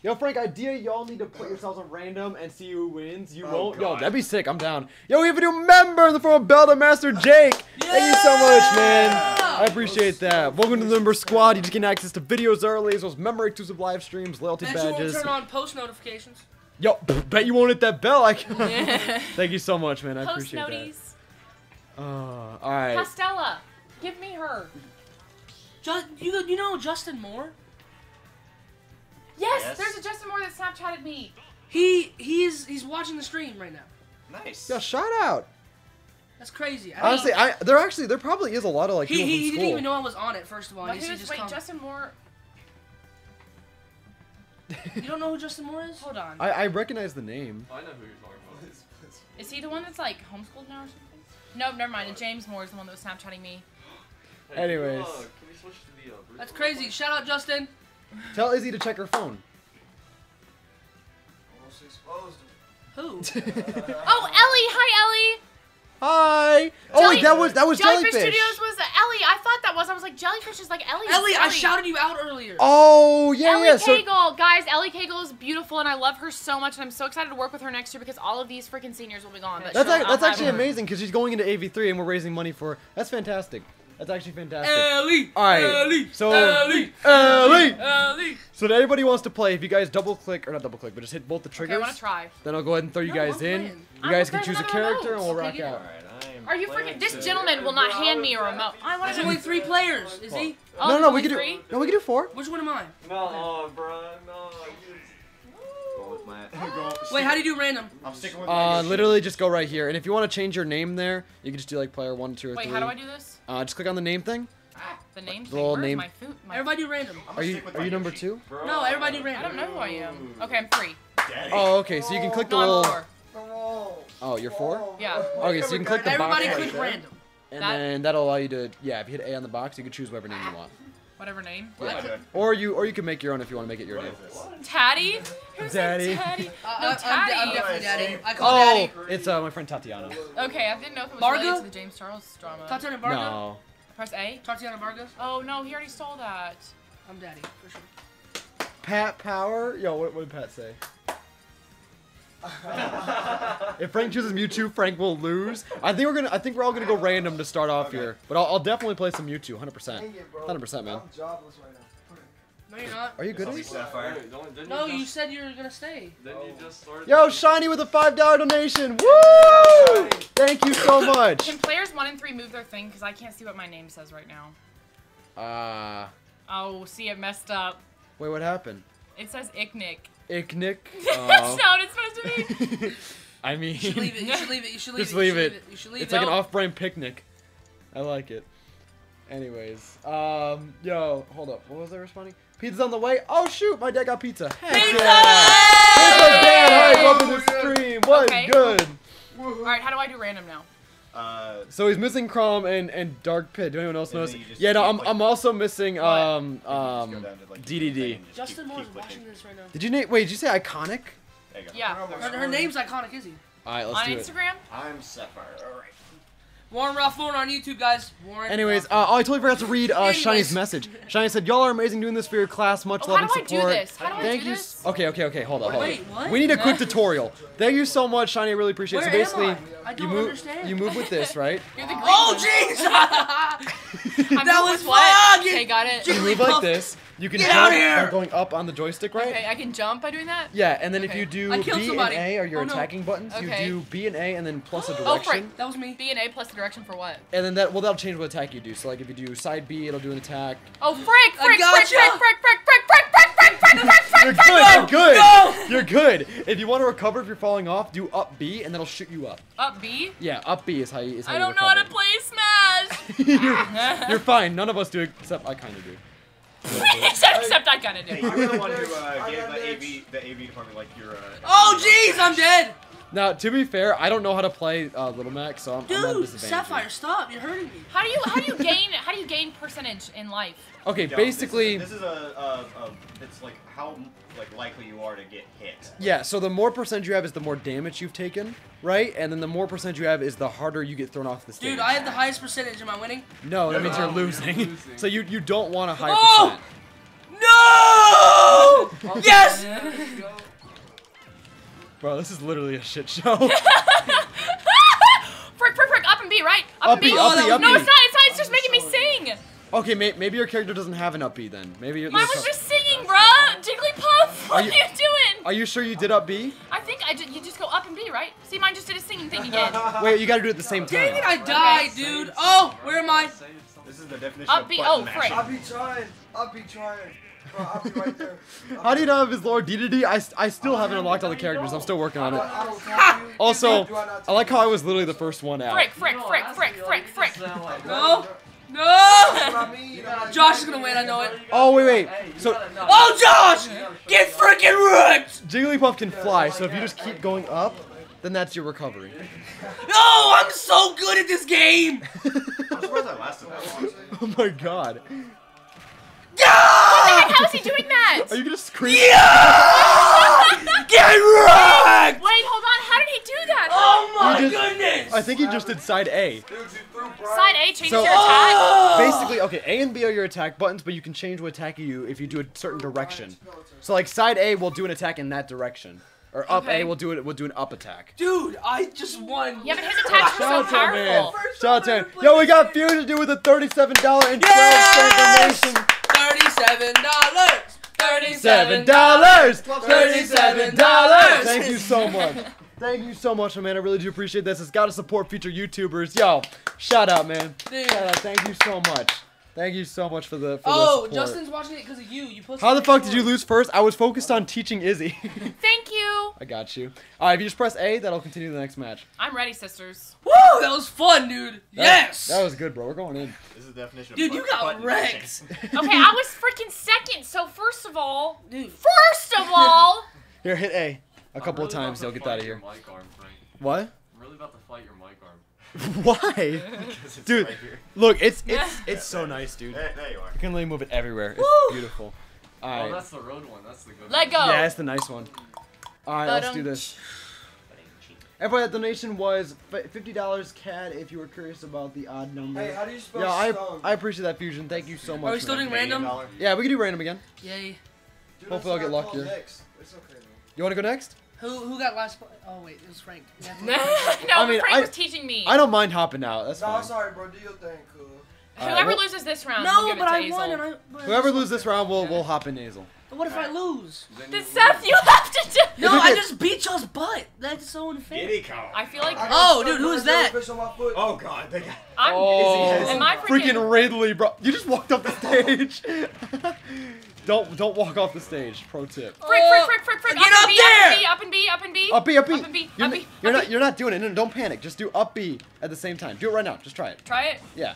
Yo, Frank, idea y'all need to put yourselves on random and see who wins. You Oh, won't? Yo, that'd be sick. I'm down. Yo, we have a new member in the form of Belda Master Jake. Thank you so much, man. I appreciate that. Welcome to the member squad. You just get access to videos early, as well as member exclusive live streams, loyalty Bet you won't turn on post notifications. Yo, bet you won't hit that bell. I can. Yeah. Thank you so much, man. I Post appreciate that. noties. Uh, all right. Pastella, give me her. Just, you, you know Justin Moore? Yes, Yes. there's a Justin Moore that Snapchatted me. He he's he's watching the stream right now. Nice. Yeah, shout out. That's crazy. I Honestly, I there actually there probably is a lot of like he, people he, from he didn't even know I was on it. First of all, But he, he who's just wait, come- Justin Moore? You don't know who Justin Moore is? Hold on. I, I recognize the name. I know who you're talking about. Is he the one that's like homeschooled now or something? Nope, never mind. James Moore is the one that was Snapchatting me. Hey, Anyways. uh, can we switch to the, uh, That's crazy. Shout out Justin. Tell Izzy to check her phone. Almost exposed Who? Oh, Ellie! Hi, Ellie. Hi. Oh wait, that was that was Jellyfish jellyfish. Studios was Ellie. I thought that was. I was like, jellyfish is like Ellie. Ellie, I shouted you out earlier. Oh yeah, Ellie yeah. So Cagle, guys, Ellie Cagle is beautiful, and I love her so much, and I'm so excited to work with her next year because all of these freaking seniors will be gone. But that's she'll ac- not that's actually amazing because she's going into AV3 and we're raising money for. That's fantastic. That's actually fantastic. Ellie. All right. Ellie. So Ellie. Ellie. Ellie. So if anybody wants to play, if you guys double click or not double click, but just hit both the Okay, triggers, I want to try. then I'll go ahead and throw you No, guys I'm in. playing. You I'm guys can choose a to have character and we'll rock Take it. out. Are you freaking? This gentleman will not hand me a remote. I want There's to. only three players. Is he? Oh, no, there's no, we only can do. No, we can do four. Which one am I? No, bro, no. Go with my- Wait, how do you do random? I'm sticking with Uh, literally just go right here, and if you want to change your name there, you can just do like player one, two, or Wait, three. how do I do this? Uh, just click on the name thing. The name The thing. little Where's name- my food? My Everybody do random. I'm Are you are you number two? Bro. No, everybody do I don't know who I am. Okay, I'm three. Daddy. Oh, okay. So you can click the No, I'm little. four. Oh, you're four. Yeah. Okay, so you can click the box Everybody click there, random. and That- then that'll allow you to yeah. If you hit A on the box, you can choose whatever name you want. Whatever name. What am I doing? Or you or you can make your own if you want to make it your What name. is this? Daddy. Daddy. Daddy? Uh, No, I- I'm, I'm Daddy. definitely daddy. I call Oh, daddy. it's uh, my friend Tatiana. Okay, I didn't know if it was Varga? related to the James Charles drama. Tatiana Varga. No. Press A. Tatiana Vargas. Oh no, he already stole that. I'm daddy for sure. Pat Power. Yo, what, what did Pat say? if Frank chooses Mewtwo, Frank will lose. I think we're gonna. I think we're all gonna go random to start off here. But I'll, I'll definitely play some Mewtwo, 100. percent 100 percent, man. jobless right now. No, you're not. Are you good? I'll at be? Sapphire. Wait, don't- didn't No, you said you were gonna stay. Didn't you just start? Yo, Shiny with a five dollar donation. Woo! Thank you so much. Can players one and three move their thing? Because I can't see what my name says right now. Uh, Oh, see, it messed up. wait, what happened? It says Icknick. Icknick. That's Oh. not what it's supposed to be. I mean, You should leave it. You should leave it. You should leave Just it. You leave should it. You should leave it's it. like an off-brand picnic. I like it. Anyways, um, yo, hold up. What was I responding? Pizza's on the way. Oh shoot, my dad got pizza. Heck Pizza! yeah. Pizza dad, hi, welcome to the stream. What's Okay. good? All right, how do I do random now? Uh, So he's missing Chrom and and Dark Pit. Do anyone else And notice? then you just Yeah, no, I'm clicking. I'm also missing What? um you just go um down to, like, DDD. the thing and just Justin keep- Moore's keep clicking. watching this right now. Did you name? Wait, did you say iconic? There you go. Yeah. Her, her name's iconic, is he? All right, let's On do it. Instagram? I'm Sapphire. All right. Warren Ralph Lauren on YouTube, guys. Warren. Anyways, uh, oh, I totally forgot to read uh, Shiny's message. Shiny said, "Y'all are amazing doing this for your class. Much Oh, love how and do I do support." this? How do I Thank do you. this? Okay, okay, okay. Hold on, hold Wait, on. what? We need a quick tutorial. Thank you so much, Shiny. I really appreciate Where it. So am basically, I? I you don't move understand. you move with this, right? You're the green Oh, one. jeez! I'm that good was with what? fun! Okay, got it. You move like this. You can Get jump out here! by going up on the joystick, right? Okay, I can jump by doing that? Yeah, and then if you do I B somebody. and A are your Oh, no. attacking buttons, Okay. you do B and A and then plus a direction. Oh, direction. frick. That was me. B and A plus the direction for what? and then that well that'll change what attack you do. So like if you do side B, it'll do an attack. Oh, frick, I frick, frick, gotcha. frick, frick, frick, frick, frick, frick, frick, frick, frick, frick, You're frick, good. You're good. No! You're good. If you want to recover if you're falling off, do up B and that'll shoot you up. Up B? Yeah, up B is how you. Is how I you don't know how to play Smash. you're, you're fine. None of us do except I kind of do. Except except I kind of Hey, do. you're the one who uh, gave the AV, the AV department like your. Uh, Oh, jeez, I'm dead. Now, to be fair, I don't know how to play uh, Little Mac, so I'm, I'm at Dude. Sapphire, stop. You're hurting me. How do you how do you gain how do you gain percentage in life? Okay, Yo, basically, This is, this is a, a, a. It's like how like likely you are to get hit. yeah. So the more percent you have is the more damage you've taken, right? And then the more percent you have is the harder you get thrown off the stage. Dude, I have the highest percentage. Am I winning? No, that means you're losing. you're losing. so you you don't want a high Oh! percent. No! yes! Bro, this is literally a shit show. frick, frick, frick, up and B, right? Up, Up and B. B, up B, no, up no, B. it's not. It's not. It's just making me sing. okay, may, maybe your character doesn't have an up B then. Maybe you're. Mine was just singing, bruh. Jigglypuff, what are you- you, doing? Are you sure you did up B? I think I ju- you just go up and B, right? See, mine just did a singing thing again. Wait, you gotta do it at the same time. Dang it. I died, dude. Oh, where am I? This is the definition Up of B- oh, mashing. frick. I'll be trying. I'll be trying. Bro, right there. How do you know if his lore DDD? I, st- I still oh, haven't unlocked all the characters. I'm still working on it. I don't talk to you. Also, I not I talk like how I was literally the first one out. Frick, frick, frick, frick, frick, frick. No! That's No! what I mean. You know, like- Josh is gonna win, I know it. Oh wait, wait. So Oh, Josh! Get freaking wrecked! Jigglypuff can fly. So if you just keep going up, then that's your recovery. No, I'm so good at this game! I'm surprised I lasted that long. oh my god. How is he doing that? Are you gonna scream? Yeah! Get wrecked! Wait, hold on. How did he do that? Oh my You just- goodness! I think he just did side A. Side A changes So- your attack. Oh! Basically, okay, A and B are your attack buttons, but you can change what attack you if you do a certain direction. So like side A will do an attack in that direction, or up Okay. A will do it will do an up attack. Dude, I just won. Yeah, but his attacks are so Shout out man. powerful. Shout out to him. Yo, we got Fusion to do with a thirty-seven dollar and twelve cent Yes! donation. Thirty-seven dollars. Seven dollars. Thirty-seven dollars. Thank you so much. Thank you so much, man. I really do appreciate this. It's got to support future YouTubers. Yo, shout out, man. Shout out. Thank you so much. Thank you so much for the for the Oh, support. Justin's watching it because of you. You posted. How the fuck did you lose first? I was focused on teaching Izzy. Thank you. I got you. Alright, if you just press A, that'll continue the next match. I'm ready, sisters. Woo! That was fun, dude. That- yes. That was good, bro. We're going in. This is the definition of Dude, you got wrecked. Okay, I was freaking second. So first of all, Dude. first of all, Here, hit A. A couple I'm of times, about you'll get that out of here. Mic arm, Frank. What? I'm really about to fight your mic arm. Why? Because it's Dude, right here. look, it's it's it's so nice, dude. There, there you are. You can literally move it everywhere. It's Woo! beautiful. Oh, that's the road one. That's the good let one. go. Yeah, it's the nice one. Alright, let's do Ba-dum. this. Everybody, that donation was $50 CAD if you were curious about the odd number. Hey, how do you spell yeah, I, stone? I appreciate that, Fusion. Thank you so much. Are we still doing random? Dollar. Yeah, we can do random again. Yay. Hopefully I'll get luckier. Next. It's okay though. You want to go next? Who who got last? pla- Oh wait, it was Frank. You no, I mean, Frank I- was teaching me. I don't mind hopping out. That's No, fine. sorry, bro. Do your thing, cool. Whoever Alright, well- loses this round, we'll No, give but it to I Hazel. won, and I. but Whoever loses this round, we'll we'll hop in nasal. But what if I lose? Then The you Seth, lose. you have to do. No, I just beat y'all's butt. That's so unfair. Giddy count. I feel like Oh, dude, who is that? Oh god, they got. I'm. Oh, Am I freaking? freaking Ridley, bro! You just walked off the stage. Don't don't walk off the stage. Pro tip. Frick, frick, frick, frick, frick. Get up, up and B, there! Up and B, up and B, Up B, up B. Up and B, You're, up n- B, you're up not B. you're not doing it. No, no, don't panic. Just do up B at the same time. Do it right now. Just try it. Try it. Yeah.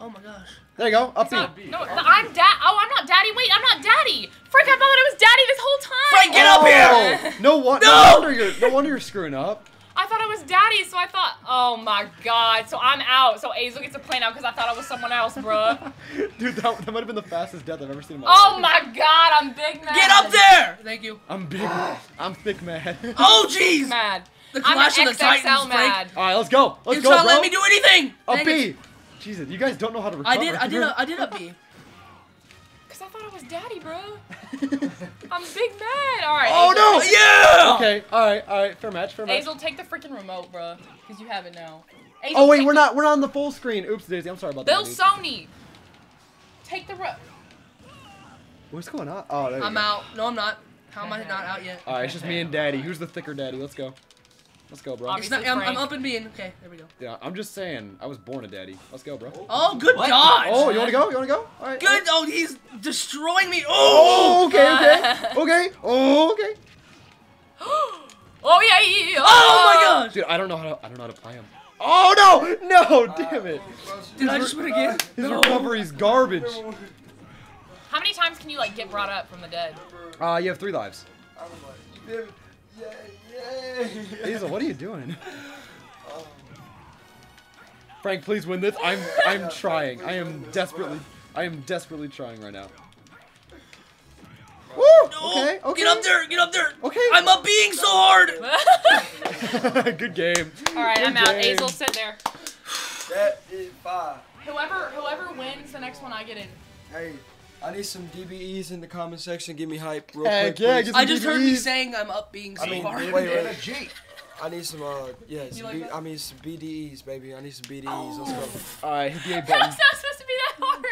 Oh my gosh. There you go. Up B. No, no, I'm dad. Oh, I'm not daddy. Wait, I'm not daddy. Frick, I thought it was daddy this whole time. Frank, get up oh. here! Oh, no, no No! wonder you're no wonder you're screwing up. I thought it was daddy, so I thought, oh my god. So I'm out. So Azel gets a play now because I thought it was someone else, bruh. Dude, that, that might have been the fastest death I've ever seen in my Oh life. Oh my god, I'm big mad. Get up there! Thank you. I'm big. I'm thick mad. Oh jeez. Mad. The I'm Clash an of the XXL Titans, Frank. mad. All right, let's go. Let's You go, trying to bro. let me do anything? Up Dang B. it. Jesus, you guys don't know how to recover. I did. I did. A, I did a B. Cause I thought it was daddy, bro. I'm big mad. All right. Oh, Azel. no! Yeah. Okay, all right, all right. Fair match. Fair match. Azel, take the freaking remote, bro. Cause you have it now. Azel, Oh wait, we're not we're not on the full screen. Oops, Daisy. I'm sorry about Bill that. dude. Sony. Take the ro- What's going on? Oh, there I'm go. out. No, I'm not. How am I not out yet? All right, it's just me and Daddy. Who's the thicker Daddy? Let's go. Let's go, bro. It's not, I'm, I'm up and being. Okay, there we go. Yeah, I'm just saying. I was born a daddy. Let's go, bro. Oh, good dodge. Oh, you wanna go? You wanna go? All right. Good. Oh, he's destroying me. Oh. Oh, okay, okay, okay. Oh, okay. oh yeah, yeah, yeah. Oh my gosh. Dude, I don't know how to. I don't know how to play him. Oh no, no, damn it. Did I just win again? His recovery's garbage. How many times can you like get brought up from the dead? Uh, you have three lives. Yeah, yeah. Hazel, what are you doing? Um, Frank, please win this. I'm I'm trying. I am desperately I am desperately trying right now. Woo! Okay, okay. Get up there. Get up there. Okay. I'm up being so hard. Good game. All right, I'm Good out. game. Azel, sit there. That is five. Whoever whoever wins, the next one I get in. Hey, I need some DBEs in the comment section. Give me hype real Heck quick. yeah, please. get I some just heard me DBEs. saying I'm up being so I mean, hard. wait, wait. I need some, uh, yeah, some like B- that? I mean, some BDEs, baby. I need some BDEs. Let's go. Alright, hit the A That was button. not supposed to be that hard.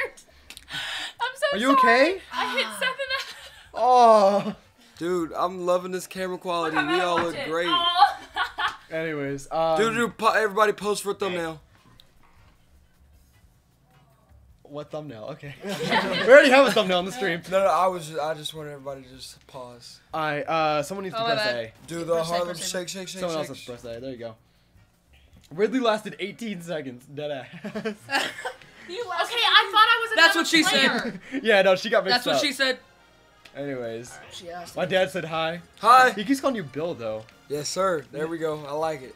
I'm so Are you sorry. okay? I hit Seth in the. Oh. Dude, I'm loving this camera quality. Come We all look it. great. Oh. Anyways, um, Dude, dude, po- everybody post for a thumbnail. What thumbnail? Okay. we already have a thumbnail on the stream. No, no, I was, I just want everybody to just pause. Alright, uh, someone needs to Oh, my press bad. A. Do the Press Harlem press A. shake, shake, shake, Someone else shake. has to press A. There you go. Ridley lasted 18 seconds. Dead ass. You okay, I thought I was That's what she player. said. yeah, no, she got mixed That's what up. she said. Anyways, She asked. my dad said hi. Hi. He keeps calling you Bill though. Yes, sir. There we go. I like it.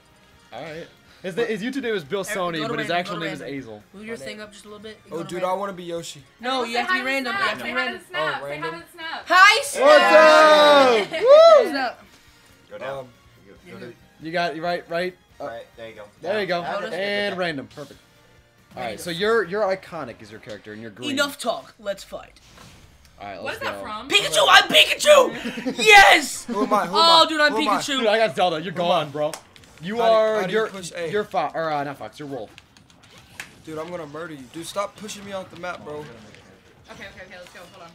All right. His, his YouTube name is Bill Sony, but his random, actual go to name is. Azel. Move your thing up just a little bit. and Oh, go to dude, I want to be Yoshi. No, you have to be random. You have to be random. the snap. Oh, Say hi random? snap. Hi, What's up? Woo! What's up? Go down. Um, You go- go You got you right, right. Uh, Right, there you go. there you go. How And random, perfect. All right, so you're you're iconic is your character, and you're green. Enough talk. Let's fight. All right, What let's is that go. from? Pikachu, I'm Pikachu. yes. who am I? Who am Oh, I? dude, I'm Who am I? Pikachu. Dude, I got Zelda. You're gone, bro. You How are how do you you're push A? you're fox or uh, not fox. You're wolf. Dude, I'm gonna murder you. Dude, stop pushing me off the map, bro. Okay, okay, okay. Let's go. Hold on.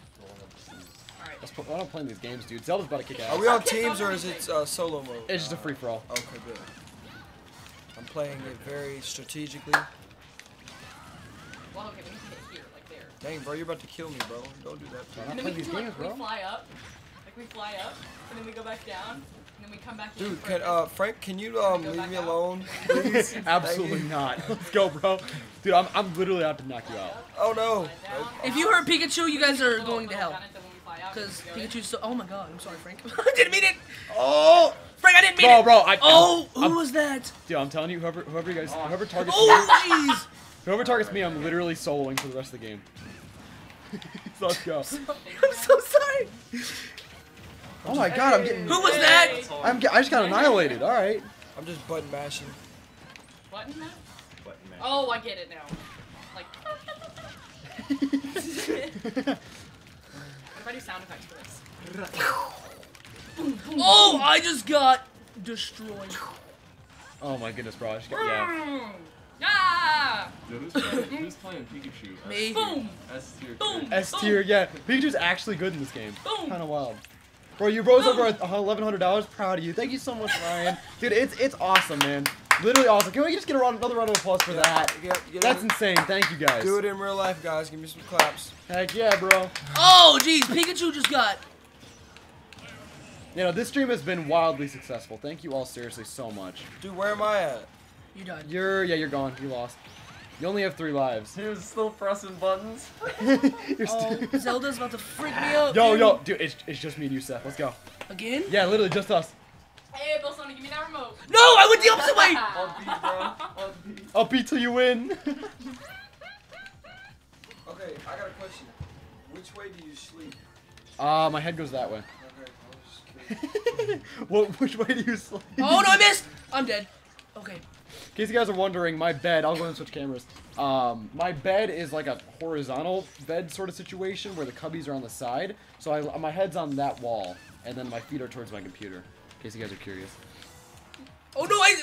All right. Let's put, I don't play these games, dude. Zelda's about to kick ass. Are we on teams or is it uh, solo mode? It's just a free for all. Okay, good. I'm playing it very strategically. Well, okay, we need to hit here, like there. Dang, bro, you're about to kill me, bro. Don't do that. I'm And then we these do, like, games, we fly up, like we fly up, and then we go back down, and then we come back. Dude, can uh Frank, can you um leave me out? alone, please? Absolutely not. Let's go, bro. Dude, I'm, I'm literally out to knock you out. Oh no. If you heard Pikachu, you guys are going to hell. gun it, then when we fly out, Because we. Pikachu's so. Oh my god, I'm sorry, Frank. I didn't mean it. Oh, Frank, I didn't mean bro, it. bro. I, Oh, I'm- who was that? dude, I'm telling you, whoever, whoever you guys, whoever targets me, Oh, jeez. whoever targets me, I'm literally soloing for the rest of the game. so let's go. I'm so sorry. Oh my god, I'm getting. Who was that? I'm. Get, I just got annihilated. All right. I'm just button mashing. Button that? Button mash. Oh, I get it now. Like. what if I do sound effects for this? Oh, I just got destroyed. Oh my goodness, bro. I just got, yeah. Boom! Ah! Dude, who's playing, who's playing Pikachu? Me. Boom! S tier. Boom! S tier, yeah. Pikachu's actually good in this game. Boom. Kind of wild. Bro, you rose over eleven hundred dollars. Proud of you. Thank you so much, Ryan. Dude, it's it's awesome, man. Literally awesome. Can we just get a round, another round of applause for that? Get, get That's it. insane. Thank you guys. Do it in real life, guys. Give me some claps. Heck yeah, bro. Oh, jeez, Pikachu just got. You know, this stream has been wildly successful. Thank you all seriously so much. Dude, where am I at? You done. You're yeah, you're gone. You lost. You only have three lives. He was still pressing buttons. you're Oh, still. Zelda's about to freak me out. Yo, dude. yo, dude, it's, it's just me and you, Seth. Let's go. Again? Yeah, literally just us. Hey, Bill Sony, give me that remote. No, I went the opposite way. On B, bro. On B. Up B till you win. Okay, I got a question. Which way do you sleep? Uh, my head goes that way. Okay, I was just curious. What? Which way do you sleep? Oh no, I missed. I'm dead. Okay. In case you guys are wondering, my bed, I'll go and switch cameras. Um, my bed is like a horizontal bed sort of situation where the cubbies are on the side. So I, my head's on that wall, and then my feet are towards my computer. In case you guys are curious. Oh no, I.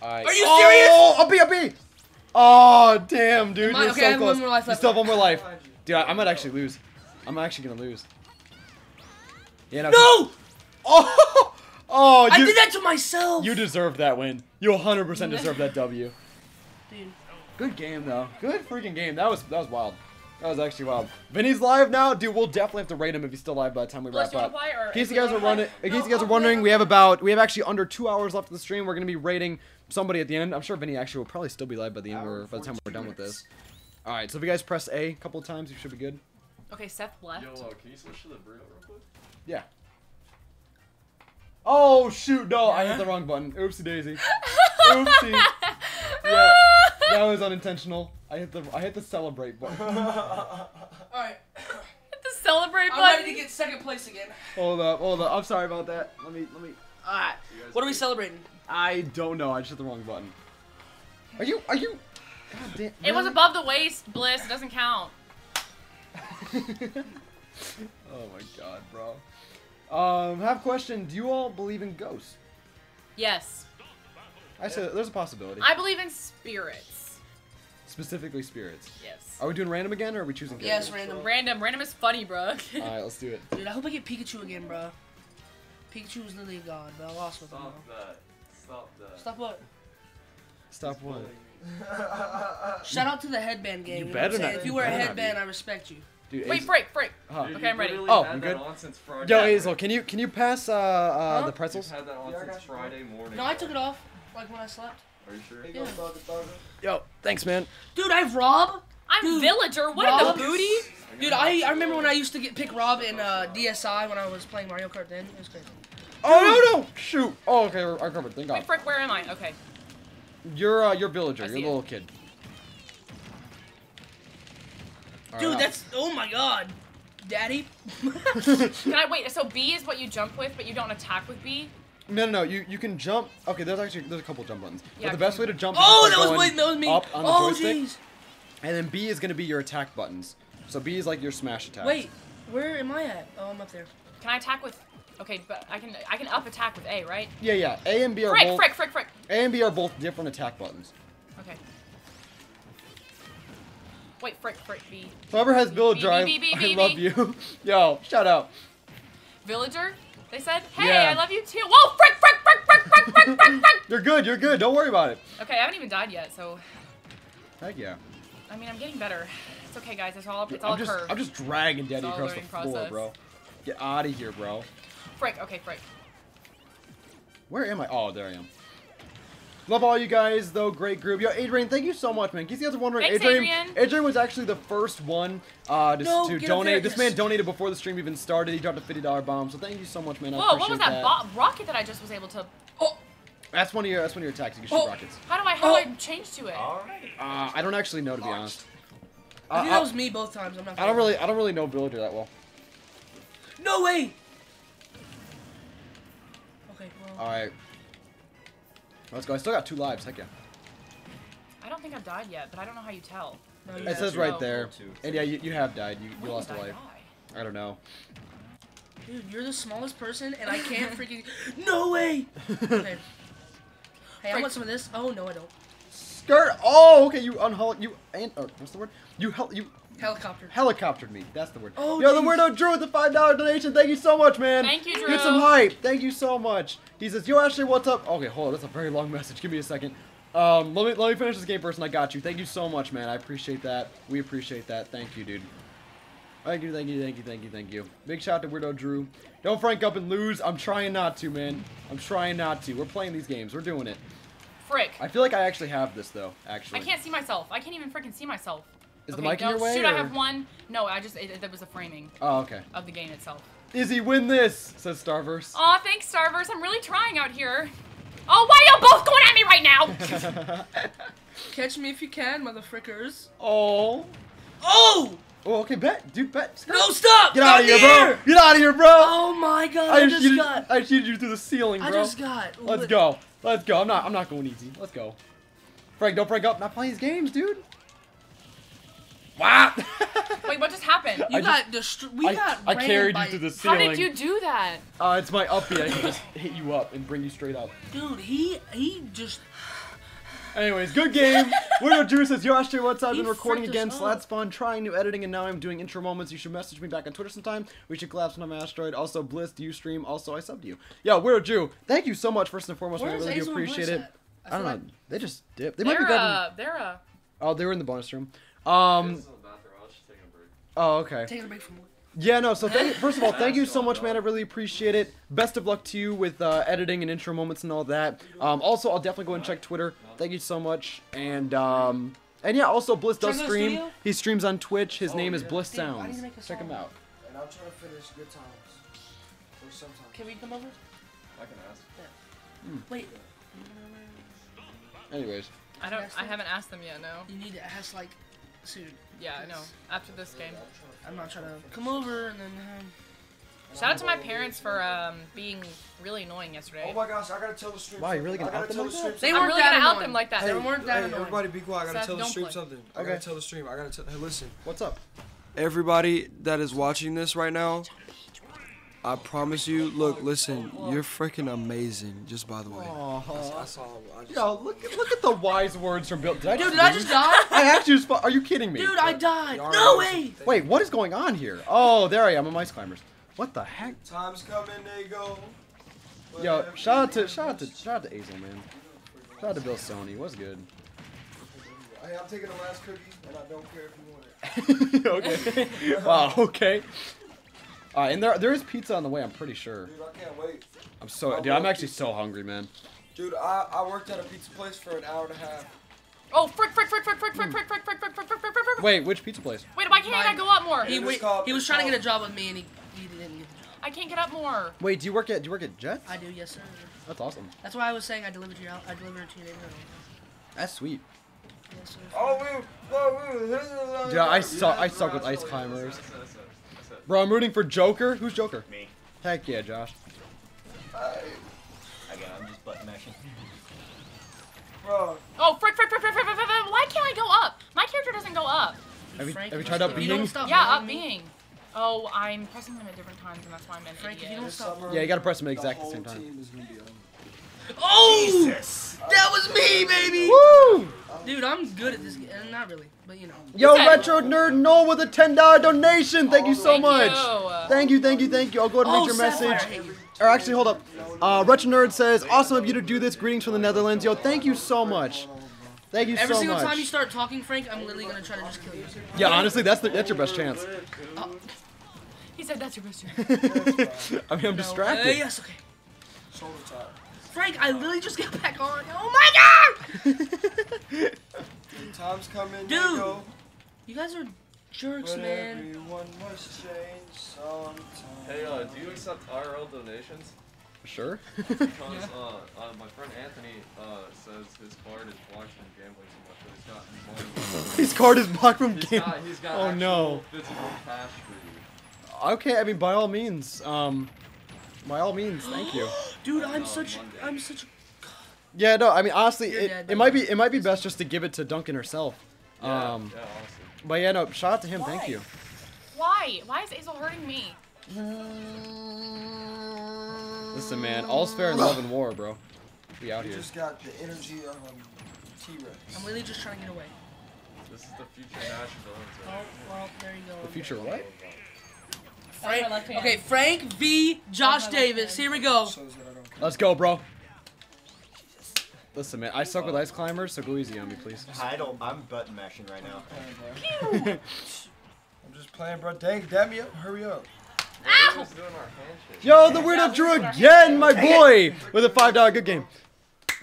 I, Are you serious? oh, Up B, up B! Oh, damn, dude. I- You're okay, so I have close. one more life you still have one more life. Dude, I, I might actually lose. I'm actually gonna lose. Yeah, no. No! Oh! Oh, I did that to myself. you deserve that win. You 100% deserve that W. Dude. Good game though. Good freaking game. That was that was wild. That was actually wild. Vinny's live now, dude. We'll definitely have to rate him if he's still live by the time we Bliss, wrap up. In case you guys are running, in case you guys are wondering, we have about we have actually under two hours left of the stream. We're gonna be rating somebody at the end. I'm sure Vinny actually will probably still be live by the end. Or by the time we're done with this. All right. So if you guys press A a couple of times, you should be good. Okay, Seth left. Yo, uh, can you switch to the burrito real quick? Yeah. Oh shoot! No, I hit the wrong button. Oopsie daisy. Oopsie. Yeah, that was unintentional. I hit the I hit the celebrate button. All right. Hit the celebrate button. I'm ready to get second place again. Hold up, hold up. I'm sorry about that. Let me let me. All right. What are we celebrating? I don't know. I just hit the wrong button. Are you are you? God damn. It was above the waist, Bliss. It doesn't count. oh my god, bro. Um, have a question. Do you all believe in ghosts? Yes. I said there's a possibility. I believe in spirits. Specifically spirits. Yes. Are we doing random again, or are we choosing? Yes, characters? random. Random. Random is funny, bro. All right, let's do it. Dude, I hope I get Pikachu again, bro. Pikachu was literally a god, but I lost with him. Stop bro. that. Stop that. Stop what? Stop what? Shout out to the headband game. You You, better know what I'm not- If you you wear a headband. I respect you. Dude, Wait, Ace- Frick, Frick. Huh. Dude, Okay, I'm ready. Oh, I'm good? on since Friday. Yo, morning. Hazel, can you can you pass uh, uh Huh? the pretzels? You've had that on Yeah, since. Friday morning. No, I took it off, like when I slept. Are you sure? There you go, dogger, dogger. Yo, thanks, man. Dude, I have Rob. I'm Dude, villager. What Rob- in the booty? Dude, I, I remember when I used to get pick Rob in uh, DSI when I was playing Mario Kart then. It was crazy. Oh no no! Shoot! Oh okay, I recovered. Thank God. Wait, God. Frick, where am I? Okay. You're uh, you're villager. You're a see it. little kid. Dude, Alright. that's oh my god, daddy. Can I wait? So B is what you jump with, but you don't attack with B. No, no, no. You you can jump. Okay, there's actually there's a couple jump buttons. Yeah, but the best way to jump. is oh, just that by was going wait, that was me. Up on the oh joystick, jeez. and then B is gonna be your attack buttons. So B is like your smash attack. Wait, where am I at? Oh, I'm up there. Can I attack with? Okay, but I can I can up attack with A, right? Yeah, yeah. A and B are Frick, both. frick, frick, frick. A and B are both different attack buttons. Wait, frick, frick, B. Whoever has villager, I, B, B, B, I B, love you. Yo, shout out. Villager? They said, hey, Yeah. I love you too. Whoa, frick, frick, frick, frick, frick, frick, frick, frick. You're good. You're good. Don't worry about it. Okay, I haven't even died yet, so Heck yeah. I mean I'm getting better. It's okay, guys. It's all it's all I'm just curve. I'm just dragging Daddy across the learning floor, bro. Get out of here, bro. Frick. Okay, frick. Where am I? Oh, there I am. Love all you guys, though. Great group. Yo, Adrian, thank you so much, man. In case you guys are wondering, Thanks, Adrian, Adrian. was actually the first one uh, to, No, to get there, donate. This man donated before the stream even started. He dropped a $50 bomb, so thank you so much, man. I Whoa, what was that, bo- rocket that I just was able to? Oh. That's one of your that's one of your attacks. You can shoot Oh. rockets. How do I how Oh. do I change to it? Alright. Uh, I don't actually know to be honest. I Uh, think that was me both times. I'm not. I don't really I don't really know villager that well. No way. Okay. Well. All right. Let's go. I still got two lives. Heck yeah. I don't think I've died yet, but I don't know how you tell. no, you It says right Oh. there. Two. And yeah, you, you have died. You, you lost a did I life. die? I don't know. Dude, you're the smallest person, and I can't freaking. No way. Okay. Hey, I want some of this. Oh no, I don't. Skirt. Oh, okay. You unhol you and or oh, what's the word? You hel you Helicopter. helicoptered me. That's the word. Oh, Yo, the jeez. weirdo Drew with the five dollar donation. Thank you so much, man. Thank you, Drew. Get some hype. Thank you so much. He says, "Yo, Ashley, what's up?" Okay, hold on. That's a very long message. Give me a second. Um, let me let me finish this game first, and I got you. Thank you so much, man. I appreciate that. We appreciate that. Thank you, dude. Thank you, thank you, thank you, thank you, thank you. Big shout out to Weirdo Drew. Don't frank up and lose. I'm trying not to, man. I'm trying not to. We're playing these games. We're doing it. Frick. I feel like I actually have this though. Actually. I can't see myself. I can't even freaking see myself. Is the Okay, mic in your way? Shoot, I have one. No, I just it, that was a framing Oh, okay. of the game itself. Izzy, win this, says Starverse. Aw, thanks, Starverse. I'm really trying out here. Oh, why are y'all both going at me right now? Catch me if you can, motherfrickers. oh. Oh! Oh, okay, bet, dude, bet. No, stop! Get out of here, bro. Get out of here, bro. Oh my god! I, just cheated, got. I cheated you through the ceiling, bro. I just got. Let's go. Let's go. I'm not. I'm not going easy. Let's go. Frank, don't break up. Not playing these games, dude. Wow. Wait, what just happened? You I got destroyed. We I, got. I carried by- you through the ceiling. How ceiling. did you do that? Uh, it's my up I can just hit you up and bring you straight up. Dude, he he just. Anyways, good game. Weirdo Drew says, Yo, Ashley, what's up? I've He been recording again, us so fun. Trying new editing, and now I'm doing intro moments. You should message me back on Twitter sometime. We should collab on on Astroid. Also, Bliss, do you stream? Also, I subbed you. Yo, Weirdo Drew, thank you so much, first and foremost. man. I really do appreciate it. at? I don't feel know. like- They just dipped. They might be They're uh, they're uh. Oh, they were in the bonus room. Um. Oh, okay. Taking a break from. Yeah, no. So thank, first of all, thank you so much, man. I really appreciate it. Best of luck to you with uh, editing and intro moments and all that. Um, also, I'll definitely go and check Twitter. Thank you so much. And um, and yeah, also Bliss does Check out the stream. He streams on Twitch. His name is Bliss Dude, Sounds. to make a Check him out. And I'm trying to finish good times. Or sometimes. Can we come over? I can ask. Wait, Anyways, I don't. I haven't asked them yet. No. you need to ask like, soon. Yeah, I know. After this game. I'm not trying to come over and then. Um, Shout out to my parents for um being really annoying yesterday. Oh my gosh, I gotta tell the stream. Wow, you something. really gonna I gotta out them like that? They weren't really gonna out them like that. They weren't that hey, annoying. everybody be quiet. I gotta Seth, tell the stream play. something. I Okay. gotta tell the stream. I gotta tell. Hey, listen. what's up? Everybody that is watching this right now, I promise you. Look, listen. You're freaking amazing. Just by the way. That's, that's all. I just, Yo, look at look at the wise words from Bill. Did I Dude, just did I just die? I actually just. Are you kidding me? Dude, I died. No way. Wait, what is going on here? Oh, there I am. I'm ice climbers. What the heck? you. Time's coming, they go. Yo, shout out to shout out to shout out to Azel, man. Shout out to Bill Sony. What's good? Hey, I'm taking the last cookie, and I don't care if you want it. okay. wow. Okay. Uh, and there there is pizza on the way. I'm pretty sure. Dude, I can't wait. I'm so dude. I'm actually so hungry, man. Dude, I, I worked at a pizza place for an hour and a half. Oh, frick, frick, frick, frick, frick, frick, frick, frick, frick, frick, frick, frick, frick, frick, frick. Wait, which pizza place? Wait, why can't I go up more? He, was wait, he was trying to get a job with me and he, he didn't get the job. I can't get up more. Wait, do you work at do you work at Jets? I do, yes sir. That's awesome. That's why I was saying I delivered to your. I delivered to your neighborhood. That's sweet. Yes, sir. Oh, we, oh, we, this is, uh, Dude, I suck. I suck with ice climbers. Bro, I'm rooting for Joker. Who's Joker? Me. Heck yeah, Josh. Again, I'm just button mashing. Bro, Oh, frick, frick, frick, frick, frick, frick, frick, frick. Why can't I go up? My character doesn't go up. Have you, have you tried up being? Yeah, up being. Oh, I'm pressing them at different times, and that's why I'm an Frank, if you don't stop. Yeah, you gotta press them at the exact the same time. team is gonna be on. Oh! Jesus! That was me, baby! Woo! Dude, I'm good at this game. Uh, Not really, but you know. Yo, said- Retro Nerd Noel with a ten dollar donation. Thank you so Thank much. you. Thank you, thank you, thank you. I'll go ahead and Oh, read your Sapphire, message. I hate you. Or actually, hold up. Uh, Retro Nerd says, "Awesome of you to do this. Greetings from the Netherlands, yo. Thank you so much. Thank you Every so much. Every single time you start talking, Frank, I'm literally gonna try to just kill you. yeah, honestly, that's the, that's your best chance. He said that's your best chance. I mean, I'm Uh, distracted. yes, okay. Shoulder tap. Frank, I literally just got back on. Oh my god! Times come in, Dude. they go. You guys are jerks, But man. everyone must change sometime. Hey, uh, do you accept IRL donations? Sure. Because uh, uh, my friend Anthony uh, says his card is blocked from gambling so much, but he's got money. His card is blocked from He's game. got, he's got Oh, actual no. physical cash for you. Okay, I mean, by all means, um, by all means, thank you. Dude, I'm such, I'm such. Yeah, no, I mean, honestly, You're it, dead, it might be it might be best just to give it to Duncan herself. Yeah, Um, yeah, but yeah, no, shout out to him. Thank you. Why? Why is Azel hurting me? Listen, man, all's fair in love and war, bro. We out You here. just got the energy of um, T-Rex. I'm really just trying to get away. This is the future Nash villains. Oh, well, there you go. The future what? Frank, oh, my left hand. okay, Frank v. Josh oh, Davis. Here we go. So is that I don't Let's go, bro. Listen, man, I suck with ice climbers, so go easy on me, please. I don't. I'm button mashing right now. I'm just playing, bro. Dang, damn you, hurry up. We're just doing our handshake. Yo, the weirdo drew again, my boy, with a five dollar good game.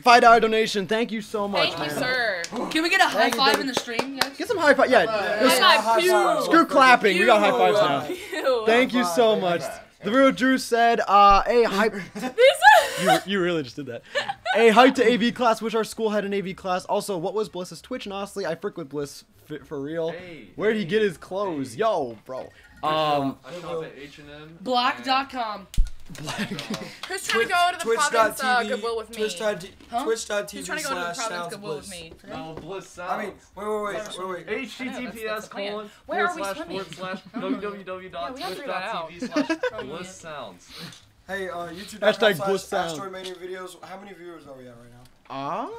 Five dollar donation. Thank you so much, Thank you, sir. Can we get a high Thank you, five David. in the stream, guys? Get some high five. Yeah, just I High pew. five. screw clapping. We got high fives now. Pew. Thank you so much. The real Drew said, uh, hey, hype. you, you really just did that. Hey, hype to AV class. Wish our school had an AV class. Also, what was Bliss's Twitch? And honestly, I frick with Bliss f- for real. Hey, Where'd he get his clothes? hey. Yo, bro. Um, I shop at H&M. Block.com. Who's trying to go to the province uh, Goodwill with me? Twitch.tv Huh? Twitch.tv Who's trying to go to the slash province sounds Goodwill with bliss. me? No, Bliss Sounds. I mean, wait, wait, wait, wait, wait. I know, that's- that's HTTPS the plan. colon Where forward are we slash swimming? forward slash Yeah, we gotta figure that www.twitch.tv slash bliss sounds. Hey, uh, YouTube.com Hashtag slash bliss sound. Astroid Mania videos. How many viewers are we at right now? ah,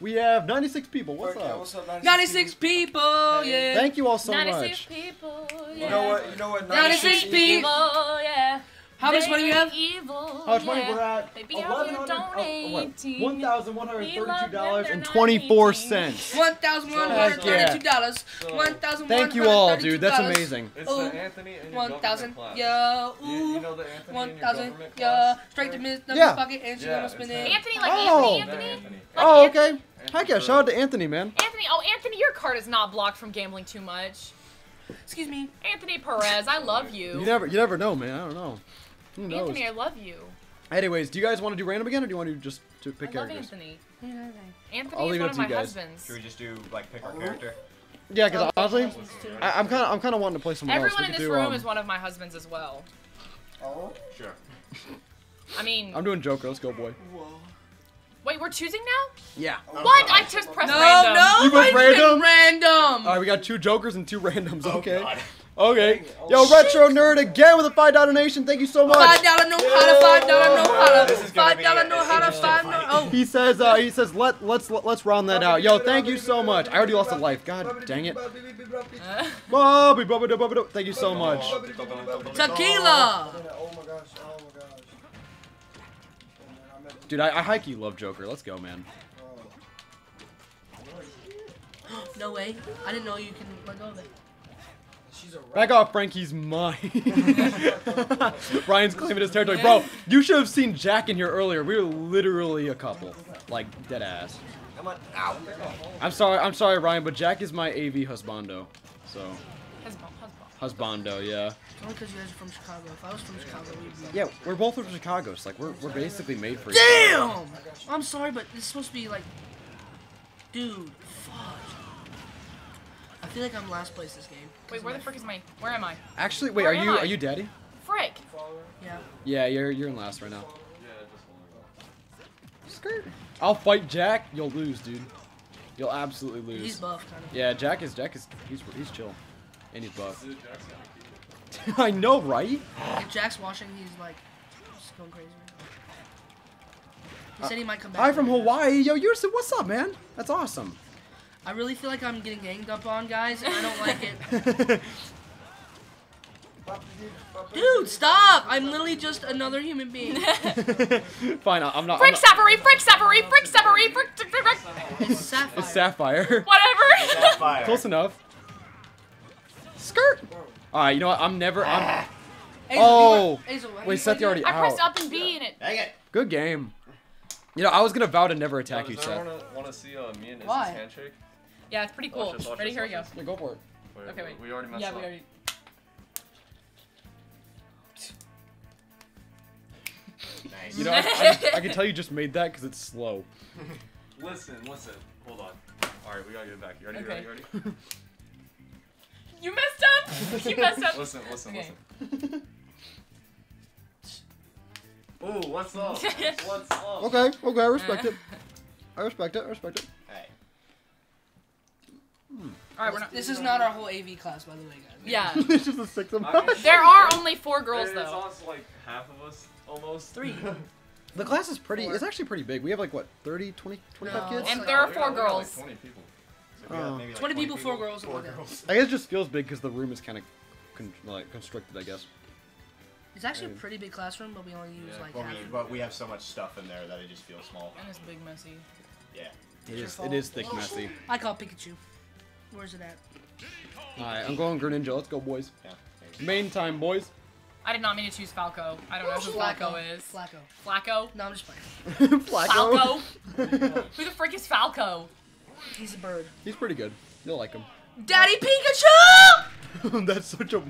we have 96 people. What's Okay, up? what's up, 96, 96 people, yeah. Thank you all so 96 much. people, yeah. You know what? You know what? 96 people. people. Yeah. How much money They you have? Evil, How much money yeah. we're at? They be out here donating. One thousand one hundred We love them, thirty-two dollars they're and not twenty-four $1,132. So- $1,132. Thank you all, dude. That's amazing. It's Oh, the Anthony and your One thousand, class. yeah, You, you know the Anthony one and your thousand, government yeah, straight to Miss Yeah. pocket and she Yeah, gonna spin it. Anthony, like Oh. Anthony, Anthony. Anthony. Like Oh, Anthony. okay. Heck yeah, shout out to Anthony, man. Anthony, oh Anthony, your card is not blocked from gambling too much. Excuse me. Anthony Perez, I love you. You never, you never know, man. I don't know. Who knows? Anthony, I love you. Anyways, do you guys want to do random again, or do you want to just to pick I love characters? Anthony. Anthony I'll is leave it one up of my guys. husbands. Should we just do like pick our character? Yeah, because honestly, I, I'm kind of, I'm kind of wanting to play someone Everyone else. in this do, room um, is one of my husbands as well. Oh, Sure. I mean, I'm doing Joker. Let's go, boy. Wait, we're choosing now? Yeah. What? I just pressed No, random. no, You put I random? random. All right, we got two Jokers and two randoms. Okay. God. Okay. Oh, Yo, retro nerd again with a five dollar donation. Thank you so Five much. dollar know how to five dollar know how to This is gonna five be dollar an know how to five fight. know. Oh, He says, uh, he says, let let's let's round that out. Yo, thank you so much. I already lost a life. God dang it. Uh, Bobby, Bobby, Bobby, Bobby. Thank you so much. tequila. Dude, I, I high key love Joker. Let's go, man. No way. I didn't know you can let go of it. She's a Back off, Frankie's mine. Ryan's claiming his territory. Bro, you should have seen Jack in here earlier. We were literally a couple. Like, dead ass. Come on. Ow. I'm sorry, I'm sorry, Ryan, but Jack is my AV husbando. So, husband, husband. Husbando, yeah. Only because you guys are from Chicago. If I was from Chicago, we'd be. Yeah, we're both from Chicago, so like we're, we're basically made for each Damn! I'm sorry, but it's supposed to be like. Dude, fudge. I feel like I'm last place this game. Wait, where the my- frick is my? Where am I? Actually, wait, Where are you I? are you daddy? Frick. Yeah. Yeah, you're you're in last right now. Yeah, just one Skirt. I'll fight Jack. You'll lose, dude. You'll absolutely lose. He's buff, kind of. Yeah, Jack is Jack is he's he's chill, and he's buff. Dude, Jack's gonna keep it. I know, right? If Jack's watching, he's like, just going crazy. He said he might come back. Hi from. Hawaii. Yo, you're so what's up, man? That's awesome. I really feel like I'm getting ganged up on, guys, and I don't like it. Dude, stop! I'm literally just another human being. Fine, I- I'm not. Frick Sapphire, Frick Sapphire, Frick Sapphire, Frick It's Sapphire. it's Sapphire. Whatever. Sapphire. Close enough. Skirt. All right, you know what? I'm never. I'm. Hazel, Oh! Hazel, Wait, you Seth, you already that? I pressed out. up and B and it. Dang it. Good game. You know, I was gonna vow to never attack Oh, you, does Seth. want to see uh, me and Izzy's Why? handshake? Yeah, it's pretty cool. Watch this, watch Ready? this, Here we go. watch Yeah, go for it. Wait, Okay, wait. We already messed Yeah, up. we already. Nice. You know, I, I, I can tell you just made that because it's slow. Listen, listen. Hold on. All right, we gotta get it back. You ready? Okay. You ready? You ready? You messed up. You messed up. listen, listen, Okay. listen. Ooh, what's up? what's up? Okay, okay, I respect uh. it. I respect it. I respect it. Hey. Hmm. All right, we're not. This is not our whole AV class, by the way, guys. Yeah. it's just the six of I mean, There are only four girls It's though. also like half of us, almost. Three. The class is pretty. Four. It's actually pretty big. We have like what 30, 20, 25 No. kids. And there are four got- girls. Like 20 people. So we got Oh. maybe like 20 people, four people, girls, Four something girls. I guess it just feels big because the room is kind of con- like constricted. I guess. It's actually a pretty big classroom, but we only use Yeah, like But half. we, but we have so much stuff in there that it just feels small. And it's big messy. Yeah. It is. It is thick, messy. I call Pikachu. Where's it at? All right, I'm going Greninja. Let's go, boys. Yeah. Main time, boys. I did not mean to choose Falco. I don't know who Falco is. Flacco. Flacco. No, I'm just playing. Flacco. Falco. Who the frick is Falco? He's a bird. He's pretty good. You'll like him. Daddy Pikachu! that's such a.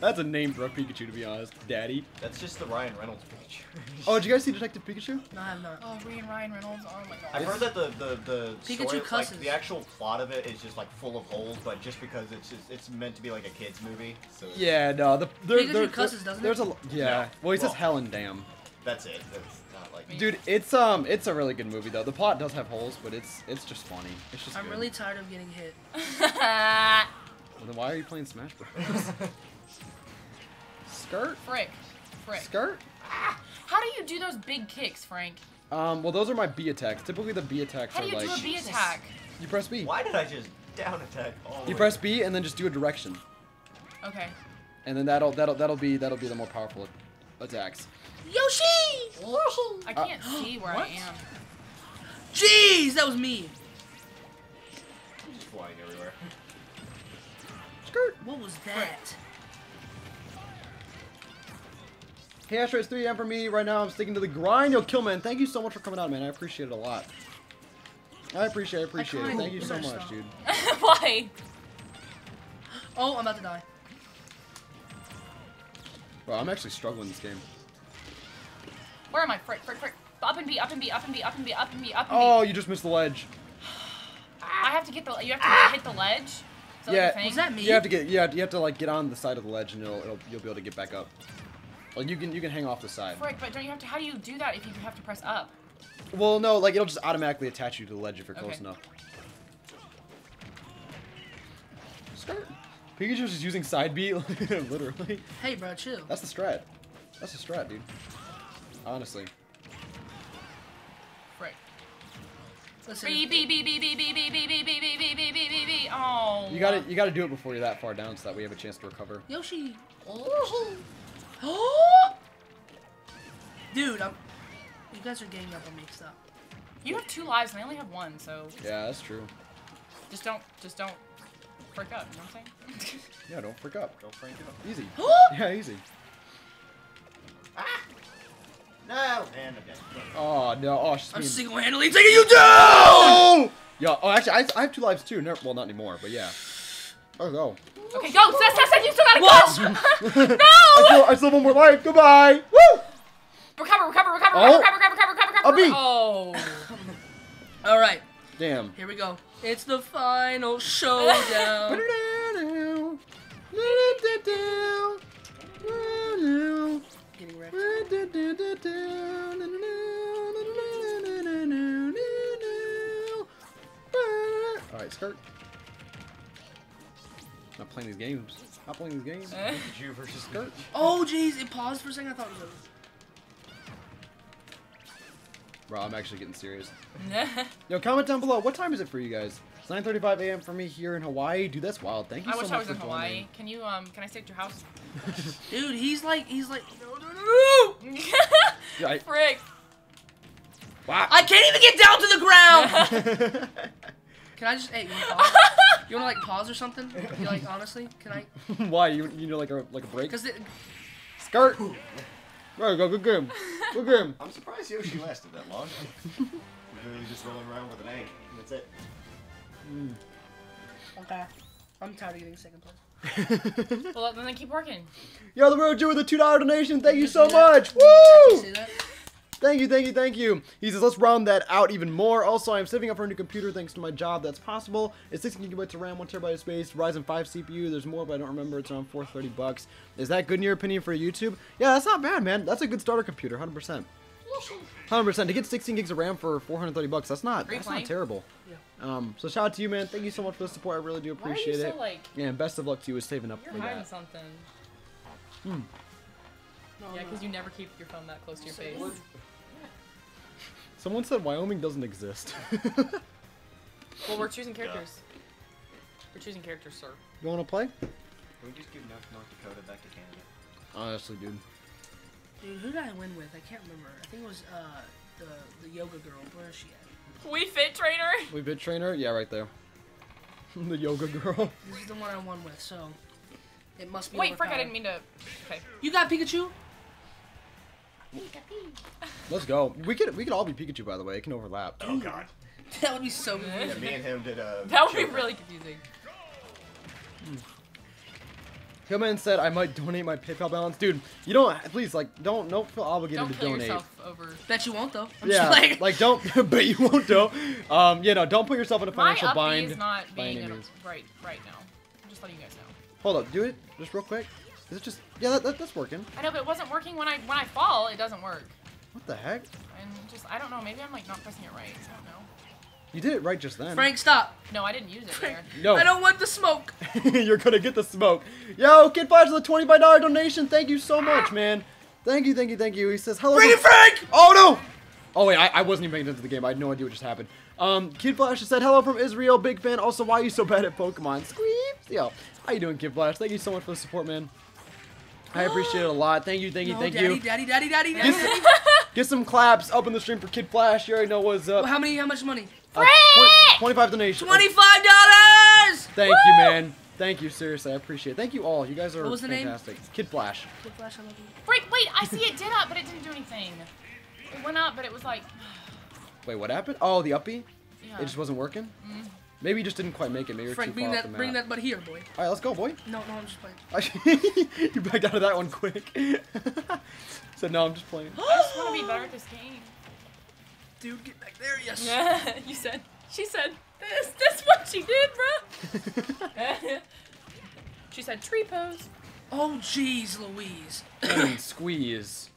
That's a name for a Pikachu, to be honest. Daddy. That's just the Ryan Reynolds Pikachu. Oh, did you guys see Detective Pikachu? No, I have not. Oh, Ryan Ryan Reynolds. Oh my god. I've heard that the the the Pikachu story, cusses. like the actual plot of it is just like full of holes, but just because it's just, it's meant to be like a kids movie, so Yeah, no. The there, Pikachu there, cusses, doesn't There's it? a yeah. No. Well, he says Well- hell and damn. that's it. That's not like Dude, it's um, it's a really good movie though. The plot does have holes, but it's it's just funny. It's just. I'm good. really tired of getting hit. Well, then why are you playing Smash Bros? Skirt, frick. Frick. skirt. How do you do those big kicks, Frank? Um, well, those are my B attacks. Typically, the B attacks How are do you like do a B attack? you press B. Why did I just down attack? all You way? press B and then just do a direction, Okay. and then that'll that'll that'll be that'll be the more powerful attacks. Yoshi! I can't see where I am. Jeez, that was me. Just flying everywhere. Skirt. What was that? Hey, Astro, it's 3 a.m. for me right now. I'm sticking to the grind. Yo, Killman, thank you so much for coming out, man. I appreciate it a lot. I appreciate, I appreciate it. Thank you so much, up. dude. Why? Oh, I'm about to die. Bro, I'm actually struggling this game. Where am I? Frick, frick, frick. Up and B, up and B, up and B, up and B, up and B, up and be. Oh, you just missed the ledge. I have to get the. You have to hit the ledge. Is that Yeah. Like a thing? Was that me? You have to get, you you have to like get on the side of the ledge, and it'll, it'll, you'll be able to get back up. Like you can, you can hang off the side. Frick, but don't you have to? How do you do that if you have to press up? Well, no, like it'll just automatically attach you to the ledge if you're close enough. Skirt. Pikachu's just using side B, literally. Hey, bro, chill. That's the strat. That's the strat, dude. Honestly. Frick. Listen, B B B B B B B B B B B B B B B B. Oh. You gotta, you gotta do it before you're that far down, so that way you have a chance to recover. Yoshi. Oh. Dude, I'm. You guys are getting up on me. Stop. You have two lives and I only have one, so Yeah, that's true. just don't, just don't frick up. You know what I'm saying? Yeah, don't freak up. Don't crank up. Easy. yeah, easy. Ah! No, and I'm. Oh no! Oh, she's I'm being- single-handedly taking you down. Oh! Yeah. Oh, actually, I, I have two lives too. Never, well, not anymore, but yeah. Oh go. okay, go, Seth, Seth, Seth, you still gotta go. I still, I still have one more life. Goodbye. Woo! recover, recover, recover, Oh. recover, recover, recover, recover, recover. I'll Oh. All right. Damn. Here we go. It's the final showdown. Getting wrecked. Alright, skirt. Not playing these games. Not playing these games. Eh. Pikachu versus Skirt. Oh, jeez. It paused for a second. I thought it was over. Bro, I'm actually getting serious. Yo, comment down below. What time is it for you guys? It's 9:35 a.m. for me here in Hawaii. Dude, that's wild. Thank you I so wish much I wish I was for in Hawaii. joining. Can you um can I stay at your house? Dude, he's like, he's like, no, no, no, no. Yeah, I- Frick. wow. I can't even get down to the ground. Can I just, hey, you wanna? You wanna like pause or something? You like, honestly, can I? Why? You you know like a like a break? Because it. Skirt. Right, go good game. Good game. I'm surprised Yoshi lasted that long. Literally just rolling around with an egg. That's it. Mm. okay, I'm tired of getting second place. Well then they keep working. Yo, the road Jew with a two dollar donation. Thank you you so see that? much. Did you Woo! See that? Thank you, thank you, thank you. He says, let's round that out even more. Also, I'm saving up for a new computer thanks to my job. That's possible. It's 16 gigabytes of RAM, 1 terabyte of space, Ryzen 5 CPU. There's more, but I don't remember. It's around 430 bucks. Is that good in your opinion for YouTube? Yeah, that's not bad, man. That's a good starter computer, 100%. 100%. To get 16 gigs of RAM for 430 bucks, that's not that's not playing? terrible. Um, so shout out to you, man. Thank you so much for the support. I really do Why are you appreciate so it. like Yeah, and best of luck to you with saving up you're for hiding that. something? No, Yeah, no. because you never keep your phone that close to your face. Someone said Wyoming doesn't exist. Well, we're choosing characters. We're choosing characters, sir. you want to play? Can we just give North, North Dakota back to Canada? Honestly, dude. Dude, who did I win with? I can't remember. I think it was uh the the yoga girl. Where is she at? Wii Fit trainer. Wii Fit trainer? Yeah, right there. the yoga girl. This is the one I won with, so it must be. Wait, frick! I didn't mean to. Okay. You got Pikachu? Let's go. We could we could all be Pikachu by the way. It can overlap. Oh god. that would be so good. Yeah, me and him did a. That would be really confusing. Hillman said I might donate my PayPal balance. Dude, you don't please like don't don't feel obligated Don't to kill donate. yourself over. Bet you won't though. I'm yeah, just like, like don't but you won't though. Um, yeah, no, don't put yourself in a My financial uppy bind. is not being any in a, means. right right now. I'm just letting you guys know. Hold up, do it just real quick. Is it just yeah that, that that's working? I know, but it wasn't working when I when I fall. It doesn't work. What the heck? And just I don't know. Maybe I'm like not pressing it right. I don't know. You did it right just then. Frank, stop. No, I didn't use it there. no. I don't want the smoke. You're gonna get the smoke. Yo, Kid Flash with a $25 donation. Thank you so much, man. Thank you, thank you, thank you. He says hello. Bring it, Frank! Oh no! Oh wait, I, I wasn't even paying attention to the game. I had no idea what just happened. Um, Kid Flash said hello from Israel. Big fan. Also, why are you so bad at Pokemon? Squeeps. Yo, how you doing, Kid Flash? Thank you so much for the support, man. I appreciate it a lot. Thank you, thank you, No, thank daddy, you. daddy, daddy, daddy, daddy, Get daddy. some, get some claps up in the stream for Kid Flash. You already know what's up. Well, how many? How much money? Uh, 20 25 donations. Twenty-five dollars. Thank you, man. Thank you, seriously. I appreciate it. Thank you all. You guys are What was the name? fantastic. Kid Flash. Kid Flash, I love you. Wait, wait. I see it did up, but it didn't do anything. It went up, but it was like. Wait, what happened? Oh, the uppy? Yeah. It just wasn't working? Maybe you just didn't quite make it. Maybe you're Frank, too bring far off that, the bring map. that butt here, boy. All right, let's go, boy. No, no, I'm just playing. you backed out of that one quick. so no, I'm just playing. I just want to be better at this game. Dude, get back there, yes. you said. She said. This. That's what she did, bro. she said tree pose. Oh, jeez, Louise. and squeeze.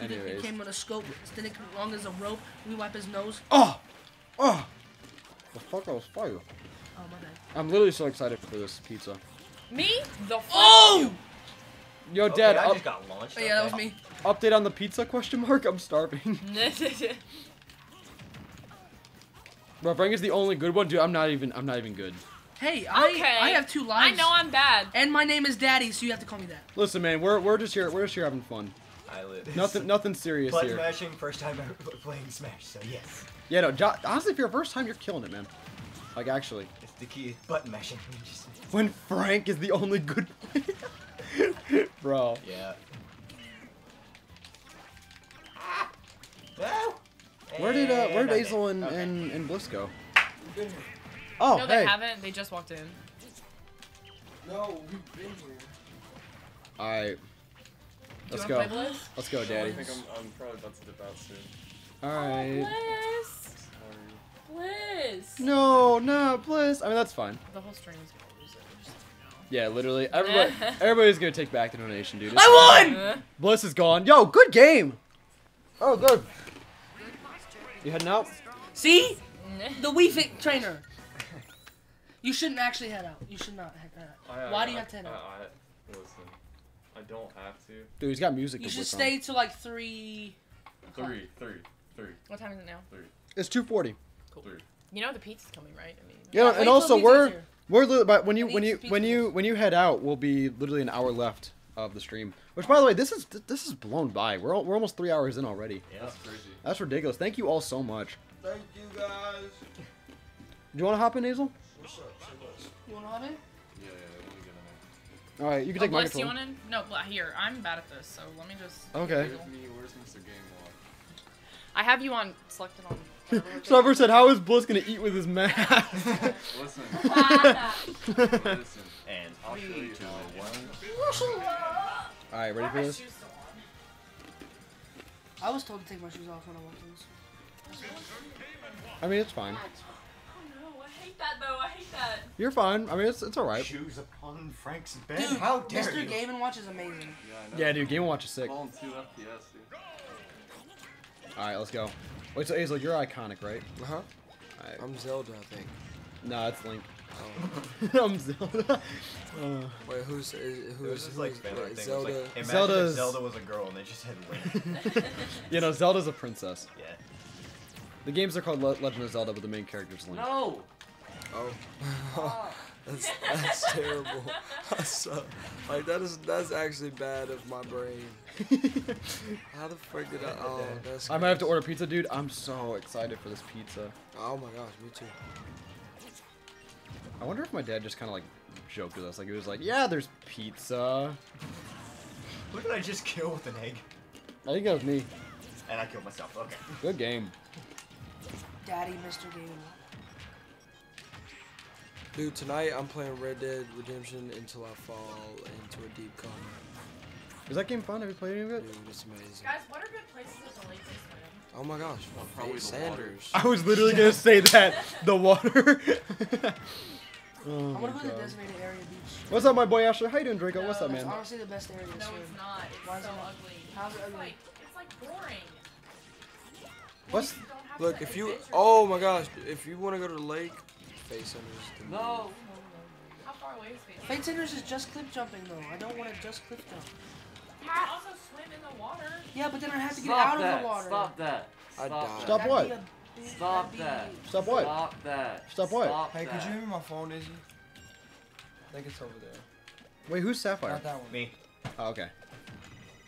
Dude, It came with a scope, extended long as a rope. We wipe his nose. Oh! Oh! The fuck, that was fire. Oh, my bad. I'm literally so excited for this pizza. Me? The fuck Oh! Yo, Okay, Dad, I up- just got launched. Oh, yeah, that was me. update on the pizza question mark? I'm starving. you. Bro, Frank is the only good one. Dude, I'm not even, I'm not even good. Hey, I, Okay. I have two lives. I know I'm bad. And my name is Daddy, so you have to call me that. Listen, man, we're, we're just here, we're just here having fun. I live. Nothing, nothing serious Button here. mashing, first time ever playing Smash, so yes. Yeah, no, jo- honestly, for your first time, you're killing it, man. Like, actually. It's the key. Button mashing. When Frank is the only good Bro. yeah. Where did, uh, where And did I'm. Azel and, Okay. and, and Bliss go? Oh, no, hey. they haven't. They just walked in. No, we've been here. Alright. Let's Do go. wanna play Bliss? Let's go, I Daddy. think I'm, I'm probably about to dip out soon. Alright. Bliss. Sorry. Bliss. No, no, Bliss. I mean, that's fine. The whole stream is gonna lose it. Just so Yeah, literally. Everybody, everybody's gonna take back the donation, dude. It's I fine. won! Uh, Bliss is gone. Yo, good game. Oh, good. You heading out? See? The Wii Fit trainer. You shouldn't actually head out. You should not head out. I- I- Why do you I- have to head I- out? I- listen, I don't have to. Dude, he's got music. You should Bliss on. stay till like three. Three, three, three, what time is it now? It's 240. three. You know the pizza's coming, right? I mean. Yeah, Wait and also we're we're li- but when you when you some when you when you head out, we'll be literally an hour left of the stream. Which, by the way, this is this is blown by. We're al- we're almost three hours in already. Yeah, That's crazy. That's ridiculous. Thank you all so much. Thank you guys. Do you want to hop in, Hazel? What's up? You wanna hop it? Yeah, yeah, let me get in All right, you can Oh, take my Bliss, you control. want in? No, here. I'm bad at this, so let me just. Okay. Where's me? Where's Mr. Game Watch? I have you on selected on. Whatever Trevor said, "How is Bliss gonna eat with his mask?" Listen, listen. And I'll show you two, how one. all right, ready for this? I was told to take my shoes off when I walked in. so- I mean, it's fine. Oh I hate that though. I hate that. You're fine. I mean, it's it's all right. Shoes upon Frank's bed. Dude, How dare Mr. you? Game and Watch is amazing. Yeah, I know. Yeah, dude, Game and Watch is sick. Falling 2 FPS, dude. All right, let's go. Wait, so Hazel, you're iconic, right? Uh huh. All right. I'm Zelda, I think. Nah, it's Link. Oh. I'm Zelda. Uh, Wait, who's is, It who's, just like who's favorite thing. Zelda? Was like, imagine Zelda's- if Zelda was a girl and they just had Link. you know, Zelda's a princess. yeah. The games are called Le- Legend of Zelda, but the main character's Link. No! oh. That's that's terrible. That's so, like that is that's actually bad of my brain. How the frick did I? Oh, that's. I might have to order pizza, dude. I'm so excited for this pizza. Oh my gosh, me too. I wonder if my dad just kind of like joked with us. Like, he was like, yeah, there's pizza. Look at I just kill with an egg. I think that was me. And I killed myself. Okay. Good game. Daddy, Mr. Game. Dude, tonight I'm playing Red Dead Redemption until I fall into a deep coma. Is that game fun? Have you played any of it? Dude, it's amazing. Guys, what are good places at the lake to swim? Oh my gosh. probably Fate the water. Sanders. I was literally gonna say that. The water. oh I'm my gonna go to the designated area beach. What's up, my boy Asher? How you doing, Draco? What's up, It's man? honestly the best area to No, swim. it's not. It's Why is so it ugly. How's it it's ugly? like it's like boring. What's You don't have Look, if you. Oh my gosh, if you want to go to the lake, Fate Sanders. is the No! How far away is Face? Fate Sanders is just cliff jumping though. I don't want to just cliff jump. You can also swim in the water. Yeah, but then I have to get Stop out that! of the water. Stop that! Stop that. Stop what? big- Stop that'd be- that. Stop what? Stop that. Stop what? Stop Hey, could you give me my phone, Izzy? I think it's over there. Wait, who's Sapphire? Not that one. Me. Oh, okay.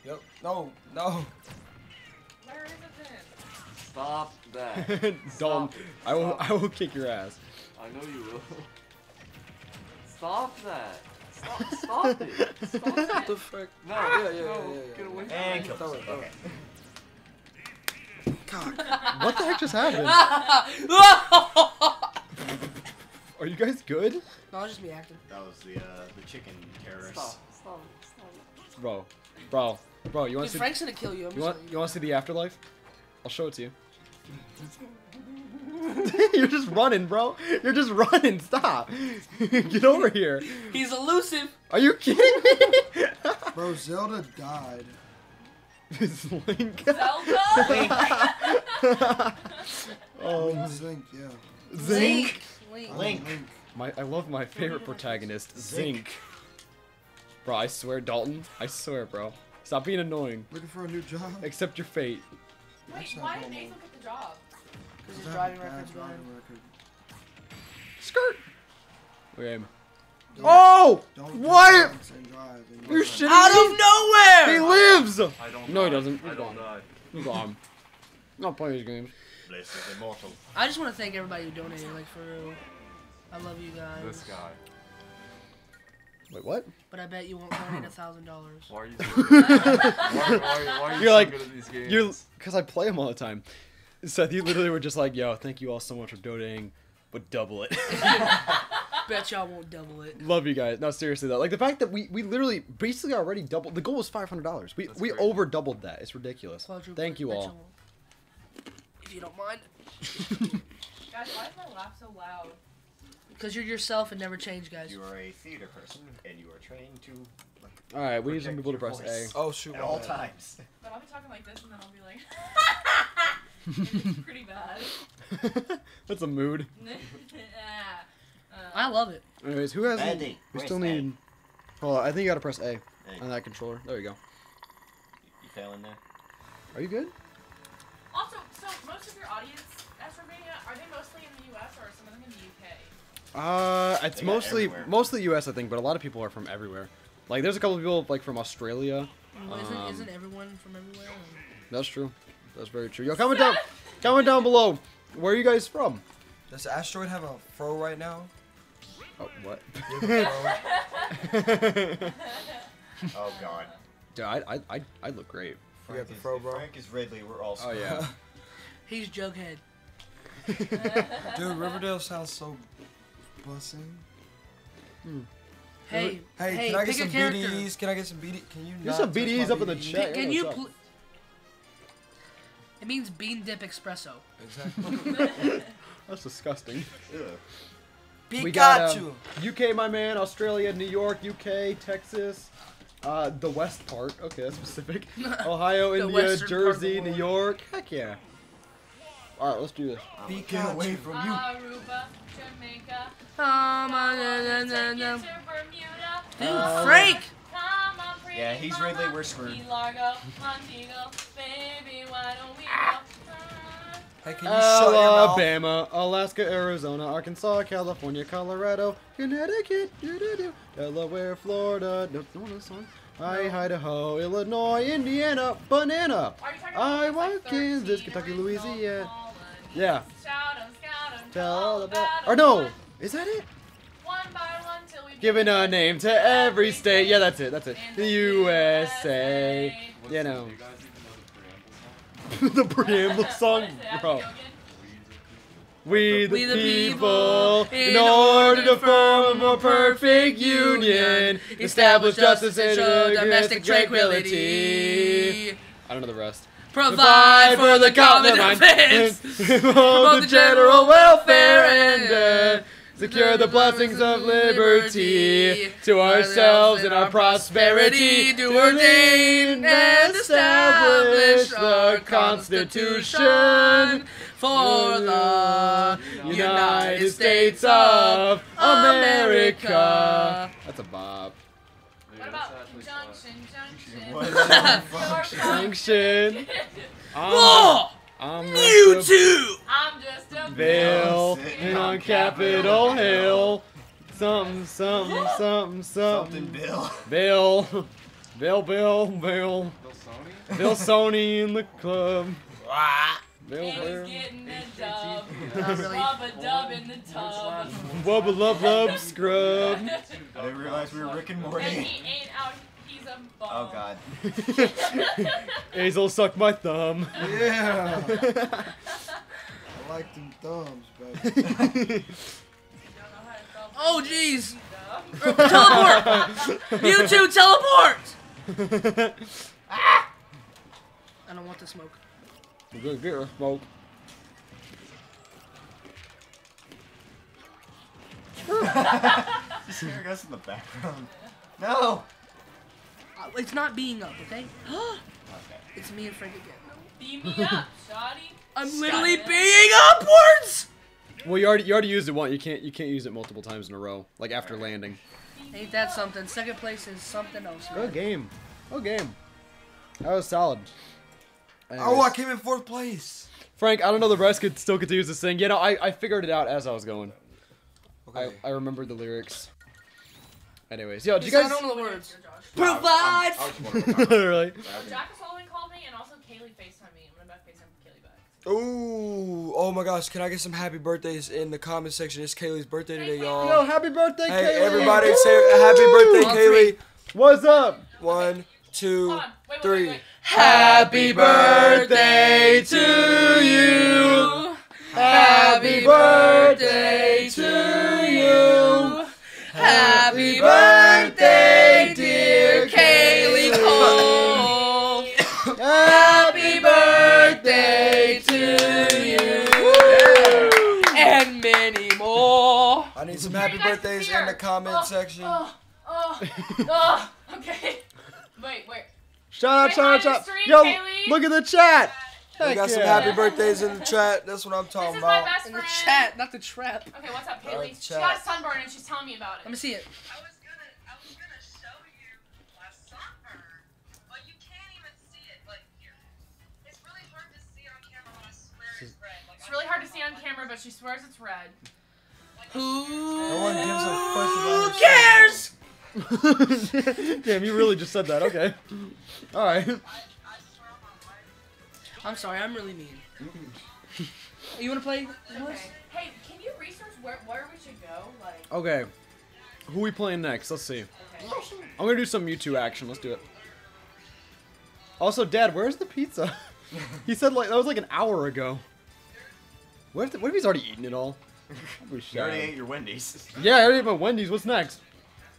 Yep. No, no. Where is it then? Stop that. Dalton, Stop it. I will. Stop I will kick your ass. I know you will. Stop that. Stop, stop it. Stop What it. the frick? No, Yeah, yeah, no, yeah, yeah, yeah. get away from And me. kill Throw it, Okay. God. What the heck just happened? Are you guys good, No, I'll just be acting. That was the uh, the chicken terrorist. Stop, stop, stop. bro? Bro, bro, you want to see? Frank's gonna kill you. I'm You want? just You want to see the afterlife? I'll show it to you. You're just running, bro. You're just running. Stop. Get over here. He's elusive. Are you kidding me? Bro, Zelda died. It's Link. Zelda. um, Zink, yeah. Zink. Link. Link. My, I love my favorite protagonist, Zink. Zink. Bro, I swear, Dalton. I swear, bro. Stop being annoying. Looking for a new job. Accept your fate. Wait, why didn't normal. Nathan get the job? Because his I have driving a record's bad. driving record. Skirt. Okay. Don't- Oh! Don't What? drugs drive You're run. shitting Out me? of nowhere. He lives. I don't No, he doesn't. I He's don't gone. die. I'm gone. Not playing these games. Bliss is immortal. I just want to thank everybody who donated. Like for real. I love you guys. This guy. Wait, what? But I bet you won't donate a thousand dollars. Why are you so why, why, why are you You're so like- good at these games? You're because I play them all the time. Seth, you literally were just like, "Yo, thank you all so much for donating, but double it." Bet y'all won't double it. Love you guys. No, seriously though, like the fact that we we literally basically already doubled. The goal was five hundred dollars. We That's we crazy. over doubled that. It's ridiculous. Quadruple Thank you Bet all. y'all won't. If you don't mind. Guys, why is my laugh so loud? Because you're yourself and never change, guys. You are a theater person, and you are trained to like, All right, we need some Protect people to your press voice. A. Oh shoot. at all times. But I'll be talking like this and then I'll be like. it's pretty bad. That's a mood. uh, I love it. Anyways, who has? Andy, We still A. need. Hold on, I think you gotta press A Hey, on that controller. There you go. you failing there? Are you good? also, so most of your audience, Astroid Mania, are they mostly in the US or are some of them in the UK? Uh, it's They mostly mostly U.S. I think, but a lot of people are from everywhere. Like, there's a couple of people like from Australia. Well, isn't, Um, isn't everyone from everywhere? That's true. That's very true. Yo, comment down, comment down below. Where are you guys from? Does Astroid have a fro right now? Oh, what? Do you have a fro? Oh god. Dude, I, I, I, I look great. You got Frank the is, fro, bro? Frank is Ridley. We're all. Oh screwed. yeah. He's Jughead. Dude, Riverdale sounds so bussing. Hey, Hey, hey, can I get pick some a character. BDEs? Can I get some BD? Can you Get not some touch BDEs my up in the chat. Can Yeah, you? What's up? Pl- it means bean dip espresso. Exactly. That's disgusting. Ugh. Pikachu. We got um, UK, my man. Australia, New York, UK, Texas. Uh, the west part. Okay, that's specific. Ohio, India, western part of the Jersey, New. York. Heck yeah. All right, let's do this. Get away from you. Aruba, Jamaica, take you to uh, uh, Bermuda. Dude, Uh, Frank! Come Yeah, he's mama, Ridley, we're screwed. Key Largo, Montego, baby, why don't we ah. go? Hey, can you shut your mouth? Alabama, Alaska, Arizona, Arkansas, California, Colorado, Connecticut, Delaware, Florida, no, no, no song. I, Idaho, Illinois, Indiana, banana. Are you talking I about want like Kansas, 13 Kentucky, original Louisiana. colonies? Yeah. Shout 'em, scout 'em, Tell all about. about Or oh, 'em, no, is that it? One by one till we Giving a name to every state. Yeah, that's it. That's it. The USA. You know. Do you guys even know the preamble song? the preamble song, What is it? bro. We the, We the people, people, in order to form a more perfect union, establish justice and show domestic tranquility. I don't know the rest. Provide for the common defense. Promote the general welfare and uh, secure the blessings of liberty to ourselves and our prosperity to ordain and establish our Constitution for the United States of America. That's a bob. What about actually junction, junction? What? Junction. I'm you just a too. I'm just a Bill Sitting on Capitol Hill. Something, something, something, Something, something. Bill. Bill. Bill, Bill, Bill. Bill Sony? Bill Sony in the club. Bill, And he's Bill. getting a dub. Not really. Rub a dub in the tub. Wubba lub lub scrub. I didn't realize we were Rick and And Morty. he ain't out. He's a. Oh god. Hazel sucked my thumb. Yeah. I like them thumbs, baby. Oh, jeez. teleport! you Mewtwo, teleport! I don't want to smoke. We're gonna get her smoke. Just hearing us in the background. No. Uh, It's not being up, okay? Okay. It's me and Frank again. Beam me up, shoddy. I'm Got literally it. being upwards! Well, you already you already used it once. You can't you can't use it multiple times in a row, like after landing. Ain't that something? Second place is something else. Good game. Good game. That was solid. Oh, I came in fourth place. Frank, I don't know the rest could still continue to thing. You know, I, I figured it out as I was going. Okay. I, I remembered the lyrics. Anyways, yo, did you guys I don't know the words. No, I was- Provide! I'm- I was wondering what time. really? Oh, Jack Sullivan called me, and also Kaylee FaceTime me. I'm gonna FaceTime Kaylee back. Ooh, oh my gosh, can I get some happy birthdays in the comment section? It's Kaylee's birthday today, y'all. Yo, happy birthday, hey, Kaylee! everybody say happy birthday, On Kaylee. What's up? One, two, Hold on. Wait, wait, three. wait, wait. Happy birthday to you. Happy birthday to you. Happy birthday, happy need some happy birthdays in the comment Oh, section. Oh, oh, oh. oh okay. Wait, wait. Shout out, shout out, shout out. Yo, Kaylee. look at the chat. We Heck got some happy birthdays in the chat. That's what I'm This talking is my about. best In the chat, not the trap. Okay, what's up, Alright, Kaylee? She got a sunburn and she's telling me about it. Let me see it. I was gonna, I was gonna show you my sunburn, but you can't even see it. Like here, it's really hard to see on camera, but I swear it's red. Like It's really hard to see on camera, but she swears it's red. Who No one gives a fuck about cares? Damn, you really just said that. Okay. All right. I, I swear on my life. I'm sorry, I'm really mean. you wanna play? Okay. Hey, can you research where where we should go? Like, Okay. Who we playing next? Let's see. okay. I'm gonna do some Mewtwo action. Let's do it. Also, Dad, where's the pizza? he said like that was like an hour ago. What if, what if he's already eaten it all? I'll You already ate your Wendy's. Yeah, I already ate my Wendy's. What's next?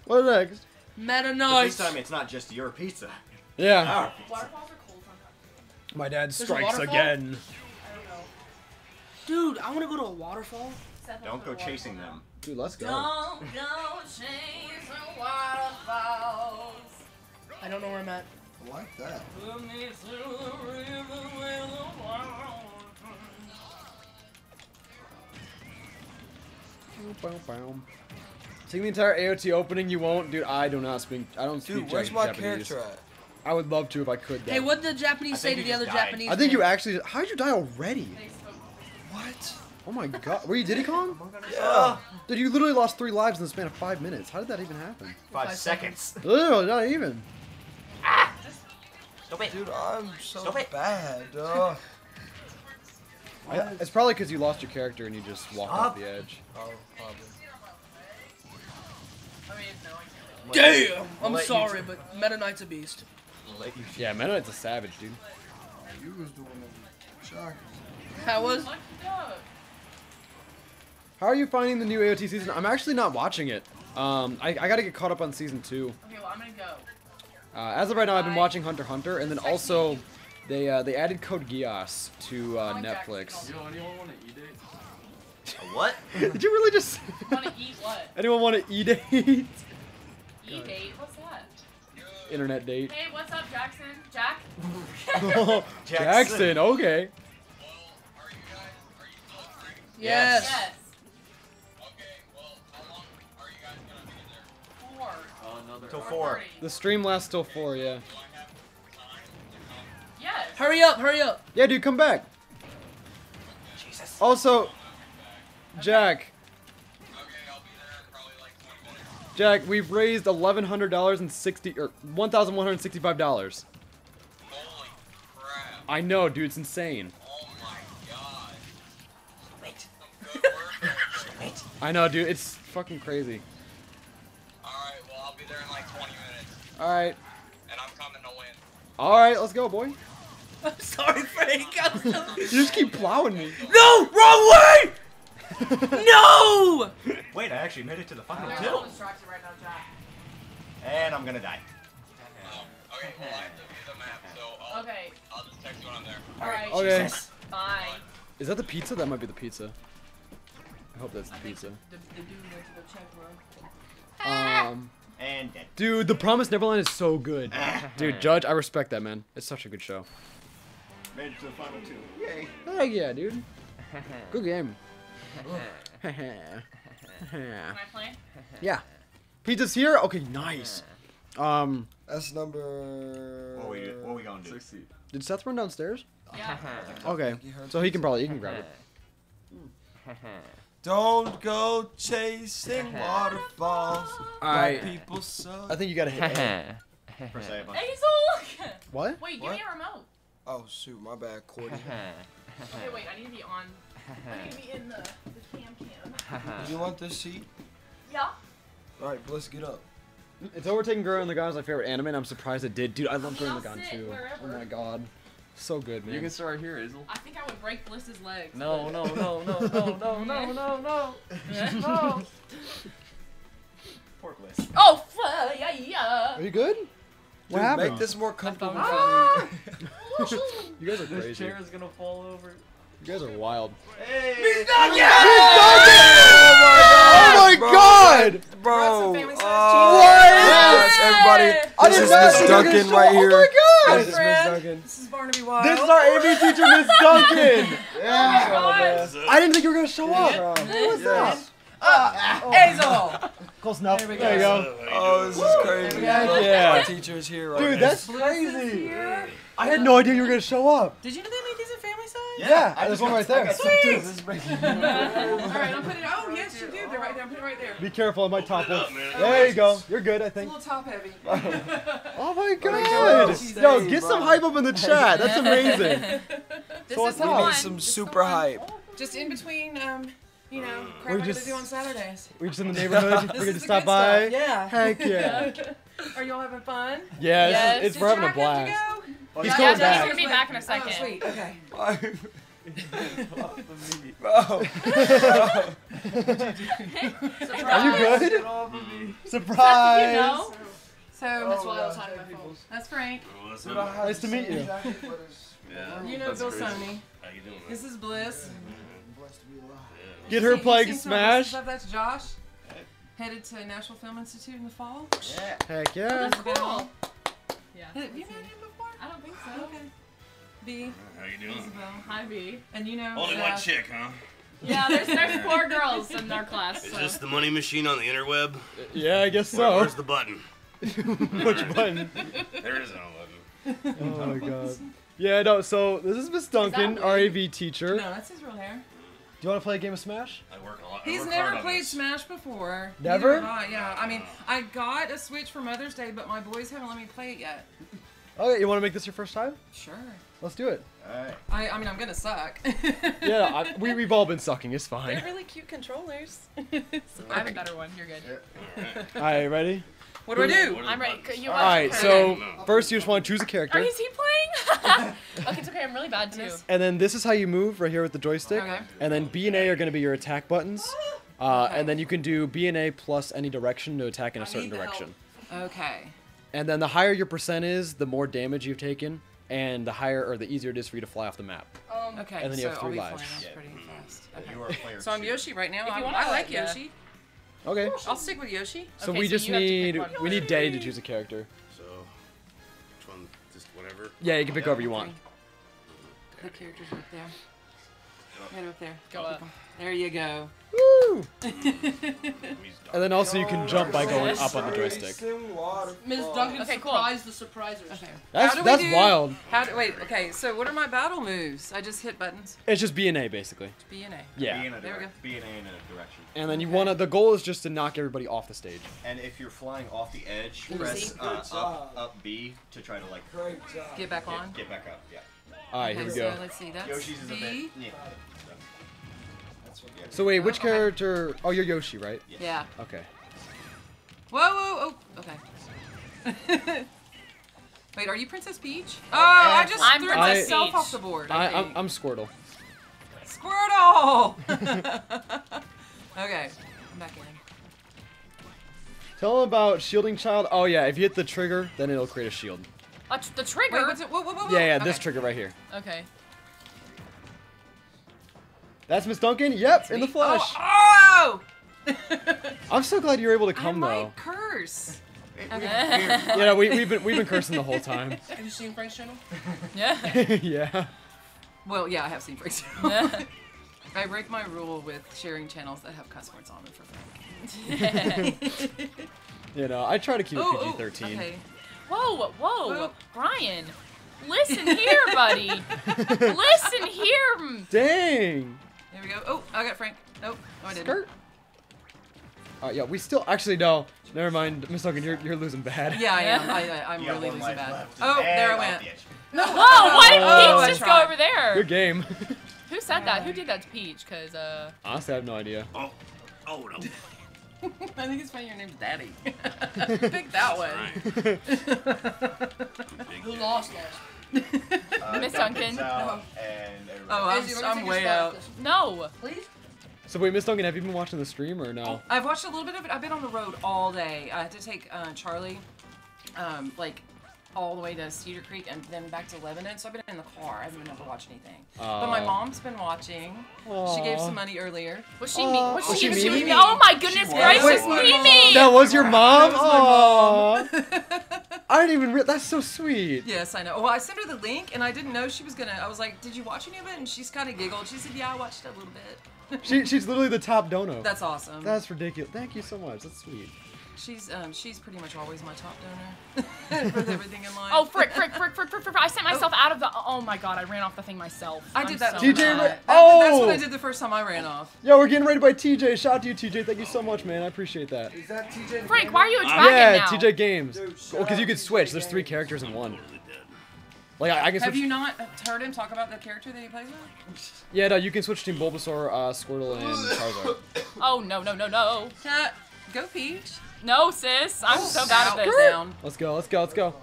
What next? Meta But Knights. this time it's not just your pizza. Yeah. Our pizza. Waterfalls are cold sometimes. My dad a strikes waterfall? again. I don't know. Dude, I wanna go to a waterfall. Seth Don't wants go to chasing waterfall them. Dude, let's go. Don't go chase the waterfalls. I don't know where I'm at. I like that. Put me through the river where the water Sing the entire AOT opening. You won't, dude. I do not speak. I don't speak Dude, where's Ja- my Japanese. character at? I would love to if I could. Hey, what did the Japanese say to the other died. Japanese? I think you actually. How'd you die already? What? Oh my god. Were you Diddy Kong? Yeah. Dude, you literally lost three lives in the span of five minutes. How did that even happen? Five, Five seconds. Literally, not even. Ah! Stop it. Dude, I'm so Stop it. bad. Ugh. I, it's probably because you lost your character and you just walked off the edge. Oh, probably. I mean, no, I can't. Damn! I'll I'm let sorry, but Meta Knight's a beast. We'll let you Yeah, Meta Knight's a savage, dude. You was doing the shockers. That was. How are you finding the new AOT season? I'm actually not watching it. Um, I, I gotta get caught up on season two. Okay, well, I'm gonna go. Uh, as of right now, I've been watching Hunter x Hunter, and then also me. They uh, they added Code Geass to uh, Oh, Netflix. Yo, anyone want to eat it? What? Did you really just? Wanna eat what? Anyone want to eat a Eat date? What's that? internet date? Hey, what's up, Jackson? Jack? Jackson. Jackson. okay. Yes. Yes. Four. Oh, another. Till Four four. The stream lasts till four. Yeah. Yes. Hurry up! Hurry up! Yeah, dude, come back. Jesus. Also, Jack. Jack, we've raised eleven hundred dollars and sixty or one thousand one hundred sixty-five dollars. Holy crap. I know, dude, it's insane. Oh my god. Wait. Some good work. Wait. I know, dude, it's fucking crazy. Alright, well, I'll be there in like 20 minutes, All right, and I'm coming to win. all right, let's go, boy. I'm sorry, Frank. I'm so... You just keep plowing me. No! Wrong way! no! Wait, I actually made it to the final two. right now, And I'm gonna die. Okay, well, I have to view the map, so I'll, Okay. I'll just text you when I'm there. Alright. Okay. Jesus. Bye. Is that the pizza? That might be the pizza. I hope that's the I think pizza. the, the dude went to go check, bro. Um, And dead. dude, The Promised Neverland is so good. Dude, Judge, I respect that, man. It's such a good show. Made it to the final two. Yay. Heck yeah, dude. Good game. Can I play? yeah. Pizza's here? Okay, nice. Um, That's number. What we what we gonna do? 60. did Seth run downstairs? Yeah. Okay. You So he can probably, he can grab it. Don't go chasing waterfalls. I, people suck. I think you gotta hit A. Press A button. Hazel! What? Wait, give What? me a remote. Oh shoot, my bad, Cordy. Okay, wait, I need to be on. I need to be in the, the cam cam. Do you want this seat? Yeah. All right, let's get up. It's overtaking Gurren Lagann as my favorite anime, and I'm surprised it did. Dude, I love Gurren Lagann sit too. Oh my god. So good, man. You can start here, Hazel. I think I would break Bliss's legs. No, but- no, no, no, no, no, no, no, no. No. Poor Bliss. Oh, f- yeah, yeah. Are you good? What Dude, happened? Make this more comfortable Ah! for me. You guys are crazy. This chair is gonna fall over. You guys are wild. Hey. Oh my oh my god! Bro. family size Oh, What? yes, everybody. I This is Miss think you were gonna Duncan show- right Oh here. my god! This is Miss. Duncan. This is Barnaby Wild. This is our AV teacher, Miss oh Duncan. Yeah. I didn't think you were gonna show up. Who was that? Uh, oh. Hazel. Close enough. There we There you go. go. Oh, this is crazy. Yeah. Our teacher is here right Dude, now. that's crazy. Here. I had no idea you were gonna show up. Did you know they made these in family size? Yeah, I there's one right there. I got some too. This is All right, I'll put it. Oh yes, you do. They're right there. I'll put it right there. Be careful, it might topple. up, man. There you go. You're good, I think. It's a little top heavy. Oh my God. god! Stay, Yo, get some hype up in the chat. That's amazing. This So what's is up? We need some This super hype. Just in between, um, you know, We're I just- do on Saturdays. We're just in the neighborhood. We're is gonna stop by. stuff. Yeah. Heck yeah. Are y'all having fun? Yeah, it's, Yes. it's Did we're having a Jack to blast. Go? He's Yeah, going Jack's back. gonna be back in a oh, second. Oh, sweet. Okay. Bro. Are you good? Get off of me. Surprise! You know? So That's why I was hiding my phone. That's Frank. What's Dude, I Nice to meet you. jacket, but it's- Yeah. You know that's Bill crazy. Sony. How you doing, man? This is Bliss. Blessed to. Get her You've playing Smash. Stuff. That's Josh. Headed to Nashville Film Institute in the fall. Yeah. Heck yeah. That's cool. Yeah. Have you met him before? I don't think so. Okay. B. How are you doing? Isabel. Hi, B. And you know. Only Zach. one chick, huh? Yeah, there's there's four girls in our class. Is So. this the money machine on the interweb? Yeah, I guess Where- so. Where's the button? Which button? There is no button. Oh my god. Yeah, no, so this is Miss Duncan, that our AV teacher. No, that's his real hair. Do you want to play a game of Smash? I work a lot. He's never played this. Smash before. Never? Neither Yeah, I mean, I got a Switch for Mother's Day, but my boys haven't let me play it yet. Okay, you want to make this your first time? Sure. Let's do it. Alright. I, I mean, I'm gonna suck. Yeah, I, we, we've all been sucking. It's fine. They're really cute controllers. I have a better one. You're good. All right, ready? what do I do? I'm the ready. buttons? You All watch so No. first you just want to choose a Are character. is he playing? okay, it's okay. I'm really bad too. And then this is how you move right here with the joystick. Okay. And then B and A are going to be your attack buttons. Uh, And then you can do B and A plus any direction to attack in a I certain need the help. direction. Okay. And then the higher your percent is, the more damage you've taken, and the higher or the easier it is for you to fly off the map. Um, Okay. And then you so have I'll three be lives. flying off Yeah. pretty fast. Yeah, Okay. You are a player So I'm. Yoshi right now. If you I, wanna, I like yeah. Yoshi. Okay. I'll stick with Yoshi. So Okay, we so just you have to pick need we need Daddy to choose a character. So, which one? Just whatever. Yeah, you can pick whoever you want. The character's right there. Right up there. Go up. There you go. Woo! And then also you can jump by going up on the joystick. Miss Duncan Okay, cool. surprised the surprisers. Okay. That's How do we that's do- wild. How do, wait, okay, so what are my battle moves? I just hit buttons. It's just B and A basically. B and A. B Yeah. in a There we go. B and A in a direction. And then you wanna the goal is just to knock everybody off the stage. And if you're flying off the edge, Can you press uh, up, up B to try to like Get back on. get, get back up. Yeah. Alright, okay, here we so go. let's see. That's Yoshi's is a bit. B. Yeah. So wait, which character? Oh, you're Yoshi, right? Yeah. Okay. Whoa, whoa, oh, okay. Wait, are you Princess Peach? Oh, I just I'm threw Princess myself Peach. off the board. I, Okay. I'm, I'm Squirtle. Squirtle! okay, I'm back in. Tell them about shielding child. Oh yeah, if you hit the trigger, then it'll create a shield. Uh, tr- the trigger. Wait, what's it? Whoa, whoa, whoa, whoa. Yeah, yeah, this trigger right here. Okay. That's Miss Duncan. Yep, in the flesh. Oh! oh! I'm so glad you're able to I come though. might curse. Okay. Yeah, we, we've been we've been cursing the whole time. Have you seen Frank's channel? Yeah. yeah. Well, yeah, I have seen breaks. I break my rule with sharing channels that have cuss words on them for Frank. You know, I try to keep it Oh, oh, PG-13. okay. Whoa, whoa, Whoa. Brian. Listen here, buddy. Listen here. Dang. There we go. Oh, I got Frank. Nope. No, I didn't. Skirt. Uh, yeah, we still actually no. Never mind, Miss Duncan, you're you're losing bad. Yeah, I am. I, I, I'm You really losing bad. left. Oh, And there I went. the. No. Whoa, why did Oh, Peach I just go over there? Good game. Who said that? Who did that to Peach? Cause uh. Honestly, I have no idea. Oh, oh no. I think it's funny your name's Daddy. Pick that one. Who lost last? Uh, Miss Duncan. out, and Oh, I'm, Izzy, I'm way spot. out. No. Please? So wait, Miss Duncan, have you been watching the stream or no? I've watched a little bit of it. I've been on the road all day. I had to take uh, Charlie, um, like, all the way to Cedar Creek and then back to Lebanon. So I've been in the car. I haven't been able to watch anything. but my oh. mom's been watching. She gave some money earlier. Was she me? Was oh, Was she, she she Mimi? me? Oh my goodness She gracious, was. Mimi! That was your mom? That was Aww. I didn't even. Re- that's so sweet. Yes, I know. Well, I sent her the link, and I didn't know she was gonna. I was like, "Did you watch any of it?" And she's kind of giggled. She said, "Yeah, I watched a little bit." She, she's literally the top dono. That's awesome. That's ridiculous. Thank you so much. That's sweet. She's um she's pretty much always my top donor with everything in life. Oh frick, frick, frick, frick, frick, frick! I sent myself out of the. Oh my god, I ran off the thing myself. I I'm did that. so TJ mad. ra- That- That's what I Oh! did the first time I ran off. Yo, we're getting ready by TJ. Shout out to you, TJ. Thank you so much, man. I appreciate that. Is that TJ? Frank, why are you a dragon yeah, now? TJ Games. Dude, Well, because you could switch. TJ There's three characters in one. Like I, I can Have you not heard him talk about the character that he plays with? Yeah, no, you can switch between Bulbasaur, uh, Squirtle, and Charizard. Oh no, no, no, no, Cat, go Peach. No, sis! I'm so oh, bad Out, at this. down. Let's go. Let's go. Let's go.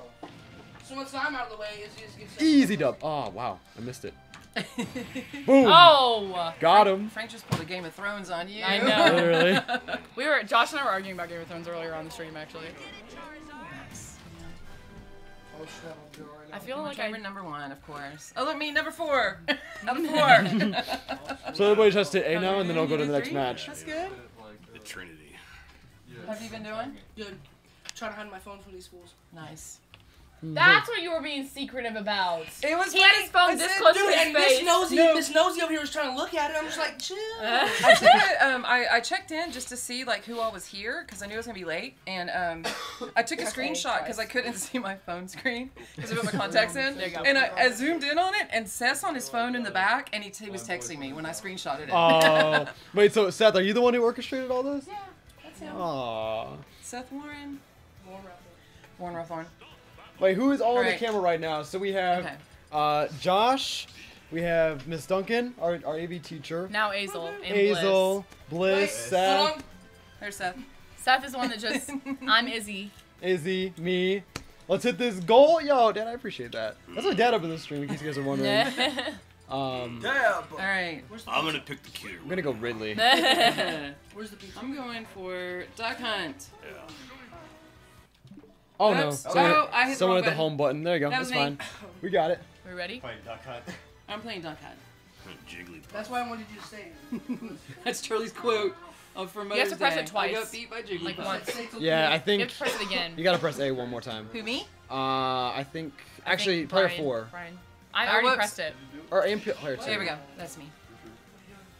So once I'm out of the way, is just Easy dub. Oh wow, I missed it. Boom. Oh, Got him. Frank just pulled a Game of Thrones on you. I know. Literally. we were Josh and I were arguing about Game of Thrones earlier on the stream actually. Oh I'm going right now. I feel like I favorite number one, of course. Oh, look me, number four. number four. So everybody just hit A now, and then I'll go to the next match. That's good. The Trinity. Have you been doing? Good. Trying to hide my phone from these fools. Nice. That's what you were being secretive about. It was He had his phone this close Dude, to his and Miss face. Nosy, No. Miss Nosy over here was trying to look at it. I'm just like, chill. I, took a, um, I, I checked in just to see like who all was here because I knew it was gonna be late, and um, I took a screenshot because I couldn't see my phone screen because I put my contacts in, There you go. and I, I zoomed in on it, and Seth's on his phone in the back, and he, he was texting me when I screenshotted it. Oh, wait. So Seth, are you the one who orchestrated all this? yeah, that's him. Aw. Seth Warren. Warren Rothorn. Wait, who is all on the camera right now? So we have Okay. uh, Josh, we have Miss Duncan, our, our AV teacher, Now Azel and Hazel, Bliss, Wait, Seth, hold on. There's Seth. Seth is the one that just. I'm Izzy. Izzy, me. Let's hit this goal. Yo, Dad, I appreciate that. That's my dad up in the stream, in case you guys are wondering. Um, Yeah, All right. I'm gonna pick the cute. I'm gonna go Ridley. Where's the pizza? I'm going for Duck Hunt. Yeah. Oh no, Oops. someone, Oh, I hit the someone wrong hit the home button. There you go. That That's was me. fine. We got it. we ready? Playing Duck Hunt. I'm playing Duck Hunt. Jiggly. That's why I wanted you to say it. That's Charlie's quote of for You have to press Day. it twice. I got beat by Jigglypuff. Like once. Yeah, I think. You think have to press it again. you gotta press A one more time. Who me? Uh, I think I actually think player Brian- four Brian. I Oh, already whoops. pressed it. or aim player two. There we go. That's me.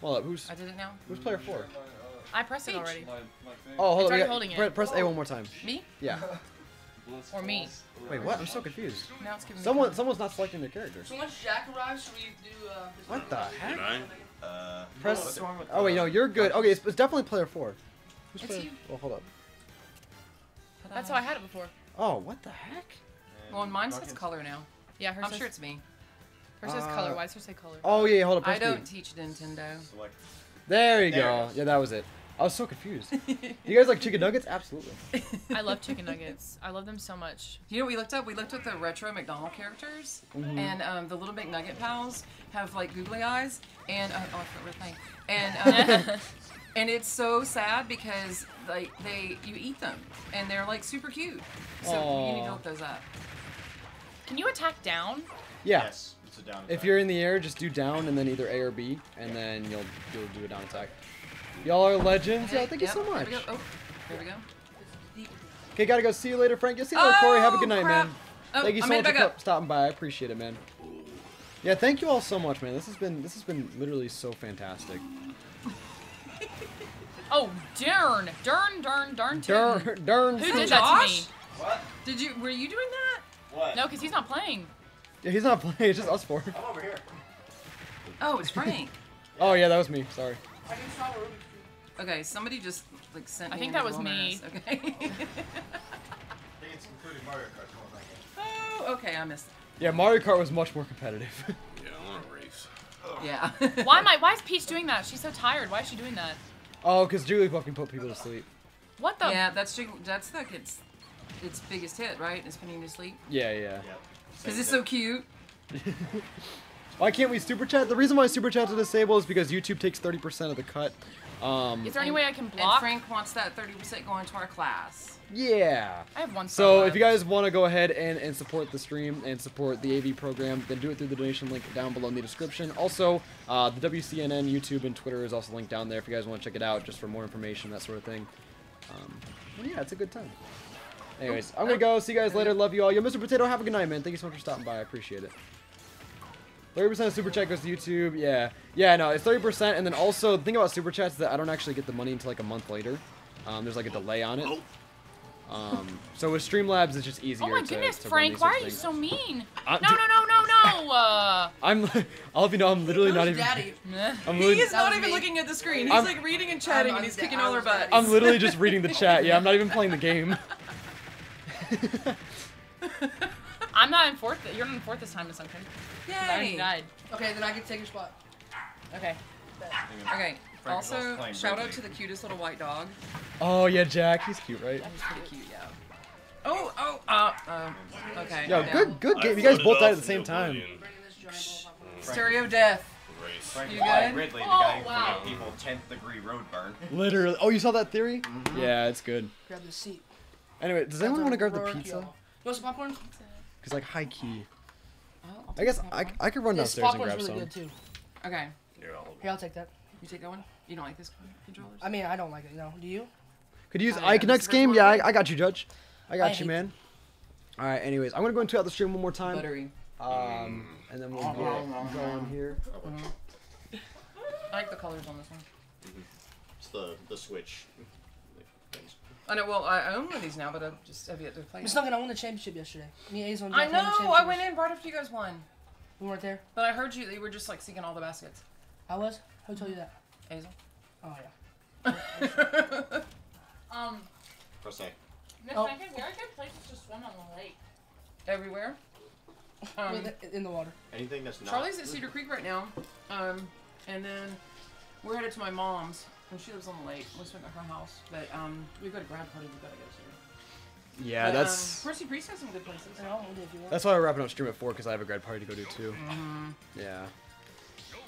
Well, up, who's I did it now. who's player four? I pressed it already. Oh, hold It's on. already got- holding it. pre- Press A one more time. Me? Yeah. Or me. Wait, what? I'm so confused. Now it's giving me. Someone, someone's not selecting their character. So once Jack arrives, should we do uh, this What the heck? Did I? Uh, Press. what's wrong Oh wait, no, you're good. Okay, it's, it's definitely player four. Who's It's player? you. Oh, hold up. That's how I had it before. Oh, what the heck? Well, mine says color now. Yeah, hers I'm says, sure it's me. Hers says Uh, color. Why does hers say color? Oh yeah, hold up. I don't teach Nintendo. Select. There you There go. Yeah, that was it. I was so confused. you guys like chicken nuggets? Absolutely. I love chicken nuggets. I love them so much. You know what we looked up? We looked at the retro McDonald characters, Mhm. and um, the little McNugget pals have like googly eyes, and uh, oh, I forgot what thing, and um, and it's so sad because like they you eat them, and they're like super cute. So you need to Aw. look those up. Can you attack down? Yeah. Yes, it's a down. If you're in the air, just do down and then either A or B, and then you'll you'll do a down attack. Y'all are legends. Yeah, thank you Yep, so there much. we go. Oh, there we go. Okay, gotta go. See you later, Frank. Yeah, see you later, Corey. Have a Oh, good night, crap. man. Oh, thank you so much for up. stopping by. I appreciate it, man. Yeah, thank you all so much, man. This has been this has been literally so fantastic. Oh, darn. Darn, darn, darn, Darn, tootin'. darn. Who tootin'. did that to me? Josh? Did you? Were you doing that? What? No, because he's not playing. Yeah, he's not playing. It's just us four. I'm over here. Oh, it's Frank. Oh yeah, that was me. Sorry. I can solve a Rubik's Cube. okay, somebody just like sent I me think that was me. Okay. I think it's including Mario Kart. going on that game. oh, okay, I missed. Yeah, Mario Kart was much more competitive. Yeah, I want to race. Oh. Yeah. Why am I? Why is Peach doing that? She's so tired. Why is she doing that? oh, because Jigglypuff can put people to sleep. What the? yeah, that's Jig- that's like its its biggest hit, right? Is putting you to sleep Yeah, yeah. Yep. Because Same it's so cute. Why can't we super chat? The reason why super chat are disabled is because YouTube takes 30% of the cut Um, Is there any way I can block? And? Frank wants that 30% going to our class. yeah. I have one. So if you guys want to go ahead and, and support the stream and support the AV program, then do it through the donation link down below in the description. Also, uh, the WCNN YouTube and Twitter is also linked down there if you guys want to check it out just for more information, that sort of thing. Um, and yeah, it's a good time. Anyways, I'm gonna go. See you guys later. Love you all. Yo, Mr. Potato, have a good night, man. Thank you so much for stopping by. I appreciate it. 30% of super chat goes to YouTube. Yeah. Yeah, no, it's 30%. And then also, the thing about super chats is that I don't actually get the money until like a month later. Um, there's like a delay on it. Um, so with Streamlabs, it's just easier Oh my to, goodness, to Frank, why are you things. so mean? Uh, no, no, no, no, no. Uh, I'm, I'll have you know, I'm literally not even. daddy? I'm He literally, is not even looking at the screen. He's I'm- like reading and chatting, I'm- and he's kicking all our butts. I'm literally just reading the chat. Yeah, I'm not even playing the game. I'm not in fourth. You're not in fourth this time, Assumption. 'Cause I already Yay. died. Okay, then I can take your spot. Okay. Okay. Frank also Also, playing shout out to the cutest little white dog. Oh yeah, Jack. He's cute, right? He's pretty cute, yeah. Oh, oh, uh, um, okay. Yo, yeah. good, good game. You guys both died at the same time. Stereo death. Race. Frank You was playing good? Ridley, the Oh, guy wow. who gave people 10th degree road burn. Literally. Oh, you saw that theory? Mm-hmm. Yeah, it's good. Grab the seat. Anyway, does anyone want to grab the pizza? y'all. Want some popcorn? Cause like high key. Oh, I guess I, I could run This downstairs and popcorn's grab really some. good too. Okay. You're Here, I'll take that. You take that one? You don't like this controller? I mean, I don't like it. No, do you? Could you use Oh, yeah, next game? Yeah. I, I got you, Judge. I got I you, man. All right. Anyways, I'm gonna go into out the stream one more time. Buttery. Um, and then we'll get going here. I like the colors on this one. It's the the switch. Things. I know. Well, I own one of these now, but I just have yet to play. Miss it. Duncan, I won the championship yesterday. Me and Aizon I Jack won the know. I went in right after you guys won, We weren't there. but I heard you. They were just like seeking all the baskets. I was. Who told you that? Hazel. Oh yeah. Um, Per se. Miss Oh. Duncan, where are good places to swim on the lake? Everywhere. Um, With in the water. Anything that's not. Charlie's at Cedar Creek right now, um, and then we're headed to my mom's, and she lives on the lake. We're swinging at her house, but um, we've got a grad party we've gotta go to. Yeah, But, that's um, Percy Priest has some good places. And I'll hold it if you want. that's why we're wrapping up stream at four because I have a grad party to go to too. Mm-hmm. Yeah.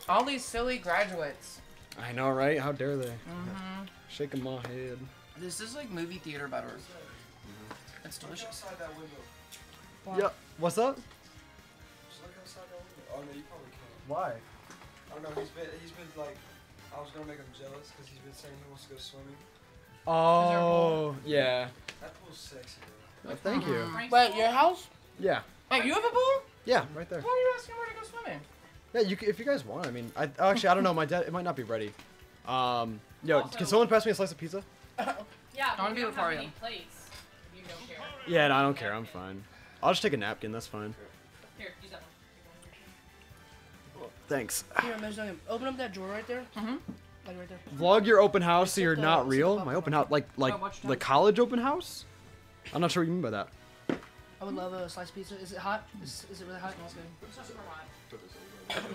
All these silly graduates. I know, right? How dare they? Mm-hmm. Shaking my head. This is like movie theater butter. It's delicious. outside that window. Why? Yeah. What's up? Just look outside that window. Oh no, you probably can't. Why? I don't know. He's been he's been like, I was gonna make him jealous because he's been saying he wants to go swimming. Oh, yeah. That pool's sexy. Bro. Oh, thank you. Frank's Wait, your house? Yeah. Wait, you have a pool? Yeah, right there. Why are you asking where to go swimming? Yeah, you c- if you guys want. I mean, I actually I don't know. My dad it might not be ready. Um, yo, Also- can someone pass me a slice of pizza? Yeah, I wanna but be we with don't have Fario. any plates. You don't care. Yeah, no, I don't care. I'm fine. I'll just take a napkin. That's fine. Thanks. Here, Miss Duncan. Open up that drawer right there. Mm-hmm. Like right there. Vlog your open house so you're the- not real. My open house, like like watch the college open house. I'm not sure what you mean by that. I would love a sliced pizza. Is it hot? Is, is it really hot? It's good. It's not super hot.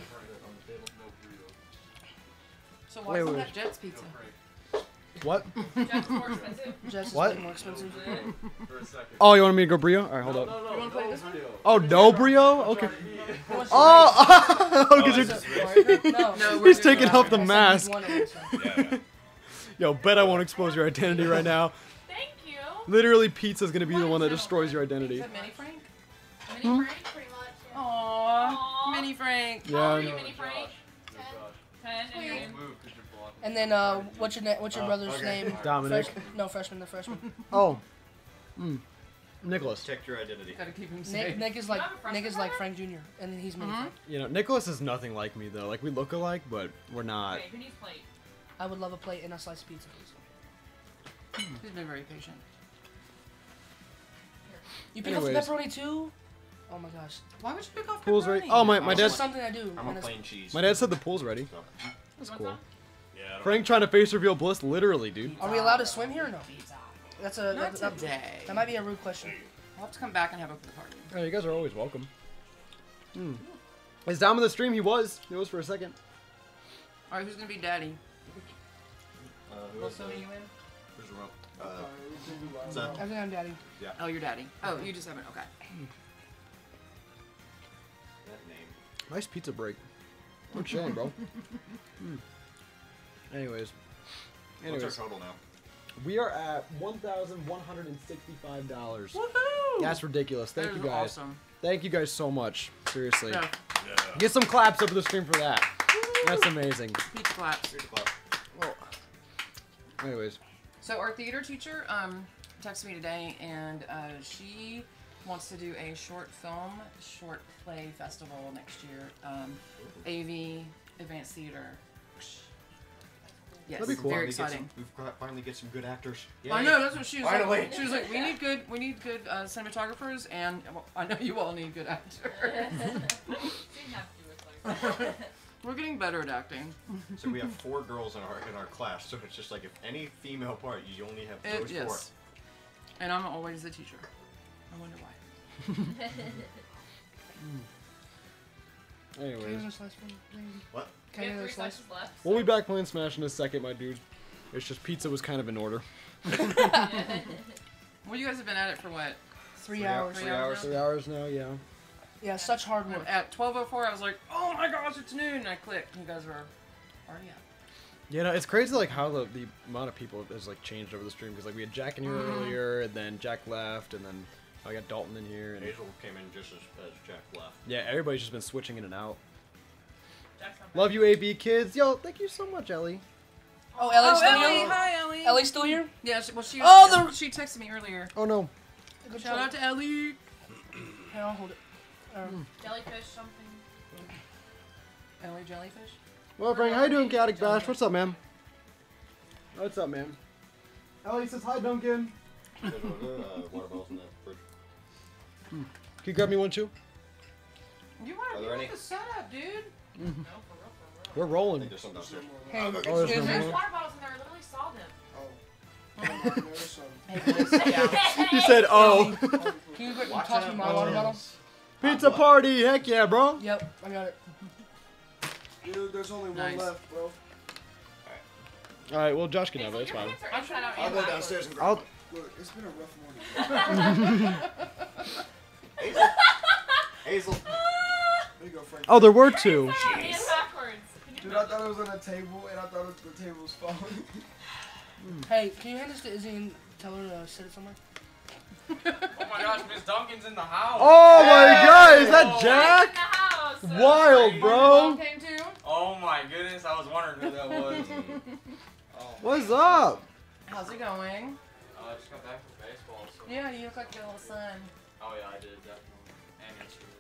So why Wait, is wait, that Jet's pizza? What? That's more expensive. Just What? more expensive. For a second. Oh, you want me to go brio? All right, hold up. No, no, You wanna play this one? Oh, no brio? Okay. Who wants Oh, Oh, because you're. No. No, He's taking off the mask. one of them, so. Yeah, yeah. Yo, bet I won't expose your identity right now. Thank you. Literally, pizza's gonna be the one that destroys your identity. Is Mini Frank? Mini hmm? Frank, pretty much. Aww. Aw. Mini Frank. Yeah, How are you. Mini Frank? Ten. And And then uh, what's your na- what's your Oh, brother's okay. name? Dominic. Fresh- no, freshman. The freshman. Oh. Mm. Nicholas. Protect your identity. Gotta keep him Nick, safe. Nick is like have a freshman Nick is like? Frank Jr. And then he's mini Mhm. Frank. You know, Nicholas is nothing like me though. Like we look alike, but we're not. Okay, who needs plate? I would love a plate and a slice of pizza, please. He's been very patient. You pick Anyways. up the pepperoni too? Oh my gosh. Why would you pick off Pool's pepperoni? ready. Oh my, my It's dad. something I do. I'm a plain cheese. My dad said the pool's ready. So, That's You want cool. some? Yeah, I don't Frank trying to face reveal bliss, literally, dude. Are we allowed to swim here or no? That's a Not that, that, today. that might be a rude question. I'll have to come back and have a pool party. Oh, you guys are always welcome. Hmm. Is down with the stream? He was. He was for a second. All right, who's gonna be daddy? uh, who Will is Sony the- you in? Who's the rope? Uh, it's a- I think I'm daddy. Yeah. Oh, you're daddy. Oh, you just haven't. Okay. that name. Nice pizza break. We're chilling, bro. Hmm. Anyways, Anyways, What's our total now? we are at one thousand one hundred and sixty-five dollars. Woohoo! That's ridiculous. Thank That you guys. awesome. Thank you guys so much. Seriously. Yeah. Get some claps up to the stream for that. That's amazing. Pizza claps. Well. Anyways, So our theater teacher um, texted me today, and uh, she wants to do a short film, short play festival next year. Um, AV Advanced Theater. Yes, That'd be cool. very Finally get some- We've got, finally get some good actors. I know that's what she was Finally. like. She was like, "We need good, we need good uh, cinematographers, and well, I know you all need good actors." We're getting better at acting. So we have four girls in our in our class. So it's just like if any female part, you only have It- those four. yes. And I'm always the teacher. I wonder why. anyways, What? Can I get a slice? we'll be back playing Smash in a second, my dudes. It's just pizza was kind of in order. Well, you guys have been at it for what? Three hours. Three hours. Three hours now, yeah. Yeah, such hard work. At 12:04, I was like, "Oh my gosh, it's noon!" And I clicked. and You guys were already up. You know, it's crazy like how the, the amount of people has like changed over the stream because like we had Jack in here Mhm. earlier, and then Jack left, and then I got Dalton in here, and Hazel came in just as, as Jack left. yeah, everybody's just been switching in and out. Love you, AV kids. Yo, thank you so much, Ellie. Oh, Ellie's oh, still Ellie, here? hi Ellie. Ellie's still here? Yeah. She, well, she. Oh, the- she texted me earlier. Oh no. Good Shout out to Ellie. Here, I'll hold it. Um, Jellyfish something. Ellie jellyfish. Well, Frank, how you doing, Caddick Bash? What's up, man? What's up, man? Ellie says hi, Duncan. uh, watermelons in the fridge. Can you grab me one too? You Are want there to any? be the setup, dude. We're rolling. There's some downstairs. Hey, Oh, there's There's no more. water bottles in there. I literally saw them. Oh. Oh he said, "Oh." Can you quick toss me my water bottle? Pizza party, heck yeah, bro. Yep, I got it. Dude, there's only one Nice. left, bro. All right, well, Josh can have it. It's fine. I'm trying out I'll go downstairs and grab I'll. Look, it's been a rough morning. Hazel. There you go, Frank. Oh, there were two. Hand. Dude, I thought it was on a table, and I thought it, the table was falling. Hey, can you hand this to Izzy and tell her to sit it somewhere? Oh my gosh, Miss Duncan's in the house. Oh my God, is that In the Jack? house. Wild, bro. Came too. Oh my goodness, I was wondering who that was. oh, What's up? How's it going? uh, I just got back from baseball. So. Yeah, you look like your little son. Oh yeah, I did definitely.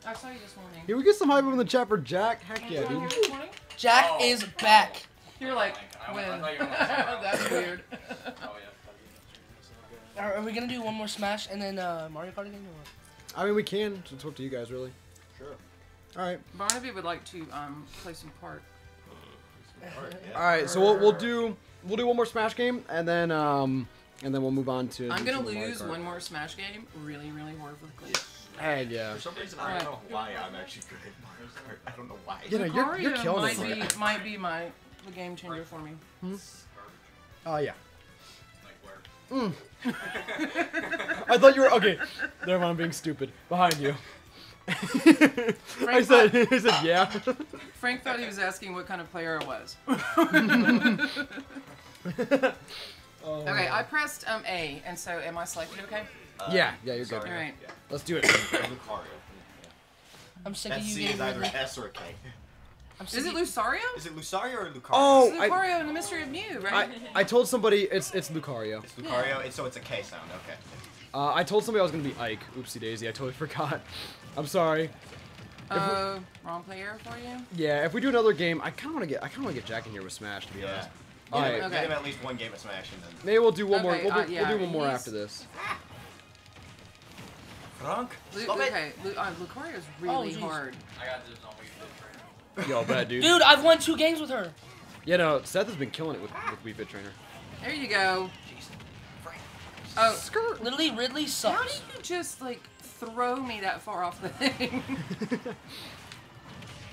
And. I saw you this morning. Can we get some hype up in the chat for Jack? Heck yeah, dude. here this morning? Jack Oh. is back. You're like, I- I when? thought you were on the- That's weird. Oh yeah. Are, are we gonna do one more Smash and then uh, Mario Kart again? Or what? I mean, we can. It's up to you guys, really. Sure. All right. Barnaby would like to um, play some part. All right. So we'll, we'll do we'll do one more Smash game, and then um and then we'll move on to. I'm gonna some Mario lose Kart. one more Smash game really, really horribly. Heck yeah. For some reason, I don't know why I'm actually good at Mario Kart. I don't know why. You know, you're, you're killing might it. be, might be my the game changer for me. Oh yeah. Like? Mm. I thought you were okay. Never mind, I'm being stupid. Behind you. I said, I said, yeah. Frank thought he was asking what kind of player I was. Oh, Okay, I pressed um, A, and so am I selected okay? Yeah, yeah, you're good. All right. Yeah. Let's do it. Lucario. I'm sick That of you C is either rid of- S or a K. I'm sick Is it Lucario? Is it Lucario or Lucario? Oh, It's I, Lucario and the Mystery of Mew, right? I told somebody it's it's Lucario. It's Lucario, and so it's a K sound. Okay. Uh, I told somebody I was gonna be Ike. Oopsie daisy, I totally forgot. I'm sorry. Uh, wrong player for you? Yeah, if we do another game, I kind of want to get I kind of want to get Jack in here with Smash to be Yeah. honest. Get All him- right, okay. Get him at least one game of Smash, and then. maybe we'll do one more. We'll, do- uh, yeah, we'll do one more he's- after this. Frank. Lu- Stop okay, Lu- uh, Lucario's really jeez. hard. I got this on Wii Fit Trainer. Yo, bad dude. Dude, I've won two games with her. Yeah, no, Seth has been killing it with, with Wii Fit Trainer. There you go. Oh, Skirt. Literally, Ridley sucks. how sucks. did you just like throw me that far off the thing?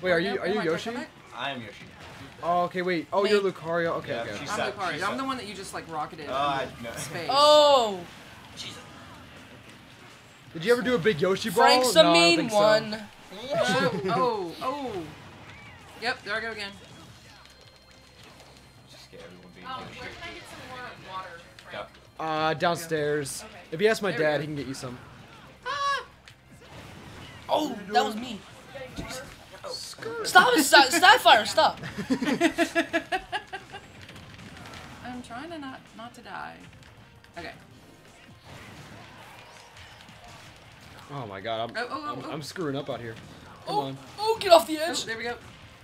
Wait, are you are you Yoshi? I am Yoshi. Oh, okay, wait. Oh, Me. you're Lucario. Okay, Yeah, okay. she's- I'm Lucario. she's I'm the one that you just like rocketed Uh, I- into no. space. Oh, Did you ever do a big Yoshi brawl? Frank's no, a I don't mean think so. one. oh, oh, oh. Yep, there I go again. Just get everyone being Oh, Yoshi. where can I get some more water? Uh, downstairs. If you ask my There dad, he can get you some. Ah! Oh, that was me. Stop it, stop, stop fire, stop. I'm trying to not not to die. Okay. Oh my god, I'm, Oh, oh, oh, I'm, oh. I'm screwing up out here. Come oh, on. Oh, get off the Oh, edge. there we go.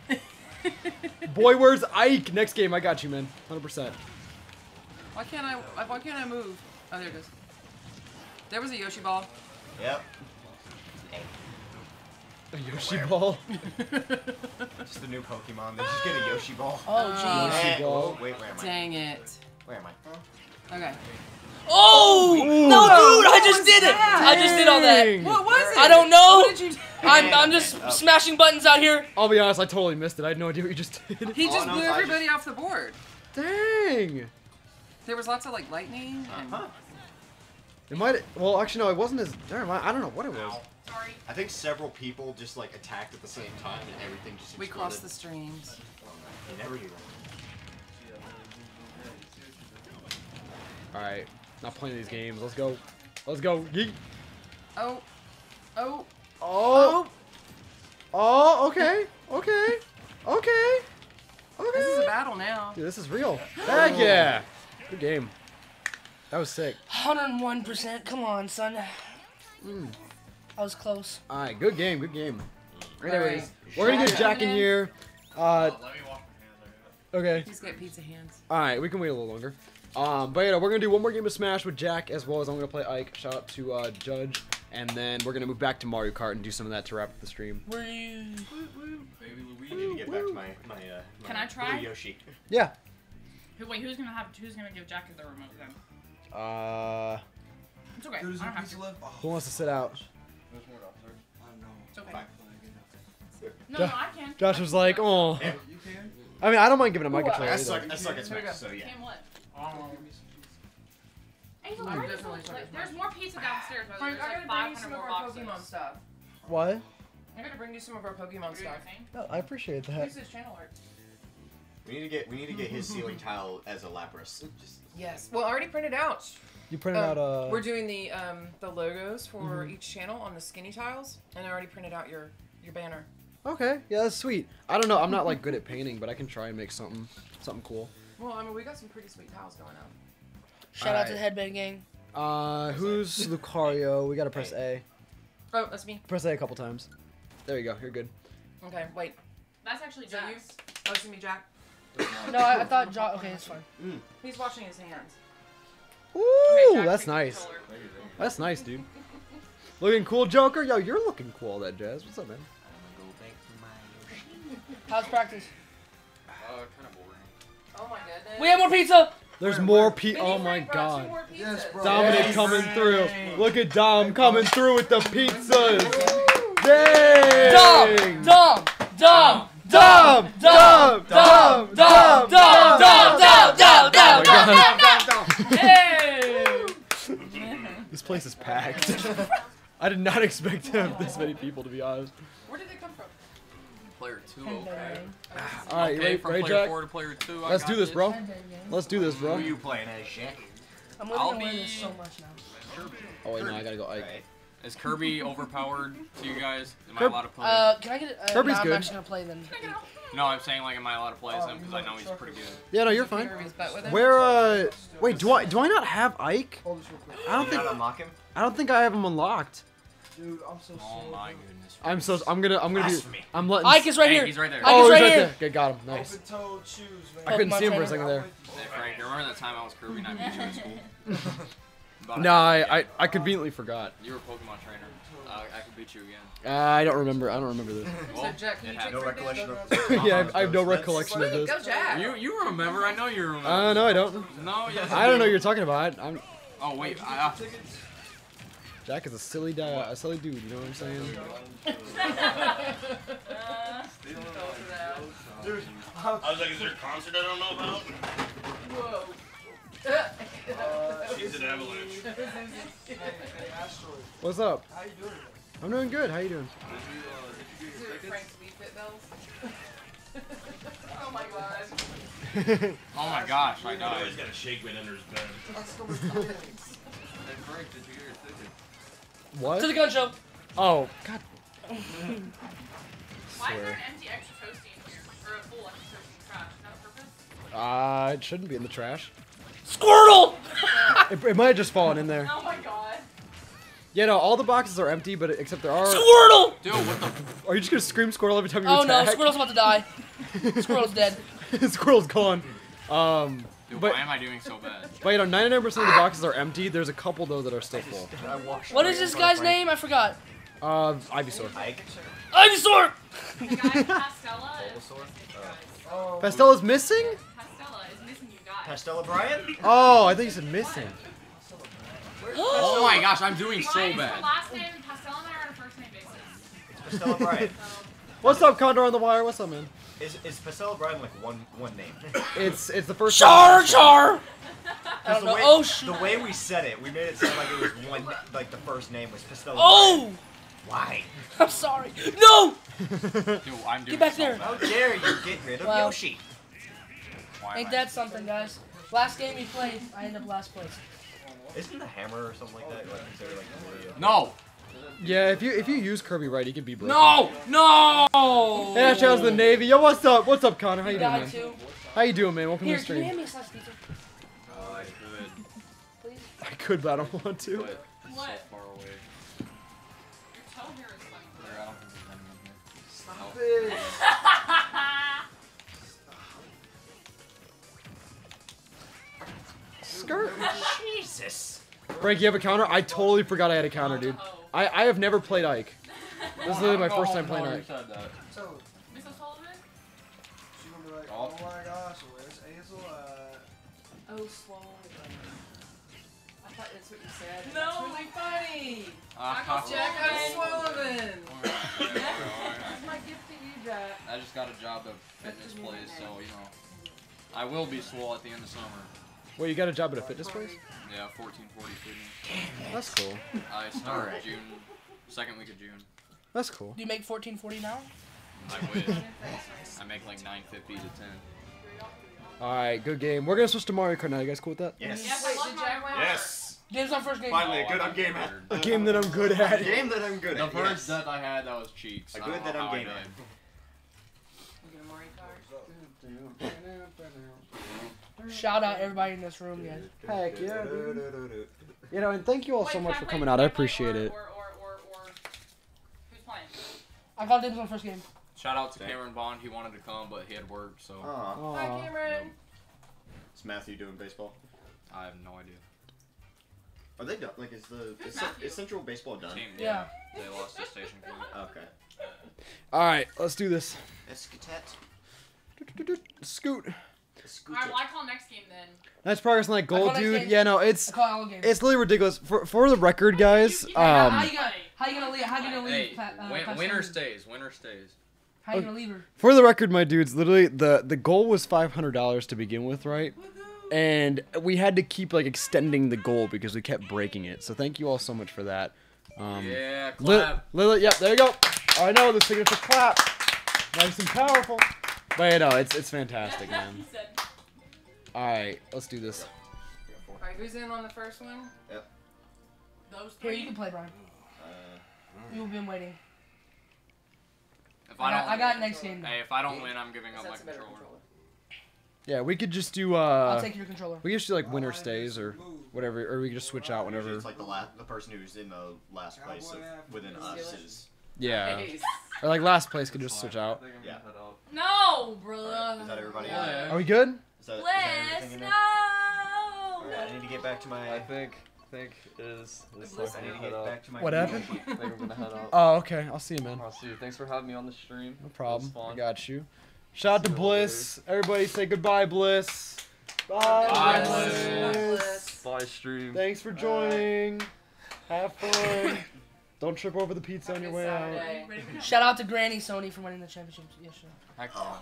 Boy, where's Ike? Next game, I got you, man. 100%. Why can't I? Why can't I move? Oh, there it is. There was a Yoshi ball. Yep. A Yoshi ball. Just the new Pokemon. They just get a Yoshi ball. Oh, jeez. Yoshi ball. oh, wait, where am I? Dang it. Where am I? Okay. Oh! No, dude, I just did it. I just did all that. What was it? I don't know. What did you? I'm, I'm just oh. smashing buttons out here. I'll be honest, I totally missed it. I had no idea what you just did. He Oh, just no, blew so I everybody off the board. Dang. There was lots of like lightning. Uh-huh. And... Huh. It might. Well, actually, no, it wasn't as. Never mind. I don't know what it was. Sorry. I think several people just like attacked at the same time and everything just We crossed the streams. You never do that. All right, not playing these games. Let's go. Let's go. Yeet. Oh. Oh. Oh. Oh. Okay. Okay. Okay. Okay. This is a battle now. Dude, this is real. Heck yeah. Good game. That was sick. 101%. Come on, son. Mm. I was close. All right. Good game. Good game. Anyways, right. we're gonna get Jack in in. here. Uh. Okay. Please get pizza hands. All right, we can wait a little longer. Um, but yeah, we're gonna do one more game of Smash with Jack, as well as I'm gonna play Ike. Shout out to uh, Judge, and then we're gonna move back to Mario Kart and do some of that to wrap up the stream. Where you? Baby Luigi. I need to get back to my my. Uh, my Can I try? blue Yoshi. Yeah. Who, wait, who's gonna have? Who's gonna give Jack the remote then? Uh, It's okay. I don't have to. who wants to sit out? There's more up It's okay. Fine. No, Jo- no, I can. Josh was like, oh. You can? I mean, I don't mind giving him my Ooh, I- controller. I suck. I suck at Smash. So yeah. Can what? Hey, so I'm why are you so, definitely like, trying there's more pizza downstairs, but Frank, there's I like gotta bring you 500 some of more our boxes. Pokemon stuff. What? I'm gonna bring you some of our Pokemon What do you stuff. think? No, I appreciate that. Use this channel art. We need to get we need to get his ceiling tile as a Lapras. Just Yes. Well, I already printed out. You printed Um, out uh. We're doing the um the logos for Mhm. each channel on the skinny tiles, and I already printed out your your banner. Okay, yeah, that's sweet. I don't know. I'm not like good at painting, but I can try and make something, something cool. Well, I mean, we got some pretty sweet tiles going on. Shout out to the Headband Gang. Uh, who's Lucario? We gotta press A. Oh, that's me. Press A a couple times. There you go. You're good. Okay, wait. That's actually Is that you? Oh, it's me, Jack. No, I, I thought Jack. Okay, it's fine. He's washing his hands. Ooh, Jack, that's nice. That's nice, dude. Looking cool, Joker. Yo, you're looking cool, all that jazz. What's up, man? How's practice? Oh my goodness. We have more pizza. There's more pe. We need Oh my Frank brought two god. Yes, bro. Dominic Yes. coming through. Look at Dom coming through with the pizzas. Dom, Dang. Dom, Dom, Dom, Dom, Dom, Dom, Dom, Dom, Dom, Dom, Dom, Dom, Oh Dom, Dom. Hey. This place is packed. I did not expect to have this many people, to be honest. Where did they come from? Player two, okay. All right, you ready, from ready, player Jack? four to player two. Let's got do this, bro. Let's do this, who bro. are you playing as, Jack? I'm I'll literally be- this so much now. Oh wait, no, I gotta go. Ike. Right. Is Kirby overpowered to you guys? Am I allowed to play? Uh, can I get it? Uh, Kirby's no, I'm good. not just gonna play then. no, I'm saying like, am I allowed to play as him? Because I know he's pretty good. Yeah, no, you're fine. Kirby's butt with it. Where? Uh, wait, do I do I not have Ike? Hold this. I don't think not unlock him. I don't think I have him unlocked. Dude, I'm so Oh sorry. my goodness. I'm so I'm gonna I'm gonna be Blasphemy. I'm letting. Ike is right Hey, here. he's right there. Ike oh, is he's right right here. there. Okay, got him. Nice. Open toed shoes, man. I couldn't see him for a second there. Hey Frank, you remember that time I was Kirby and I beat you in school? About a No, half I, a I game. I conveniently forgot. You were a Pokemon trainer. Uh, I could beat you again. Uh, I don't remember. I don't remember this. So, Jack, can it you take No Frank recollection of this. yeah, I, I have no That's- recollection of this. go Jack. You you remember? I know you remember. Uh, no, I don't. No, yes. I don't know what you're talking about. I'm Oh wait, I, uh, Jack is a silly di- a silly dude. You know what I'm saying? Dude, I was like, is there a concert I don't know about? Whoa. Uh, she's an avalanche. hey, hey, Astroid. What's up? How you doing? I'm doing good. How you doing? These are Frank's Wii Fit bells. oh my god. Oh my gosh, I He's died. got a shake weight under his bed. Hey, Frank, did you hear your ticket? What? To the gun show. Oh, God. Why is there an empty extra toasty in here? Or a full extra toasty in trash? Is that on purpose? Uh, it shouldn't be in the trash. Squirtle! It, it might have just fallen in there. Oh my god. Yeah, no, all the boxes are empty, but except there are. Squirtle! Dude, what the? Are you just gonna scream Squirtle every time you Oh no. Squirtle's about to die. Squirtle's dead. Squirtle's gone. Um, Dude, but why am I doing so bad? but you know, 99% of the boxes are empty. There's a couple though that are still full. What is this guy's name? I forgot. Uh, Ivysaur. Ike. Ivysaur! The guy Pastella is missing you guys. Oh. Pastella's missing? Pastella is missing you guys. Pastella Brian? Oh, I think you said missing. Oh my gosh, I'm doing so bad. last name. Pastella and I are on a first name basis. Pastella Brian. What's up, Condor on the wire? What's up, man? Is is Pastella Brian like one one name? It's it's the first. Char Char! I don't the know. way, Oh shoot. The way we said it, we made it sound like it was one, like the first name was Pastella. Oh! Why? I'm sorry. No! Dude, I'm doing Get back so there. How dare you get rid of Wow. Yoshi? Why am Ain't I- that something, guys? Last game we played, I end up last place. Isn't the hammer or something like that like considered like a video? No! Yeah, if you if you use Kirby right, he can be broken. No! No! Hey, shout out to the Navy. Yo, what's up? What's up, Connor? How you You doing, man? too. How you doing, man? Welcome Here, to the can you stream. hand me a slice pizza? Oh, I could, Please? I could, but I don't want to. but it's so What? far away. Your toe hair is funny. There, I don't think there's anyone here. Stop it. Skirt. Jesus. Frank, you have a counter? I totally forgot I had a counter, dude. I, I have never played Ike. This is literally my first time playing Ike. So, Mrs. Sullivan? she's gonna be like, Oh. my gosh, where's Hazel at? Oh, swallow. I thought that's what you said. No. That's really funny. Ah, Jack Sullivan. That's my gift to you, Jack. I just got a job at a fitness place, so you know, I will be swole at the end of summer. Wait, you got a job at a fitness place? Yeah, 1440 fitness. That's cool. I start Alright. June, second week of June. That's cool. Do you make 1440 now? I wish. I make like 950 to 10. Alright, good game. We're gonna switch to Mario Kart now. You guys cool with that? Yes. Yes, I love Mario Yes. Game's on first game. Finally, Oh, good I I'm game at. A game that I'm good at. A game that I'm good at. The at. first yes. that I had, that was cheeks. A I good that I'm how game at. did. You get a Mario Kart? Shout out everybody in this room, guys. Heck yeah, dude. You know, and thank you all Wait, so much for coming out. I appreciate or, it. Or, or, or, or, who's playing? I called dibs on first game. Shout out to Cameron Bond. He wanted to come, but he had work, so Aw. Hi, Aw. Cameron. Is Matthew doing baseball? I have no idea. Are they done? Like, is the Who's is, is Central Baseball done? Team, Yeah. They lost the station. for Okay. Alright, let's do this. Escatet. Scoot. Alright, well, I call next game then. Nice progress on that goal, dude. game. Yeah, no, it's call all games. it's literally ridiculous. For for the record, guys, how, um, how you gonna how you gonna leave? How you gonna leave? Hey, Pat- uh, win- winner stays. Winner stays. How you gonna leave her? for the record, my dudes, literally the the goal was five hundred dollars to begin with, right? And we had to keep like extending the goal because we kept breaking it. So thank you all so much for that. Um, Yeah, Li- clap. Lily, yep, there you go. I know the signature clap, nice and powerful. But you know, it's it's fantastic, man. Said. All right, let's do this. Alright, who's in on the first one? Yep. Those three. Here, three. you can play, Brian. Uh, You've been waiting. If I I don't, I got next game. hey, if I don't win, I'm giving up my That's a better controller. controller. Yeah, we could just do uh I'll uh, take your controller. we could just do like winner stays or whatever, or we could just switch out whenever. it's like the last, the person who's in the last place of, within us is. Yeah, Nice. or like last place could just switch out. Yeah. No, bro. brother. is that everybody? Yeah. Are we good? Is that Bliss, everything in no. there? Alright, I need to get back to my. I think think is this I need to get out. back to my. What happened? I think I'm gonna head out. Oh, okay. I'll see you, man. I'll see you. Thanks for having me on the stream. No problem. I got you. Shout out to Bliss. Everybody say goodbye, Bliss. Bye, Bye, Bliss. Bye stream. Thanks for joining. Have fun. Don't trip over the pizza on your way out. Shout out to Granny Sony for winning the championship yesterday. Heck yeah.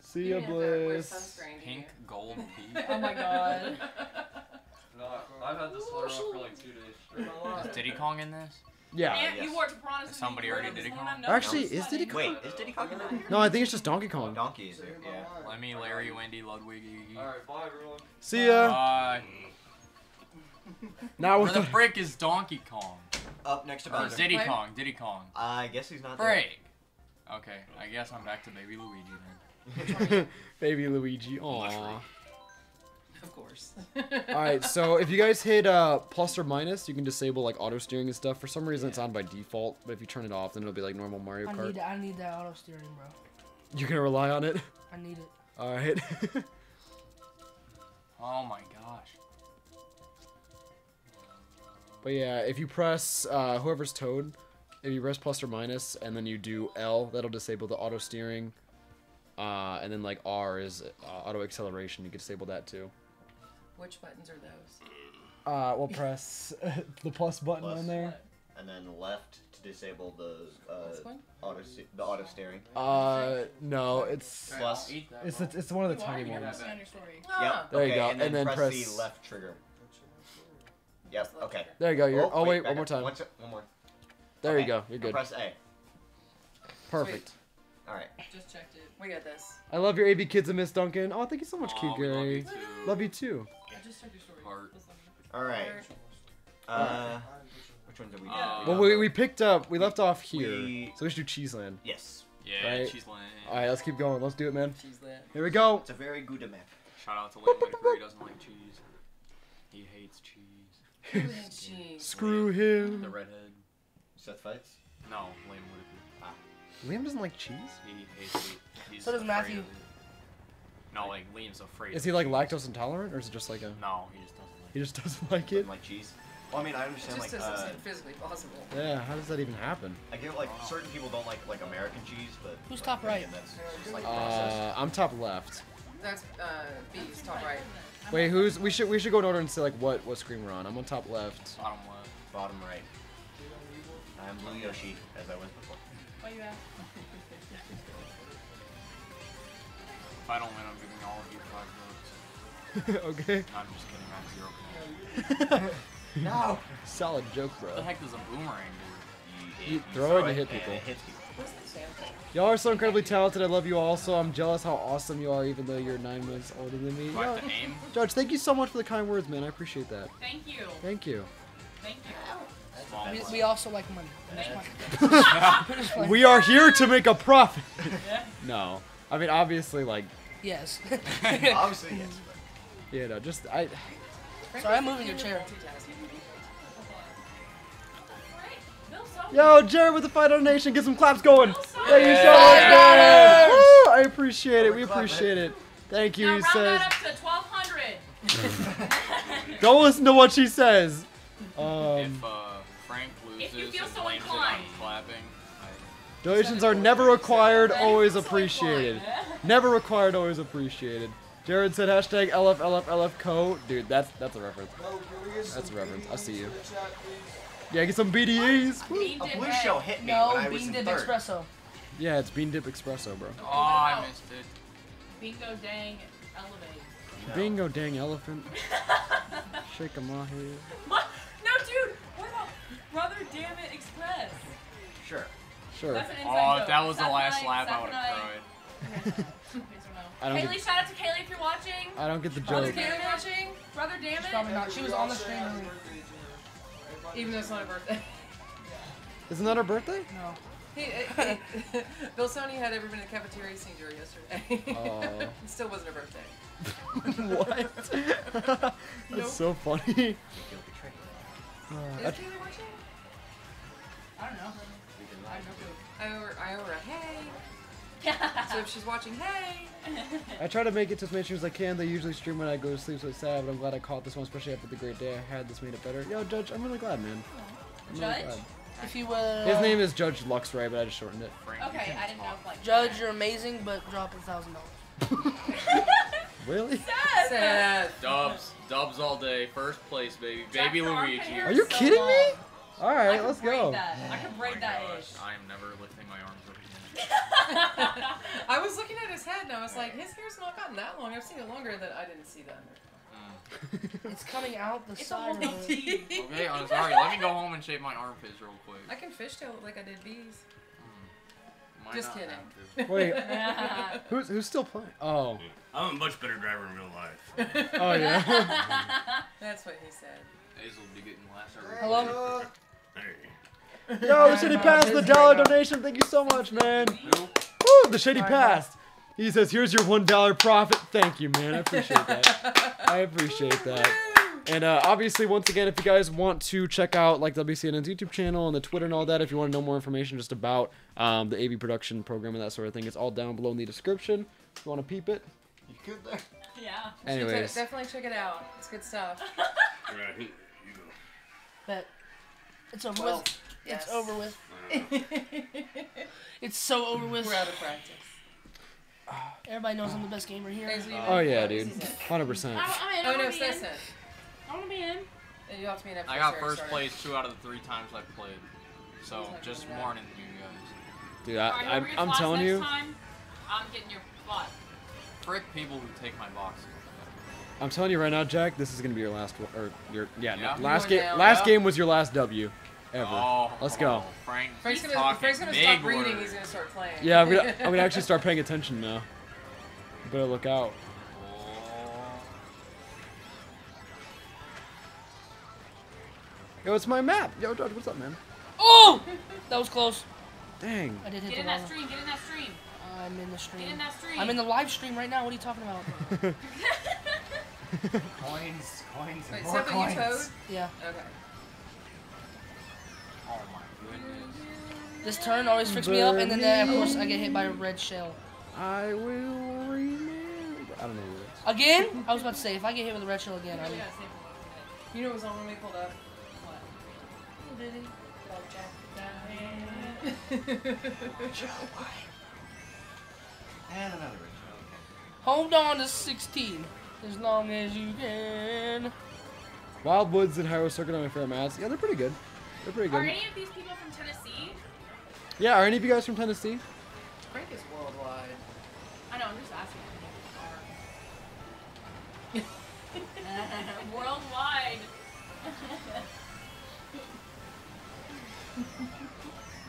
See You ya, didn't have to wear Bliss. Pink, you? gold, pea. Oh my god. No, I've had this sweater on for like two days straight. Is Diddy Kong in this? Yeah. And yes. you worked for Piranha Somebody already did it, Kong? Actually, is Diddy Kong? Wait, is Diddy Kong in there? No, I think it's just Donkey Kong. Oh, Donkey is there, yeah. Lemmy, Larry, Wendy, Ludwig. Alright, bye everyone. See ya. Bye. Now Where the the frick is Donkey Kong? Up next to Or Bowser. Diddy Kong, Diddy Kong. I guess he's not there. Okay, I guess I'm back to Baby Luigi then. baby Luigi. Aww. Of course. All right, so if you guys hit uh, plus or minus, you can disable like auto steering and stuff. For some reason, it's on by default, but if you turn it off, then it'll be like normal Mario I Kart. need, I need that auto steering, bro. You're gonna rely on it. I need it. All right. Oh my gosh. But yeah, if you press uh, whoever's Toad, if you press plus or minus, and then you do L, that'll disable the auto steering. Uh, and then like R is uh, auto acceleration. You can disable that too. Which buttons are those? Uh, we'll press the plus button Plus. on there. And then left to disable the uh, auto the auto steering. Uh, no, it's Plus. it's it's, it's one of the tiny ones. Yep. There you go, And then, and then press, press- the left trigger. Yep. Okay. There you go. You're. Oh, wait, one back more time. One, se- one more. There you go. You're now good. Press A. Perfect. All right. Just checked it. We got this. I love your AV Kids and Miss Duncan. Oh, thank you so much, Aw, cute we love Gary. you too. Love you too. I just checked your story. Heart. All right. Uh, which ones are we? Uh, Well, we, we picked up. We left off here, We- so we should do Cheeseland. Yes. Yeah, Right. she's lame. All right, let's keep going. Let's do it, man. Cheeseland. lit. Here we go. It's a very good map. Shout out to Lynn Whitaker, he doesn't like cheese. He hates cheese. Jeez. Screw The him. redhead. Seth fights. No, Liam Whitaker. Liam doesn't like cheese. He hates it. He's So does Matthew. of. No, like Liam's afraid. Is he like cheese. lactose intolerant, or is it just like a? No, he just doesn't like He just doesn't like it. Doesn't like cheese. Well, I mean, I It understand just like doesn't uh, seem physically possible. Yeah. How does that even happen? I get like certain people don't like like American cheese, but Who's like, top right? again, That's just like processed. Uh, I'm top left. That's uh, B's top right. Wait, who's? We should we should go in order and say like what what screen we're on. I'm on top left. bottom left. Bottom right. I'm Blue Yoshi, as I was before. What you ask? If I don't win, I'm giving all of you five votes. okay. No, I'm just kidding. I have zero connection. No. Solid joke, bro. What the heck does a boomerang do? You throw it and hit people. it hits people. Y'all are so incredibly talented. I love you all. So I'm jealous how awesome you are, even though you're nine months older than me. Do I Yo, have to aim? Judge, thank you so much for the kind words, man. I appreciate that. Thank you. Thank you. Thank you. We, we also like money. That's fine. We are here to make a profit. no, I mean obviously, like, yes. Obviously, yes. But you know, just I. Sorry, I'm moving your chair. Yo, Jared with the fight donation. Get some claps going. Bill so Thank you so much, man. Woo, I appreciate it. We appreciate it. Thank you. Now He round says. that up to 1200. Don't listen to what she says. Um, If uh, Frank If you feel so blames it on inclined. clapping, I, donations are never required, always appreciated. Never required, always appreciated. Jared said hashtag LFLFLFCO. Dude, that's that's a reference. That's a reference. I see you. Yeah, get some BDEs. Bean a dip blue egg. shell hit me No, when I was bean in dip third. espresso. Yeah, it's Bean Dip Espresso, bro. oh, I missed it. Bingo dang elevate. Bingo, dang elephant. Shake 'em off here. What? No, dude. What about Brother Damn It Express? Sure. Sure. That's an Oh, joke. that was the last and lap, I would have cried. Yes? I don't Kaylee, get. shout out to Kaylee if you're watching. I don't get the Brother joke. Damn It watching. Brother Damn It. Probably not. She was on the stream. Earlier. Even though it's not her birthday. Isn't that her birthday? No. He, he, Bill Sony had everybody in the cafeteria sing to her yesterday. Oh. it still wasn't her birthday. what? That's so funny. Is Uh, Kaylee watching? I don't know. I have no clue. I owe her, I owe her a hey. So if she's watching, hey. I try to make it to as many streams as I can. They usually stream when I go to sleep, so it's sad. But I'm glad I caught this one, especially after the great day I had. This made it better. Yo, Judge, I'm really glad, man. I'm really Judge? glad. If you will. His name is Judge Luxray, but I just shortened it. Frank, you Okay, I didn't know talk. if like. Judge, you're amazing, but drop a thousand dollars. Really? Seth. Seth. Dubs, dubs all day. First place, baby. Baby Luigi. Are you so kidding me? long. All I right, could let's go. That. I could Oh braid my that gosh, ish. I am never lifting my arms up again. I was looking at his head and I was like, his hair's not gotten that long. I've seen it longer than I didn't see that. Mm. It's coming out the It's side whole of big it. Okay, I'm sorry. Let me go home and shave my armpits real quick. I can fishtail it like I did bees. Mm. Might Just kidding. have to. Wait, who's who's still playing? Oh, I'm a much better driver in real life. oh yeah. That's what he said. Ace will be getting last Hello? Hey. Yo, the shitty passed the dollar donation. Thank you so much, man. Woo, the shitty passed. He says, "Here's your one dollar profit." Thank you, man. I appreciate that. I appreciate that. And uh, obviously, once again, if you guys want to check out like WCNN's YouTube channel and the Twitter and all that, if you want to know more information just about um, the AV production program and that sort of thing, it's all down below in the description. If you want to peep it. You good there? Yeah. Anyways, check- definitely check it out. It's good stuff. Right, you It's a Well, with. Yes. It's over with. It's so over with. We're out of practice. Everybody knows I'm the best gamer here. Hazel, oh yeah, dude, is he saying? hundred percent. I'm, I'm oh, in. Oh no, wanna be in. Sisson. I want to be in. You have to be an I got first place two out of the three times I played. So just oh, that. warning you guys. Dude, Alright, I, whoever I, gets I'm telling you, Time, I'm getting your butt. Frick people who take my boxes. I'm telling you right now, Jack, this is gonna be your last, or your yeah, no, last game. Last Yeah. game was your last W, ever. Oh, Let's go. Oh, Frank, Frank's gonna, talking Frank's gonna big stop reading. words. He's gonna start playing. Yeah, I'm gonna, I'm gonna actually start paying attention now. Better look out. Oh. Yo, it's my map. Yo, Dodge, what's up, man? Oh! That was close. Dang. I did hit Get the in that stream. Get in that stream. I'm in the stream. Get in that stream. I'm in the live stream right now. What are you talking about? Coins, coins, Wait, and more Stefan, you coins. toad? Yeah. Okay. Oh my goodness. This turn always freaks me up, and then uh, of course I get hit by a red shell. I will remember. I don't know what. Again? I was about to say, if I get hit with a red shell again, I'm. You know what was on when we pulled up? And another ritual. Okay. Hold on to 16 as long as you can. Wild Woods and Hyrule Circuit are my favorite maps. Yeah, they're pretty good. They're pretty good. Are any of these people from Tennessee? Yeah, are any of you guys from Tennessee? Frank is worldwide. I know. I'm just asking. Worldwide.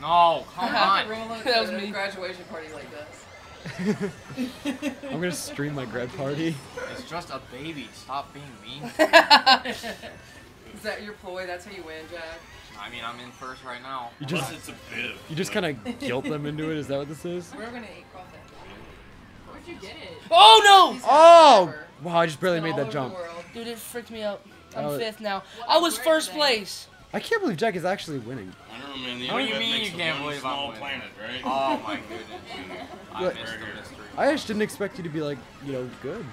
No, come I have to on. roll That was a me. graduation party like this. I'm gonna stream my grad party. It's just a baby. Stop being mean. Is that your ploy? That's how you win, Jack? I mean, I'm in first right now. You Unless just, it's a bit of. you just kind of guilt them into it. Is that what this is? We're gonna eat crawfish. Where'd you get it? Oh no! Oh! Wow, I just barely made that jump. Dude, it freaked me out. I'm Oh. fifth now. What I was was first today? place. I can't believe Jack is actually winning. I don't know, man. The What do you mean you can't believe I'm winning? planet, right? Oh my goodness. I What? missed the mystery. I just didn't expect you to be like, you know, good.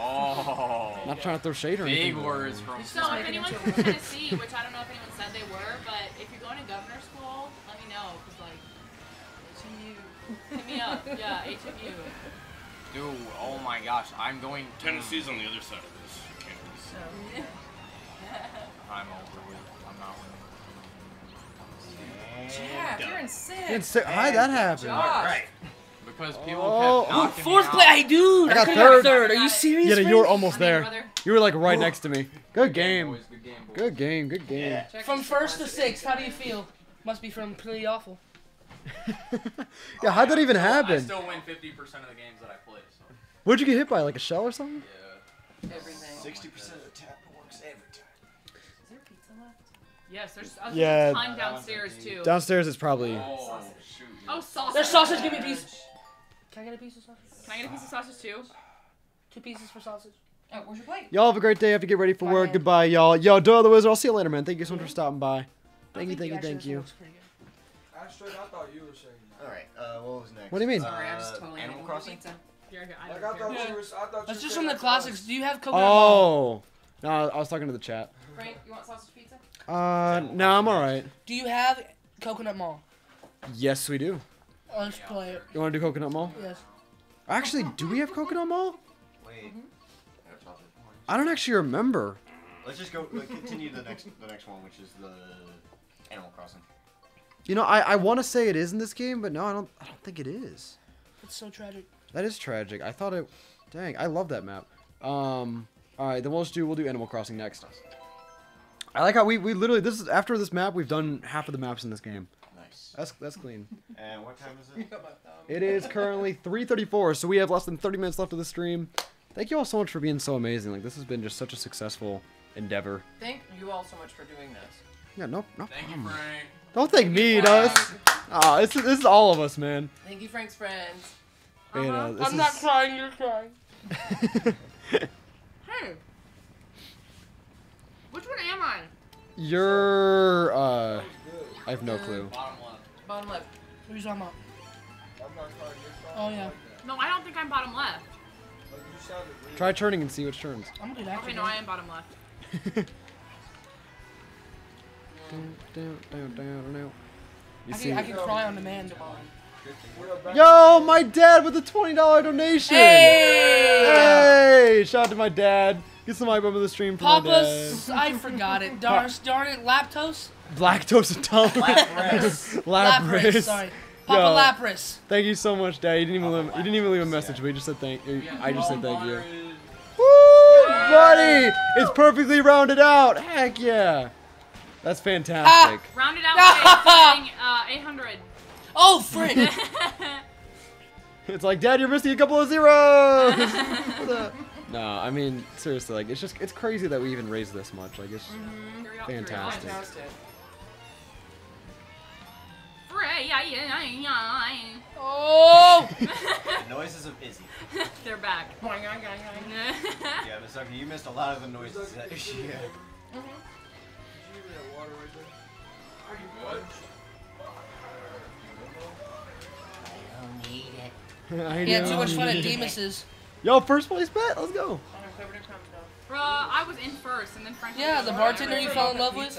Oh. Not trying to throw shade or Big anything. but- words from. So if anyone's from Tennessee, which I don't know if anyone said they were, but if you're going to governor school, let me know, cause like, hit me up. Yeah, HMU. Dude, oh my gosh, I'm going. Tennessee's on the other side of this campus. I'm over with. I'm not winning. Jack, you're in sixth. In si- How'd that happen? Josh. Because people Oh. kept knocking Fourth me place. out. Hey, dude. I got could've third. third. Are you serious? Yeah, you were almost I'm in, there. You were like right next to me. Good game. Boys, good game. Good game. Good game. Jack From first to wants sixth, how do you feel? Must be from pretty awful. Yeah, how'd that even happen? I still win 50% of the games that I play, so. What'd you get hit by? Like a shell or something? Yeah. everything. Sixty percent of the tap works every time. Is there pizza left? Yes, there's uh, Yeah. there's time downstairs too. Downstairs is probably. Oh, shoot. Oh, sausage. There's sausage. Give me a piece. Can I get a piece of sausage? Can I get a piece of sausage too? Two pieces for sausage. Oh, where's your plate? Y'all have a great day. I have to get ready for Bye, work. man. Goodbye, y'all. Yo, Doyle the Wizard. I'll see you later, man. Thank you so much for stopping by. Oh, Thank you, thank you, thank you. looks. Astroid, I thought you were saying that. All right. Uh, what was next? What do you mean? Uh, Sorry, I just totally Animal Crossing. pizza. You're good. I Like, I thought care. you were. I thought you That's just from the that classics. Do you have coconut? Oh. No, I was talking to the chat. Frank, you want sausage pizza? Uh, no, I'm alright. Do you have coconut mall? Yes, we do. Let's play it. You want to do Coconut Mall? Yes. Actually, do we have Coconut Mall? Wait. I don't actually remember. Let's just go. Like, continue the next the next one, which is the Animal Crossing. You know, I, I want to say it is in this game, but no, I don't. I don't think it is. It's so tragic. That is tragic. I thought it. Dang, I love that map. Um, All right, then we'll just do we'll do Animal Crossing next. I like how we we literally this is after this map we've done half of the maps in this game. Nice. That's that's clean. And what time is it? It is currently 3:34, so we have less than 30 minutes left of the stream. Thank you all so much for being so amazing. Like this has been just such a successful endeavor. Thank you all so much for doing this. Yeah, no, no Thank you. Frank. Don't thank me, us. Ah, this is this is all of us, man. Thank you, Frank's friends. And, uh, this I'm not crying, you're crying. hey. Which one am I? You're uh, I have no clue. Bottom left. Bottom left. What are you talking about? Oh, yeah. No, I don't think I'm bottom left. Try turning and see which turns. I'm gonna do that. Okay, no, I am bottom left. Down, down, down, down, down. You I see? can, I can cry on demand. Yo, my dad with a twenty dollar donation. Hey! Hey! Shout out to my dad. Get some hype over the stream for my Papa's, I forgot it. Darn, darn it, Laptos? dad. Lactose intolerant. Lapras. Lapras. Lapras, sorry. Papa Yo, Lapras. Thank you so much, Dad. You didn't even leave, you didn't even leave a message, but you just said thank you. I just said thank you. Woo, buddy! It's perfectly rounded out. Heck yeah! That's fantastic. Rounded out by saying uh, 800. Oh, frick! It's like, Dad, you're missing a couple of zeros. What the- no, I mean seriously, like it's just it's crazy that we even raised this much. Like it's mm-hmm. fantastic. Fantastic. Oh! The noises of Izzy. They're back. Yeah, Miss Sucker, you missed a lot of the noises that mm-hmm. she had. I He had too much fun at Demus's. Yo, first place bet. Let's go. Bruh, I was in first, and then Frank. Yeah, the bartender you fell in love with.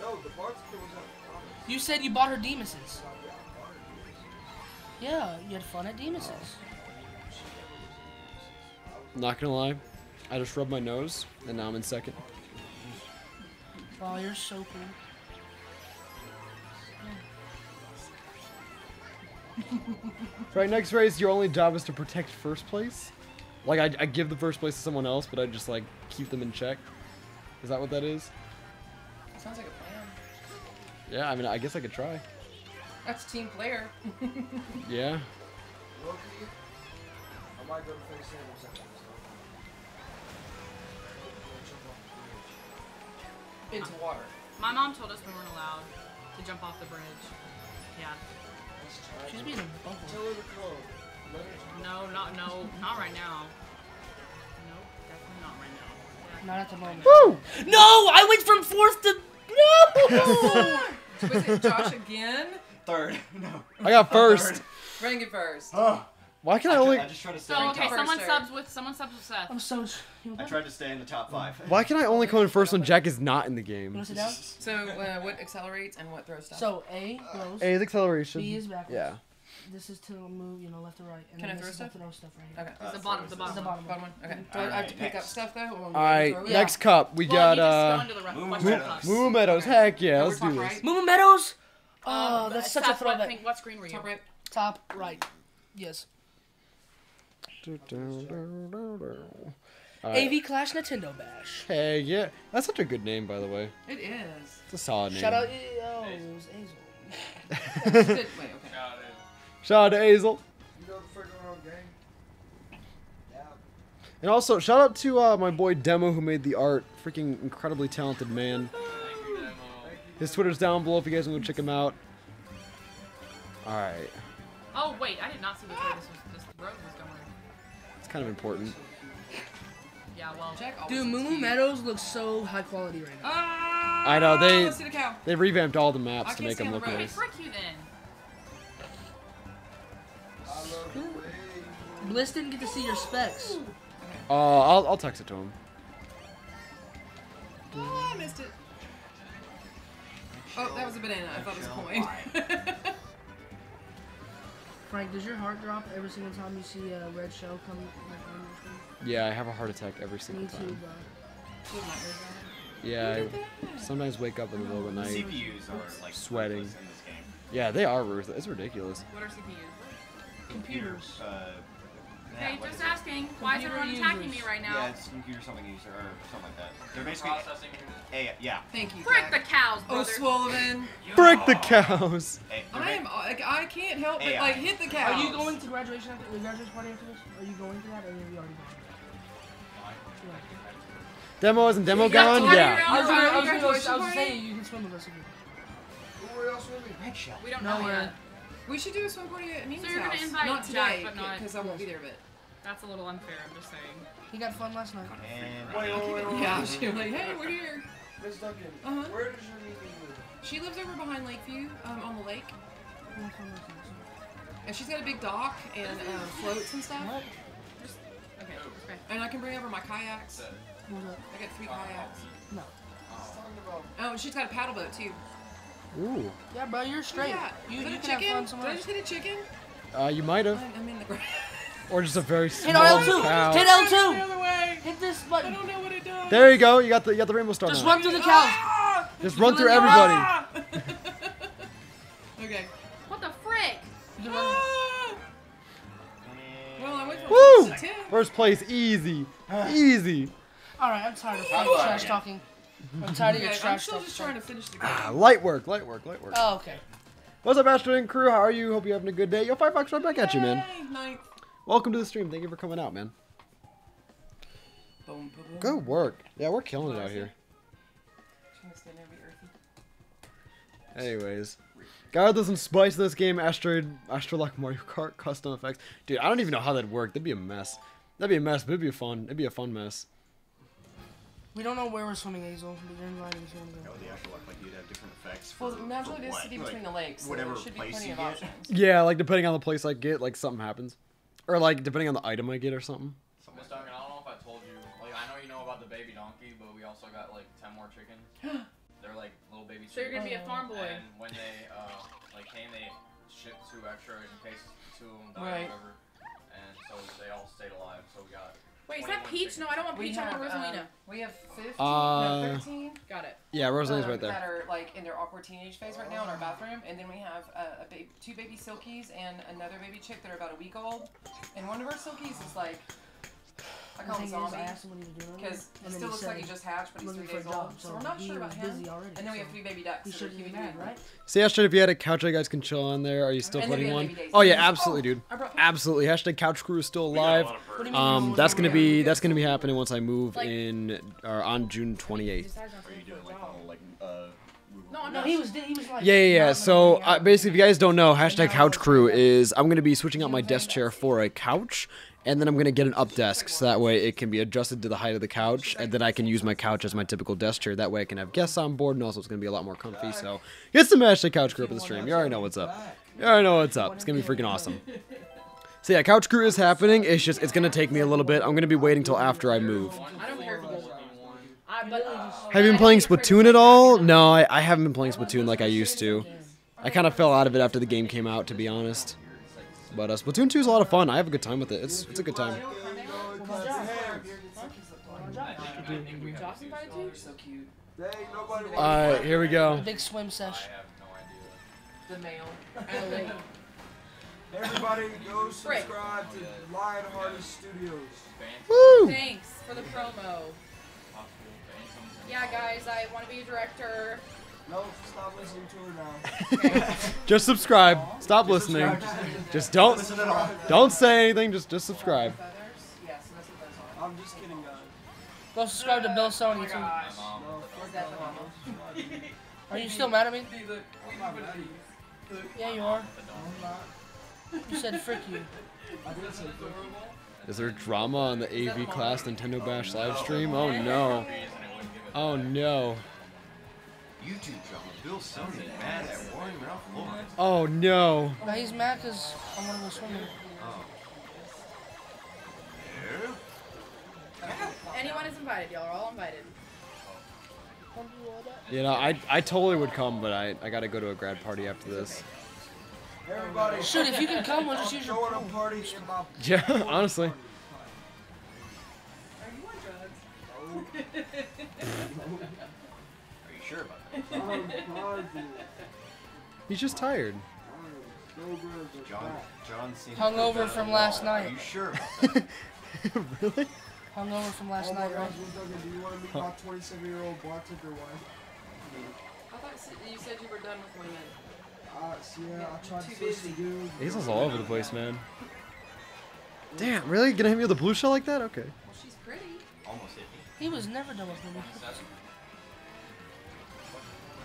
No, the bartender was at You said you bought her Demus's. Yeah, you had fun at Demus's. Not gonna lie, I just rubbed my nose and now I'm in second. Wow, you're so cool. Right, next race, your only job is to protect first place. Like I, I give the first place to someone else, but I just like keep them in check. Is that what that is? Sounds like a plan. Yeah, I mean, I guess I could try. That's team player. Yeah. Loki. I might go to face him or something. Into water. My mom told us we weren't allowed to jump off the bridge. Yeah. She's being a bubble. Tell her to come. No, not no, not right now. No, definitely not right now. Not at the moment. Woo! No, I went from fourth to no. Was it Josh again? Third. No. I got first. Brendan first. Oh. Why can I I, only? tr- I just tried to stay So in okay, top. someone First, subs with someone subs with Seth. I'm so. I tried to stay in the top five. Why can I only come in first when Jack is not in the game? wanna sit down? So uh, what accelerates and what throws stuff? So A goes. A is acceleration. B is backwards. Yeah. This is to move, you know, left or right. And Can then I this throw is to stuff? throw stuff right here. Okay. It's the bottom, the bottom. the bottom. Bottom one. Okay. Do I, I have to Alright, pick up next. stuff though? Or All right, Yeah. next cup we Well, got you uh go into the re- Moo Meadows. cups. Moo Meadows. Heck yeah, Oh, let's do this. right? Moo Meadows. Um, Oh, that's such a Seth, what throwback. What screen were you? Top right. Top right. Yes. All right. AV Clash Nintendo Bash. Hey, yeah, that's such a good name, by the way. It is. It's a solid name. Shout out. Oh, it was Azel. Wait. Okay. Shout out to Hazel. You know the freaking wrong game. Yeah. And also, shout out to uh, my boy Demo who made the art. Freaking incredibly talented man. His Twitter's down below if you guys want to check him out. Alright. Oh wait, I did not see which way this was. This road was going. It's kind of important. Yeah, well. Jack always Dude, looks Moo. Meadows looks so high quality right now. Ah, I know, they- Let's see the cow. They revamped all the I maps to make them look the road. Hey, nice. frick you then. I love the way. Bliss didn't get to see your specs. Uh, I'll, I'll text it to him. Oh, I missed it. Oh, that was a banana. I thought it was a coin. Frank, does your heart drop every single time you see a red shell come like, on your screen? Yeah, I have a heart attack every single Me too, time. bro. Yeah, I sometimes wake up in the middle of the night CPUs are like sweating. in this game. Yeah, they are ruthless. It's ridiculous. What are CPUs? Computers. Uh, Okay, just asking. Why is everyone attacking me users. right Yeah, now? it's computer something user or something like that. They're basically Processing. A, yeah. Thank you. Frick the Zach. cows, Oh, brother. Sullivan. Frick the cows. A, they're I am. ba- I, I can't help but like hit the cows. Are you going to graduation after the graduation party after this? Are you going to that, or are you already going? Demo isn't demo You got going? Yeah. hurry I was around. gonna, I was gonna, I was saying you can swim with us if you. Where else will we? Red shell. We don't know yet. We should do a swim party at Mimi's So you're gonna house. invite not Jack, today, but not- because I won't be there. But That's a little unfair. I'm just saying. He got fun last night. And Wait, wait, wait, wait. yeah, she'll be like, hey, we're here. Miss Duncan, Uh-huh. where does your meeting live? She lives over behind Lakeview, um, on the lake, and she's got a big dock and um, floats and stuff. Okay. Okay. And I can bring over my kayaks. I got three kayaks. No. Oh, and she's got a paddle boat too. Ooh. Yeah, bro, you're straight. Yeah. You, Is you a can have chicken? fun Did somewhere I else. just hit a chicken? Uh, you might have. I'm in the ground. Or just a very Hit L2. cow. Hit L2. Hit this I button. don't know what it does. There you go. You got the you got the rainbow star Just now. run through the cows. Ah! Just run through everybody. Ah! okay. What the frick? You can run- Ah! Well, I went from Woo! six. First place, easy, easy. All right, I'm tired of I'm trash talking. I'm tired of your Okay, I'm trash still talking. just trying to finish the game. Ah, light work, light work, light work. Oh, okay. What's up, Astroid Crew? How are you? Hope you're having a good day. Yo, five bucks right back at you, man. Yay, ninth. Welcome to the stream. Thank you for coming out, man. Boom, boom, boom. Good work. Yeah, we're killing it out here. Trying to stand there and be earthy. Anyways, gotta do some spice to this game. Astroid, Astrolock Mario Kart custom effects. Dude, I don't even know how that'd work. That'd be a mess. That'd be a mess, but it'd be a fun. It'd be a fun mess. We don't know where we're swimming, Hazel, but you're invited to swim No, there. the actual like you'd have different effects. For, Well, naturally for it is what? city Like, between the lakes, so whatever there should be place plenty you of get. options. Yeah, like depending on the place I get, like something happens, or like depending on the item I get or something. Miss Duncan, I don't know if I told you. Like, I know you know about the baby donkey, but we also got like ten more chickens. They're like little baby. Chickens. So you're gonna be a farm boy. And when they uh like came, they shipped two extra in case two of them died Right. or whatever, and so they all stayed alive. So we got. Wait, is that Peach? No, I don't want We Peach. I want Rosalina. uh, we have 15, Uh, no, 13 Got it. Yeah, Rosalina's um, right there. that are like in their awkward teenage phase right now in our bathroom, and then we have uh, a ba- two baby silkies and another baby chick that are about a week old, and one of our silkies is like I The call him thing zombie asked he because he still looks like he just hatched, but he's looking three days a old, job, so we're not sure about him. already, and then we have three baby ducks He that are shouldn't be keeping mad, him. right? See, Astroid, if you had a couch you guys can chill on there, are you still And putting we have one? baby days. Oh yeah, Oh, absolutely, dude. Absolutely. Hashtag Couch Crew is still We got a alive. lot of What do you birds. mean? Um, that's gonna be that's gonna be happening once I move Like- in or on June 28th. Decides not to Are you doing like like uh? No, No, he was. He was like. Yeah, yeah, yeah. So uh, basically, if you guys don't know, hashtag Couch Crew is I'm gonna be switching out my desk chair for a couch, and then I'm gonna get an up desk so that way it can be adjusted to the height of the couch, and then I can use my couch as my typical desk chair. That way I can have guests on board, and also it's gonna be a lot more comfy. So get some hashtag Couch Crew up in the stream. You already know what's up. You already know what's up. It's gonna be freaking awesome. So yeah, Couch Crew is happening. It's just it's gonna take me a little bit. I'm gonna be waiting till after I move. Have you been playing Splatoon at all? No, I, I haven't been playing Splatoon like I used to. I kind of fell out of it after the game came out, to be honest. But uh, Splatoon 2 is a lot of fun. I have a good time with it. It's it's a good time. Josh invited you? So cute. Dang, nobody wants All right, here we go. Big swim sesh. I have no idea. The male. Everybody go subscribe to Lionhearted Studios. Woo! Thanks for the promo. Yeah, guys, I want to be a director. No, stop listening to her now. Just subscribe. Stop listening. Just don't Listen at all. don't say anything. Just just subscribe. Yeah, so that's what those are. I'm just kidding, guys. Go subscribe to Bill Sony too. No, Is that? Are you still mad at me? I'm not mad at. Yeah, you are. I'm not. You said frick you. I did say frick. Is there drama on the AV class Nintendo Bash live stream? Oh no. Oh no. YouTube drama. Bill Sony mad at Warren Ralph Lauren. Oh no. Now he's mad because I want to go swimming. Anyone is invited, y'all are all invited. You know, I I totally would come, but I I gotta go to a grad party after this. Everybody. Shoot, if you can come, we'll just use your Join a phone. party in my. Yeah, honestly. Are you on drugs? Are you sure about that? I'm positive. He's just tired. John. John seems Hungover to from last night. Are you sure about that? really? Hungover from last oh night, gosh, right? Miss do you want to meet my 27 year old bartender wife? I thought s- you said you were done with women. Uh, so yeah, I tried Too to switch busy. the dude. Hazel's all over the place, man. Damn, really? Gonna hit me with a blue shell like that? Okay. Well, she's pretty. Almost hit me. He was never done with me.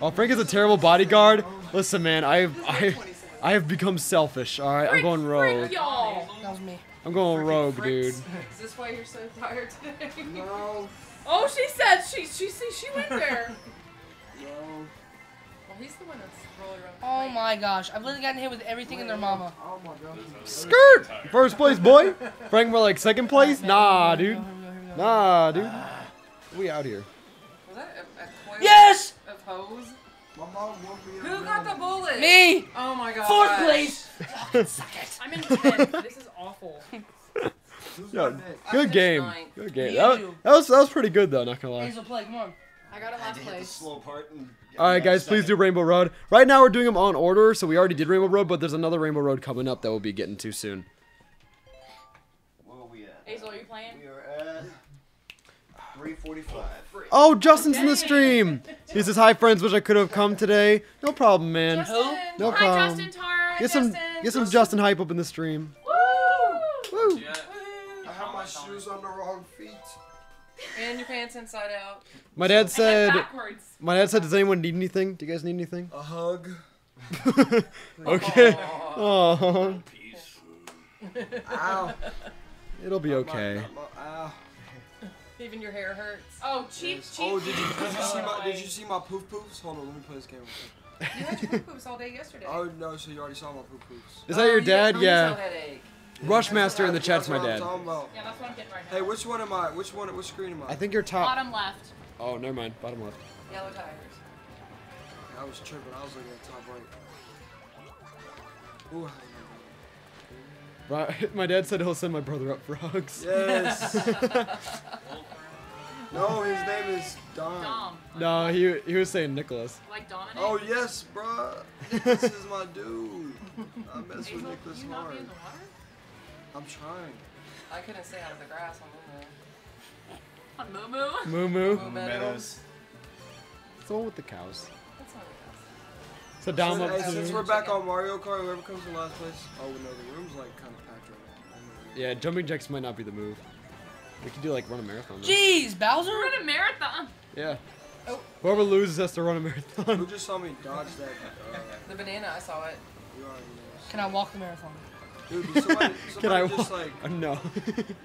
Oh, Frank is a terrible bodyguard. Listen, man, I have I, I have become selfish. All right, I'm going rogue. That was me. I'm going rogue, dude. Is this why you're so tired today? No, Oh, she said she she see she went there. no. Well, he's the one that's rolling around. Oh my gosh, I've literally gotten hit with everything in their mama. Oh my god. Skirt! First place, boy. Frank, we're like second place. Nah, dude. Here we go, here we go. Nah, dude. We out here. Was that a, a coil Yes! Of hose? My mom woke me up. Who got the bullet? Me! Oh my god. Fourth place! I'm in tenth. This is awful. Yo, my next? I good game. ninth. Good game. That, that was that was pretty good though. Not gonna lie. Hazel, play, come on. I got a I had last to place. slow part. All right, guys, please do Rainbow Road. Right now, we're doing them on order, so we already did Rainbow Road, but there's another Rainbow Road coming up that we'll be getting to soon. 345. Oh, Justin's in the stream. He says, "Hi, friends. Wish I could have come today. No problem, man. Justin. No Hi, problem. Justin Tara. Get some Justin. get some Justin hype up in the stream. Woo! I have my shoes on the wrong feet. And your pants inside out. My dad said. My dad said, "Does anyone need anything? Do you guys need anything?" A hug. okay. Aw. Oh, Peace. Ow. it'll be okay. My- my- ow. Even your hair hurts. Oh, cheap, cheap. Oh, did you, did you see my did you see my poof poofs? Hold on, let me play this game. real quick. You had your poops all day yesterday. Oh no, so you already saw my poof poofs. Is that oh, your dad? Bruno Yeah. headache. Rushmaster in the chat's That's my dad. Yeah, that's what I'm getting right now. Hey, which one am I? Which one? Which screen am I? I think you're top. Bottom left. Oh, never mind. Bottom left. Yellow tires. I was tripping. I was looking at top right. Ooh. Right. My dad said he'll send my brother up for hugs. Yes. no, his name is Don. Dom. No, he he was saying Nicholas. Like Dominic. Oh yes, bruh. This is my dude. I mess with Nicholas can you not hard. be in the water? I'm trying. I couldn't stay out of the grass on Momo. On Moo Moo moo. Moo Meadows. It's the one with the cows. That's not a grass. So down So, up hey, to since we're back on Mario Kart, whoever comes in last place. Oh no, the room's like kind of packed right now. Yeah, jumping jacks might not be the move. We could do like run a marathon. Though. Jeez, Bowser? We're a marathon. Yeah. Oh. Whoever loses has to run a marathon. Who just saw me dodge that? Uh, The banana, I saw it. you already know. Can I walk the marathon? Dude, did somebody, Can somebody I just wa- like Uh, no.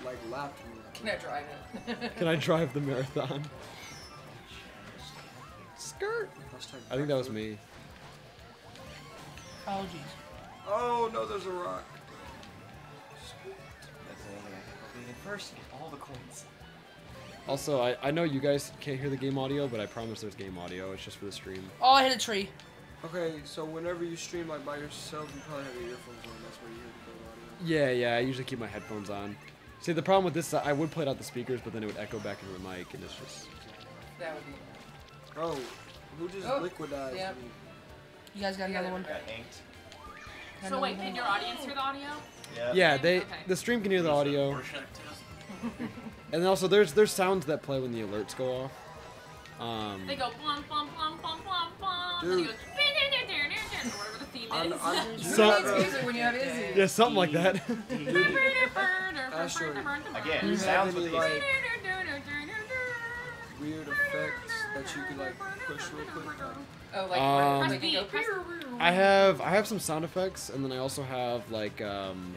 like laughed me. Can I drive it? Can I drive the marathon? Skirt. I think that was me. Oh, jeez. Oh no, there's a rock. Thing I think I'll be in first. All the coins. Also, I, I know you guys can't hear the game audio, but I promise there's game audio. It's just for the stream. Oh, I hit a tree. Okay, so whenever you stream like by yourself, you probably have your earphones on. That's where you hear the good audio. Yeah, yeah. I usually keep my headphones on. See, the problem with this, I would play it out the speakers, but then it would echo back into the mic, and it's just. That would be. Oh, who just Oh, liquidized yeah. me? You guys got another one? Got inked. So wait, can your audience hear the audio? Yeah. Yeah, they Okay. the stream can hear the audio, and also there's there's sounds that play when the alerts go off. Um, They go blum blum blum blum blum blum. Dude. And then he goes whatever the theme I'm, is. I'm, So- music when you have Izzy? yeah, something like that. Astro, Again, you sounds any with these. like weird effects that you could like push real quick? Like, Oh, like Um, when they. Press I have I have some sound effects, and then I also have like um,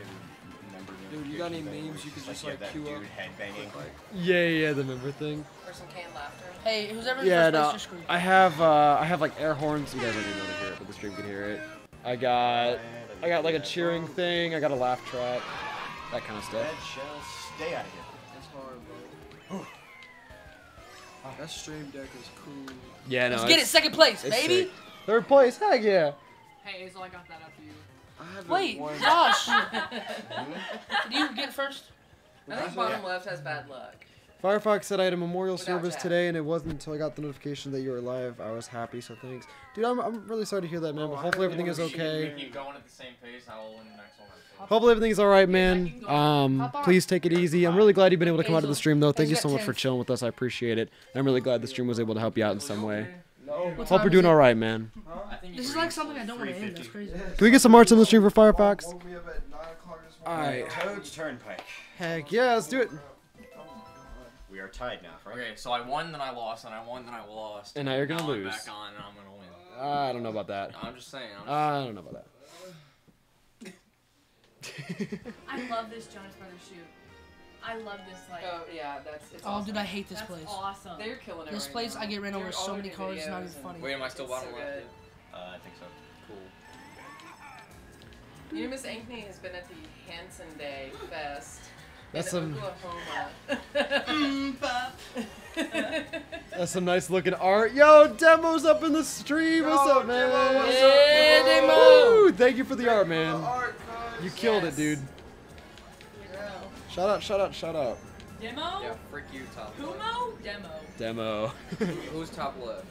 Dude, you got any memes you could just you have like that queue up? headbanging. Like, yeah, yeah, the member thing. Or some canned laughter. Hey, who's ever Yeah, first place no, your? I have uh, I have like air horns. You guys aren't even able to hear it, but the stream can hear it. I got I got like a cheering thing. I got a laugh track, that kind of Red stuff. shell, stay out of here. Ah, that stream deck is cool. Yeah, no. Let's get it, second place, baby. sick. Third place, heck yeah. Hey, Hazel, I got that after you. I Wait, won. Josh. Did you get first? I think bottom left has bad luck. Firefox said I had a memorial Without service chat. today, and it wasn't until I got the notification that you were live. I was happy, so thanks, dude. I'm, I'm really sorry to hear that, man. Oh, But hopefully everything is okay. We keep going at the same pace. I will win the next one. Hopefully everything's all right, man. Um, please take it easy. I'm really glad you've been able to come out to the stream, though. Thank you so much for chilling with us. I appreciate it. I'm really glad the stream was able to help you out in some way. What Hope you're doing all right, man. I think This is like something I don't want to end. That's crazy. Can we get some marks on the stream for Firefox? Alright. me up at 9 o'clock this All morning. right. Toad's Turnpike. Heck yeah, let's do it. We are tied now, Frank. Okay, so I won, then I lost, and I won, then I lost. And now you're gonna I'm lose. back on, and I'm gonna win. I don't know about that. I'm just saying. I'm just I don't know about that. I love this Jonas Brothers shoot. I love this like. Oh yeah, that's. It's Oh, awesome. dude, I hate this That's place. awesome. They're killing it. This right place, now. I get ran over so many cars, it's not even funny. Wait, am I still It's so bottom left? Uh, I think so. Cool. You know, Miss Ankney has been at the Hanson Day Fest. That's in some- That's some nice looking art. Yo, Demo's up in the stream. What's Yo, up, man? Demo, what's up, Yeah, Demo? Demo. Woo, Thank you for the art, man. Art. You killed Yes. it, dude. Shout out, shout out, shout out. Demo. Yeah, frick you, top left. Kumo. Demo. Demo. Who's top left?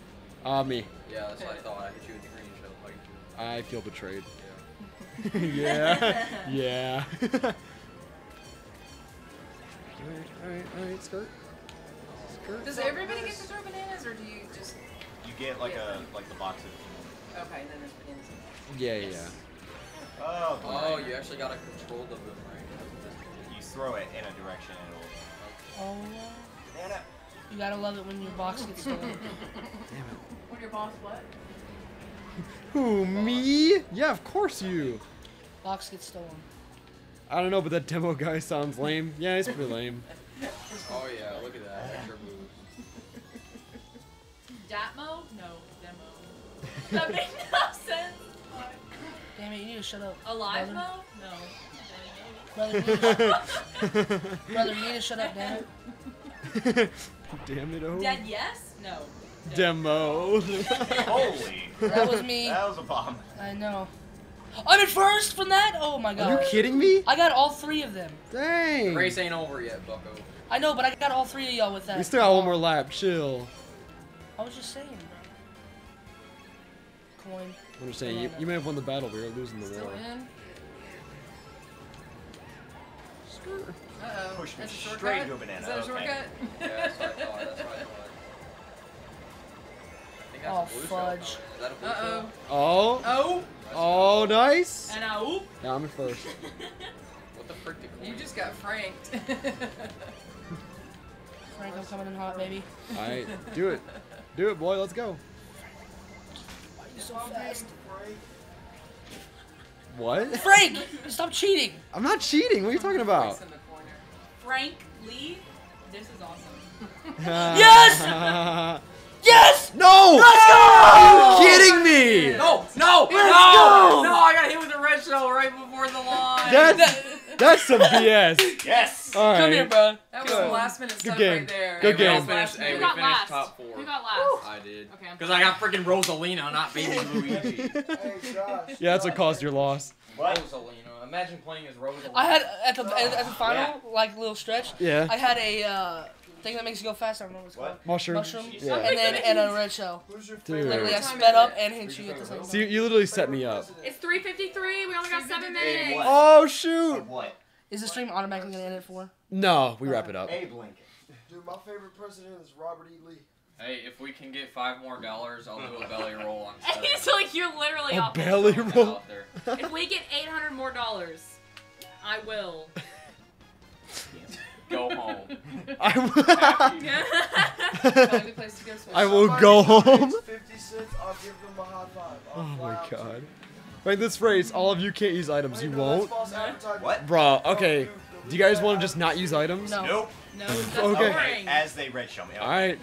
Ah, me. Yeah, that's what I thought. I hit you with the green shell. Like, I feel betrayed. yeah. yeah. yeah. Alright, alright, alright, skirt. Skirt. Does everybody get to throw bananas, or do you just? You get like a like the boxes. Okay, and then there's bananas. Yeah, yeah, oh, yeah. Oh, Oh, you actually got a control of them, right? You throw it in a direction and it'll. Oh, Banana. you gotta love it when your box gets stolen. Damn it. When your boss what? Who, me? Yeah, of course you. box gets stolen. I don't know, but that demo guy sounds lame. Yeah, he's pretty lame. Oh yeah, look at that. Extra moves. Datmo? No. Demo. That makes no sense. Damn it, you need to shut up. Alive brother. mo? No. Brother, you need to, brother, you need to shut up, damn it. Damn it, oh. Dead yes? No. Demo. Holy. That was me. That was a bomb. I know. I'm in first from that? Oh my god. Are you kidding me? I got all three of them. Dang. Race ain't over yet, Bucko. I know, but I got all three of y'all with that. We still got one more lap. Chill. I was just saying. Bro. Coin. I'm just saying, you, you may have won the battle, but you're losing the Still war. in. Skirt. Uh oh. Push me That's a straight shortcut? into a banana, Is that a okay. shortcut? Yeah, that's what I thought. That's what I thought. I think that's Oh, a blue fudge. shell. Is that a blue Uh oh. shell? Oh. Oh. Nice. And I oop. Yeah, I'm in first. What the frick did You just got franked. Frank, I'm coming in hot, baby. Alright, do it. Do it, boy. Let's go. You're you so fast. What? Frank! Stop cheating! I'm not cheating. What are you talking about? Voice in the corner. Frank Lee. This is awesome. yes! Yes! No! Let's go! Are you kidding me? No, no, Let's no, go! no! I got hit with a red shell right before the line. That's that's some BS. Yes. All right. Come here, bro. That was Good. some last minute stuff Good game. right there. Good Hey, we game. finished, hey, Who we got finished last? top four. Who got last? I did. Okay, Because I got freaking Rosalina, not baby Luigi. Hey, Josh. Yeah, that's what caused your loss. What? Rosalina. Imagine playing as Rosalina. I had at the at, at the final like little stretch. Yeah. I had a uh, thing that makes you go fast. I don't know what it's called. Mushroom. Mushroom. Yeah. And then and a red shell. Who's your Dude. favorite? Literally, I What time sped up and hit you at the same So time. you, you literally set me up. It's 3:53. We only got seven minutes. Oh shoot! What? Is the stream automatically gonna end at four? No, we wrap it up. Abe Lincoln. Dude, my favorite president is Robert E. Lee. Hey, if we can get five more dollars, I'll do a belly roll on And he's like, you're literally A off. belly phone. roll. out there. If we get 800 more dollars, I will. Go home. I Find will, a place to go swim. I will go home. 50 cents, I'll give them a high five. I'll Oh fly my out to god. you. Right, this phrase, all of you can't use items. Wait, You no, that's won't? false advertising. What? Bro, okay. Do you guys want to just not use items? No. Nope. No, that's Okay. boring. As they red show me. Okay. Alright,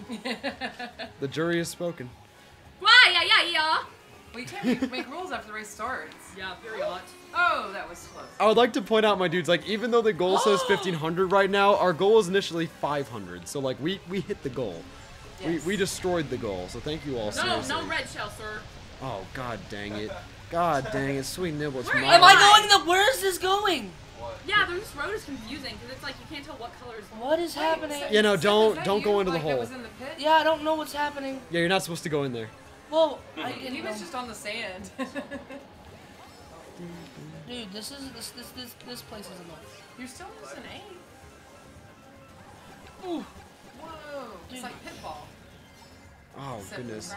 the jury has spoken. Why? Yeah, yeah, yeah. We can't make, make rules after the race starts. Yeah, period. Oh, that was close. I would like to point out, my dudes, like, even though the goal says 1500 right now, our goal was initially 500. So, like, we, we hit the goal. Yes. We, we destroyed the goal, so thank you all, No, seriously. no red shell, sir. Oh, god dang it. God dang it. Sweet nibble, it's Where my Am I going the? Where is this going? Yeah, this road is confusing because it's like you can't tell what color is What is happening? You know, don't that don't go into the like, that hole. was in the pit? Yeah, I don't know what's happening. Yeah, you're not supposed to go in there. Well, I He didn't was just on the sand. Dude, this is this this this this place is a enough. You're still using eight. Ooh. Whoa. It's like pitball. Oh except goodness.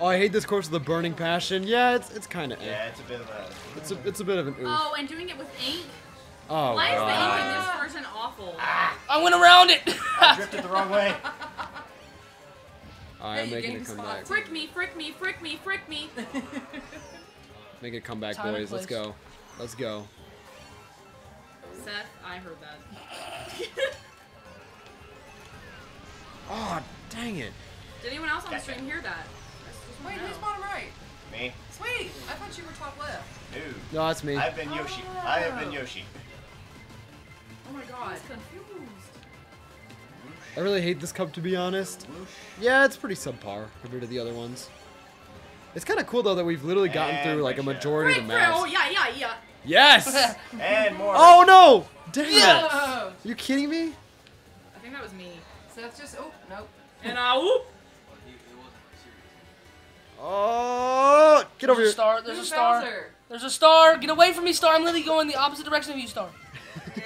Oh, I hate this course with the burning passion. Yeah, it's it's kind of eh. Yeah, it's a bit of a. It's a it's a bit of an oof. Oh, and doing it with ink. Oh Why is the ink god. in this version awful? I went around it. I drifted the wrong way. Alright, I'm making a comeback. Frick me, frick me, frick me, frick me. Make a comeback, Time boys. Let's go. Let's go. Seth, I heard that. Oh, dang it. Did anyone else on the stream hear that? Wait, who's bottom right? Me? Sweet. I thought you were top left. Dude. No, that's me. I've been Yoshi. I have been oh. Yoshi. Oh my god. confused. I really hate this cup to be honest. Yeah, it's pretty subpar compared to the other ones. It's kind of cool though that we've literally gotten And through like a majority Frick, of the frick, maps. oh yeah, yeah, yeah. Yes! And more. oh no! Dang it! Yeah. You kidding me? I think that was me. Seth just. Oh, nope. And I whoop. Oh! Get over There's a here. star. There's a star. Bowser? There's a star. Get away from me, star. I'm literally going the opposite direction of you, star.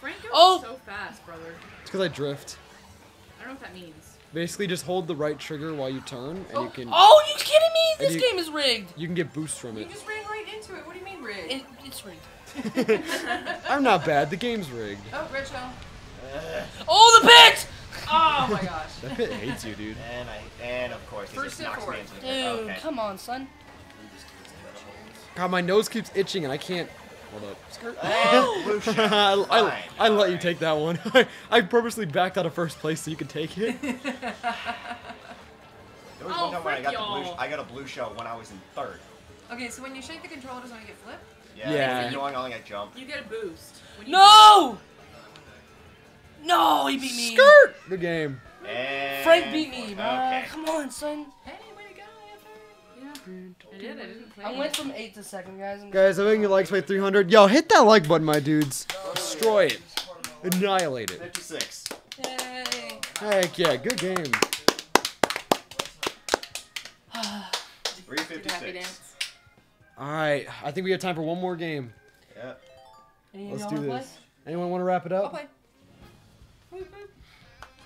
Frank goes Oh! so fast, brother. It's because I drift. I don't know what that means. Basically, just hold the right trigger while you turn, and you oh, can Oh, you kidding me? This you- game is rigged. you can get boosts from it. You it. just ran right into it. What do you mean, rigged? It, it's rigged. I'm not bad. The game's rigged. oh, red shell. Oh, the pit! Oh my gosh. That pit hates you, dude. And I and of course he First just hit knocks for me it. into the Dude, okay. come on, son. God, my nose keeps itching, and I can't. Hold up. Skirt. Oh, and. I, I, Fine, I let you take that one. I, I purposely backed out of first place so you could take it. There was Oh, one time when I got the blue. y'all. I got a blue shell when I was in third. Okay, so when you shake the controller, doesn't it get flipped? Yeah. Yeah. You're going on like a jump. You get a boost. When you No! No, he beat me. Skirt. Good game. And Frank beat me, bro. Okay. Come on, son. Hey, I did. I didn't play. I went from eight to second, guys. I'm Guys, I'm making your likes by 300. Yo, hit that like button, my dudes. Destroy it. Annihilate it. 56. Yay. Heck yeah, good game. 356. All right, I think we have time for one more game. Yep. Any of Let's do wanna play? this. Anyone want to wrap it I'll up?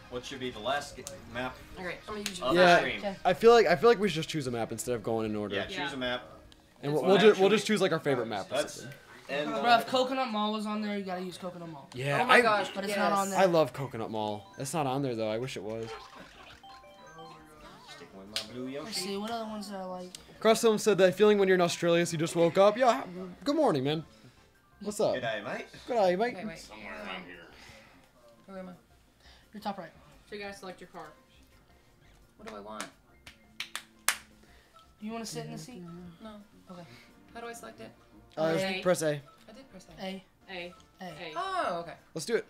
Play. What should be the last map? Alright, I'm gonna use your Yeah. stream. Okay. I feel like I feel like we should just choose a map instead of going in order. Yeah, choose Yeah. a map. And we'll, Well, we'll, ju- we'll just choose like our favorite map. or Let's something. Uh, Bro, if Coconut Mall was on there, you gotta use Coconut Mall. Yeah, Oh my I, gosh, But it's yes. not on there. I love Coconut Mall. It's not on there though. I wish it was. Sticking with my blue Let's see, what other ones did I like? Crossfilm said that feeling when you're in Australia, so you just woke up. Yeah, good morning, man. What's up? Good day, mate. Good eye, mate. Okay. Somewhere around here. Where am I? You're top right. So you gotta select your car. What do I want? Do you want to sit in the seat? No. Okay. How do I select it? Uh, A. press A. I did press that. A. A. A. A. Oh, okay. Let's do it.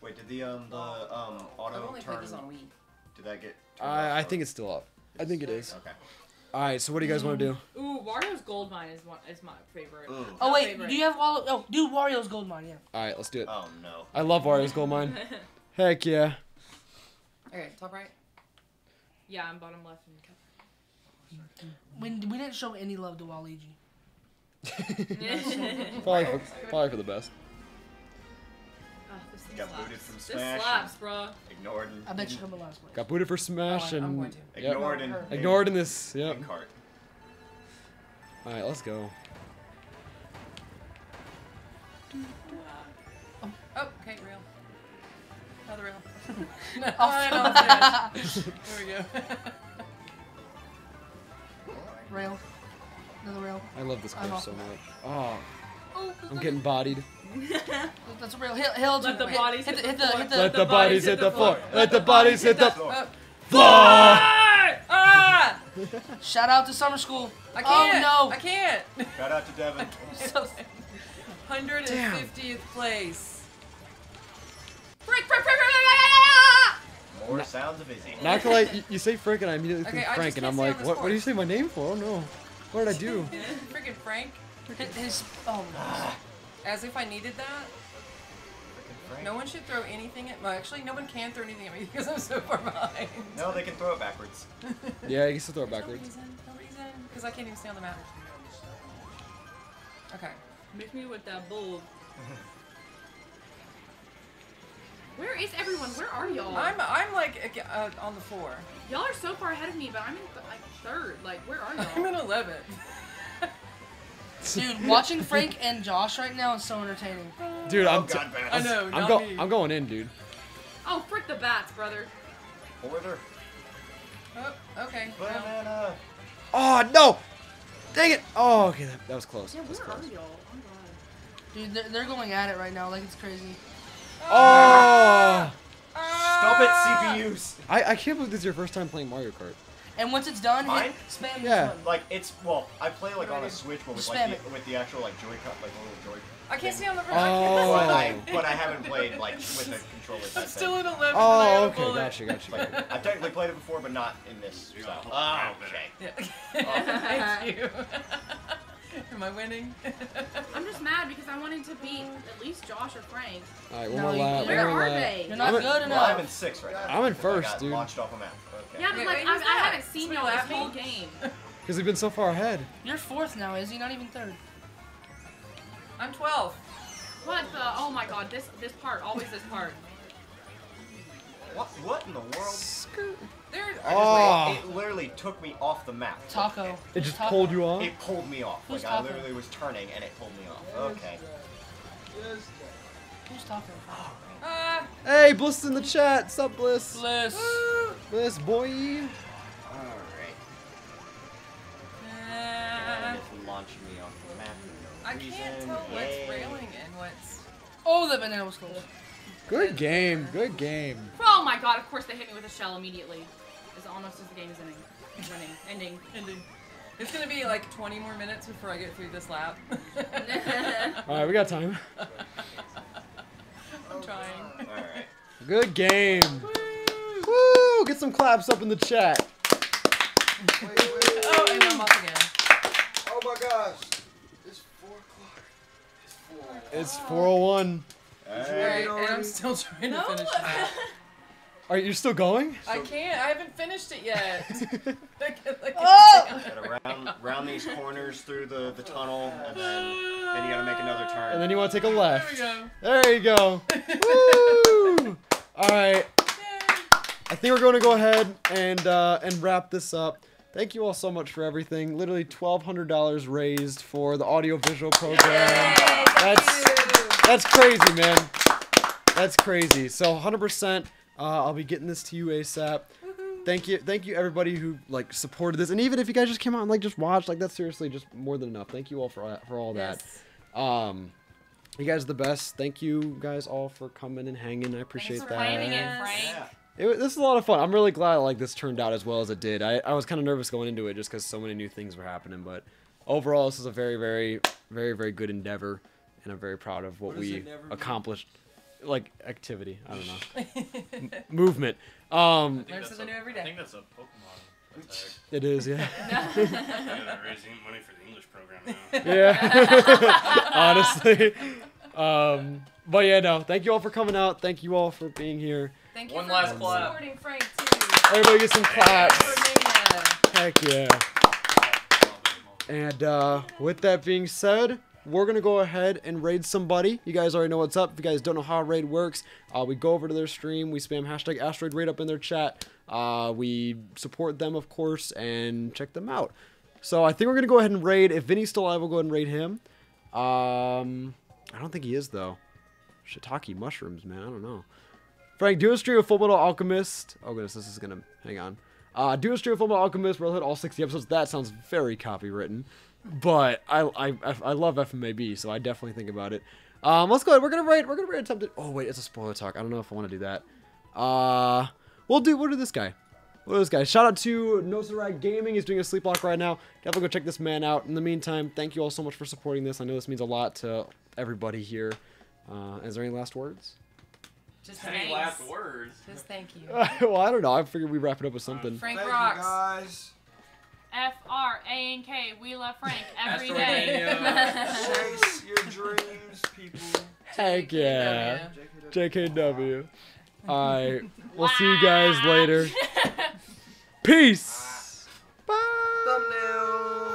Wait, did the um the um I've auto only turn? played this on Wii. Did that get? turned I, off think it's still up. I think it is. Okay. All right. So what do you guys want to do? Mm. Ooh, Wario's Gold Mine is one is my favorite. Mm. Ooh. Oh wait, favorite. do you have Wallow? Oh, do Wario's Gold Mine, yeah. All right, let's do it. Oh no. I love Wario's Gold Mine. Heck yeah. Okay, top right. Yeah, I'm bottom left. And We, we didn't show any love to Waluigi. Probably for, probably for the best. Oh, this thing Got slaps. booted from This slaps, bro. Ignored and. I bet you come in last place. Got booted for Smash Oh, I'm and going to. yep. Ignored and. ignored in this. Yep. in cart. All right, let's go. Oh, oh, okay, rail. Another rail. No, oh, I know, it's There we go. Rail. Another rail. I love this I'm course off. so much. Oh, Oh, I'm getting bodied. that's a rail. Hill, hill Let the bodies hit, hit hit, the the, floor. hit the, Let the bodies hit the floor. Let the bodies bodies hit the floor. Oh, floor. Ah! Shout out to summer school. I can't. Oh no. I can't. Shout out to Devin. So, 150th place. Frick, frick, frick, frick, frick, frick, More sounds of Izzy. Not gonna you, you say Frank and I immediately think I Frank, and I'm like, what? What do you say my name for? Oh no, what did I do? Freaking Frank. His, his oh. As if I needed that. No one should throw anything at. Well, actually, no one can throw anything at me because I'm so far behind. No, they can throw it backwards. Yeah, you can still throw it No backwards. reason. No reason. Because I can't even stay on the map. Okay. Miss me with that bull. Where is everyone? Where are y'all? I'm I'm like uh, on the floor. Y'all are so far ahead of me, but I'm in th- like third. Like, where are y'all? I'm in 11th. Dude, watching Frank and Josh right now is so entertaining. Dude, I'm. t- God. I know, I'm not go- me. I'm going in, dude. Oh, frick the bats, brother. Order. Oh, okay. Banana. Oh no! Dang it! Oh, okay, that, that was close. Yeah, That was where are close. y'all? Oh my Dude, they're, they're going at it right now like it's crazy. Oh! Stop it, CPUs. I, I can't believe this is your first time playing Mario Kart. And once it's done, Mine? hit spam this Yeah. Like it's well, I play like on a Switch, but with Spam like the, with the actual like Joy-Con, like little Joy. I can't see on the Oh. But I right. but I haven't played like with the controller. I'm still thing. in 11th. Oh, I have okay, bullet. gotcha, gotcha, Like. I've technically played it before, but not in this style. Oh, okay. Yeah. Thank you. Oh. Am I winning? I'm just mad because I wanted to beat at least Josh or Frank. All right, one No, more lap. Where are lap. they? You're not I'm in- good Well, enough. I'm in six right now. I'm in first, I got dude. Launched off a map. Okay. Yeah, but like wait, I, I haven't seen Somebody y'all this whole game. Because we've been so far ahead. You're fourth now, is he? Not even third. I'm 12. What the? Oh my god, this this part, always this part. What? What in the world? There. Oh. just, it literally took me off the map. Taco. It just Taco. pulled you off. It pulled me off. Who's like I literally was turning and it pulled me off. Okay. Who's talking? Ah, Hey, Bliss in the chat. What's up, Bliss? Bliss. Bliss, boy. Alright. uh, Just launched me off the map. for no I can't reason. tell what's railing and what's. Oh, the banana was cool. Good game. Good game. Oh my god, of course they hit me with a shell immediately. As almost as the game is ending. Running. Ending. Ending. It's gonna be like 20 more minutes before I get through this lap. All right, we got time. I'm trying. Oh, Alright. Good game. Woo! Woo! Get some claps up in the chat. Oh, and I'm off again. Oh my gosh. It's 4 o'clock. It's 4 It's 401. Alright, and I'm still trying to finish it. Are you still going? I can't. I haven't finished it yet. Like- like- Oh! Gotta round, round these corners through the, the tunnel, and then, then you gotta make another turn. And then you want to take a left. There There you go. Woo! All right. I think we're going to go ahead and uh, and wrap this up. Thank you all so much for everything. Literally twelve hundred dollars raised for the audiovisual program. That's that's crazy, man. That's crazy. So hundred percent. Uh, I'll be getting this to you asap. Thank you, thank you everybody who like supported this, and even if you guys just came out and like just watched, like that's seriously just more than enough. Thank you all for for all that. Um, you guys are the best. Thank you guys all for coming and hanging. I appreciate for that. planning it, Frank. It, wa- this is a lot of fun. I'm really glad like this turned out as well as it did. I, I was kind of nervous going into it just because so many new things were happening, but overall this is a very very very very good endeavor, and I'm very proud of what, What we accomplished. mean? Accomplished. Like activity, I don't know, M- movement. Um, Learn something new every I think that's a Pokemon tag. it is, yeah. Yeah, raising money for the English program now. yeah. Honestly. Um, but yeah, no. Thank you all for coming out. Thank you all for being here. Thank you One for last clap. supporting Frank too. Everybody get some claps. Heck yeah. And uh, with that being said, we're gonna go ahead and raid somebody. You guys already know what's up. If you guys don't know how raid works, uh, we go over to their stream, we spam hashtag Astroid raid up in their chat. Uh, we support them, of course, and check them out. So I think we're gonna go ahead and raid. If Vinny's still alive, we'll go ahead and raid him. Um, I don't think he is though. Shiitake mushrooms, man. I don't know. Frank, do a stream of Full Metal Alchemist. Oh goodness, this is gonna hang on. Uh, do a stream of Full Metal Alchemist. Hit all 60 episodes. That sounds very copywritten, but I I I love FMAB, so I definitely think about it. Um, let's go ahead. We're gonna write. We're gonna write attempted. Oh wait, it's a spoiler talk. I don't know if I want to do that. Uh, we'll do. We'll do this guy. We'll do this guy. Shout out to Nosarai Gaming. He's doing a sleep lock right now. Definitely go check this man out. In the meantime, thank you all so much for supporting this. I know this means a lot to everybody here. Uh, is there any last words? Just Any thanks. last words? Just thank you. well, I don't know. I figured we wrap it up with something. Frank Thank rocks. you guys. F R A N K. We love Frank every day. Astro day. Chase your dreams, people. Heck yeah. JKW. JKW. Alright. We'll see you guys later. Peace. Bye. Thumbnail.